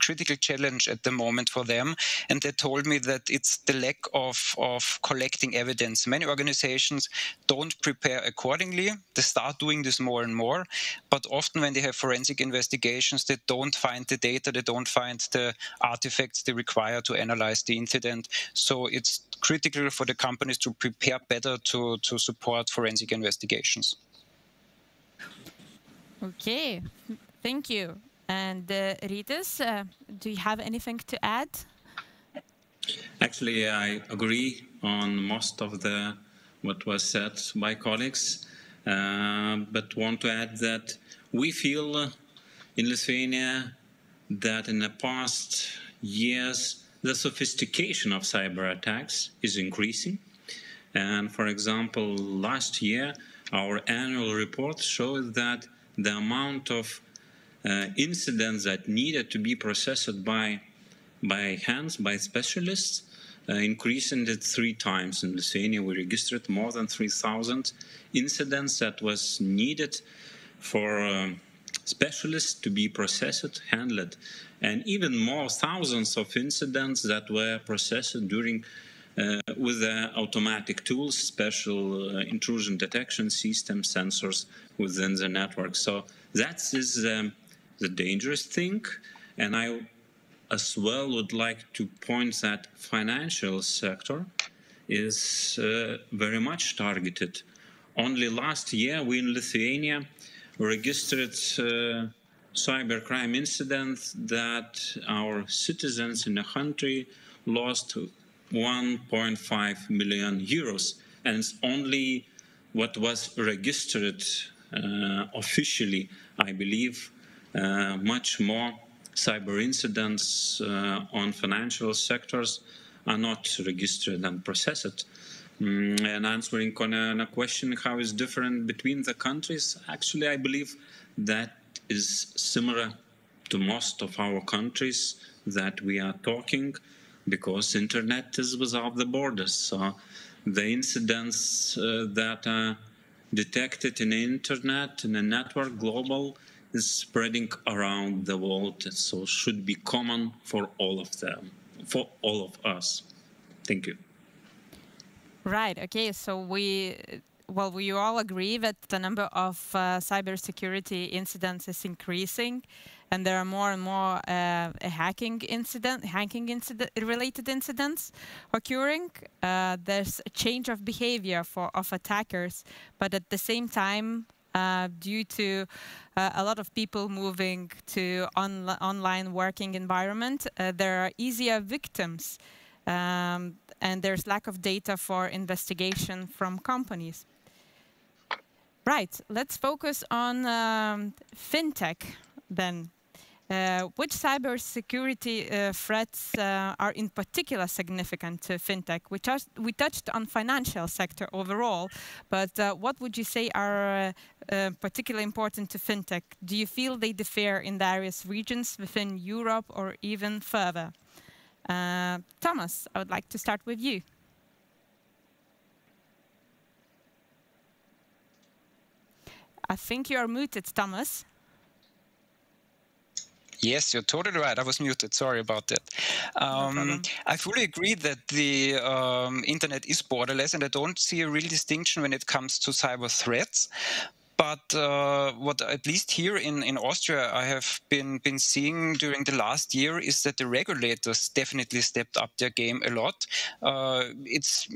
critical challenge at the moment for them. And they told me that it's the lack of, of collecting evidence. Many organizations don't prepare accordingly. They start doing this more and more. But often when they have forensic investigations, they don't find the data, they don't find the artifacts they require to analyze the incident. So it's critical for the companies to prepare better to, to support forensic investigations. Okay, thank you. And uh, Rytis, uh, do you have anything to add? Actually, I agree on most of the what was said by colleagues, uh, but want to add that we feel in Lithuania that in the past years the sophistication of cyber attacks is increasing. And for example, last year our annual report showed that the amount of uh, incidents that needed to be processed by by hands by specialists uh, increasing it three times in Lithuania. We registered more than 3,000 incidents that was needed for uh, specialists to be processed, handled, and even more thousands of incidents that were processed during with uh, automatic tools, special uh, intrusion detection system sensors within the network. So that is um, the dangerous thing. And I as well would like to point that financial sector is uh, very much targeted. Only last year, we in Lithuania registered uh, cybercrime incidents that our citizens in the country lost 1.5 million euros, and it's only what was registered uh, officially, I believe, uh, much more. Cyber incidents uh, on financial sectors are not registered and processed. Mm, and answering on a, on a question how is different between the countries, actually I believe that is similar to most of our countries that we are talking because internet is without the borders. So the incidents uh, that are detected in the internet, in a network, global, is spreading around the world. So should be common for all of them, for all of us. Thank you. Right. Okay. So we well, we all agree that the number of uh, cybersecurity incidents is increasing, and there are more and more uh, hacking incident, hacking incident related incidents occurring. Uh, there's a change of behavior for of attackers, but at the same time, uh, due to uh, a lot of people moving to on online working environment, uh, there are easier victims. Um, and there's lack of data for investigation from companies. Right, let's focus on um, fintech then. Uh, which cybersecurity uh, threats uh, are in particular significant to fintech? We, we, touched on financial sector overall, but uh, what would you say are uh, uh, particularly important to fintech? Do you feel they differ in various regions within Europe or even further? Thomas, I would like to start with you. I think you are muted, Thomas. Yes, you're totally right. I was muted. Sorry about that. Um, no I fully agree that the um, internet is borderless, and I don't see a real distinction when it comes to cyber threats. But uh, what at least here in, in Austria I have been been seeing during the last year is that the regulators definitely stepped up their game a lot. Uh, it's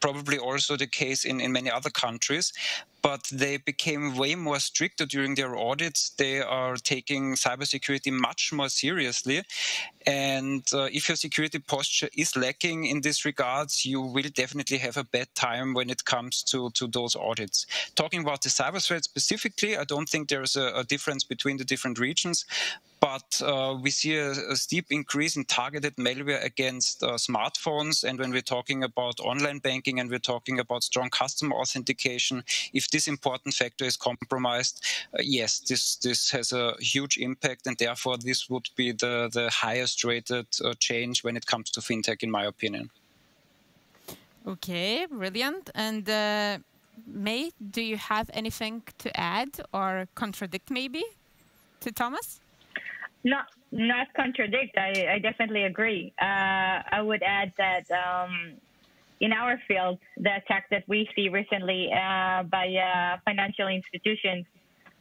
probably also the case in, in many other countries but they became way more stricter during their audits. They are taking cybersecurity much more seriously. And uh, if your security posture is lacking in this regards, you will definitely have a bad time when it comes to, to those audits. Talking about the cyber threat specifically, I don't think there's a, a difference between the different regions, but uh, we see a, a, steep increase in targeted malware against uh, smartphones. And when we're talking about online banking and we're talking about strong customer authentication, if this important factor is compromised, uh, yes, this this has a huge impact, and therefore this would be the the highest rated change when it comes to fintech, in my opinion. Okay, brilliant. And uh, May, do you have anything to add or contradict maybe to Thomas? Not not contradict. I, I definitely agree. Uh, I would add that um, in our field, the attack that we see recently uh, by uh, financial institutions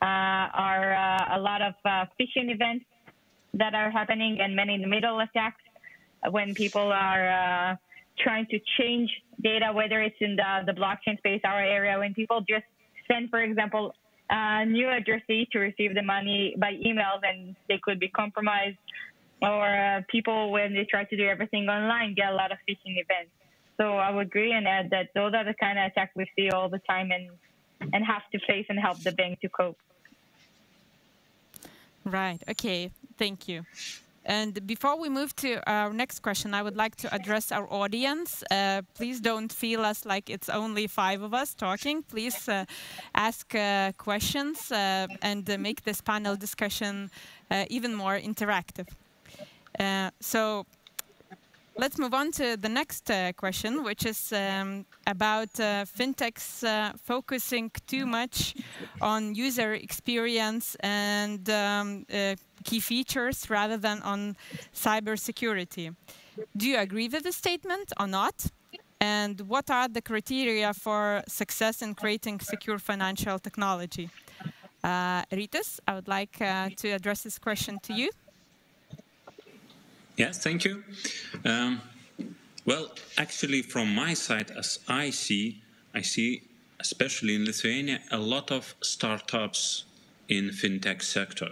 uh, are uh, a lot of uh, phishing events that are happening and many in the middle attacks when people are trying to change data, whether it's in the, the blockchain space, our area, when people just send, for example, a new addressee to receive the money by email, and they could be compromised. Or uh, people, when they try to do everything online, get a lot of phishing events. So I would agree and add that those are the kind of attacks we see all the time and, and have to face and help the bank to cope. Right. Okay. Thank you. And before we move to our next question, I would like to address our audience. Uh, please don't feel us like it's only five of us talking. Please uh, ask uh, questions uh, and uh, make this panel discussion uh, even more interactive. so let's move on to the next question, which is um, about fintechs focusing too much on user experience and um, key features rather than on cybersecurity. Do you agree with the statement or not? And what are the criteria for success in creating secure financial technology? Uh, Rytis, I would like uh, to address this question to you. Yes, thank you. Um, well, actually, from my side, as I see, I see, especially in Lithuania, a lot of startups in fintech sector.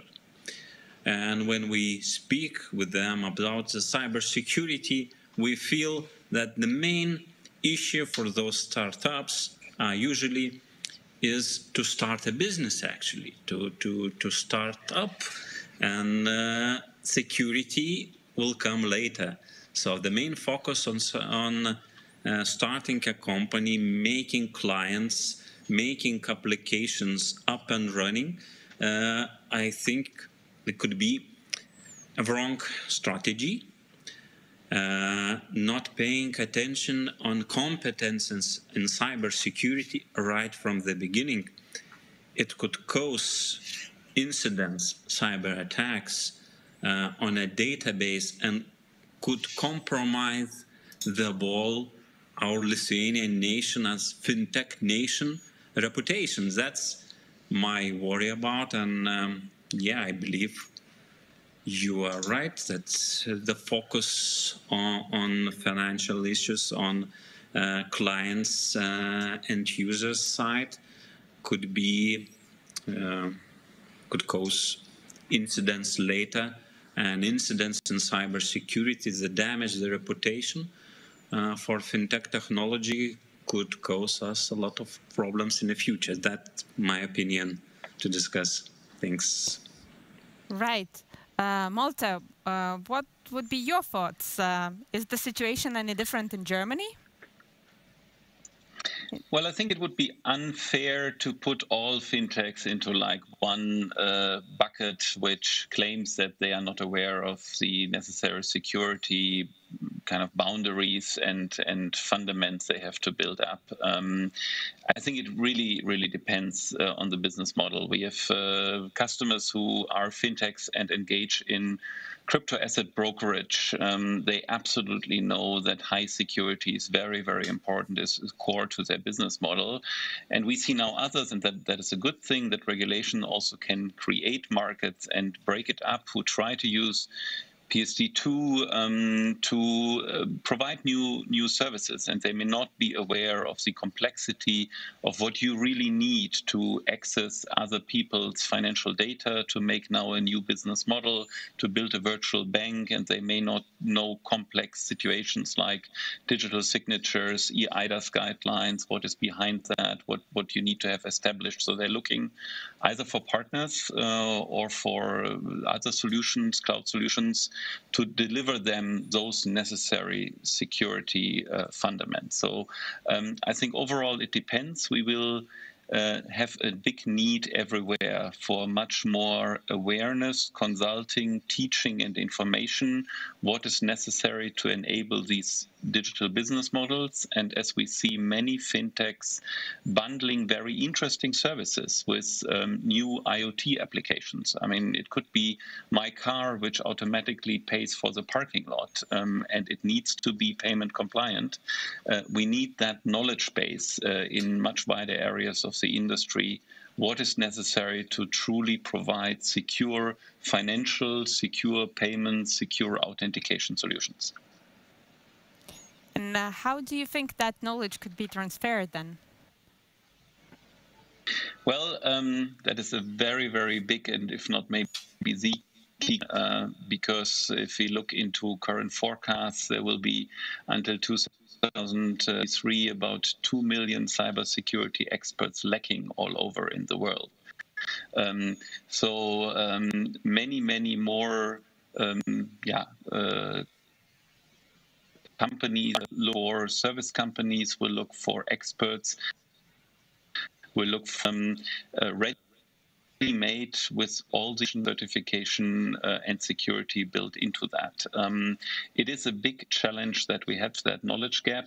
And when we speak with them about the cybersecurity, we feel that the main issue for those startups uh, usually is to start a business actually, to, to, to start up and uh, security will come later. So the main focus on, on uh, starting a company, making clients, making applications up and running, uh, I think it could be a wrong strategy, uh, not paying attention on competences in cybersecurity right from the beginning. It could cause incidents, cyber attacks uh, on a database and could compromise the whole our Lithuanian nation as fintech nation reputation. That's my worry about and um, yeah, I believe you are right that the focus on, on financial issues on uh, clients uh, and users side could be uh, could cause incidents later and incidents in cybersecurity that damage the reputation uh, for fintech technology could cause us a lot of problems in the future. That's my opinion to discuss. Thanks. Right. Uh, Malte, uh, what would be your thoughts? Uh, is the situation any different in Germany? Well, I think it would be unfair to put all fintechs into like one uh, bucket, which claims that they are not aware of the necessary security kind of boundaries and and fundaments they have to build up. Um, I think it really really depends uh, on the business model. We have uh, customers who are fintechs and engage in crypto asset brokerage, um, they absolutely know that high security is very, very important, is, is, core to their business model. And we see now others, and that, that is a good thing, that regulation also can create markets and break it up, who try to use PSD2 um, to uh, provide new new services, and they may not be aware of the complexity of what you really need to access other people's financial data to make now a new business model, to build a virtual bank, and they may not know complex situations like digital signatures, eIDAS guidelines, what is behind that, what what you need to have established. So they're looking either for partners uh, or for other solutions, cloud solutions to deliver them those necessary security uh, fundamentals. So um, I think overall it depends. We will uh, have a big need everywhere for much more awareness, consulting, teaching, and information. What is necessary to enable these digital business models. And as we see many fintechs bundling very interesting services with um, new IoT applications. I mean, it could be my car, which automatically pays for the parking lot, um, and it needs to be payment compliant. Uh, we need that knowledge base uh, in much wider areas of the industry what is necessary to truly provide secure financial, secure payment, secure authentication solutions. And uh, how do you think that knowledge could be transferred then? Well, um, that is a very, very big and if not maybe the key, uh, because if we look into current forecasts, there will be until 2003 about 2 million cybersecurity experts lacking all over in the world. Um, so um, many, many more um, yeah, uh, companies or service companies will look for experts, will look from uh, ready made with all the certification uh, and security built into that. Um, it is a big challenge that we have that knowledge gap,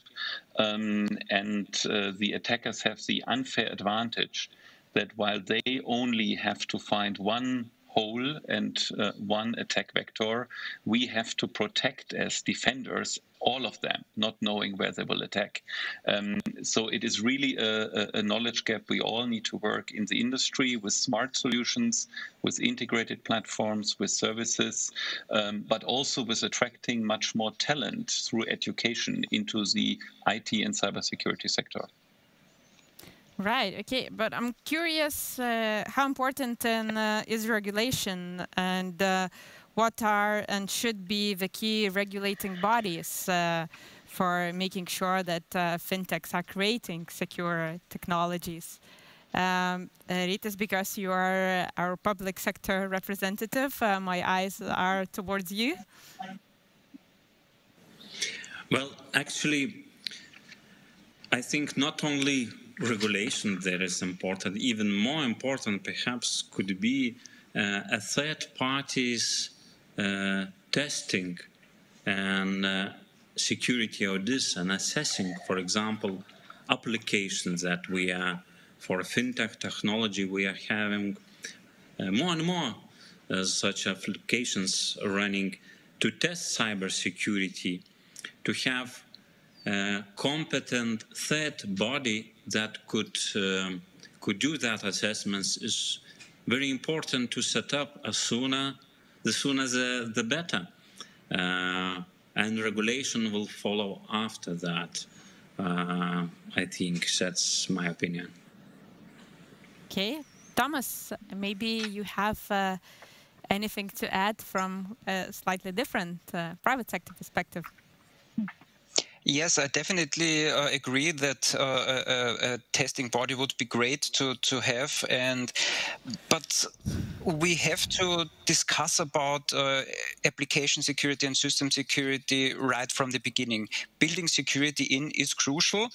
um, and uh, the attackers have the unfair advantage that while they only have to find one hole and uh, one attack vector, we have to protect as defenders all of them, not knowing where they will attack. Um, so it is really a, a, knowledge gap. We all need to work in the industry with smart solutions, with integrated platforms, with services, um, but also with attracting much more talent through education into the IT and cybersecurity sector. Right. Okay. But I'm curious, uh, how important uh, is regulation, and uh, what are and should be the key regulating bodies uh, for making sure that uh, fintechs are creating secure technologies? Um, Rytis, because you are our public sector representative, uh, my eyes are towards you. Well, actually, I think not only regulation that is important. Even more important, perhaps, could be uh, a third party's uh, testing and uh, security this and assessing, for example, applications that we are for fintech technology we are having more and more such applications running to test cybersecurity, to have a competent third body that could um, could do that assessments is very important to set up as sooner the sooner the, the better. Uh, and regulation will follow after that uh, I think that's my opinion. Okay. Thomas maybe you have uh, anything to add from a slightly different uh, private sector perspective Yes, I definitely uh, agree that uh, a, a, testing body would be great to, to have, and but we have to discuss about uh, application security and system security right from the beginning. Building security in is crucial,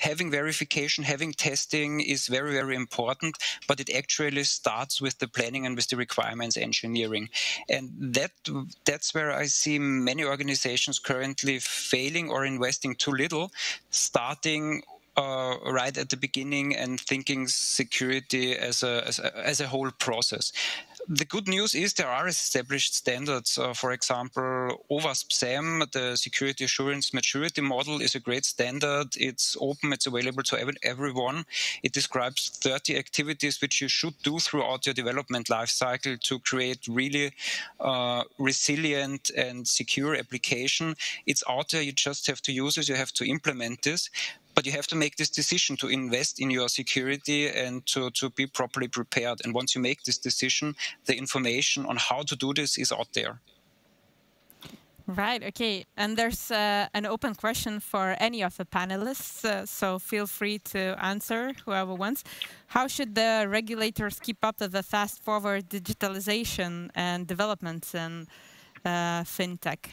having verification, having testing is very, very important, but it actually starts with the planning and with the requirements engineering. And that that's where I see many organizations currently failing or investing too little, starting uh, right at the beginning and thinking security as a, as a, as a whole process the good news is there are established standards. Uh, for example, OWASP-SAMM, the Security Assurance Maturity Model, is a great standard. It's open, it's available to every, everyone. It describes 30 activities which you should do throughout your development lifecycle to create really uh, resilient and secure application. It's out there, you just have to use it, you have to implement this but you have to make this decision to invest in your security and to, to be properly prepared. And once you make this decision, the information on how to do this is out there. Right, okay. And there's uh, an open question for any of the panelists, uh, so feel free to answer, whoever wants. How should the regulators keep up with the fast forward digitalization and developments in uh, fintech?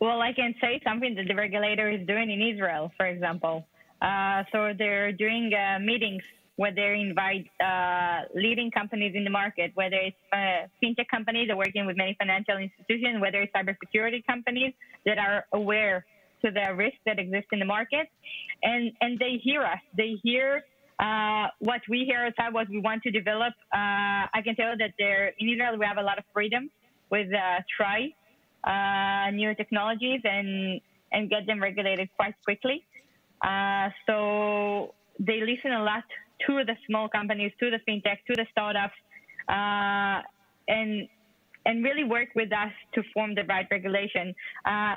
Well, I can say something that the regulator is doing in Israel, for example. Uh, so they're doing uh, meetings where they invite uh, leading companies in the market, whether it's uh, fintech companies that are working with many financial institutions, whether it's cybersecurity companies that are aware to the risks that exist in the market, and and they hear us. They hear uh, what we hear Tab, what we want to develop. Uh, I can tell that in Israel we have a lot of freedom with uh, try uh, new technologies and and get them regulated quite quickly. Uh, so they listen a lot to the small companies, to the fintech, to the startups, uh, and and really work with us to form the right regulation. Uh,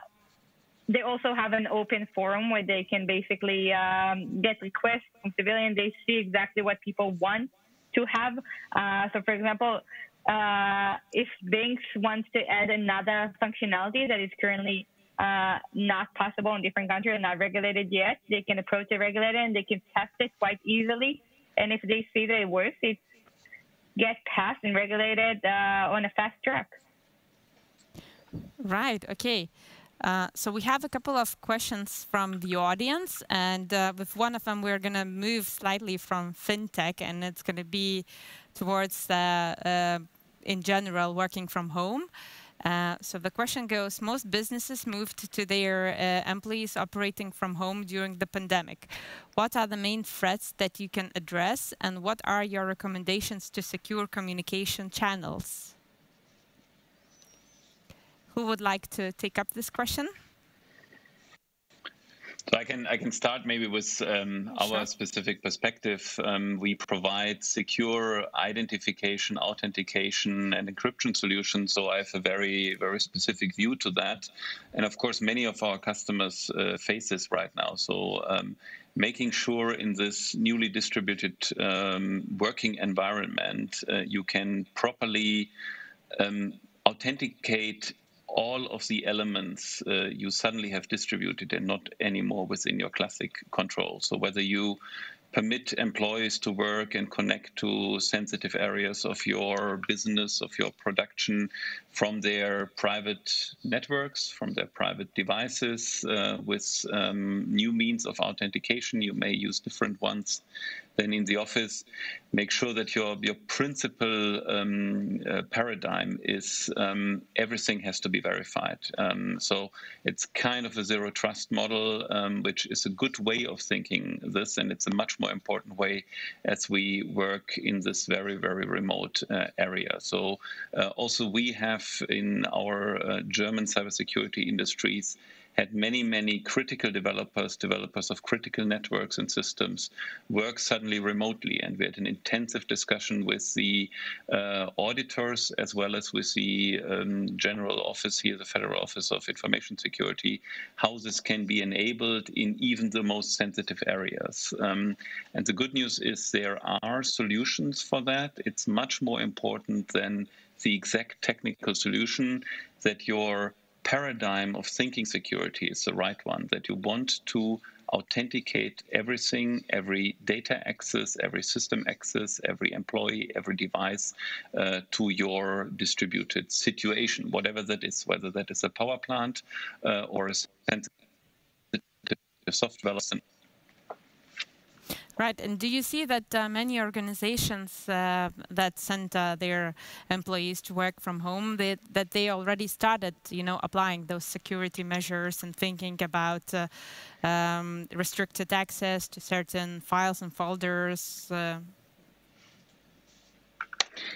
they also have an open forum where they can basically um, get requests from civilians. They see exactly what people want to have. Uh, so, for example, uh, if banks want to add another functionality that is currently uh, not possible in different countries and not regulated yet, they can approach the regulator and they can test it quite easily. And if they see that it works, it gets passed and regulated uh, on a fast track. Right. Okay. Uh, so we have a couple of questions from the audience, and uh, with one of them, we're going to move slightly from fintech, and it's going to be towards, uh, in general, working from home. Uh, so the question goes, most businesses moved to their uh, employees operating from home during the pandemic. What are the main threats that you can address and what are your recommendations to secure communication channels? Who would like to take up this question? So I can I can start maybe with um, our sure. specific perspective. Um, we provide secure identification, authentication, and encryption solutions. So I have a very very specific view to that, and of course many of our customers uh, face this right now. So. Um, making sure in this newly distributed um, working environment uh, you can properly um, authenticate all of the elements uh, you suddenly have distributed and not anymore within your classic control. So whether you permit employees to work and connect to sensitive areas of your business, of your production from their private networks, from their private devices uh, with um, new means of authentication. You may use different ones than in the office. Make sure that your your principal um, uh, paradigm is um, everything has to be verified. Um, so it's kind of a zero trust model, um, which is a good way of thinking this, and it's a much more important way as we work in this very very remote uh, area. So uh, also we have in our uh, German cybersecurity industries had many, many critical developers, developers of critical networks and systems, work suddenly remotely. And we had an intensive discussion with the uh, auditors as well as with the um, general office here, the Federal Office of Information Security, how this can be enabled in even the most sensitive areas. Um, and the good news is there are solutions for that. It's much more important than the exact technical solution that your paradigm of thinking security is the right one, that you want to authenticate everything, every data access, every system access, every employee, every device uh, to your distributed situation, whatever that is, whether that is a power plant uh, or a software Right, and do you see that uh, many organizations uh, that send uh, their employees to work from home, they, that they already started, you know, applying those security measures and thinking about uh, um, restricted access to certain files and folders?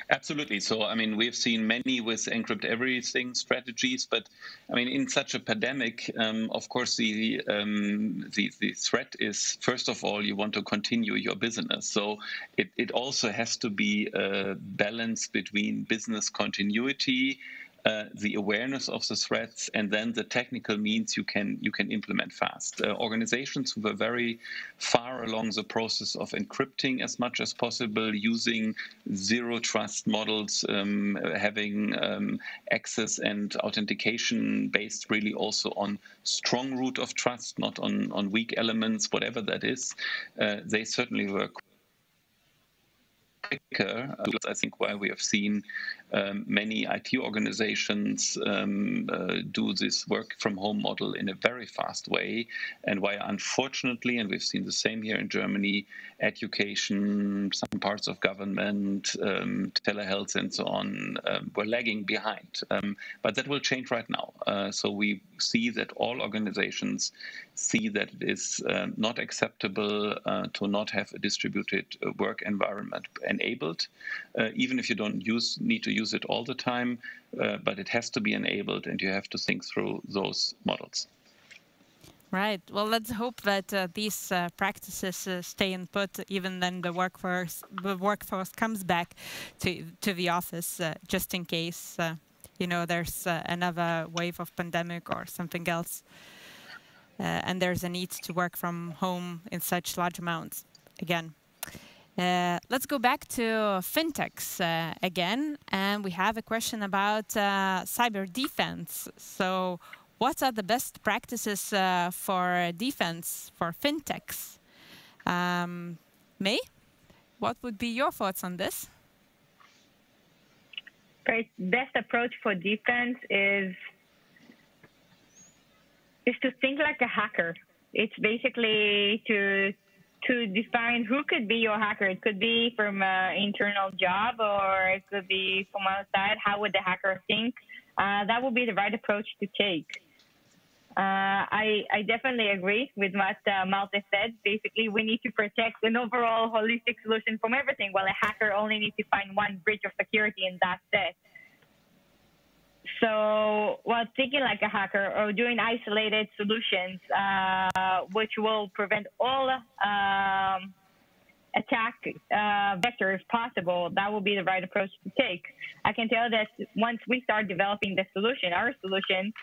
Uh, Absolutely. So, I mean, we've seen many with encrypt everything strategies, but I mean, in such a pandemic, um, of course, the, um, the, the threat is first of all you want to continue your business. So it it also has to be a balance between business continuity uh, the awareness of the threats and then the technical means you can you can implement fast. Uh, organizations who were very far along the process of encrypting as much as possible, using zero trust models, um, having um, access and authentication based really also on strong root of trust, not on on weak elements, whatever that is. Uh, they certainly were quicker. I think why we have seen um, many IT organizations um, uh, do this work from home model in a very fast way, and why unfortunately, and we've seen the same here in Germany, education, some parts of government, um, telehealth, and so on, um, were lagging behind. Um, but that will change right now. Uh, so we see that all organizations see that it is uh, not acceptable uh, to not have a distributed uh, work environment enabled, uh, even if you don't use need to use it all the time, uh, but it has to be enabled, and you have to think through those models. Right. Well, let's hope that uh, these uh, practices uh, stay in put even then the workforce the workforce comes back to to the office just in case you know there's another wave of pandemic or something else. Uh, and there's a need to work from home in such large amounts again. Uh, let's go back to fintechs uh, again, and we have a question about uh, cyber defense. So, what are the best practices uh, for defense for fintechs? Um, May, what would be your thoughts on this? Best approach for defense is is to think like a hacker. It's basically to to define who could be your hacker. It could be from an internal job or it could be from outside. How would the hacker think? Uh, that would be the right approach to take. Uh, I, I, definitely agree with what uh, Malte said. Basically, we need to protect an overall holistic solution from everything, while a hacker only needs to find one breach of security and that's it. So, while thinking like a hacker or doing isolated solutions, uh, which will prevent all um, attack uh, vectors possible, that will be the right approach to take. I can tell that once we start developing the solution, our solution,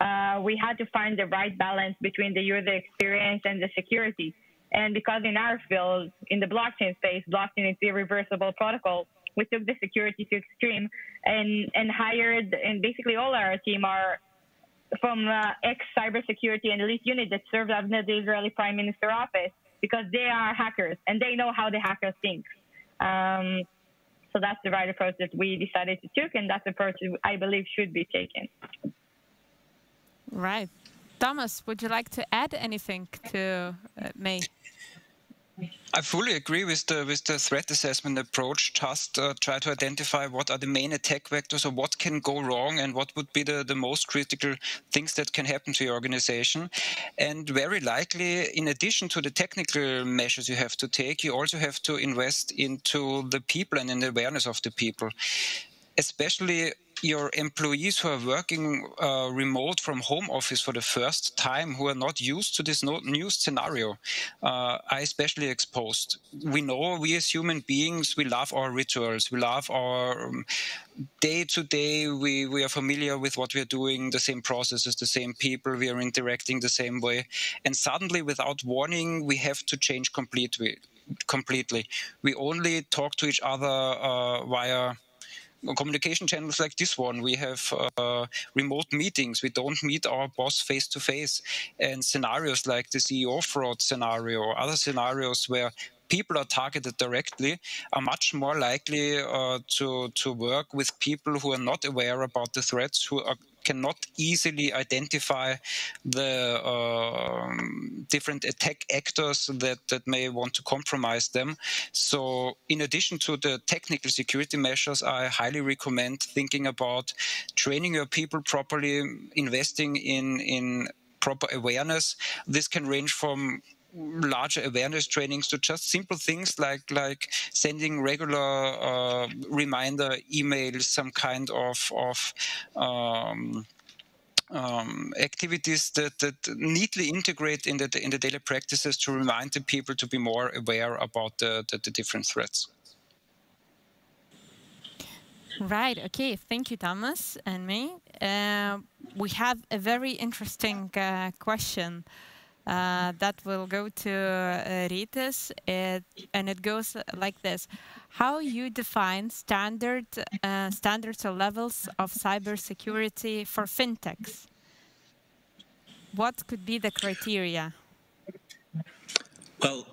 uh, we had to find the right balance between the user experience and the security. And because in our field, in the blockchain space, blockchain is irreversible protocol, we took the security to extreme and and hired and basically all our team are from uh, ex cybersecurity and elite unit that served under the Israeli Prime Minister office because they are hackers and they know how the hackers think. Um, so that's the right approach that we decided to take, and that's the approach I believe should be taken. Right. Thomas, would you like to add anything to uh, May? I fully agree with the with the threat assessment approach. Just uh, try to identify what are the main attack vectors or what can go wrong and what would be the, the most critical things that can happen to your organization. And very likely, in addition to the technical measures you have to take, you also have to invest into the people and in the awareness of the people especially your employees who are working uh, remote from home office for the first time, who are not used to this no, new scenario, uh, are especially exposed. We know we as human beings, we love our rituals, we love our um, day to day, we, we are familiar with what we are doing, the same processes, the same people, we are interacting the same way. And suddenly, without warning, we have to change completely. completely. We only talk to each other uh, via communication channels like this one. We have uh, remote meetings. We don't meet our boss face to face. And scenarios like the CEO fraud scenario or other scenarios where people are targeted directly are much more likely uh, to, to work with people who are not aware about the threats, who are cannot easily identify the uh, different attack actors that, that may want to compromise them. So, in addition to the technical security measures, I highly recommend thinking about training your people properly, investing in, in proper awareness. This can range from larger awareness trainings to just simple things like like sending regular uh, reminder emails, some kind of of um, um, activities that, that neatly integrate in the in the daily practices to remind the people to be more aware about the, the, the different threats. Right. Okay. Thank you, Thomas and me. Uh, we have a very interesting uh, question uh, that will go to uh, Rytis, it, and it goes like this: How you define standard uh, standards or levels of cybersecurity for fintechs? What could be the criteria? Well,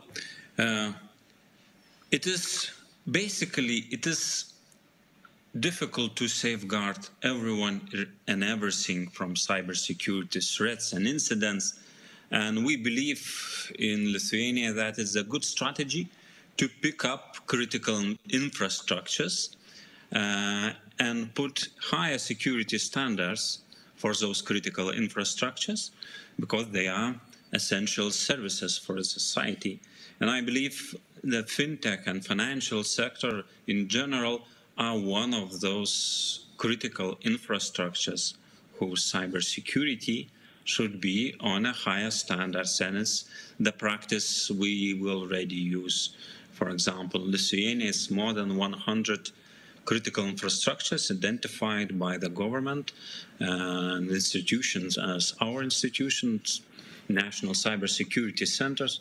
uh, it is basically it is difficult to safeguard everyone and everything from cybersecurity threats and incidents. And we believe in Lithuania that it's a good strategy to pick up critical infrastructures uh, and put higher security standards for those critical infrastructures because they are essential services for a society. And I believe the fintech and financial sector in general are one of those critical infrastructures whose cybersecurity should be on a higher standard and it's the practice we will already use. For example, Lithuania has more than 100 critical infrastructures identified by the government and institutions as our institutions, national cybersecurity centers,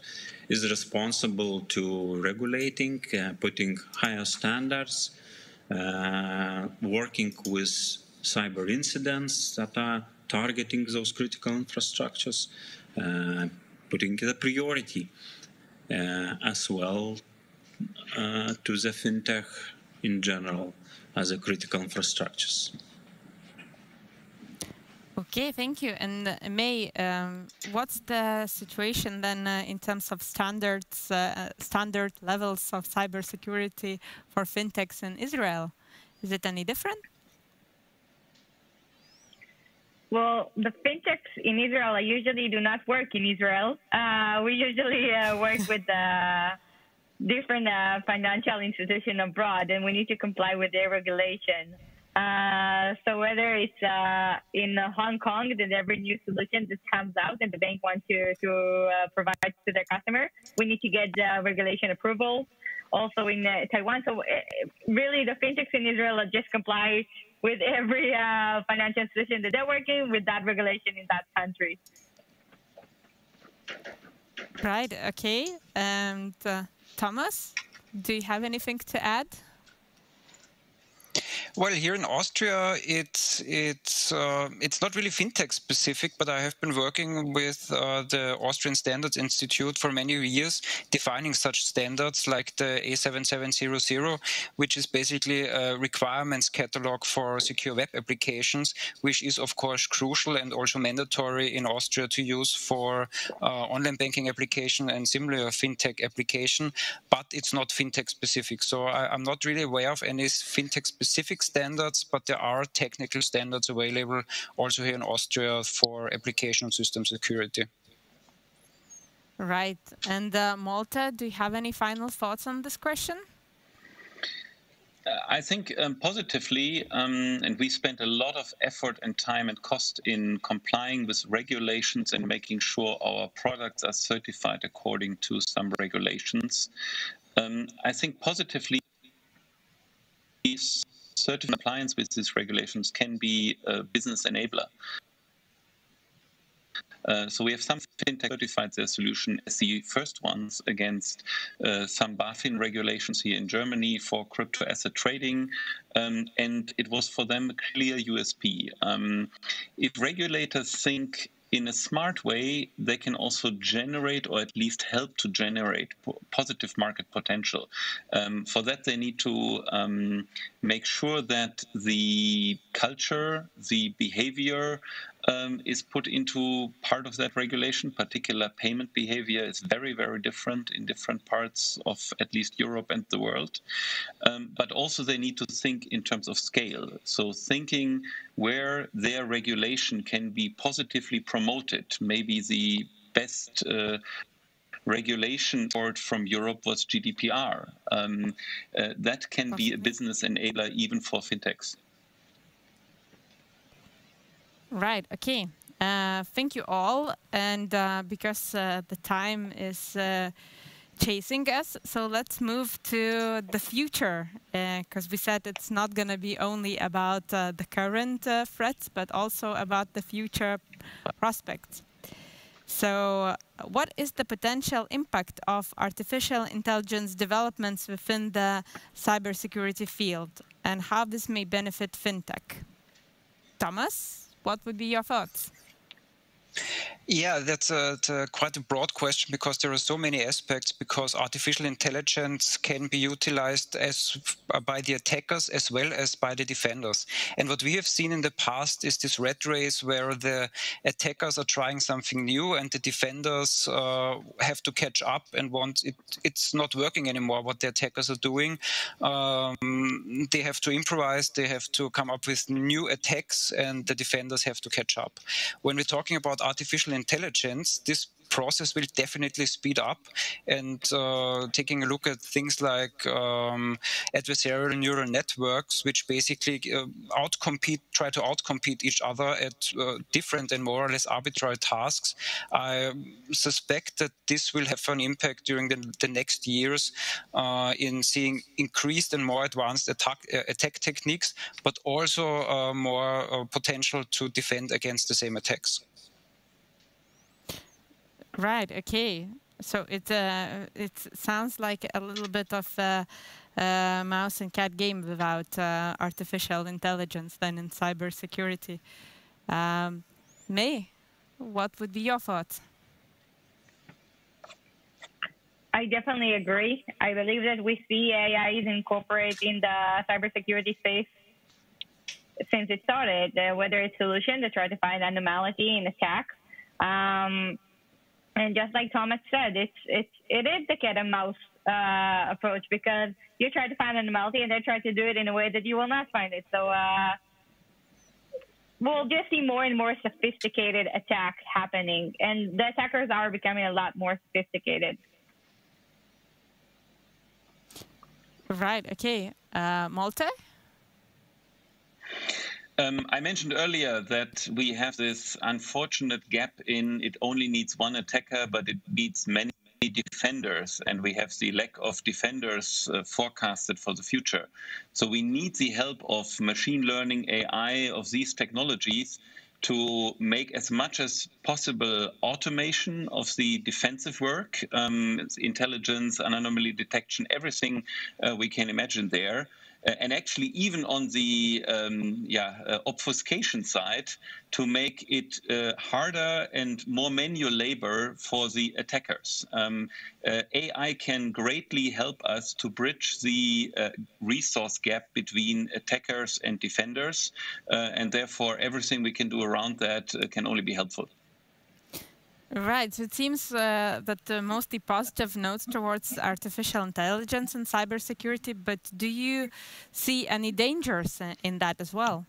is responsible to regulating, uh, putting higher standards, uh, working with cyber incidents that are targeting those critical infrastructures, uh, putting the priority uh, as well uh, to the fintech in general as a critical infrastructures. Okay, thank you. And May, um, what's the situation then uh, in terms of standards, uh, standard levels of cybersecurity for fintechs in Israel? Is it any different? Well, the fintechs in Israel usually do not work in Israel. Uh, we usually uh, work with uh, different financial institutions abroad, and we need to comply with their regulation. Uh, so whether it's uh, in Hong Kong, that every new solution that comes out and the bank wants to, to uh, provide to their customer, we need to get regulation approval. Also in uh, Taiwan, so uh, really the fintechs in Israel just comply with every uh, financial institution that they're working with that regulation in that country. Right. Okay. And uh, Thomas, do you have anything to add? Well, here in Austria, it's it's uh, it's not really fintech specific, but I have been working with uh, the Austrian Standards Institute for many years, defining such standards like the A7700, which is basically a requirements catalog for secure web applications, which is of course crucial and also mandatory in Austria to use for uh, online banking application and similar fintech application. But it's not fintech specific, so I, I'm not really aware of any fintech specific standards, but there are technical standards available also here in Austria for application system security. Right. And uh, Malte, do you have any final thoughts on this question? Uh, I think um, positively, um, and we spent a lot of effort and time and cost in complying with regulations and making sure our products are certified according to some regulations. Um, I think positively, certain compliance with these regulations can be a business enabler. Uh, so we have some fintech certified their solution as the first ones against uh, some BaFin regulations here in Germany for crypto asset trading, um, and it was for them a clear USP. Um, if regulators think in a smart way, they can also generate or at least help to generate positive market potential. Um, for that, they need to um, make sure that the culture, the behavior, um, is put into part of that regulation. Particular payment behavior is very, very different in different parts of at least Europe and the world. Um, but also, they need to think in terms of scale. So, thinking where their regulation can be positively promoted. Maybe the best uh, regulation for it from Europe was GDPR. Um, uh, that can be a business enabler even for fintechs. Right. Okay. Uh, thank you all. And uh, because uh, the time is uh, chasing us, so let's move to the future. Because uh, we said it's not going to be only about uh, the current threats, but also about the future prospects. So, what is the potential impact of artificial intelligence developments within the cybersecurity field, and how this may benefit fintech? Thomas? What would be your thoughts? Yeah, that's a, a, quite a broad question because there are so many aspects. Because artificial intelligence can be utilized as uh, by the attackers as well as by the defenders. And what we have seen in the past is this red race where the attackers are trying something new and the defenders uh, have to catch up and want it. It's not working anymore what the attackers are doing. Um, they have to improvise. They have to come up with new attacks, and the defenders have to catch up. When we're talking about artificial intelligence, this process will definitely speed up. And uh, taking a look at things like um, adversarial neural networks, which basically uh, outcompete, try to outcompete each other at uh, different and more or less arbitrary tasks, I suspect that this will have an impact during the, the next years uh, in seeing increased and more advanced attack, uh, attack techniques, but also uh, more potential to defend against the same attacks. Right. Okay. So it uh, it sounds like a little bit of a, a mouse and cat game without uh, artificial intelligence than in cybersecurity. Um, May, what would be your thoughts? I definitely agree. I believe that we see AI is incorporated in the cybersecurity space since it started, uh, whether it's solution to try to find anomaly in attacks. Um, and just like Thomas said, it's it's it is the cat and mouse uh, approach because you try to find an anomaly and they try to do it in a way that you will not find it. So uh, we'll just see more and more sophisticated attacks happening, and the attackers are becoming a lot more sophisticated. Right. Okay. Uh, Malte. Um, I mentioned earlier that we have this unfortunate gap in it only needs one attacker, but it needs many many defenders, and we have the lack of defenders uh, forecasted for the future. So we need the help of machine learning, AI, of these technologies to make as much as possible automation of the defensive work, um, intelligence, anomaly detection, everything uh, we can imagine there. Uh, and actually even on the um, yeah uh, obfuscation side to make it uh, harder and more manual labor for the attackers. Um, AI can greatly help us to bridge the resource gap between attackers and defenders, and therefore everything we can do around that can only be helpful. Right. So it seems uh, that the mostly positive notes towards artificial intelligence and cybersecurity, but do you see any dangers in that as well?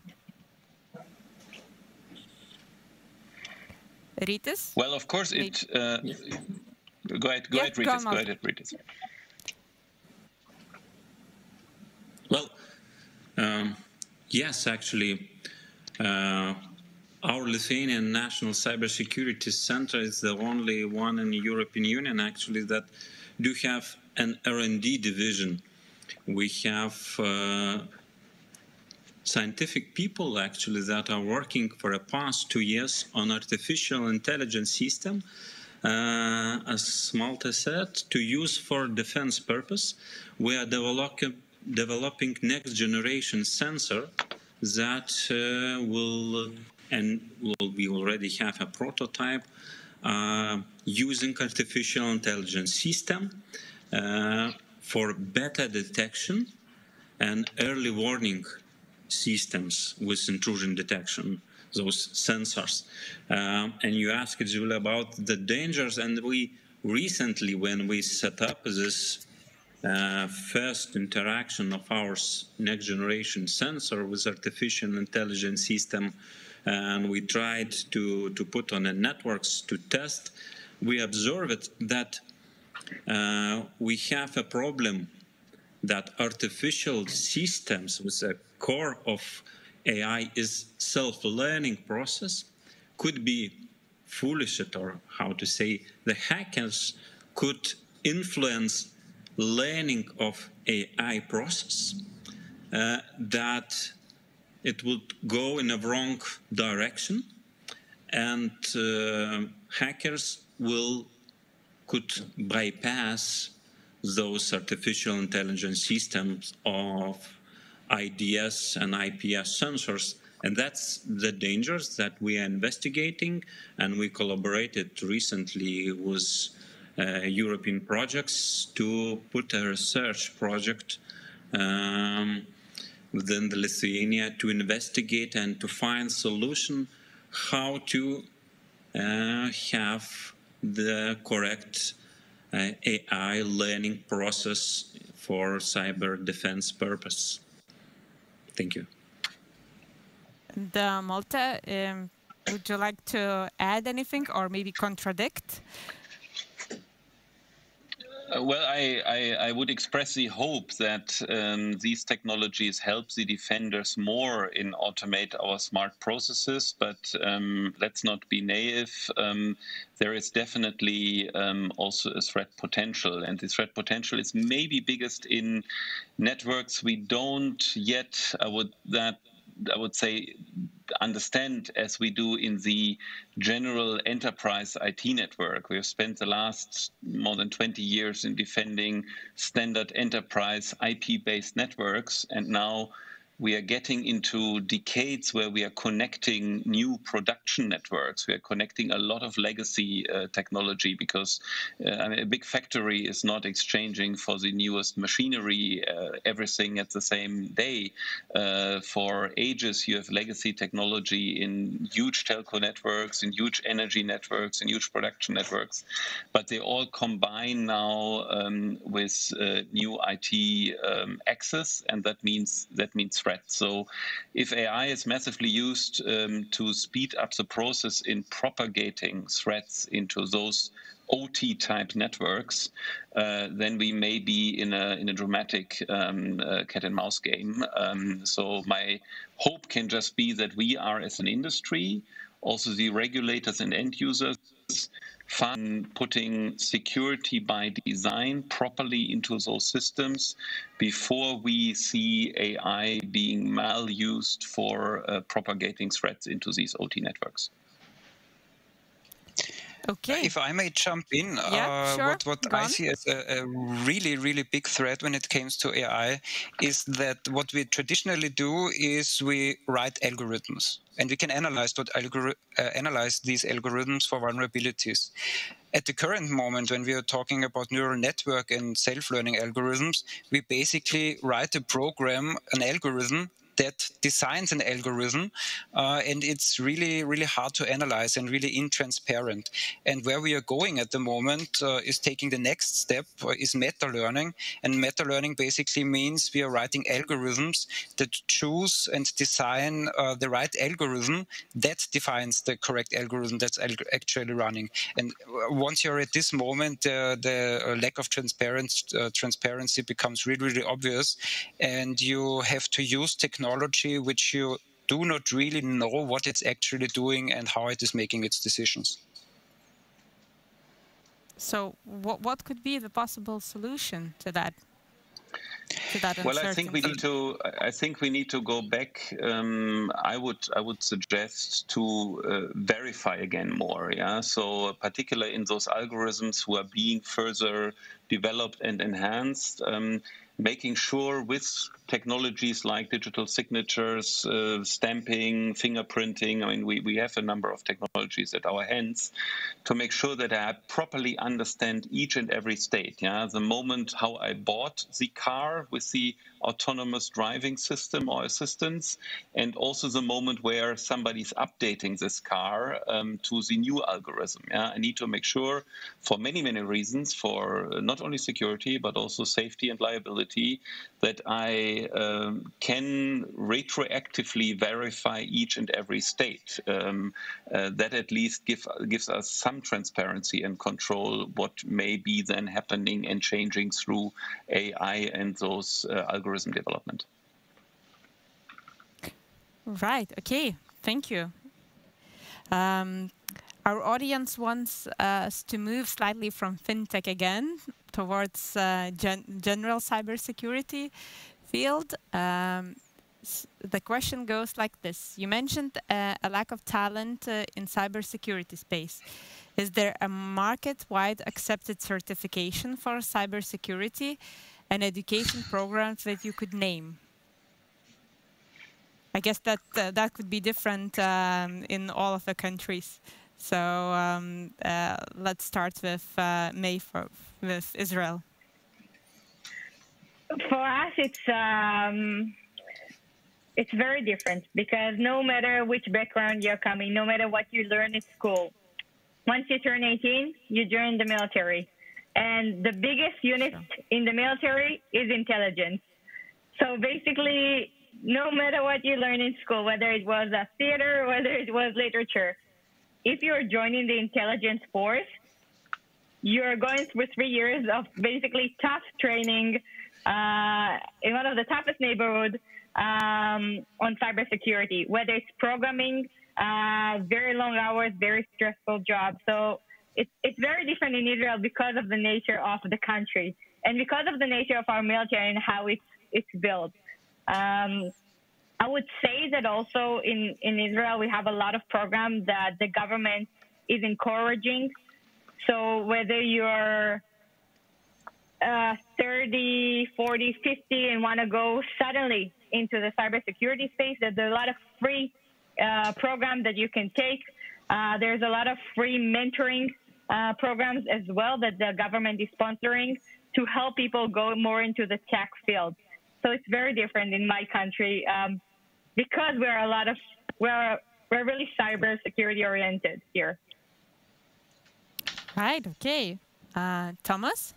Rytis? Well, of course, it. Uh, go ahead, go ahead, Rytis. Go, go ahead, Rytis. Well, um, yes, actually. Uh, our Lithuanian National Cybersecurity Center is the only one in the European Union actually that do have an R&D division. We have uh, scientific people actually that are working for the past two years on artificial intelligence system, uh, as Malte said, to use for defense purpose. We are develop developing next generation sensor that uh, will and we already have a prototype uh, using artificial intelligence system uh, for better detection and early warning systems with intrusion detection, those sensors. Um, and you asked Julia about the dangers, and we recently, when we set up this uh, first interaction of our next generation sensor with artificial intelligence system and we tried to, to put on a networks to test, we observed that uh, we have a problem that artificial systems with a core of AI is self-learning process. Could be foolish or how to say. The hackers could influence learning of AI process uh, that it would go in a wrong direction and uh, hackers will could bypass those artificial intelligence systems of IDS and IPS sensors And that's the dangers that we are investigating. And we collaborated recently with uh, European projects to put a research project um, within the Lithuania to investigate and to find solution how to uh, have the correct uh, AI learning process for cyber defense purpose. Thank you. Uh, Malte, um, would you like to add anything or maybe contradict? Uh, well, I, I, I, would express the hope that um, these technologies help the defenders more in automate our smart processes, but um, let's not be naive. Um, there is definitely um, also a threat potential, and the threat potential is maybe biggest in networks we don't yet, I would that I would say understand as we do in the general enterprise IT network. We have spent the last more than 20 years in defending standard enterprise IP-based networks, and now we are getting into decades where we are connecting new production networks. We are connecting a lot of legacy uh, technology because uh, I mean, a big factory is not exchanging for the newest machinery uh, everything at the same day. Uh, for ages, you have legacy technology in huge telco networks, in huge energy networks, in huge production networks, but they all combine now um, with uh, new IT um, access, and that means that means so if AI is massively used um, to speed up the process in propagating threats into those OT type networks, uh, then we may be in a in a dramatic um, uh, cat and mouse game. Um, so my hope can just be that we are as an industry, also the regulators and end users, fun putting security by design properly into those systems before we see AI being malused for uh, propagating threats into these OT networks. Okay. If I may jump in, yeah, uh, sure. what, what I see as a, a, really, really big threat when it comes to AI is that what we traditionally do is we write algorithms and we can analyze what uh, analyze these algorithms for vulnerabilities. At the current moment, when we are talking about neural network and self-learning algorithms, we basically write a program, an algorithm that designs an algorithm, uh, and it's really, really hard to analyze and really intransparent. And where we are going at the moment uh, is taking the next step uh, is meta learning, and meta learning basically means we are writing algorithms that choose and design uh, the right algorithm that defines the correct algorithm that's actually running. And uh, once you're at this moment, uh, the lack of transparency, transparency becomes really, really obvious, and you have to use technology technology which you do not really know what it's actually doing and how it is making its decisions. So, what what could be the possible solution to that? To that well, I think we need to. I think we need to go back. Um, I would. I would suggest to uh, verify again more. Yeah. So, particularly in those algorithms who are being further developed and enhanced, um, making sure with technologies like digital signatures, uh, stamping, fingerprinting. I mean, we, we have a number of technologies at our hands to make sure that I properly understand each and every state. Yeah, the moment how I bought the car with the autonomous driving system or assistance, and also the moment where somebody's updating this car um, to the new algorithm. Yeah, I need to make sure for many, many reasons, for not only security, but also safety and liability, that I um, can retroactively verify each and every state. Um, uh, that at least give, gives us some transparency and control what may be then happening and changing through AI and those uh, algorithm development. Right. Okay. Thank you. Um, our audience wants us to move slightly from fintech again towards uh, gen general cybersecurity field. Um, the question goes like this. You mentioned uh, a lack of talent uh, in cybersecurity space. Is there a market-wide accepted certification for cybersecurity and education programs that you could name? I guess that uh, that could be different um, in all of the countries. So um, uh, let's start with uh, May for, with Israel. For us, it's um, it's very different because no matter which background you're coming, no matter what you learn at school, once you turn 18, you join the military. And the biggest unit in the military is intelligence. So basically, no matter what you learn in school, whether it was a theater, whether it was literature, if you're joining the intelligence force, you're going through three years of basically tough training uh, in one of the toughest neighborhoods um, on cybersecurity, whether it's programming, uh, very long hours, very stressful job. So it's, it's very different in Israel because of the nature of the country and because of the nature of our military and how it's, it's built. Um, I would say that also in, in Israel, we have a lot of programs that the government is encouraging. So whether you're uh, 30, 40, 50 and want to go suddenly into the cybersecurity space, there's a lot of free uh, programs that you can take. Uh, there's a lot of free mentoring uh, programs as well that the government is sponsoring to help people go more into the tech field. So it's very different in my country um, because we're a lot of we're we're really cyber security oriented here. Right. Okay. Uh, Thomas.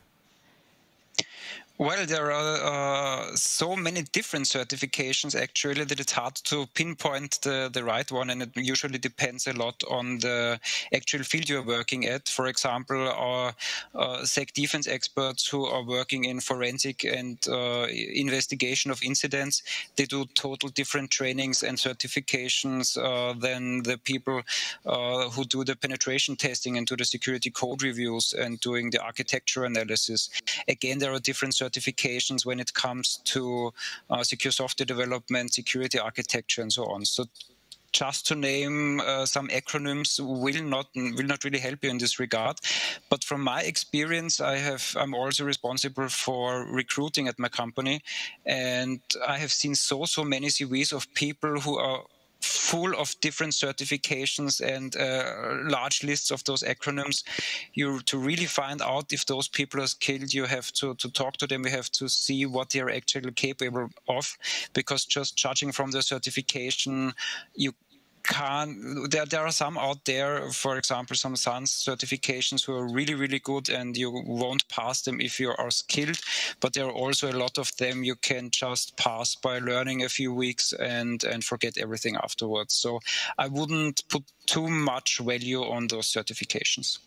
Well, there are uh, so many different certifications actually that it's hard to pinpoint the, the right one, and it usually depends a lot on the actual field you're working at. For example, our uh, SEC defense experts who are working in forensic and uh, investigation of incidents, they do total different trainings and certifications uh, than the people uh, who do the penetration testing and do the security code reviews and doing the architecture analysis. Again, there are different certifications when it comes to uh, secure software development, security architecture, and so on. So just to name uh, some acronyms will not will not really help you in this regard. But from my experience, I have I'm also responsible for recruiting at my company, and I have seen so so many CVs of people who are full of different certifications and uh, large lists of those acronyms. You to really find out if those people are skilled, you have to, to talk to them. You have to see what they are actually capable of, because just judging from the certification, you can there there are some out there for example some SANS certifications who are really really good and you won't pass them if you are skilled but there are also a lot of them you can just pass by learning a few weeks and and forget everything afterwards. So i wouldn't put too much value on those certifications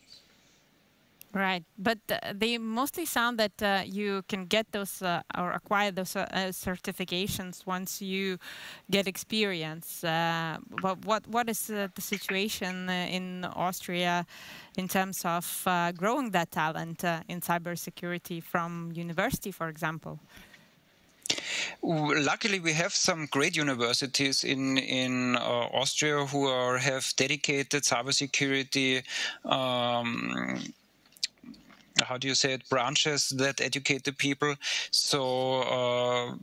Right, but uh, they mostly sound that uh, you can get those uh, or acquire those uh, uh, certifications once you get experience. Uh, but what what is the situation in Austria in terms of growing that talent in cybersecurity from university, for example? luckily we have some great universities in in uh, Austria who are have dedicated cybersecurity um, how do you say it branches that educate the people. So uh,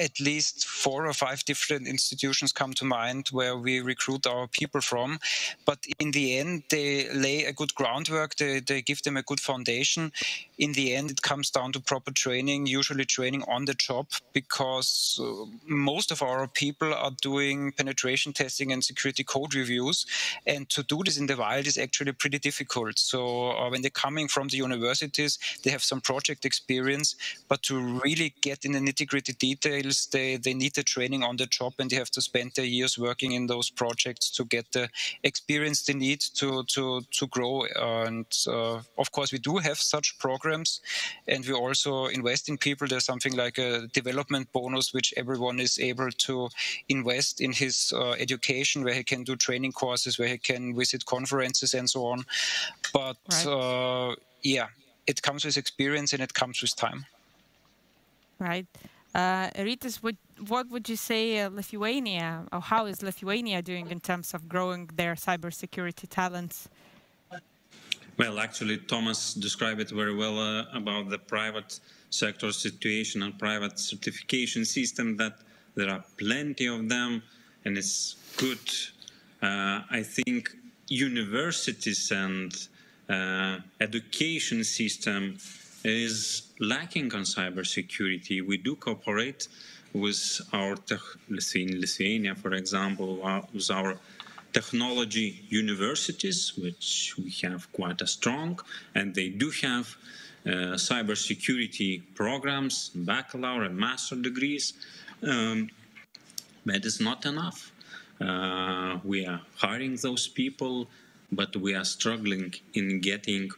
at least four or five different institutions come to mind where we recruit our people from. But in the end they lay a good groundwork. They, they give them a good foundation. In the end it comes down to proper training usually training on the job because uh, most of our people are doing penetration testing and security code reviews. And to do this in the wild is actually pretty difficult. So uh, when they're coming from the universities they have some project experience but to really get in the nitty gritty details they, they need the training on the job and they have to spend their years working in those projects to get the experience they need to to to grow and uh, of course we do have such programs programs. And we also invest in people. There's something like a development bonus, which everyone is able to invest in his uh, education, where he can do training courses, where he can visit conferences and so on. But right. uh, yeah, it comes with experience and it comes with time. Right. Uh, Rytis, would, what would you say uh, Lithuania, or how is Lithuania doing in terms of growing their cybersecurity talents? Well, actually, Thomas described it very well uh, about the private sector situation and private certification system that There are plenty of them, and it's good. Uh, I think universities and uh, education system is lacking on cybersecurity. We do cooperate with our, in Lithuania, for example, uh, with our technology universities, which we have quite a strong, and they do have uh, cybersecurity programs, bachelor and master degrees. Um, but it's not enough. Uh, we are hiring those people, but we are struggling in getting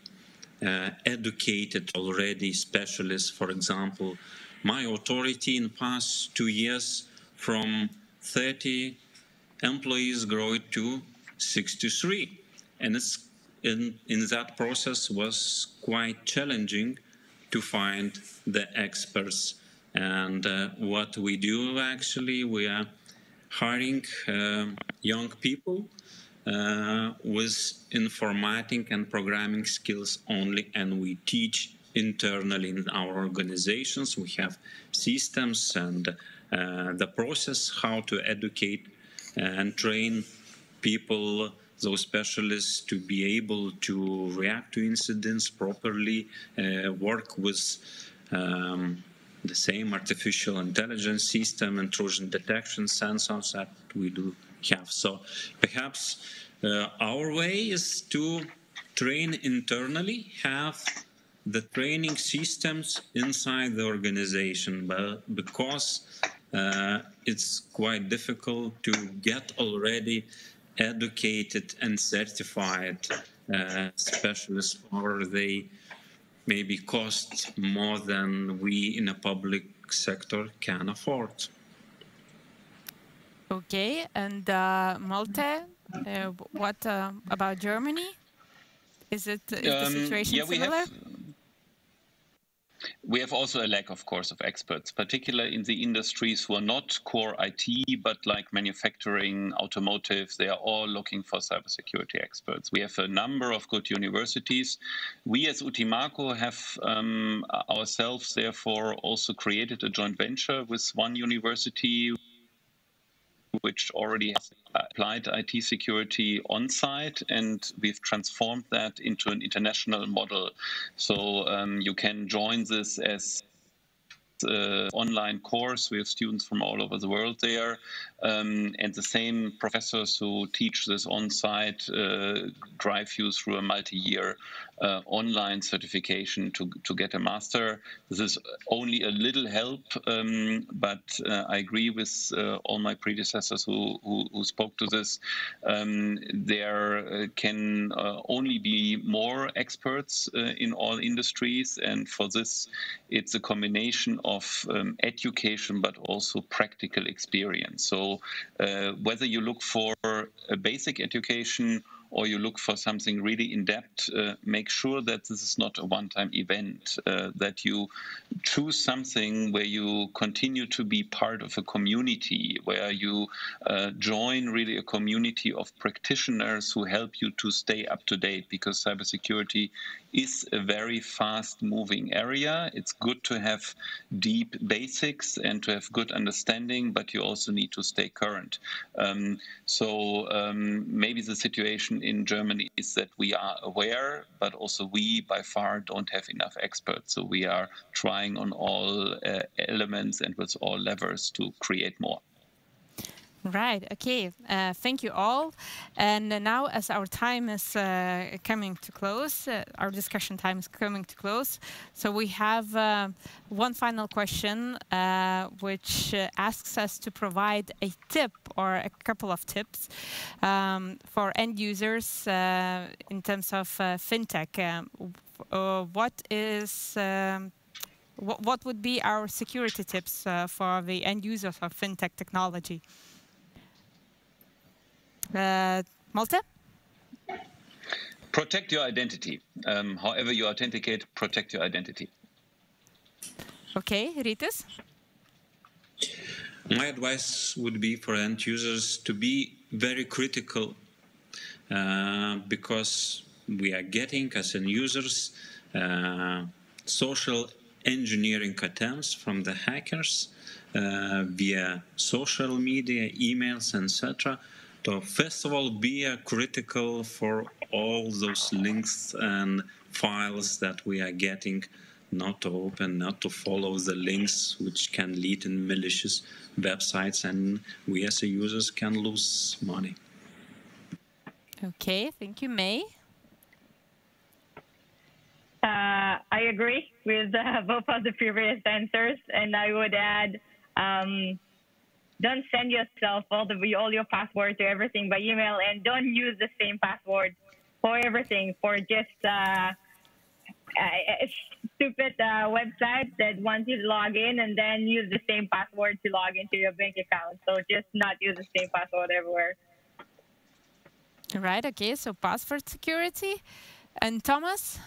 uh, educated already specialists. For example, my authority in past two years from 30 employees grew to 63. And it's in, in that process was quite challenging to find the experts. And uh, what we do actually, we are hiring uh, young people uh, with informatic and programming skills only, and we teach internally in our organizations. We have systems and uh, the process how to educate and train people those specialists to be able to react to incidents properly, uh, work with um, the same artificial intelligence system and Trojan detection sensors that we do have. So perhaps uh, our way is to train internally, have the training systems inside the organization, but because uh, it's quite difficult to get already educated and certified uh, specialists, or they maybe cost more than we in a public sector can afford. Okay, and uh, Malte, uh, what uh, about Germany? Is it is um, the situation yeah, similar? Have, we have also a lack, of course, of experts, particularly in the industries who are not core IT, but like manufacturing, automotive. They are all looking for cybersecurity experts. We have a number of good universities. We, as Utimaco, have um, ourselves, therefore, also created a joint venture with one university which already has applied IT security on site, and we've transformed that into an international model. So um, you can join this as uh, online course. We have students from all over the world there, um, and the same professors who teach this on site uh, drive you through a multi year uh, online certification to, to get a master. This is only a little help, um, but uh, I agree with uh, all my predecessors who, who, who spoke to this. Um, there uh, can uh, only be more experts in all industries, and for this, it's a combination of um, education but also practical experience. So, whether you look for a basic education or you look for something really in depth, uh, make sure that this is not a one time event, uh, that you choose something where you continue to be part of a community, where you uh, join really a community of practitioners who help you to stay up to date because cybersecurity is a very fast moving area. It's good to have deep basics and to have good understanding, but you also need to stay current. Um, so um, maybe the situation in Germany is that we are aware, but also we by far don't have enough experts. So we are trying on all uh, elements and with all levers to create more. Right. Okay. Uh, thank you all. And uh, now, as our time is uh, coming to close, uh, our discussion time is coming to close. So we have uh, one final question, uh, which asks us to provide a tip or a couple of tips um, for end users in terms of fintech. Um, what is um, what would be our security tips for the end users of fintech technology? Uh, Malte? Protect your identity. Um, however you authenticate, protect your identity. Okay, Rytis? My advice would be for end users to be very critical uh, because we are getting, as end users, uh, social engineering attempts from the hackers uh, via social media, emails, etc. So first of all, be critical for all those links and files that we are getting, not to open, not to follow the links which can lead in malicious websites, and we as the users can lose money. Okay, thank you, May. Uh, I agree with uh, both of the previous answers, and I would add, um, don't send yourself all the all your password to everything by email, and don't use the same password for everything. For just uh, a stupid uh, website that wants you to log in, and then use the same password to log into your bank account. So just not use the same password everywhere. Right. Okay. So password security, and Thomas.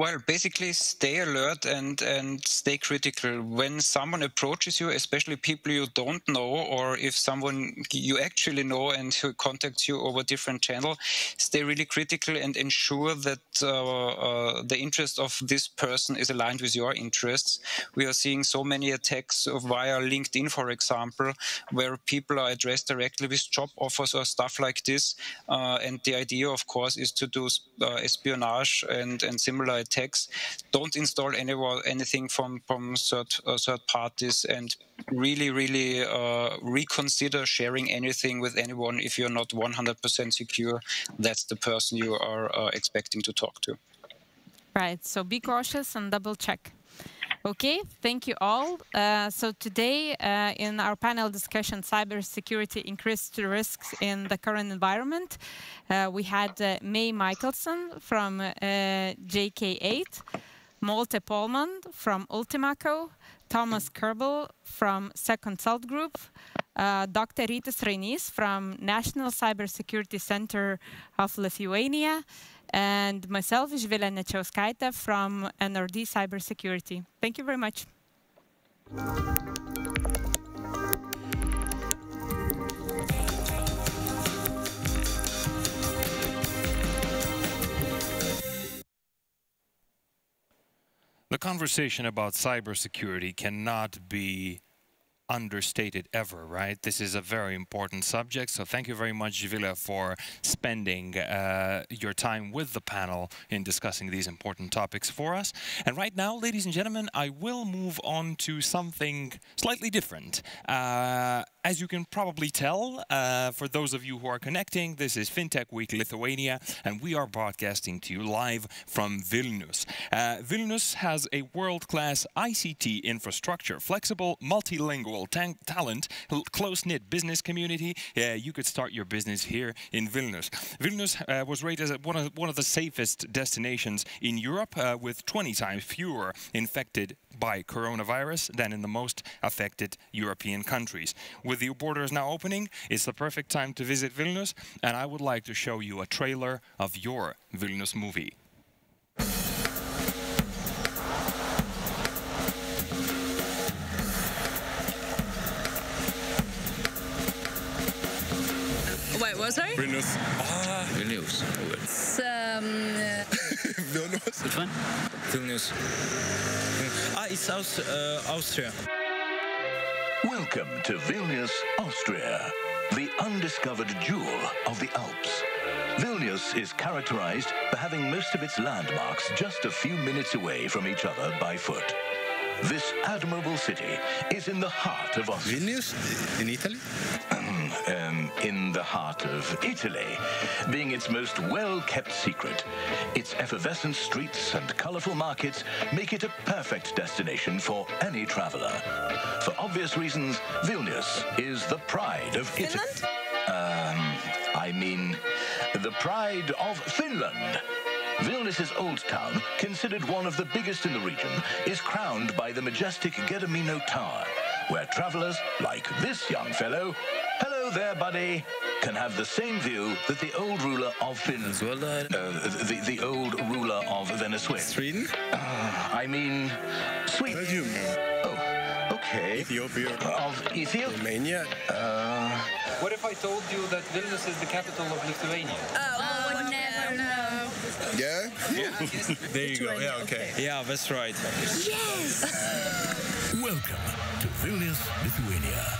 Well, basically, stay alert and and stay critical. When someone approaches you, especially people you don't know, or if someone you actually know and who contacts you over different channel, stay really critical and ensure that uh, uh, the interest of this person is aligned with your interests. We are seeing so many attacks via LinkedIn, for example, where people are addressed directly with job offers or stuff like this. Uh, and the idea, of course, is to do uh, espionage and and similar attacks. Don't install anyone, anything from, from third, uh, third parties and really, really uh, reconsider sharing anything with anyone if you're not 100% secure that's the person you are uh, expecting to talk to. Right, so be cautious and double check. Okay, thank you all. Uh, so today uh, in our panel discussion, cybersecurity increased risks in the current environment, uh, we had uh, May Michelson from uh, GK8, Malte Pollmann from Utimaco, Thomas Kerbel from SEC Consult Group, uh, Dr. Rytis Rainys from National Cybersecurity Center of Lithuania, and myself, Živilė Nečiauskaitė from NRD Cybersecurity. Thank you very much. The conversation about cybersecurity cannot be understated ever, right? This is a very important subject. So thank you very much, Živilė, for spending uh, your time with the panel in discussing these important topics for us. And right now, ladies and gentlemen, I will move on to something slightly different. Uh, as you can probably tell, uh, for those of you who are connecting, this is FinTech Week Lithuania, and we are broadcasting to you live from Vilnius. Uh, Vilnius has a world-class ICT infrastructure, flexible, multilingual talent, close-knit business community. Yeah, you could start your business here in Vilnius. Vilnius uh, was rated as one of, one of the safest destinations in Europe, uh, with 20 times fewer infected by coronavirus than in the most affected European countries. With the borders now opening, it's the perfect time to visit Vilnius, and I would like to show you a trailer of your Vilnius movie. Wait, sorry? Vilnius. Ah, Vilnius. It's, um... Vilnius. Which one? Vilnius. Ah, it's Aus uh, Austria. Welcome to Vilnius, Austria, the undiscovered jewel of the Alps. Vilnius is characterized by having most of its landmarks just a few minutes away from each other by foot. This admirable city is in the heart of Austria. Vilnius? In Italy? um, in the heart of Italy, being its most well-kept secret. Its effervescent streets and colorful markets make it a perfect destination for any traveler. For obvious reasons, Vilnius is the pride of Italy. Um, I mean, the pride of Finland. Vilnius's old town, considered one of the biggest in the region, is crowned by the majestic Gedimino Tower, where travelers like this young fellow, hello there, buddy, can have the same view that the old ruler of Finland, uh, the, the old ruler of Venezuela. Sweden? Uh, I mean, Sweden. Belgium. Oh, okay. Ethiopia. Of Ethiopia. Romania. Uh, What if I told you that Vilnius is the capital of Lithuania? Oh, would never know. Yeah? Yeah. there you go. Yeah, okay. Yeah, that's right. Yes. Welcome to Vilnius, Lithuania.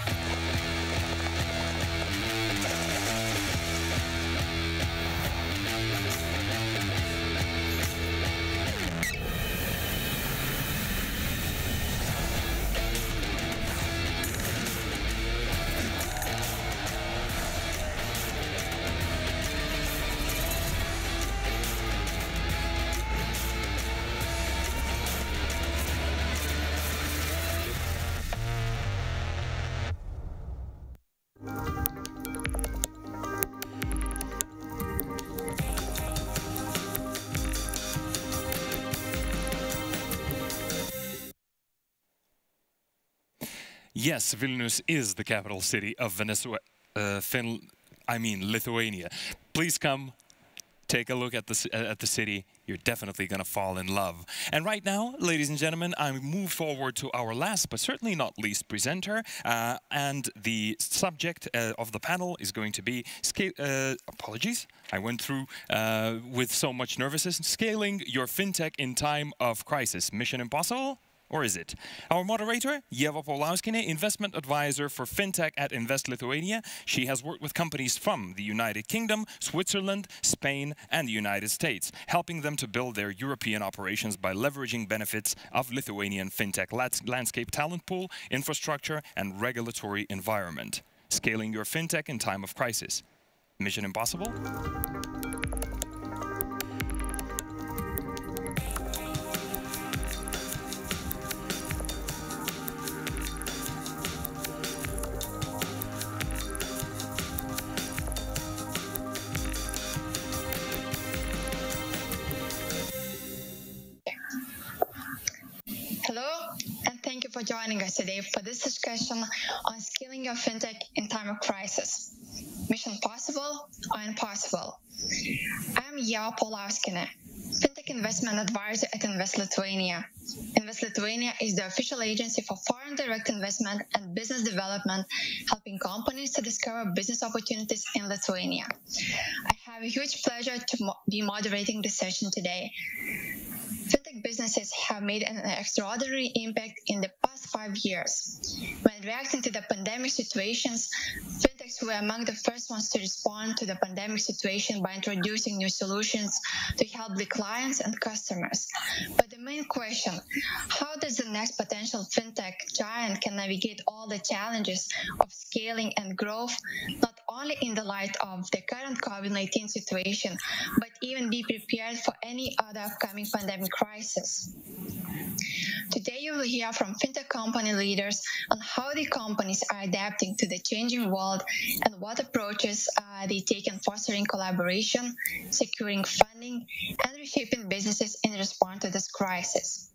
Yes, Vilnius is the capital city of Venezuela. Uh, fin- I mean Lithuania. Please come, take a look at the uh, at the city. You're definitely gonna fall in love. And right now, ladies and gentlemen, I move forward to our last, but certainly not least, presenter. Uh, and the subject uh, of the panel is going to be uh, apologies. I went through uh, with so much nervousness. Scaling your fintech in time of crisis. Mission impossible. Or is it? Our moderator, Yeva Paulauskine, investment advisor for FinTech at Invest Lithuania. She has worked with companies from the United Kingdom, Switzerland, Spain, and the United States, helping them to build their European operations by leveraging benefits of Lithuanian FinTech landscape talent pool, infrastructure, and regulatory environment. Scaling your FinTech in time of crisis. Mission impossible? For joining us today for this discussion on scaling your fintech in time of crisis. Mission possible or impossible? I'm Yao Polauskine, fintech investment advisor at Invest Lithuania. Invest Lithuania is the official agency for foreign direct investment and business development, helping companies to discover business opportunities in Lithuania. I have a huge pleasure to mo- be moderating this session today. Fintech businesses have made an extraordinary impact in the past five years. When reacting to the pandemic situations, fintechs were among the first ones to respond to the pandemic situation by introducing new solutions to help the clients and customers. But the main question, how does the next potential fintech giant can navigate all the challenges of scaling and growth, not only in the light of the current COVID-19 situation, but even be prepared for any other upcoming pandemic crisis. Today, you will hear from fintech company leaders on how the companies are adapting to the changing world and what approaches uh, they take in fostering collaboration, securing funding, and reshaping businesses in response to this crisis.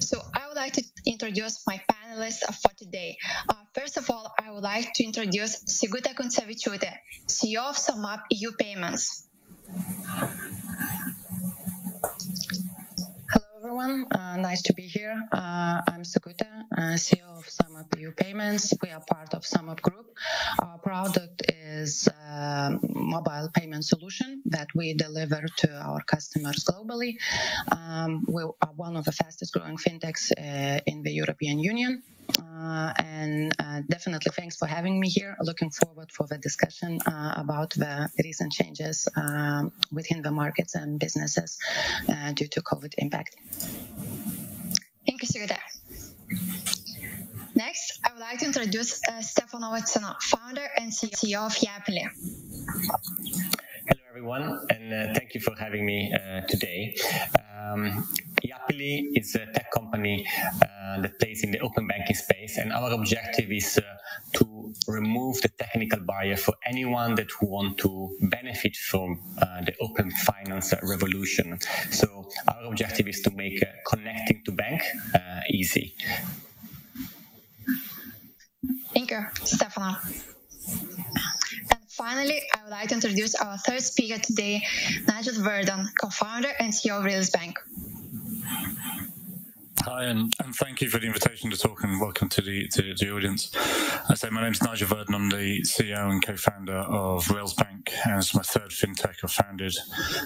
So, I would like to introduce my panelists for today. Uh, first of all, I would like to introduce Sigutė Kuncevičiūtė, CEO of SumUp EU Payments. Hello, everyone. Uh, nice to be here. Uh, I'm Sigutė, uh, CEO of SumUp EU Payments. We are part of SumUp Group. Our product is a mobile payment solution that we deliver to our customers globally. Um, we are one of the fastest growing fintechs uh, in the European Union. Uh, and uh, definitely thanks for having me here. Looking forward for the discussion uh, about the recent changes um, within the markets and businesses due to COVID impact. Thank you, Sigutė. Next, I would like to introduce uh, Stefano Vazzano, founder and CEO of Yapily. Everyone, and uh, thank you for having me uh, today. Um, Yapily is a tech company uh, that plays in the open banking space, and our objective is uh, to remove the technical barrier for anyone that want to benefit from uh, the open finance revolution. So our objective is to make uh, connecting to bank easy. Thank you, Stefano. Finally, I would like to introduce our third speaker today, Nigel Verdon, co-founder and CEO of Railsbank. Hi, and, and thank you for the invitation to talk, and welcome to the to, to the audience. I say my name is Nigel Verdon. I'm the CEO and co-founder of Railsbank, and it's my third fintech I founded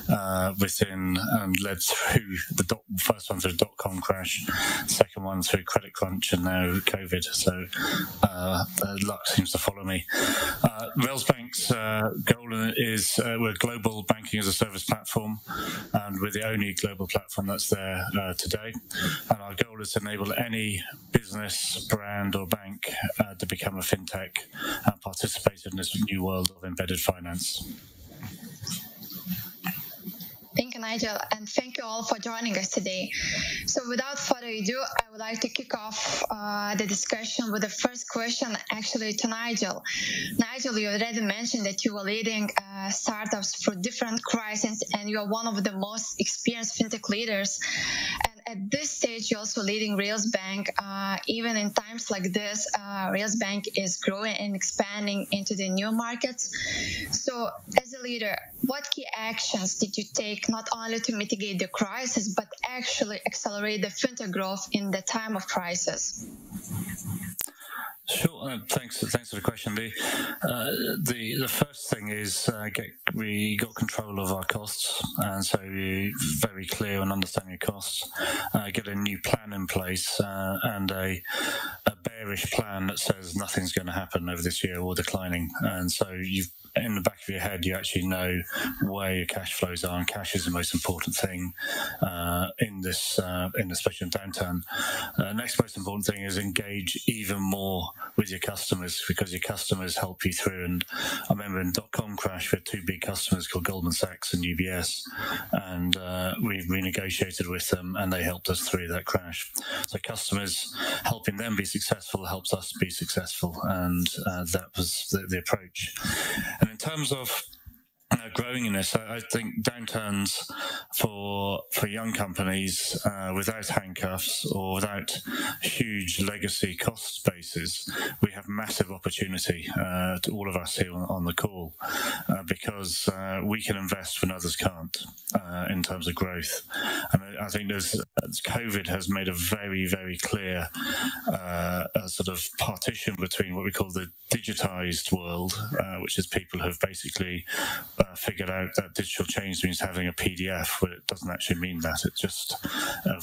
uh, within and led through the dot, first one through the dot com crash, second one through credit crunch, and now COVID. So uh, luck seems to follow me. Uh, Railsbank's uh, goal is uh, we're a global banking as a service platform, and we're the only global platform that's there uh, today. And our goal is to enable any business, brand, or bank uh, to become a fintech and participate in this new world of embedded finance. Thank you, Nigel, and thank you all for joining us today. So, without further ado, I would like to kick off uh, the discussion with the first question, actually, to Nigel. Nigel, you already mentioned that you were leading uh, startups through different crises, and you are one of the most experienced fintech leaders. And at this stage, you're also leading Railsbank. Uh, even in times like this, uh, Railsbank is growing and expanding into the new markets. So, as a leader, what key actions did you take not only to mitigate the crisis, but actually accelerate the fintech growth in the time of crisis? Sure. Uh, thanks. Thanks for the question. The uh, the the first thing is uh, get we got control of our costs, and so very clear and understand your costs. Uh, get a new plan in place uh, and a a bearish plan that says nothing's going to happen over this year or declining, and so you've in the back of your head, you actually know where your cash flows are, and cash is the most important thing uh, in this uh, in the special downturn. Uh, next most important thing is engage even more with your customers because your customers help you through. And I remember in dot com crash, we had two big customers called Goldman Sachs and UBS, and uh, we renegotiated with them, and they helped us through that crash. So customers helping them be successful helps us be successful, and uh, that was the, the approach. And in terms of uh, growing in this, I, I, think downturns for for young companies uh, without handcuffs or without huge legacy cost bases, we have massive opportunity uh, to all of us here on, on the call uh, because uh, we can invest when others can't uh, in terms of growth. And I, I think there's COVID has made a very very clear sort of partition between what we call the digitized world, which is people who have basically uh, figured out that digital change means having a PDF, but it doesn't actually mean that. It just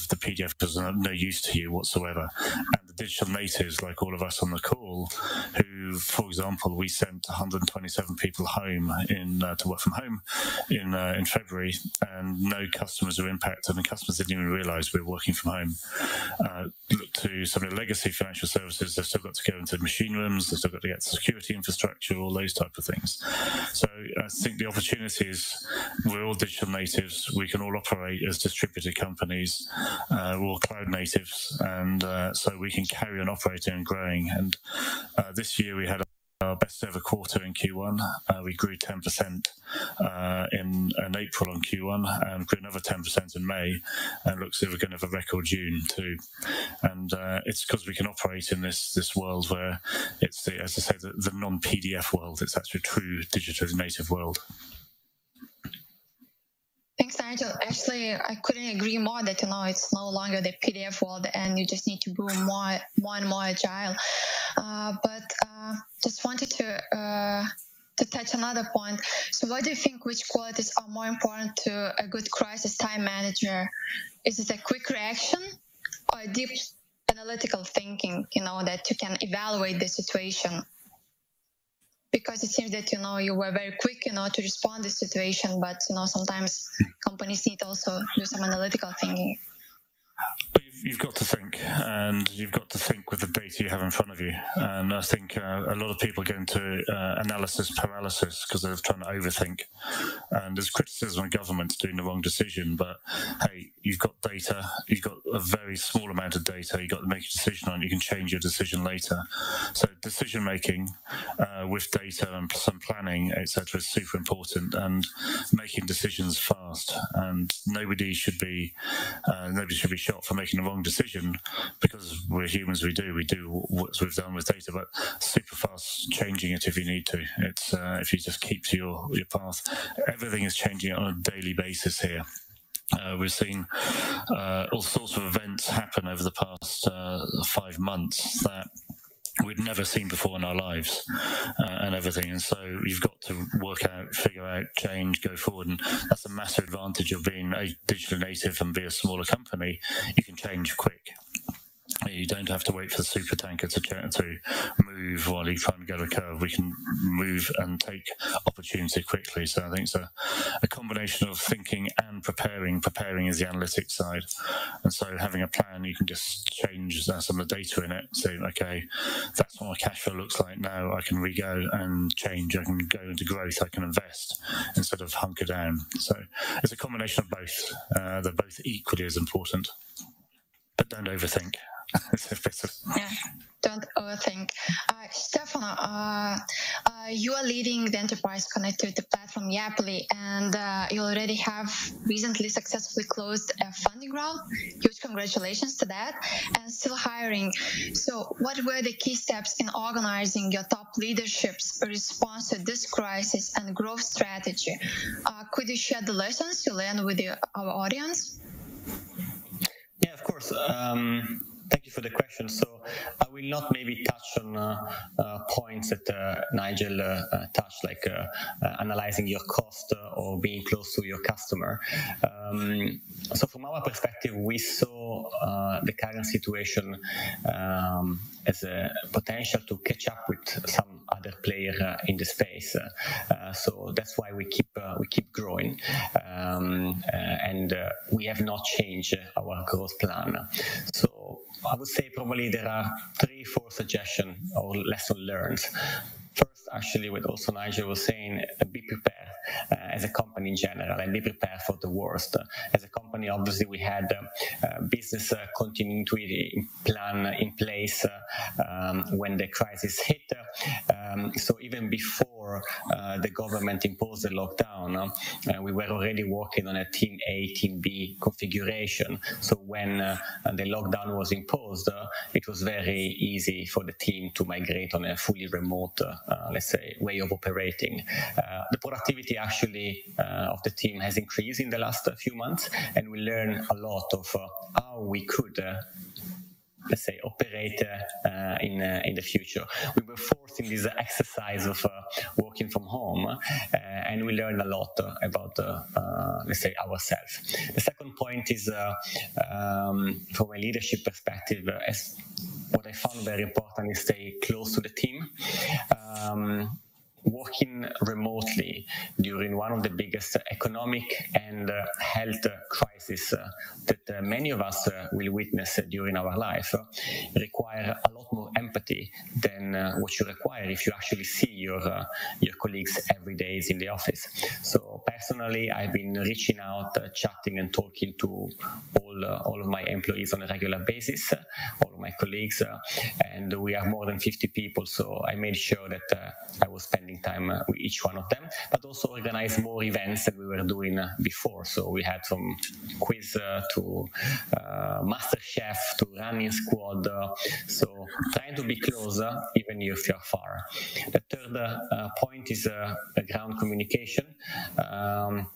the PDF is no use to you whatsoever. And the digital natives, like all of us on the call, who, for example, we sent 127 people home in uh, to work from home in uh, in February, and no customers were impacted, and customers didn't even realise we were working from home. Uh, look to some of the legacy financial services; they've still got to go into machine rooms, they've still got to get security infrastructure, all those type of things. So I think the opportunities, we're all digital natives. We can all operate as distributed companies. Uh, we're all cloud natives. And uh, so we can carry on operating and growing. And uh, this year we had our best ever quarter in Q1. Uh, we grew 10% uh, in, in, April on Q1 and grew another 10% in May. And looks like we're going to have a record June too. And uh, it's because we can operate in this this world where it's the, as I say, the, the non PDF world. It's actually a true digital native world. Thanks, Nigel. Actually, I couldn't agree more that you know it's no longer the PDF world, and you just need to be more, more and more agile. Uh, but uh, just wanted to uh, to touch another point. So, what do you think? Which qualities are more important to a good crisis time manager? Is it a quick reaction or a deep analytical thinking? You know that you can evaluate the situation because it seems that you know you were very quick you know to respond to the situation but you know sometimes companies need also do some analytical thinking you've got to think, and you've got to think with the data you have in front of you. And I think uh, a lot of people get into uh, analysis paralysis because they're trying to overthink. And there's criticism of government doing the wrong decision, but hey, you've got data, you've got a very small amount of data, you've got to make a decision on. It. You can change your decision later. So decision making uh, with data and some planning, etc., is super important, and making decisions fast. And nobody should be uh, nobody should be shot for making the wrong decision because we're humans. We do we do what we've done with data, but super fast changing it if you need to. It's uh, if you just keep to your your path. Everything is changing on a daily basis here Uh, we've seen uh, all sorts of events happen over the past uh, five months that we'd never seen before in our lives uh, and everything. And so you've got to work out, figure out, change, go forward. And that's a massive advantage of being a digital native and be a smaller company. You can change quick. You don't have to wait for the super tanker to to move while you try and get a curve. We can move and take opportunity quickly. So I think it's a, a combination of thinking and preparing. Preparing is the analytics side, and so having a plan, you can just change some of the data in it. Say, okay, that's what my cash flow looks like now. I can re-go and change. I can go into growth. I can invest instead of hunker down. So it's a combination of both. Uh, they're both equally as important, but don't overthink. Yeah, don't overthink. Uh, Stefano, uh, uh, you are leading the enterprise connectivity platform Yapily, and uh, you already have recently successfully closed a funding round. Huge congratulations to that, and still hiring. So, what were the key steps in organizing your top leadership's response to this crisis and growth strategy? Uh, could you share the lessons you learned with the, our audience? Yeah, of course. Um, Thank you for the question. So I will not maybe touch on uh, uh, points that uh, Nigel uh, uh, touched, like uh, analyzing your cost or being close to your customer. Um, so from our perspective, we saw the current situation um, as a potential to catch up with some other player uh, in the space. Uh, uh, so that's why we keep we keep growing, um, and we have not changed our growth plan. So I would say probably there are three, four suggestions or lessons learned. First, actually, what also Nigel was saying, uh, be prepared uh, as a company in general and be prepared for the worst. Uh, as a company, obviously, we had uh, uh business uh, continuity plan in place um, when the crisis hit. Um, so even before the government imposed the lockdown, we were already working on a Team A, Team B configuration. So when the lockdown was imposed, it was very easy for the team to migrate on a fully remote, let's say, way of operating. the productivity actually uh, of the team has increased in the last uh, few months, and we learn a lot of uh, how we could let's say operate uh, in uh, in the future. We were forced in this exercise of uh, working from home, and we learned a lot about let's say ourselves. The second point is um, from a leadership perspective, as what I found very important is stay close to the team. Um, working remotely during one of the biggest economic and uh, health crises uh, that uh, many of us uh, will witness during our life uh, require a lot more empathy than uh, what you require if you actually see your your colleagues every day in the office. So personally, I've been reaching out, chatting, and talking to all all of my employees on a regular basis, all of my colleagues, and we are more than 50 people. So I made sure that I was spending spending time uh, with each one of them, but also organize more events than we were doing uh, before. So we had from quiz uh, to master chef to running squad. so trying to be closer, even if you're far. The third point is ground communication. Um,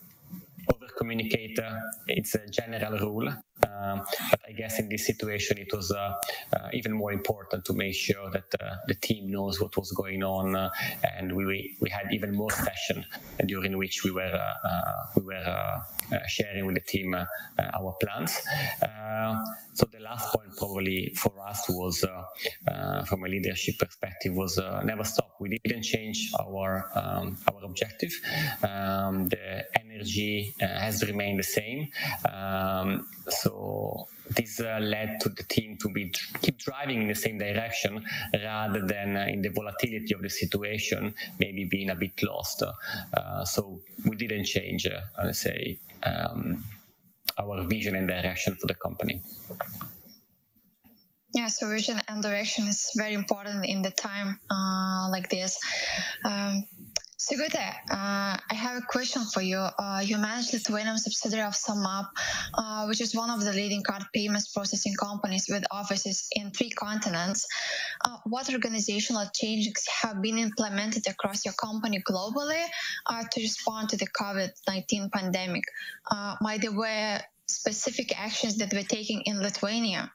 communicate, it's a general rule. Um, but I guess in this situation, it was uh, uh, even more important to make sure that uh, the team knows what was going on, uh, and we we had even more session during which we were uh, uh, we were sharing with the team our plans. so the last point, probably for us, was from a leadership perspective, was never stop. We didn't change our um, our objective. Um, the energy has remained the same. Um, so this uh, led to the team to be keep driving in the same direction rather than uh, in the volatility of the situation, maybe being a bit lost. Uh, so we didn't change, uh, let's say, um, our vision and direction for the company. Yeah, so vision and direction is very important in the time uh, like this. Um, Sigute, uh, I have a question for you. Uh, you manage Lithuanian subsidiary of SumUp, uh, which is one of the leading card payments processing companies with offices in three continents. Uh, what organizational changes have been implemented across your company globally uh, to respond to the COVID-19 pandemic? Uh, might there were specific actions that were taken in Lithuania?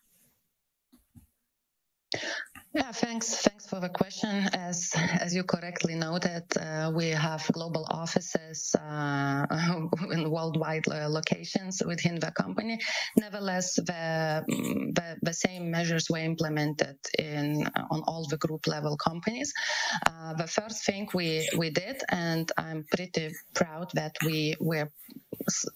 Yeah, thanks. Thanks for the question. As as you correctly noted, uh, we have global offices uh, in worldwide uh, locations within the company. Nevertheless, the, the, the same measures were implemented in on all the group level companies. Uh, the first thing we we did, and I'm pretty proud that we were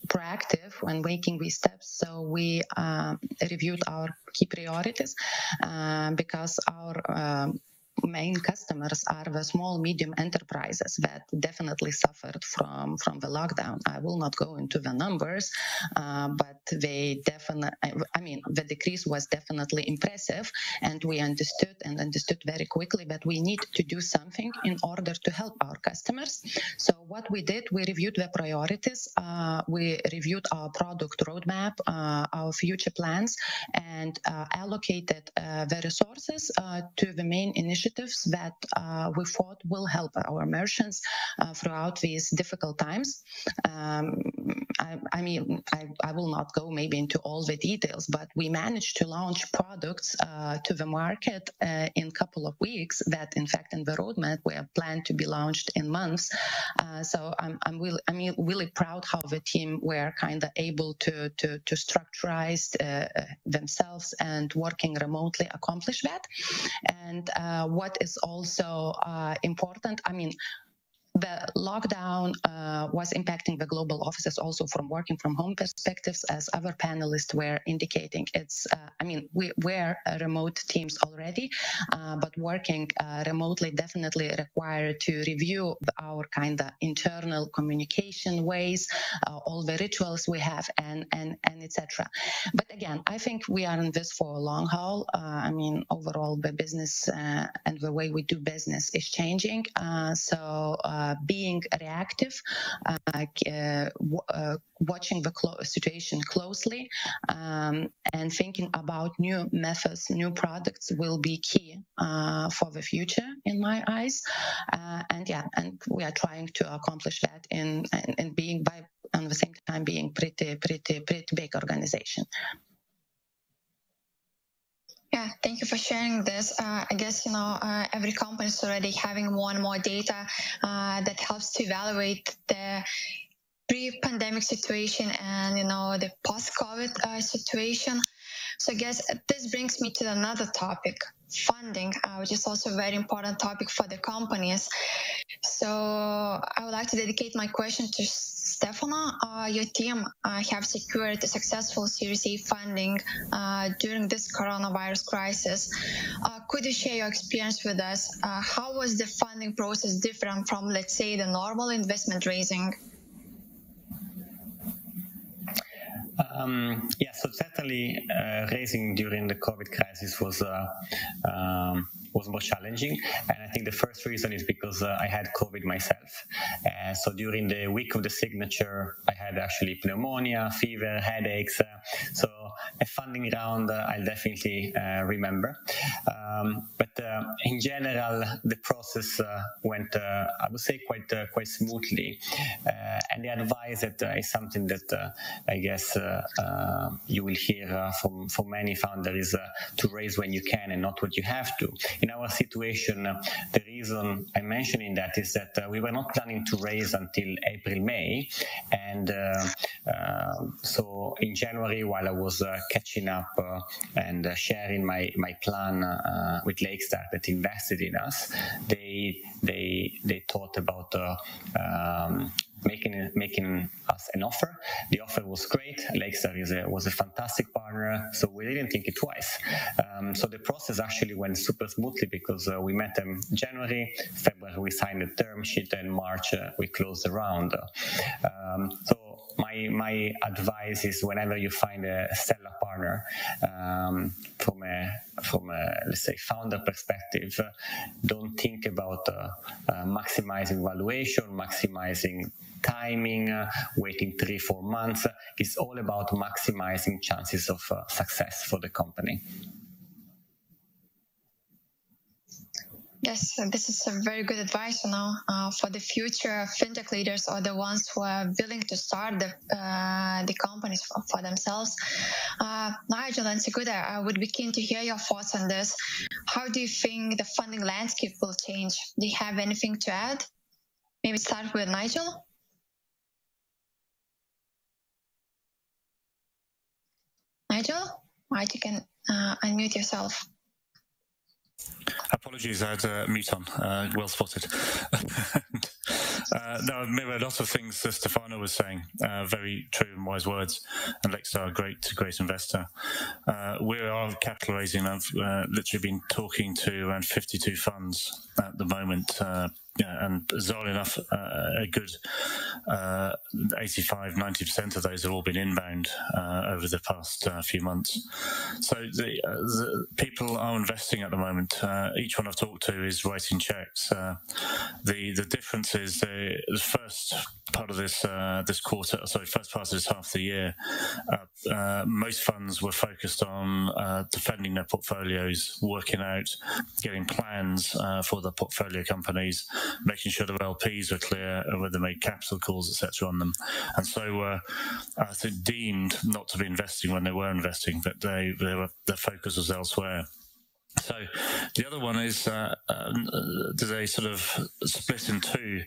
proactive when making these steps. So we uh, reviewed our key priorities uh, because our um, main customers are the small medium enterprises that definitely suffered from from the lockdown. I will not go into the numbers uh, but they definitely i mean the decrease was definitely impressive and we understood and understood very quickly that we need to do something in order to help our customers. So what we did we reviewed the priorities uh, we reviewed our product roadmap uh, our future plans and uh, allocated uh, the resources uh, to the main initiatives initiatives that uh, we thought will help our merchants uh, throughout these difficult times. Um, I, I, mean, I, I, will not go maybe into all the details, but we managed to launch products uh, to the market in a couple of weeks that, in fact, in the roadmap were planned to be launched in months. So I'm, I'm really, I mean, really proud how the team were kind of able to to, to structurize themselves and working remotely accomplish that. And what is also uh, important, I mean, the lockdown uh, was impacting the global offices also from working from home perspectives, as other panelists were indicating. It's, uh, I mean, we were remote teams already, uh, but working uh, remotely definitely required to review our kind of internal communication ways, uh, all the rituals we have, and and and etc. But again, I think we are in this for a long haul. Uh, I mean, overall, the business and the way we do business is changing. so uh, being reactive, uh, uh, watching the clo situation closely, um, and thinking about new methods, new products will be key for the future, in my eyes. and yeah, and we are trying to accomplish that in, in being by at the same time being pretty, pretty, pretty big organization. Yeah, thank you for sharing this. Uh, I guess, you know, uh, every company is already having more and more data uh, that helps to evaluate the pre-pandemic situation and, you know, the post-COVID uh, situation. So I guess this brings me to another topic, funding, uh, which is also a very important topic for the companies. So I would like to dedicate my question to Stefano, uh, your team uh, have secured a successful Series A funding uh, during this coronavirus crisis. Could you share your experience with us? How was the funding process different from, let's say, the normal investment raising? Um, yeah, so certainly uh, raising during the COVID crisis was um, was more challenging. And I think the first reason is because uh, I had COVID myself. Uh, so during the week of the signature, I had actually pneumonia, fever, headaches. Uh, so a funding round uh, I'll definitely uh, remember. Um, but uh, in general, the process went, I would say, quite quite smoothly. and the advice that is something that I guess Um, you will hear uh, from from many founders uh, to raise when you can and not what you have to in our situation, uh, the reason I'm mentioning that is that uh, we were not planning to raise until April, May. And uh, uh, so in January, while I was catching up and sharing my, my plan with Lakestar that invested in us, they, they, they thought about um, making making us an offer. The offer was great. Lakestar is a, was a fantastic partner. So we didn't think it twice. Um, so the process actually went super smoothly because uh, we met them January, February we signed the term sheet, and March uh, we closed the round. Um, so my my advice is whenever you find a stellar partner um, from a from a let's say founder perspective, uh, don't think about uh, uh, maximizing valuation, maximizing timing, uh, waiting three four months. It's all about maximizing chances of uh, success for the company. Yes, this is a very good advice, you know, uh, for the future fintech leaders or the ones who are willing to start the uh, the companies for, for themselves. Uh, Nigel and Sigutė, I would be keen to hear your thoughts on this. How do you think the funding landscape will change? Do you have anything to add? Maybe start with Nigel. Nigel, right, you can uh, unmute yourself. Apologies, I had mute on. Uh, well spotted. uh, no, mirror a lot of things that Stefano was saying. Uh, very true and wise words. And Lakestar, great, great investor. Uh, we are capital raising. I've uh, literally been talking to around 52 funds at the moment yeah, and bizarrely enough, uh, a good uh, 85, 90% of those have all been inbound uh, over the past uh, few months. So the, uh, the, people are investing at the moment. Uh, each one I've talked to is writing checks. the the difference is the, first part of this uh, this quarter, sorry, first part of this half of the year, uh, uh, most funds were focused on defending their portfolios, working out, getting plans for the portfolio companies making sure the LPs were clear whether they made capital calls, etc., on them. And so uh, I think deemed not to be investing when they were investing, but they, they were, their focus was elsewhere. So the other one is uh, uh, do they sort of split in two?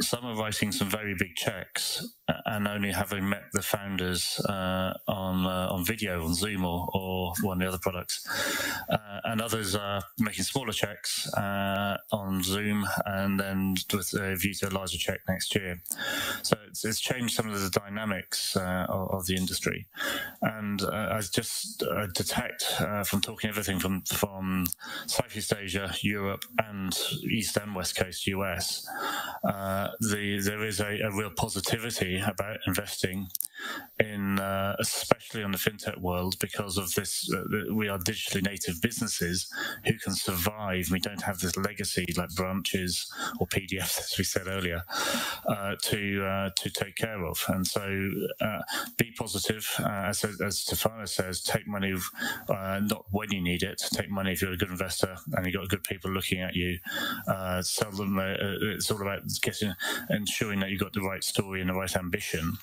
Some are writing some very big checks and only having met the founders uh, on uh, on video on Zoom or, or one of the other products, uh, and others are making smaller checks uh, on Zoom and then with a view to a larger check next year. So it's, it's changed some of the dynamics of, of, the industry, and I just detect from talking everything from from Southeast Asia, Europe, and East and West Coast US, uh, the, there is a, a, real positivity about investing in, uh, especially on the fintech world, because of this. Uh, we are digitally native businesses who can survive. We don't have this legacy like branches or PDFs, as we said earlier, uh, to uh, to take care of. And so, uh, be positive, as, as Stefano says. Take money not when you need it. Take money if you're a good investor and you've got good people looking at you, uh, sell them. Uh, it's all about getting ensuring that you've got the right story and the right ambition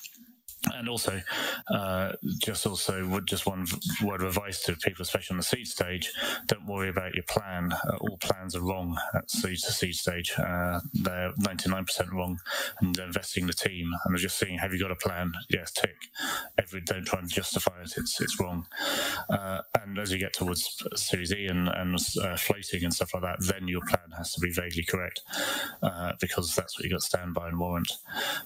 and also, uh, just also just one word of advice to people, especially on the seed stage: don't worry about your plan. Uh, all plans are wrong at seed to seed stage. Uh, they're ninety nine percent wrong, and investing the team. And they're just seeing, have you got a plan? Yes, tick. Every don't try and justify it. It's it's wrong. Uh, and as you get towards Series E and and uh, floating and stuff like that, then your plan has to be vaguely correct uh, because that's what you got to stand by and warrant.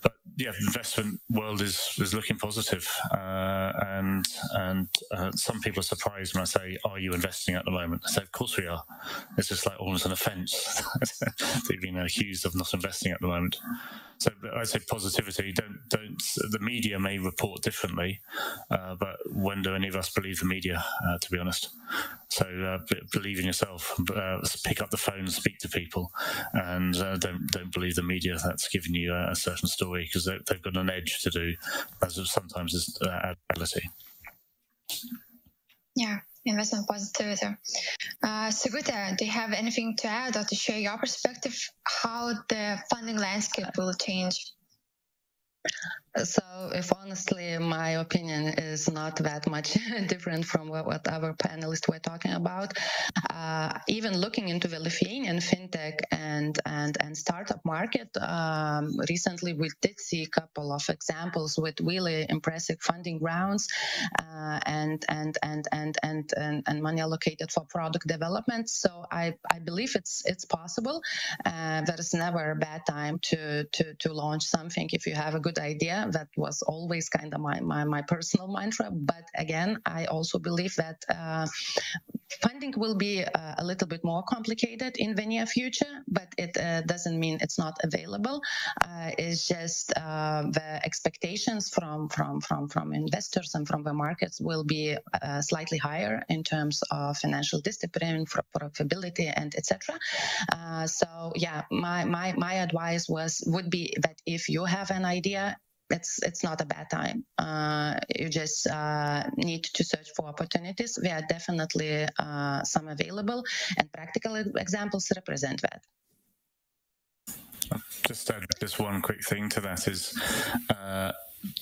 But yeah, the investment world is is looking positive, uh, and and uh, some people are surprised when I say, "Are you investing at the moment?" I say, "Of course we are." It's just like almost an offence. They've been accused of not investing at the moment. So I say positivity. Don't don't. The media may report differently, uh, but when do any of us believe the media? Uh, to be honest, so uh, believe in yourself. Uh, pick up the phone speak to people, and uh, don't don't believe the media that's giving you a, certain story because they, have got an edge to do, as sometimes is uh, reality. Yeah investment positivity. Uh, Sigutė, do you have anything to add or to share your perspective how the funding landscape will change? So, if honestly, my opinion is not that much different from what, what our panelists were talking about. Uh, even looking into the Lithuanian fintech and and and startup market, um, recently we did see a couple of examples with really impressive funding rounds uh, and, and, and and and and and money allocated for product development. So I I believe it's it's possible. Uh, there is never a bad time to to to launch something if you have a good idea That was always kind of my, my, my personal mantra. But again, I also believe that uh, funding will be uh, a little bit more complicated in the near future, but it uh, doesn't mean it's not available. Uh, it's just uh, the expectations from, from, from, from investors and from the markets will be uh, slightly higher in terms of financial discipline, profitability, and etc. So yeah, my, my, my advice was would be that if you have an idea it's it's not a bad time. Uh, you just uh, need to search for opportunities. There are definitely uh, some available, and practical examples represent that. Just add just one quick thing to that is uh,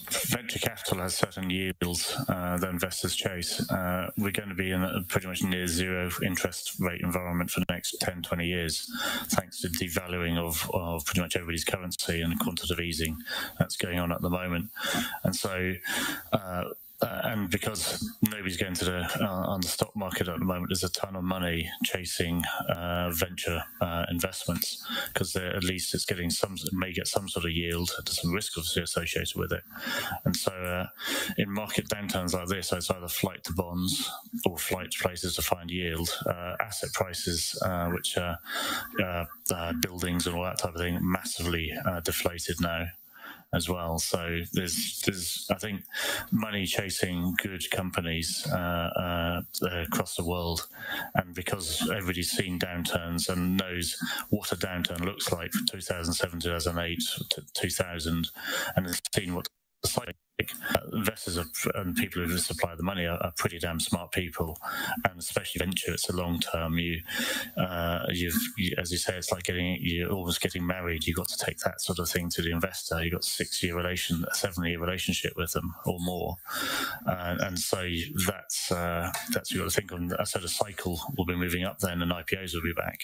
venture capital has certain yields uh, that investors chase. Uh, we're going to be in a pretty much near zero interest rate environment for the next 10, 20 years, thanks to devaluing of, of pretty much everybody's currency and quantitative easing that's going on at the moment. And so uh, uh, and because nobody's going to the uh, on the stock market at the moment, there's a ton of money chasing uh, venture uh, investments because at least it's getting some may get some sort of yield. There's some risk obviously associated with it, and so uh, in market downturns like this, it's either flight to bonds or flight to places to find yield. Uh, asset prices, which are buildings and all that type of thing, massively deflated now as well. So there's there's I think money chasing good companies uh, uh, across the world, and because everybody's seen downturns and knows what a downturn looks like from 2007, 2008, 2000, and has seen what the cycle uh, investors and people who supply the money are, are, pretty damn smart people, and especially venture. It's a long term. You, uh, you've, you, as you say, it's like getting you're almost getting married. You've got to take that sort of thing to the investor. You've got six year relation, a seven year relationship with them or more, uh, and so that's uh, that's what you've got to think of. So the cycle will be moving up then, and IPOs will be back,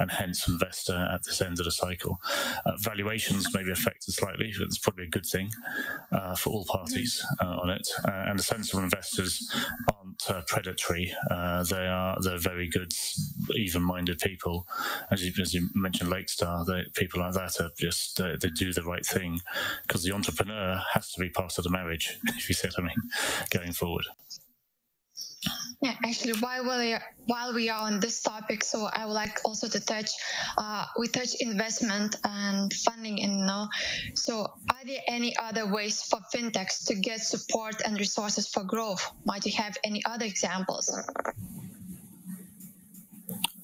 and hence investor at this end of the cycle. Uh, valuations may be affected slightly. But it's probably a good thing uh, for all parties uh, on it, uh, and the sensible investors aren't uh, predatory. they are they're very good, even-minded people. As you, as you mentioned, Lakestar, they, people like that are just they do the right thing because the entrepreneur has to be part of the marriage. If you see what I mean, going forward. Yeah, actually, while we are, while we are on this topic, so I would like also to touch. Uh, we touch investment and funding in now. So, are there any other ways for fintechs to get support and resources for growth? Might you have any other examples?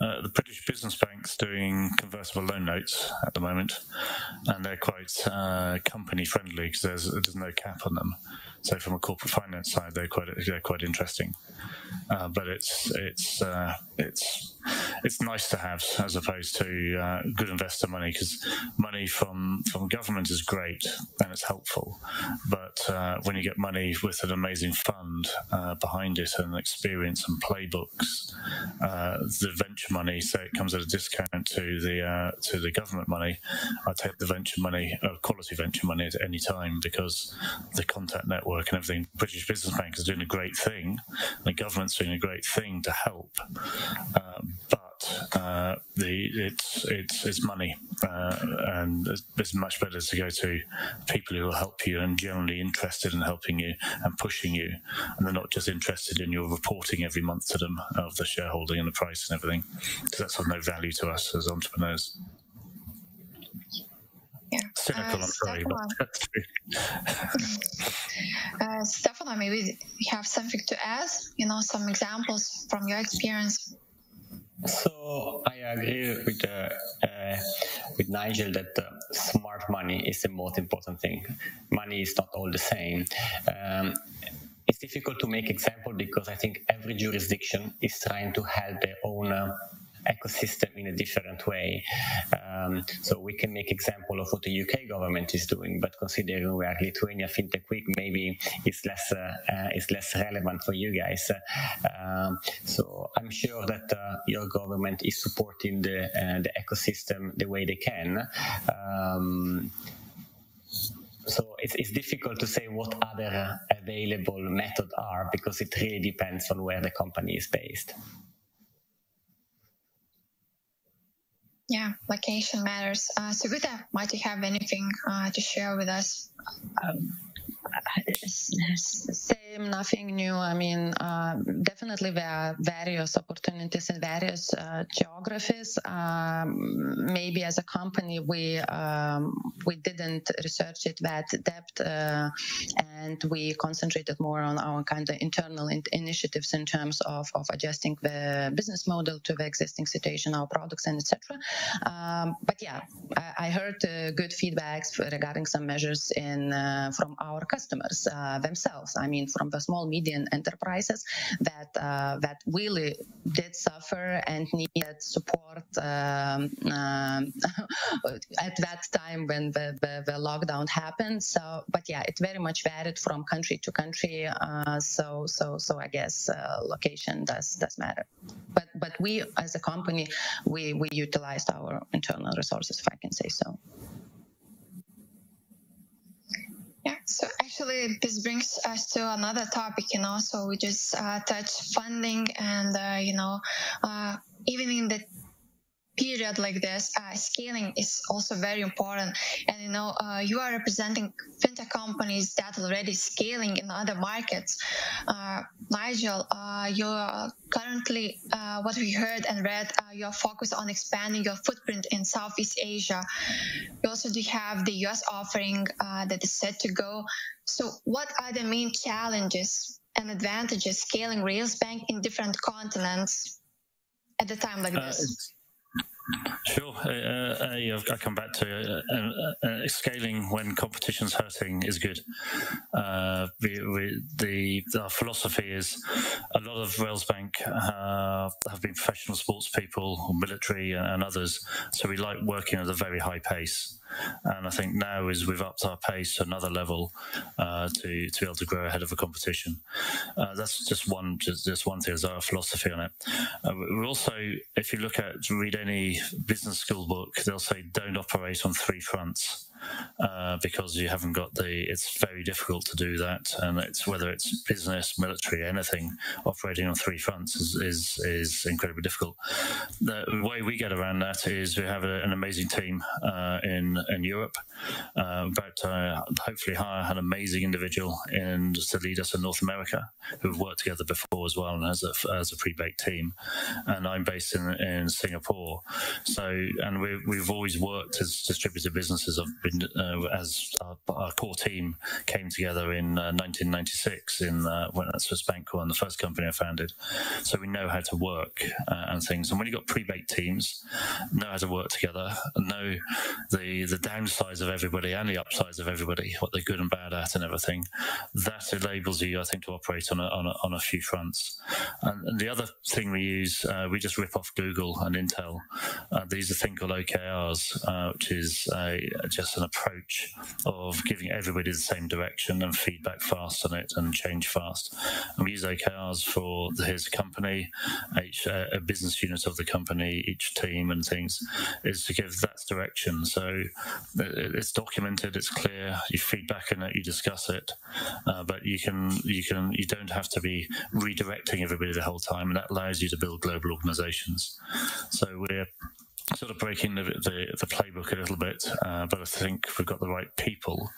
Uh, the British Business Bank's doing convertible loan notes at the moment, and they're quite uh, company friendly because there's, there's no cap on them. So from a corporate finance side, they're quite they're quite interesting. Uh, but it's it's uh, it's it's nice to have as opposed to uh, good investor money because money from from government is great and it's helpful, but uh, when you get money with an amazing fund uh, behind it and experience and playbooks, uh, the venture money, so it comes at a discount to the to the government money. I take the venture money, quality venture money at any time because the contact network and everything. British Business Bank is doing a great thing. The government's doing a great thing to help. Uh, but uh, the it's it's it's money, uh, and it's much better to go to people who will help you and generally interested in helping you and pushing you, and they're not just interested in your reporting every month to them of the shareholding and the price and everything, because that's of no value to us as entrepreneurs. Yeah. Cynical, uh, I'm sorry, but that's true. uh, Stefano, maybe you have something to add? You know, some examples from your experience. So I agree with uh, uh, with Nigel that uh, smart money is the most important thing. Money is not all the same. Um, it's difficult to make example because I think every jurisdiction is trying to help their own ecosystem in a different way. Um, so we can make example of what the UK government is doing, but considering we are Lithuania FinTech Week, maybe it's less uh, it's less relevant for you guys. Um, so I'm sure that uh, your government is supporting the uh, the ecosystem the way they can. Um, so it's, it's difficult to say what other available methods are because it really depends on where the company is based. Yeah, location matters. Uh, Sigutė, might you have anything uh, to share with us? Um, same, nothing new. I mean, uh, definitely there are various opportunities in various uh, geographies. Um, maybe as a company, we um, we didn't research it that depth, uh, and we concentrated more on our kind of internal in- initiatives in terms of, of adjusting the business model to the existing situation, our products, and etc. Um, but yeah, I, I heard uh, good feedbacks regarding some measures in uh, from our customers uh, themselves. I mean, from the small medium enterprises that uh, that really did suffer and needed support um, um at that time when the, the, the, lockdown happened. So, but yeah, it very much varied from country to country. Uh, so, so, so I guess location does does matter. But but we as a company we we utilized our internal resources, if I can say so. Yeah, so actually, this brings us to another topic, you know. So we just uh, touch funding, and uh, you know, uh, even in the period like this, uh, scaling is also very important. And you know, uh, you are representing fintech companies that already scaling in other markets. Uh, Nigel, uh, you're currently, uh, what we heard and read, uh, you're focused on expanding your footprint in Southeast Asia. You also do have the US offering that is set to go. So, what are the main challenges and advantages scaling Railsbank in different continents at the time like this? Sure. Uh, uh, I come back to uh, uh, scaling when competition's hurting is good. Uh, we, we, the our philosophy is a lot of Railsbank have been professional sports people, military, and others. So we like working at a very high pace. And I think now is we've upped our pace to another level uh, to to be able to grow ahead of the competition. Uh, that's just one just, just one thing as our philosophy on it. Uh, we also, if you look at read any business school book, they'll say don't operate on three fronts uh, because you haven't got the. It's very difficult to do that, and it's whether it's business, military, anything operating on three fronts is is, is incredibly difficult. The way we get around that is we have a, an amazing team uh, in in Europe, uh, about to hopefully hire an amazing individual in to lead us in North America who've worked together before as well and as a as a pre-baked team, and I'm based in in Singapore, so and we we've always worked as distributed businesses. I've been uh, as our, our, core team came together in uh, 1996 in uh, when Swiss Bank one, the first company I founded. So we know how to work uh, and things. And when you've got pre-baked teams, know how to work together, know the the downsides of everybody and the upsides of everybody, what they're good and bad at, and everything. That enables you, I think, to operate on a on a, on a few fronts. And, and, the other thing we use, uh, we just rip off Google and Intel. Uh, these are things called OKRs, which is just an approach of giving everybody the same direction and feedback fast on it and change fast. And we use OKRs for a company, each uh, a business unit of the company, each team and things is to give that direction. So it's documented, it's clear. You feedback in it, you discuss it, uh, but you can you can you don't have to be redirecting everybody the whole time, and that allows you to build global organizations. So we're sort of breaking the, the, the, playbook a little bit, uh, but I think we've got the right people,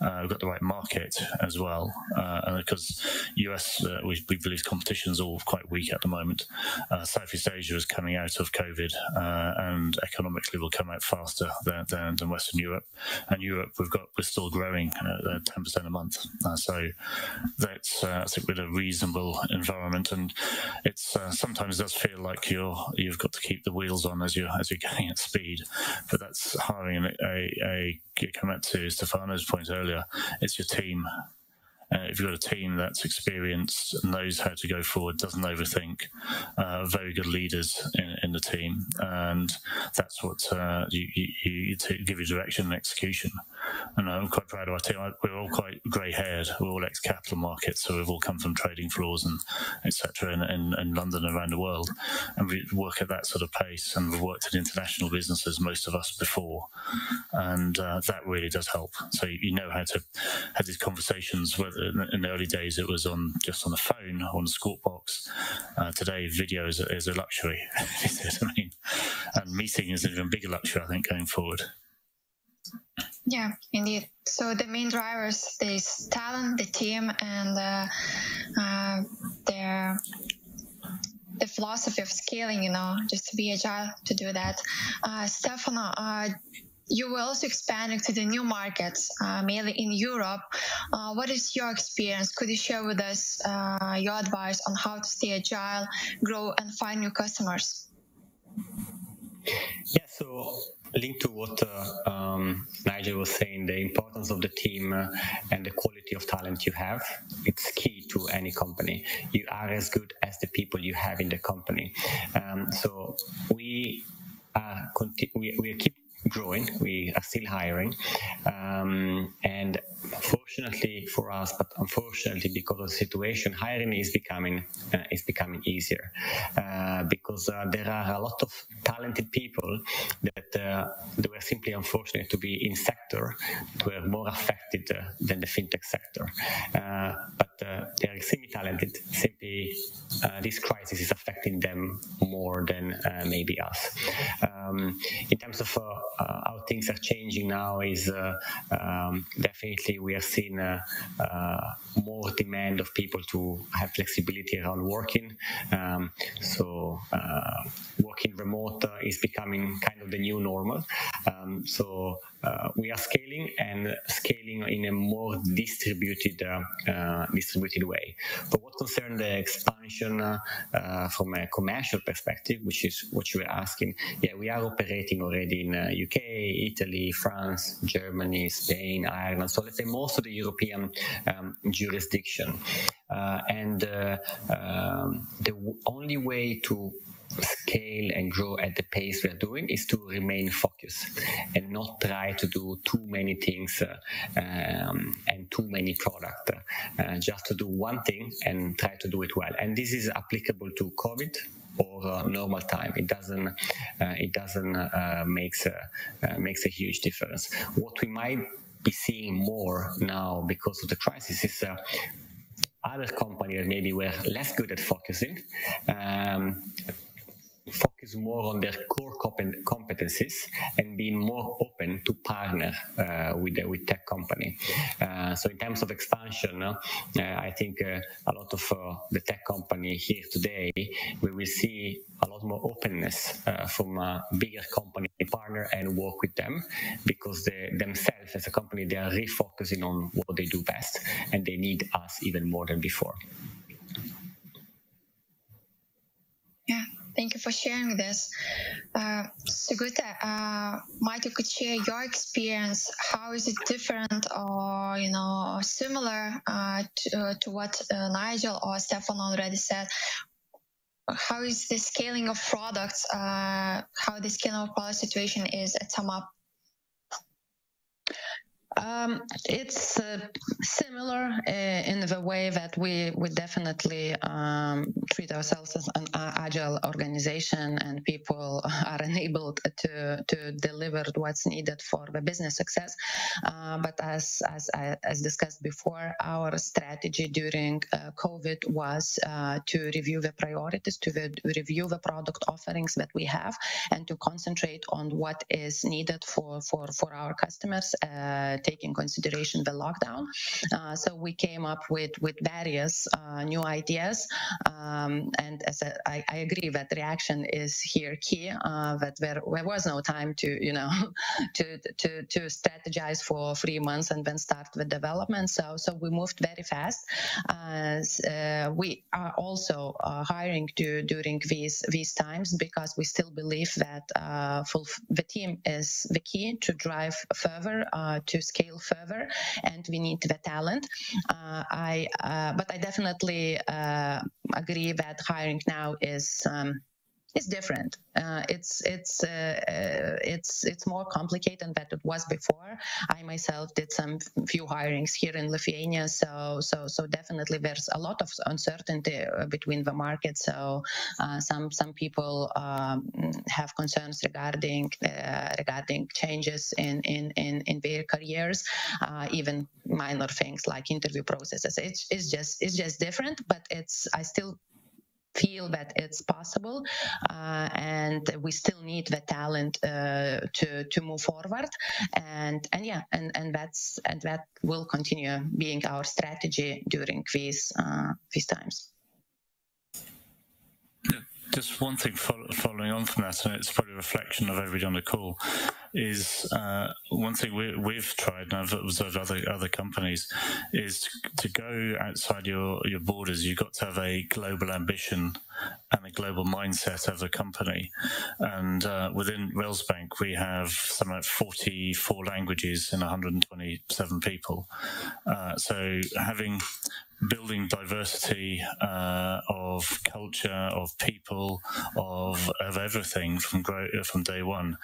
uh, we've got the right market as well, uh, and because US, uh, we, we, believe competition is all quite weak at the moment. Uh, Southeast Asia is coming out of COVID, uh, and economically will come out faster than, than, than, Western Europe. And Europe, we've got we're still growing ten percent a month, so that's I think with a reasonable environment, and it's sometimes does feel like you're you've got to keep the wheels on as you as you're getting at speed. But that's hiring a, a, a come back to Stefano's point earlier. It's your team uh, if you've got a team that's experienced, knows how to go forward, doesn't overthink, uh, very good leaders in, in, the team, and that's what uh, you, you, you give you direction and execution. And I'm quite proud of our team. We're all quite grey-haired. We're all ex-capital markets, so we've all come from trading floors and etc. In, in, in, London and around the world, and we work at that sort of pace. And we've worked in international businesses, most of us before, and uh, that really does help. So you know how to have these conversations. In the early days it was on just on the phone on a Squawk box. Uh, today, video is a, is a luxury. I mean, and meeting is an even bigger luxury, I think, going forward. Yeah, indeed. So the main drivers is talent, the team, and uh, uh, their the philosophy of scaling. You know, just to be agile to do that. Uh, Stefano, uh, you were also expanding to the new markets, uh, mainly in Europe. Uh, what is your experience? Could you share with us uh, your advice on how to stay agile, grow, and find new customers? Yeah, so linked to what uh, um, Nigel was saying, the importance of the team uh, and the quality of talent you have, it's key to any company. You are as good as the people you have in the company. Um, so we conti- we, we keep growing. We are still hiring, um, and fortunately for us, but unfortunately because of the situation, hiring is becoming uh, is becoming easier uh, because uh, there are a lot of talented people that uh, they were simply unfortunate to be in sector that were more affected uh, than the fintech sector, uh, but they are extremely talented. Simply, this crisis is affecting them more than maybe us. Um, in terms of how things are changing now is uh, um, definitely we are seeing uh, more demand of people to have flexibility around working. Um, so working remote is becoming kind of the new normal. Um, so uh, we are scaling and scaling in a more distributed uh, uh, distributed way. For what concerns the expansion from a commercial perspective, which is what you were asking, yeah, we are operating already in UK, Italy, France, Germany, Spain, Ireland. So let's say most of the European um, jurisdiction. Uh, and uh, um, the only way to scale and grow at the pace we're doing is to remain focused and not try to do too many things uh, um, and too many products. Uh, just to do one thing and try to do it well. And this is applicable to COVID or uh, normal time. It doesn't uh, it doesn't uh, makes a, uh, makes a huge difference. What we might be seeing more now because of the crisis is other companies maybe were less good at focusing um, focus more on their core competencies and being more open to partner uh, with the, with tech company. Uh, so in terms of expansion, uh, I think uh, a lot of uh, the tech company here today, we will see a lot more openness uh, from a bigger company partner and work with them because they themselves as a company, they are refocusing on what they do best and they need us even more than before. Yeah. Thank you for sharing this. Uh, Sigutė, uh, might you could share your experience. How is it different or, you know, similar uh, to, uh, to, what uh, Nigel or Stefan already said? How is the scaling of products, uh, how the scaling of product situation is at SumUp? Um, it's uh, similar uh, in the way that we we definitely um, treat ourselves as an agile organization, and people are enabled to to deliver what's needed for the business success. Uh, but as as as discussed before, our strategy during uh, COVID was uh, to review the priorities, to the, review the product offerings that we have, and to concentrate on what is needed for for for our customers uh, take in consideration the lockdown. Uh, so we came up with with various uh, new ideas, um, and as a, I, I agree that reaction is here key. Uh, that there, there was no time to you know to to to strategize for three months and then start the development. So so we moved very fast. Uh, we are also uh, hiring to, during these these times because we still believe that uh, full, the team is the key to drive further to scale further, and we need the talent. Uh, I, uh, but I definitely uh, agree that hiring now is. Um, is different. Uh, it's it's uh, uh, it's it's more complicated than it was before. I myself did some few hirings here in Lithuania, so so so definitely there's a lot of uncertainty uh, between the markets. So uh, some some people um, have concerns regarding uh, regarding changes in in in, in their careers, even minor things like interview processes. It's, it's just it's just different, but it's I still feel that it's possible, uh, and we still need the talent uh, to to move forward. And and yeah, and and that's and that will continue being our strategy during these uh, these times. Just one thing following on from that, and it's probably a reflection of everybody on the call, is uh, one thing we, have tried, and I've observed other other companies, is to, go outside your, your borders. You've got to have a global ambition and a global mindset as a company. And uh, within Railsbank, we have something like 44 languages and 127 people. Uh, so having building diversity uh, of culture, of people, of of everything from from day one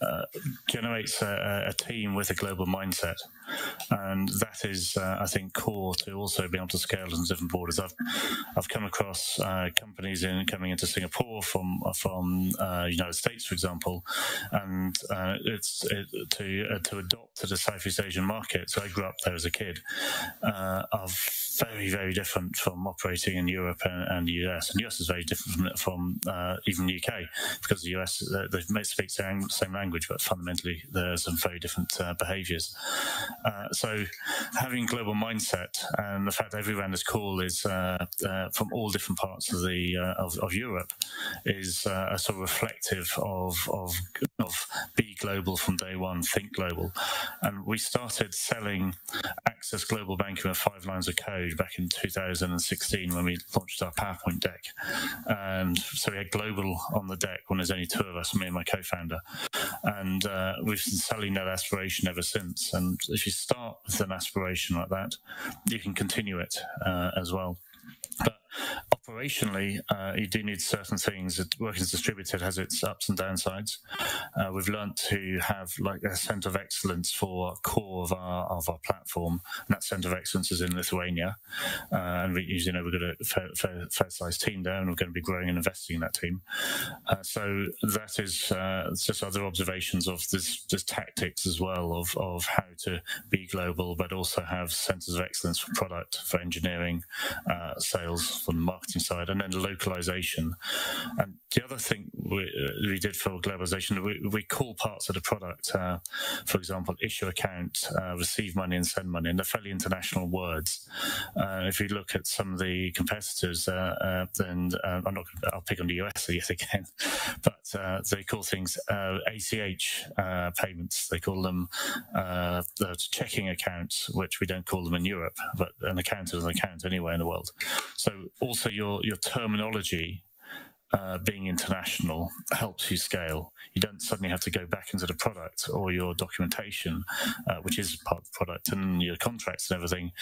uh, generates a, a, team with a global mindset, and that is, uh, I think, core to also being able to scale on different borders. I've I've come across uh, companies in coming into Singapore from from uh, United States, for example, and uh, it's it, to to adopt to the Southeast Asian market. So I grew up there as a kid. of very, very different from operating in Europe and, and the US. And the US is very different from, from uh, even the UK because the US uh, they speak the same language, but fundamentally there's some very different uh, behaviours. Uh, so having global mindset and the fact every round this call is uh, uh, from all different parts of the of, of, Europe is a sort of reflective of, of of be global from day one, think global, and we started selling Access Global Banking with five lines of code back in 2016 when we launched our PowerPoint deck. And so we had global on the deck when there's only two of us, me and my co-founder. And uh, we've been selling that aspiration ever since. And if you start with an aspiration like that, you can continue it uh, as well. But operationally, uh, you do need certain things. Working as distributed has its ups and downsides. Uh, we've learned to have like a centre of excellence for core of our of our platform, and that centre of excellence is in Lithuania. Uh, and we, you know we've got a fair, fair, fair sized team there, and we're going to be growing and investing in that team. Uh, so that is uh, just other observations of this, this tactics as well of of how to be global, but also have centres of excellence for product, for engineering, uh, sales, for the marketing side, and then localization. And the other thing we, uh, we did for globalization, we, we, call parts of the product, uh, for example, issue account, uh, receive money, and send money, and they're fairly international words. Uh, if you look at some of the competitors, uh, uh, then I'm not. I'll pick on the US yet again, but they call things ACH payments. They call them the checking accounts, which we don't call them in Europe, but an account is an account anywhere in the world. So also your your terminology uh, being international helps you scale. You don't suddenly have to go back into the product or your documentation, uh, which is part of the product, and your contracts and everything,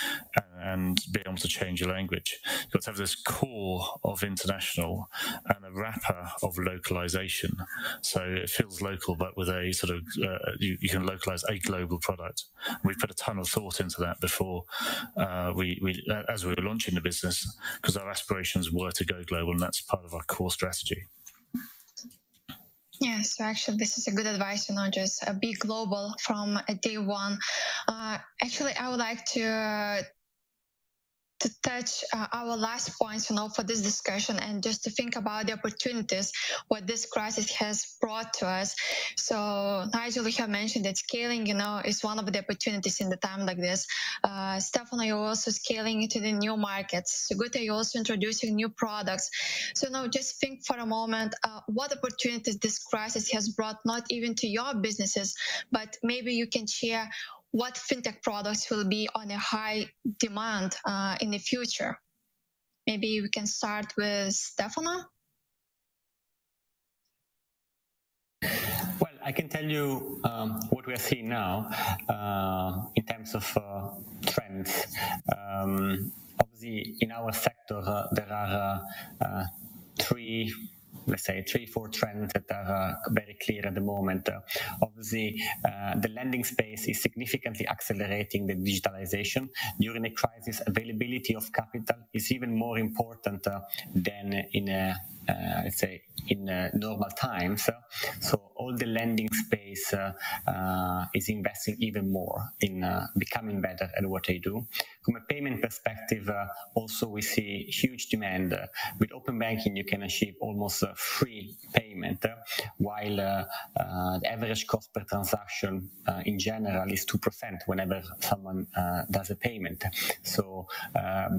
and, be able to change your language. You've got to have this core of international and a wrapper of localization. So it feels local, but with a sort of, uh, you, you, can localize a global product. We put a ton of thought into that before uh, we, we, as we were launching the business, because our aspirations were to go global, and that's part of our core strategy. Yeah, so actually, this is a good advice, you know, just uh, be global from day one. Uh, actually, I would like to uh, to touch uh, our last points, you know, for this discussion and just to think about the opportunities what this crisis has brought to us. So, Nigel, you have mentioned that scaling, you know, is one of the opportunities in the time like this. Uh, Stefano, you're also scaling into the new markets. Sigutė, you're also introducing new products. So now just think for a moment, uh, what opportunities this crisis has brought, not even to your businesses, but maybe you can share what fintech products will be on a high demand uh, in the future. Maybe we can start with Stefano. Well, I can tell you um, what we are seeing now uh, in terms of uh, trends. Um, obviously, in our sector, uh, there are uh, uh, three let's say three, four trends that are uh, very clear at the moment. Uh, obviously, uh, the lending space is significantly accelerating the digitalization. During a crisis, availability of capital is even more important uh, than in a uh, let's say, in uh, normal times. So all the lending space uh, uh, is investing even more in uh, becoming better at what they do. From a payment perspective, also we see huge demand. with open banking, you can achieve almost free payment, while the average cost per transaction in general is 2% whenever someone does a payment. So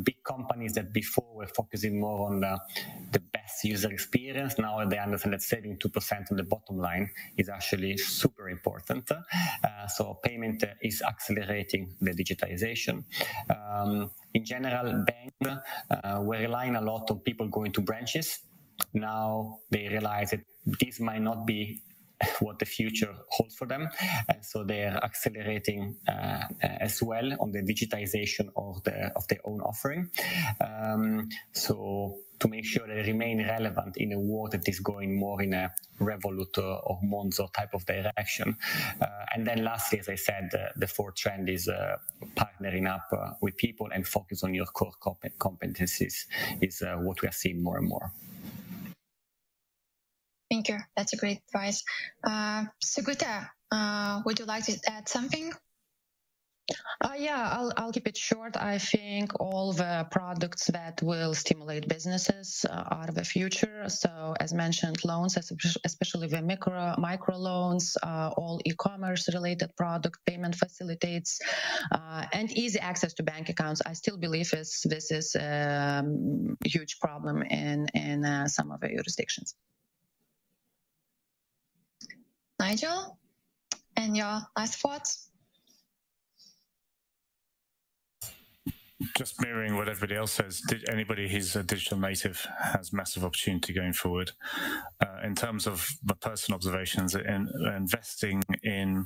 big companies that before were focusing more on the best user experience, now they understand that saving 2% on the bottom line is actually super important. Uh, so payment is accelerating the digitization. Um, in general, banks uh, were relying a lot on people going to branches. Now they realize that this might not be what the future holds for them. And so they're accelerating uh, as well on the digitization of the of their own offering. Um, so to make sure they remain relevant in a world that is going more in a Revolut or Monzo type of direction. Uh, and then lastly, as I said, uh, the fourth trend is uh, partnering up uh, with people and focus on your core competencies is uh, what we are seeing more and more. Thank you. That's a great advice. Uh, Sigutė, uh, would you like to add something? Uh, yeah, I'll, I'll keep it short. I think all the products that will stimulate businesses uh, are the future. So, as mentioned, loans, especially the micro micro loans, uh, all e-commerce related product payment facilitates, uh, and easy access to bank accounts. I still believe this this is um, a huge problem in in uh, some of the jurisdictions. Nigel, and your last thoughts? Just mirroring what everybody else says, anybody who's a digital native has massive opportunity going forward. Uh, in terms of the personal observations, in investing in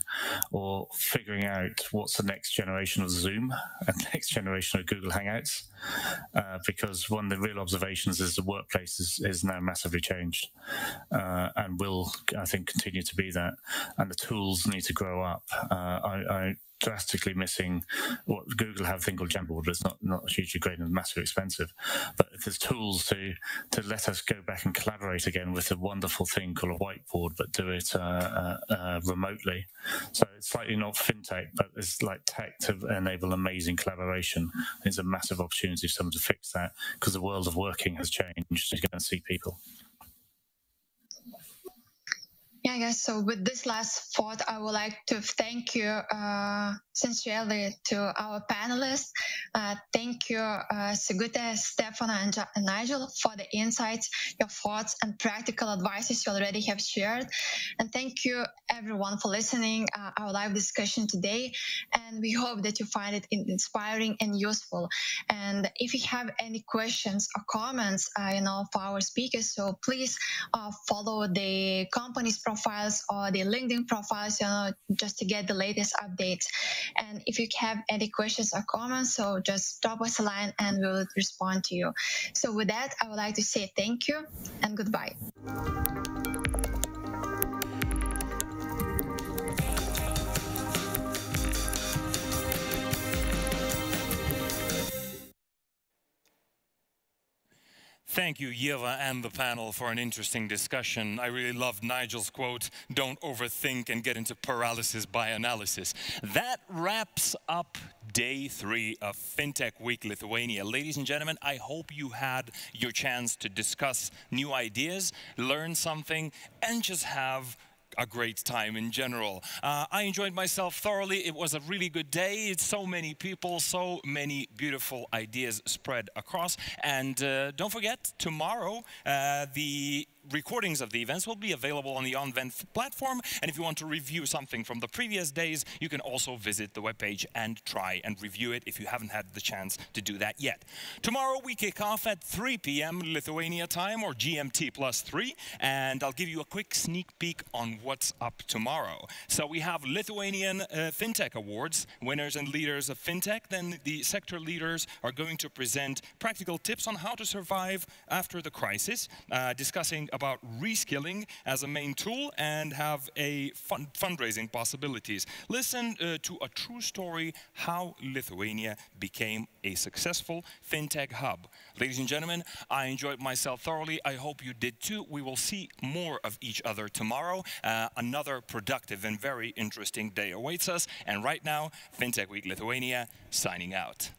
or figuring out what's the next generation of Zoom and next generation of Google Hangouts, uh, because one of the real observations is the workplace is, is now massively changed uh, and will, I think, continue to be that. And the tools need to grow up. Uh, I, I drastically missing what Google have a thing called Jamboard, it's not, not hugely great and massively expensive. But there's tools to to let us go back and collaborate again with a wonderful thing called a whiteboard, but do it uh, uh, uh, remotely. So it's slightly not fintech, but it's like tech to enable amazing collaboration. It's a massive opportunity for someone to fix that because the world of working has changed. You're going to see people. Yeah, guys. So with this last thought, I would like to thank you uh, sincerely to our panelists. Uh, thank you, uh, Sigutė, Stefano, and, and, Nigel for the insights, your thoughts, and practical advices you already have shared. And thank you, everyone, for listening uh, our live discussion today. And we hope that you find it inspiring and useful. And if you have any questions or comments, uh, you know, for our speakers, so please uh, follow the company's profiles or the LinkedIn profiles, you know, just to get the latest updates. And if you have any questions or comments, so just drop us a line and we will respond to you. So with that, I would like to say thank you and goodbye. Thank you, Yeva and the panel, for an interesting discussion. I really loved Nigel's quote, don't overthink and get into paralysis by analysis. That wraps up day three of FinTech Week Lithuania. Ladies and gentlemen, I hope you had your chance to discuss new ideas, learn something, and just have a great time in general. Uh, I enjoyed myself thoroughly. It was a really good day. So many people, so many beautiful ideas spread across. And uh, don't forget, tomorrow, uh, the recordings of the events will be available on the OnVent platform. And if you want to review something from the previous days, you can also visit the webpage and try and review it if you haven't had the chance to do that yet. Tomorrow we kick off at 3 p.m. Lithuania time or GMT plus 3. And I'll give you a quick sneak peek on what's up tomorrow. So we have Lithuanian uh, FinTech Awards, winners and leaders of FinTech. Then the sector leaders are going to present practical tips on how to survive after the crisis, uh, discussing about reskilling as a main tool and have a fund fundraising possibilities. Listen uh, to a true story how Lithuania became a successful fintech hub. Ladies and gentlemen, I enjoyed myself thoroughly. I hope you did too. We will see more of each other tomorrow. Uh, another productive and very interesting day awaits us. And right now, FinTech Week Lithuania signing out.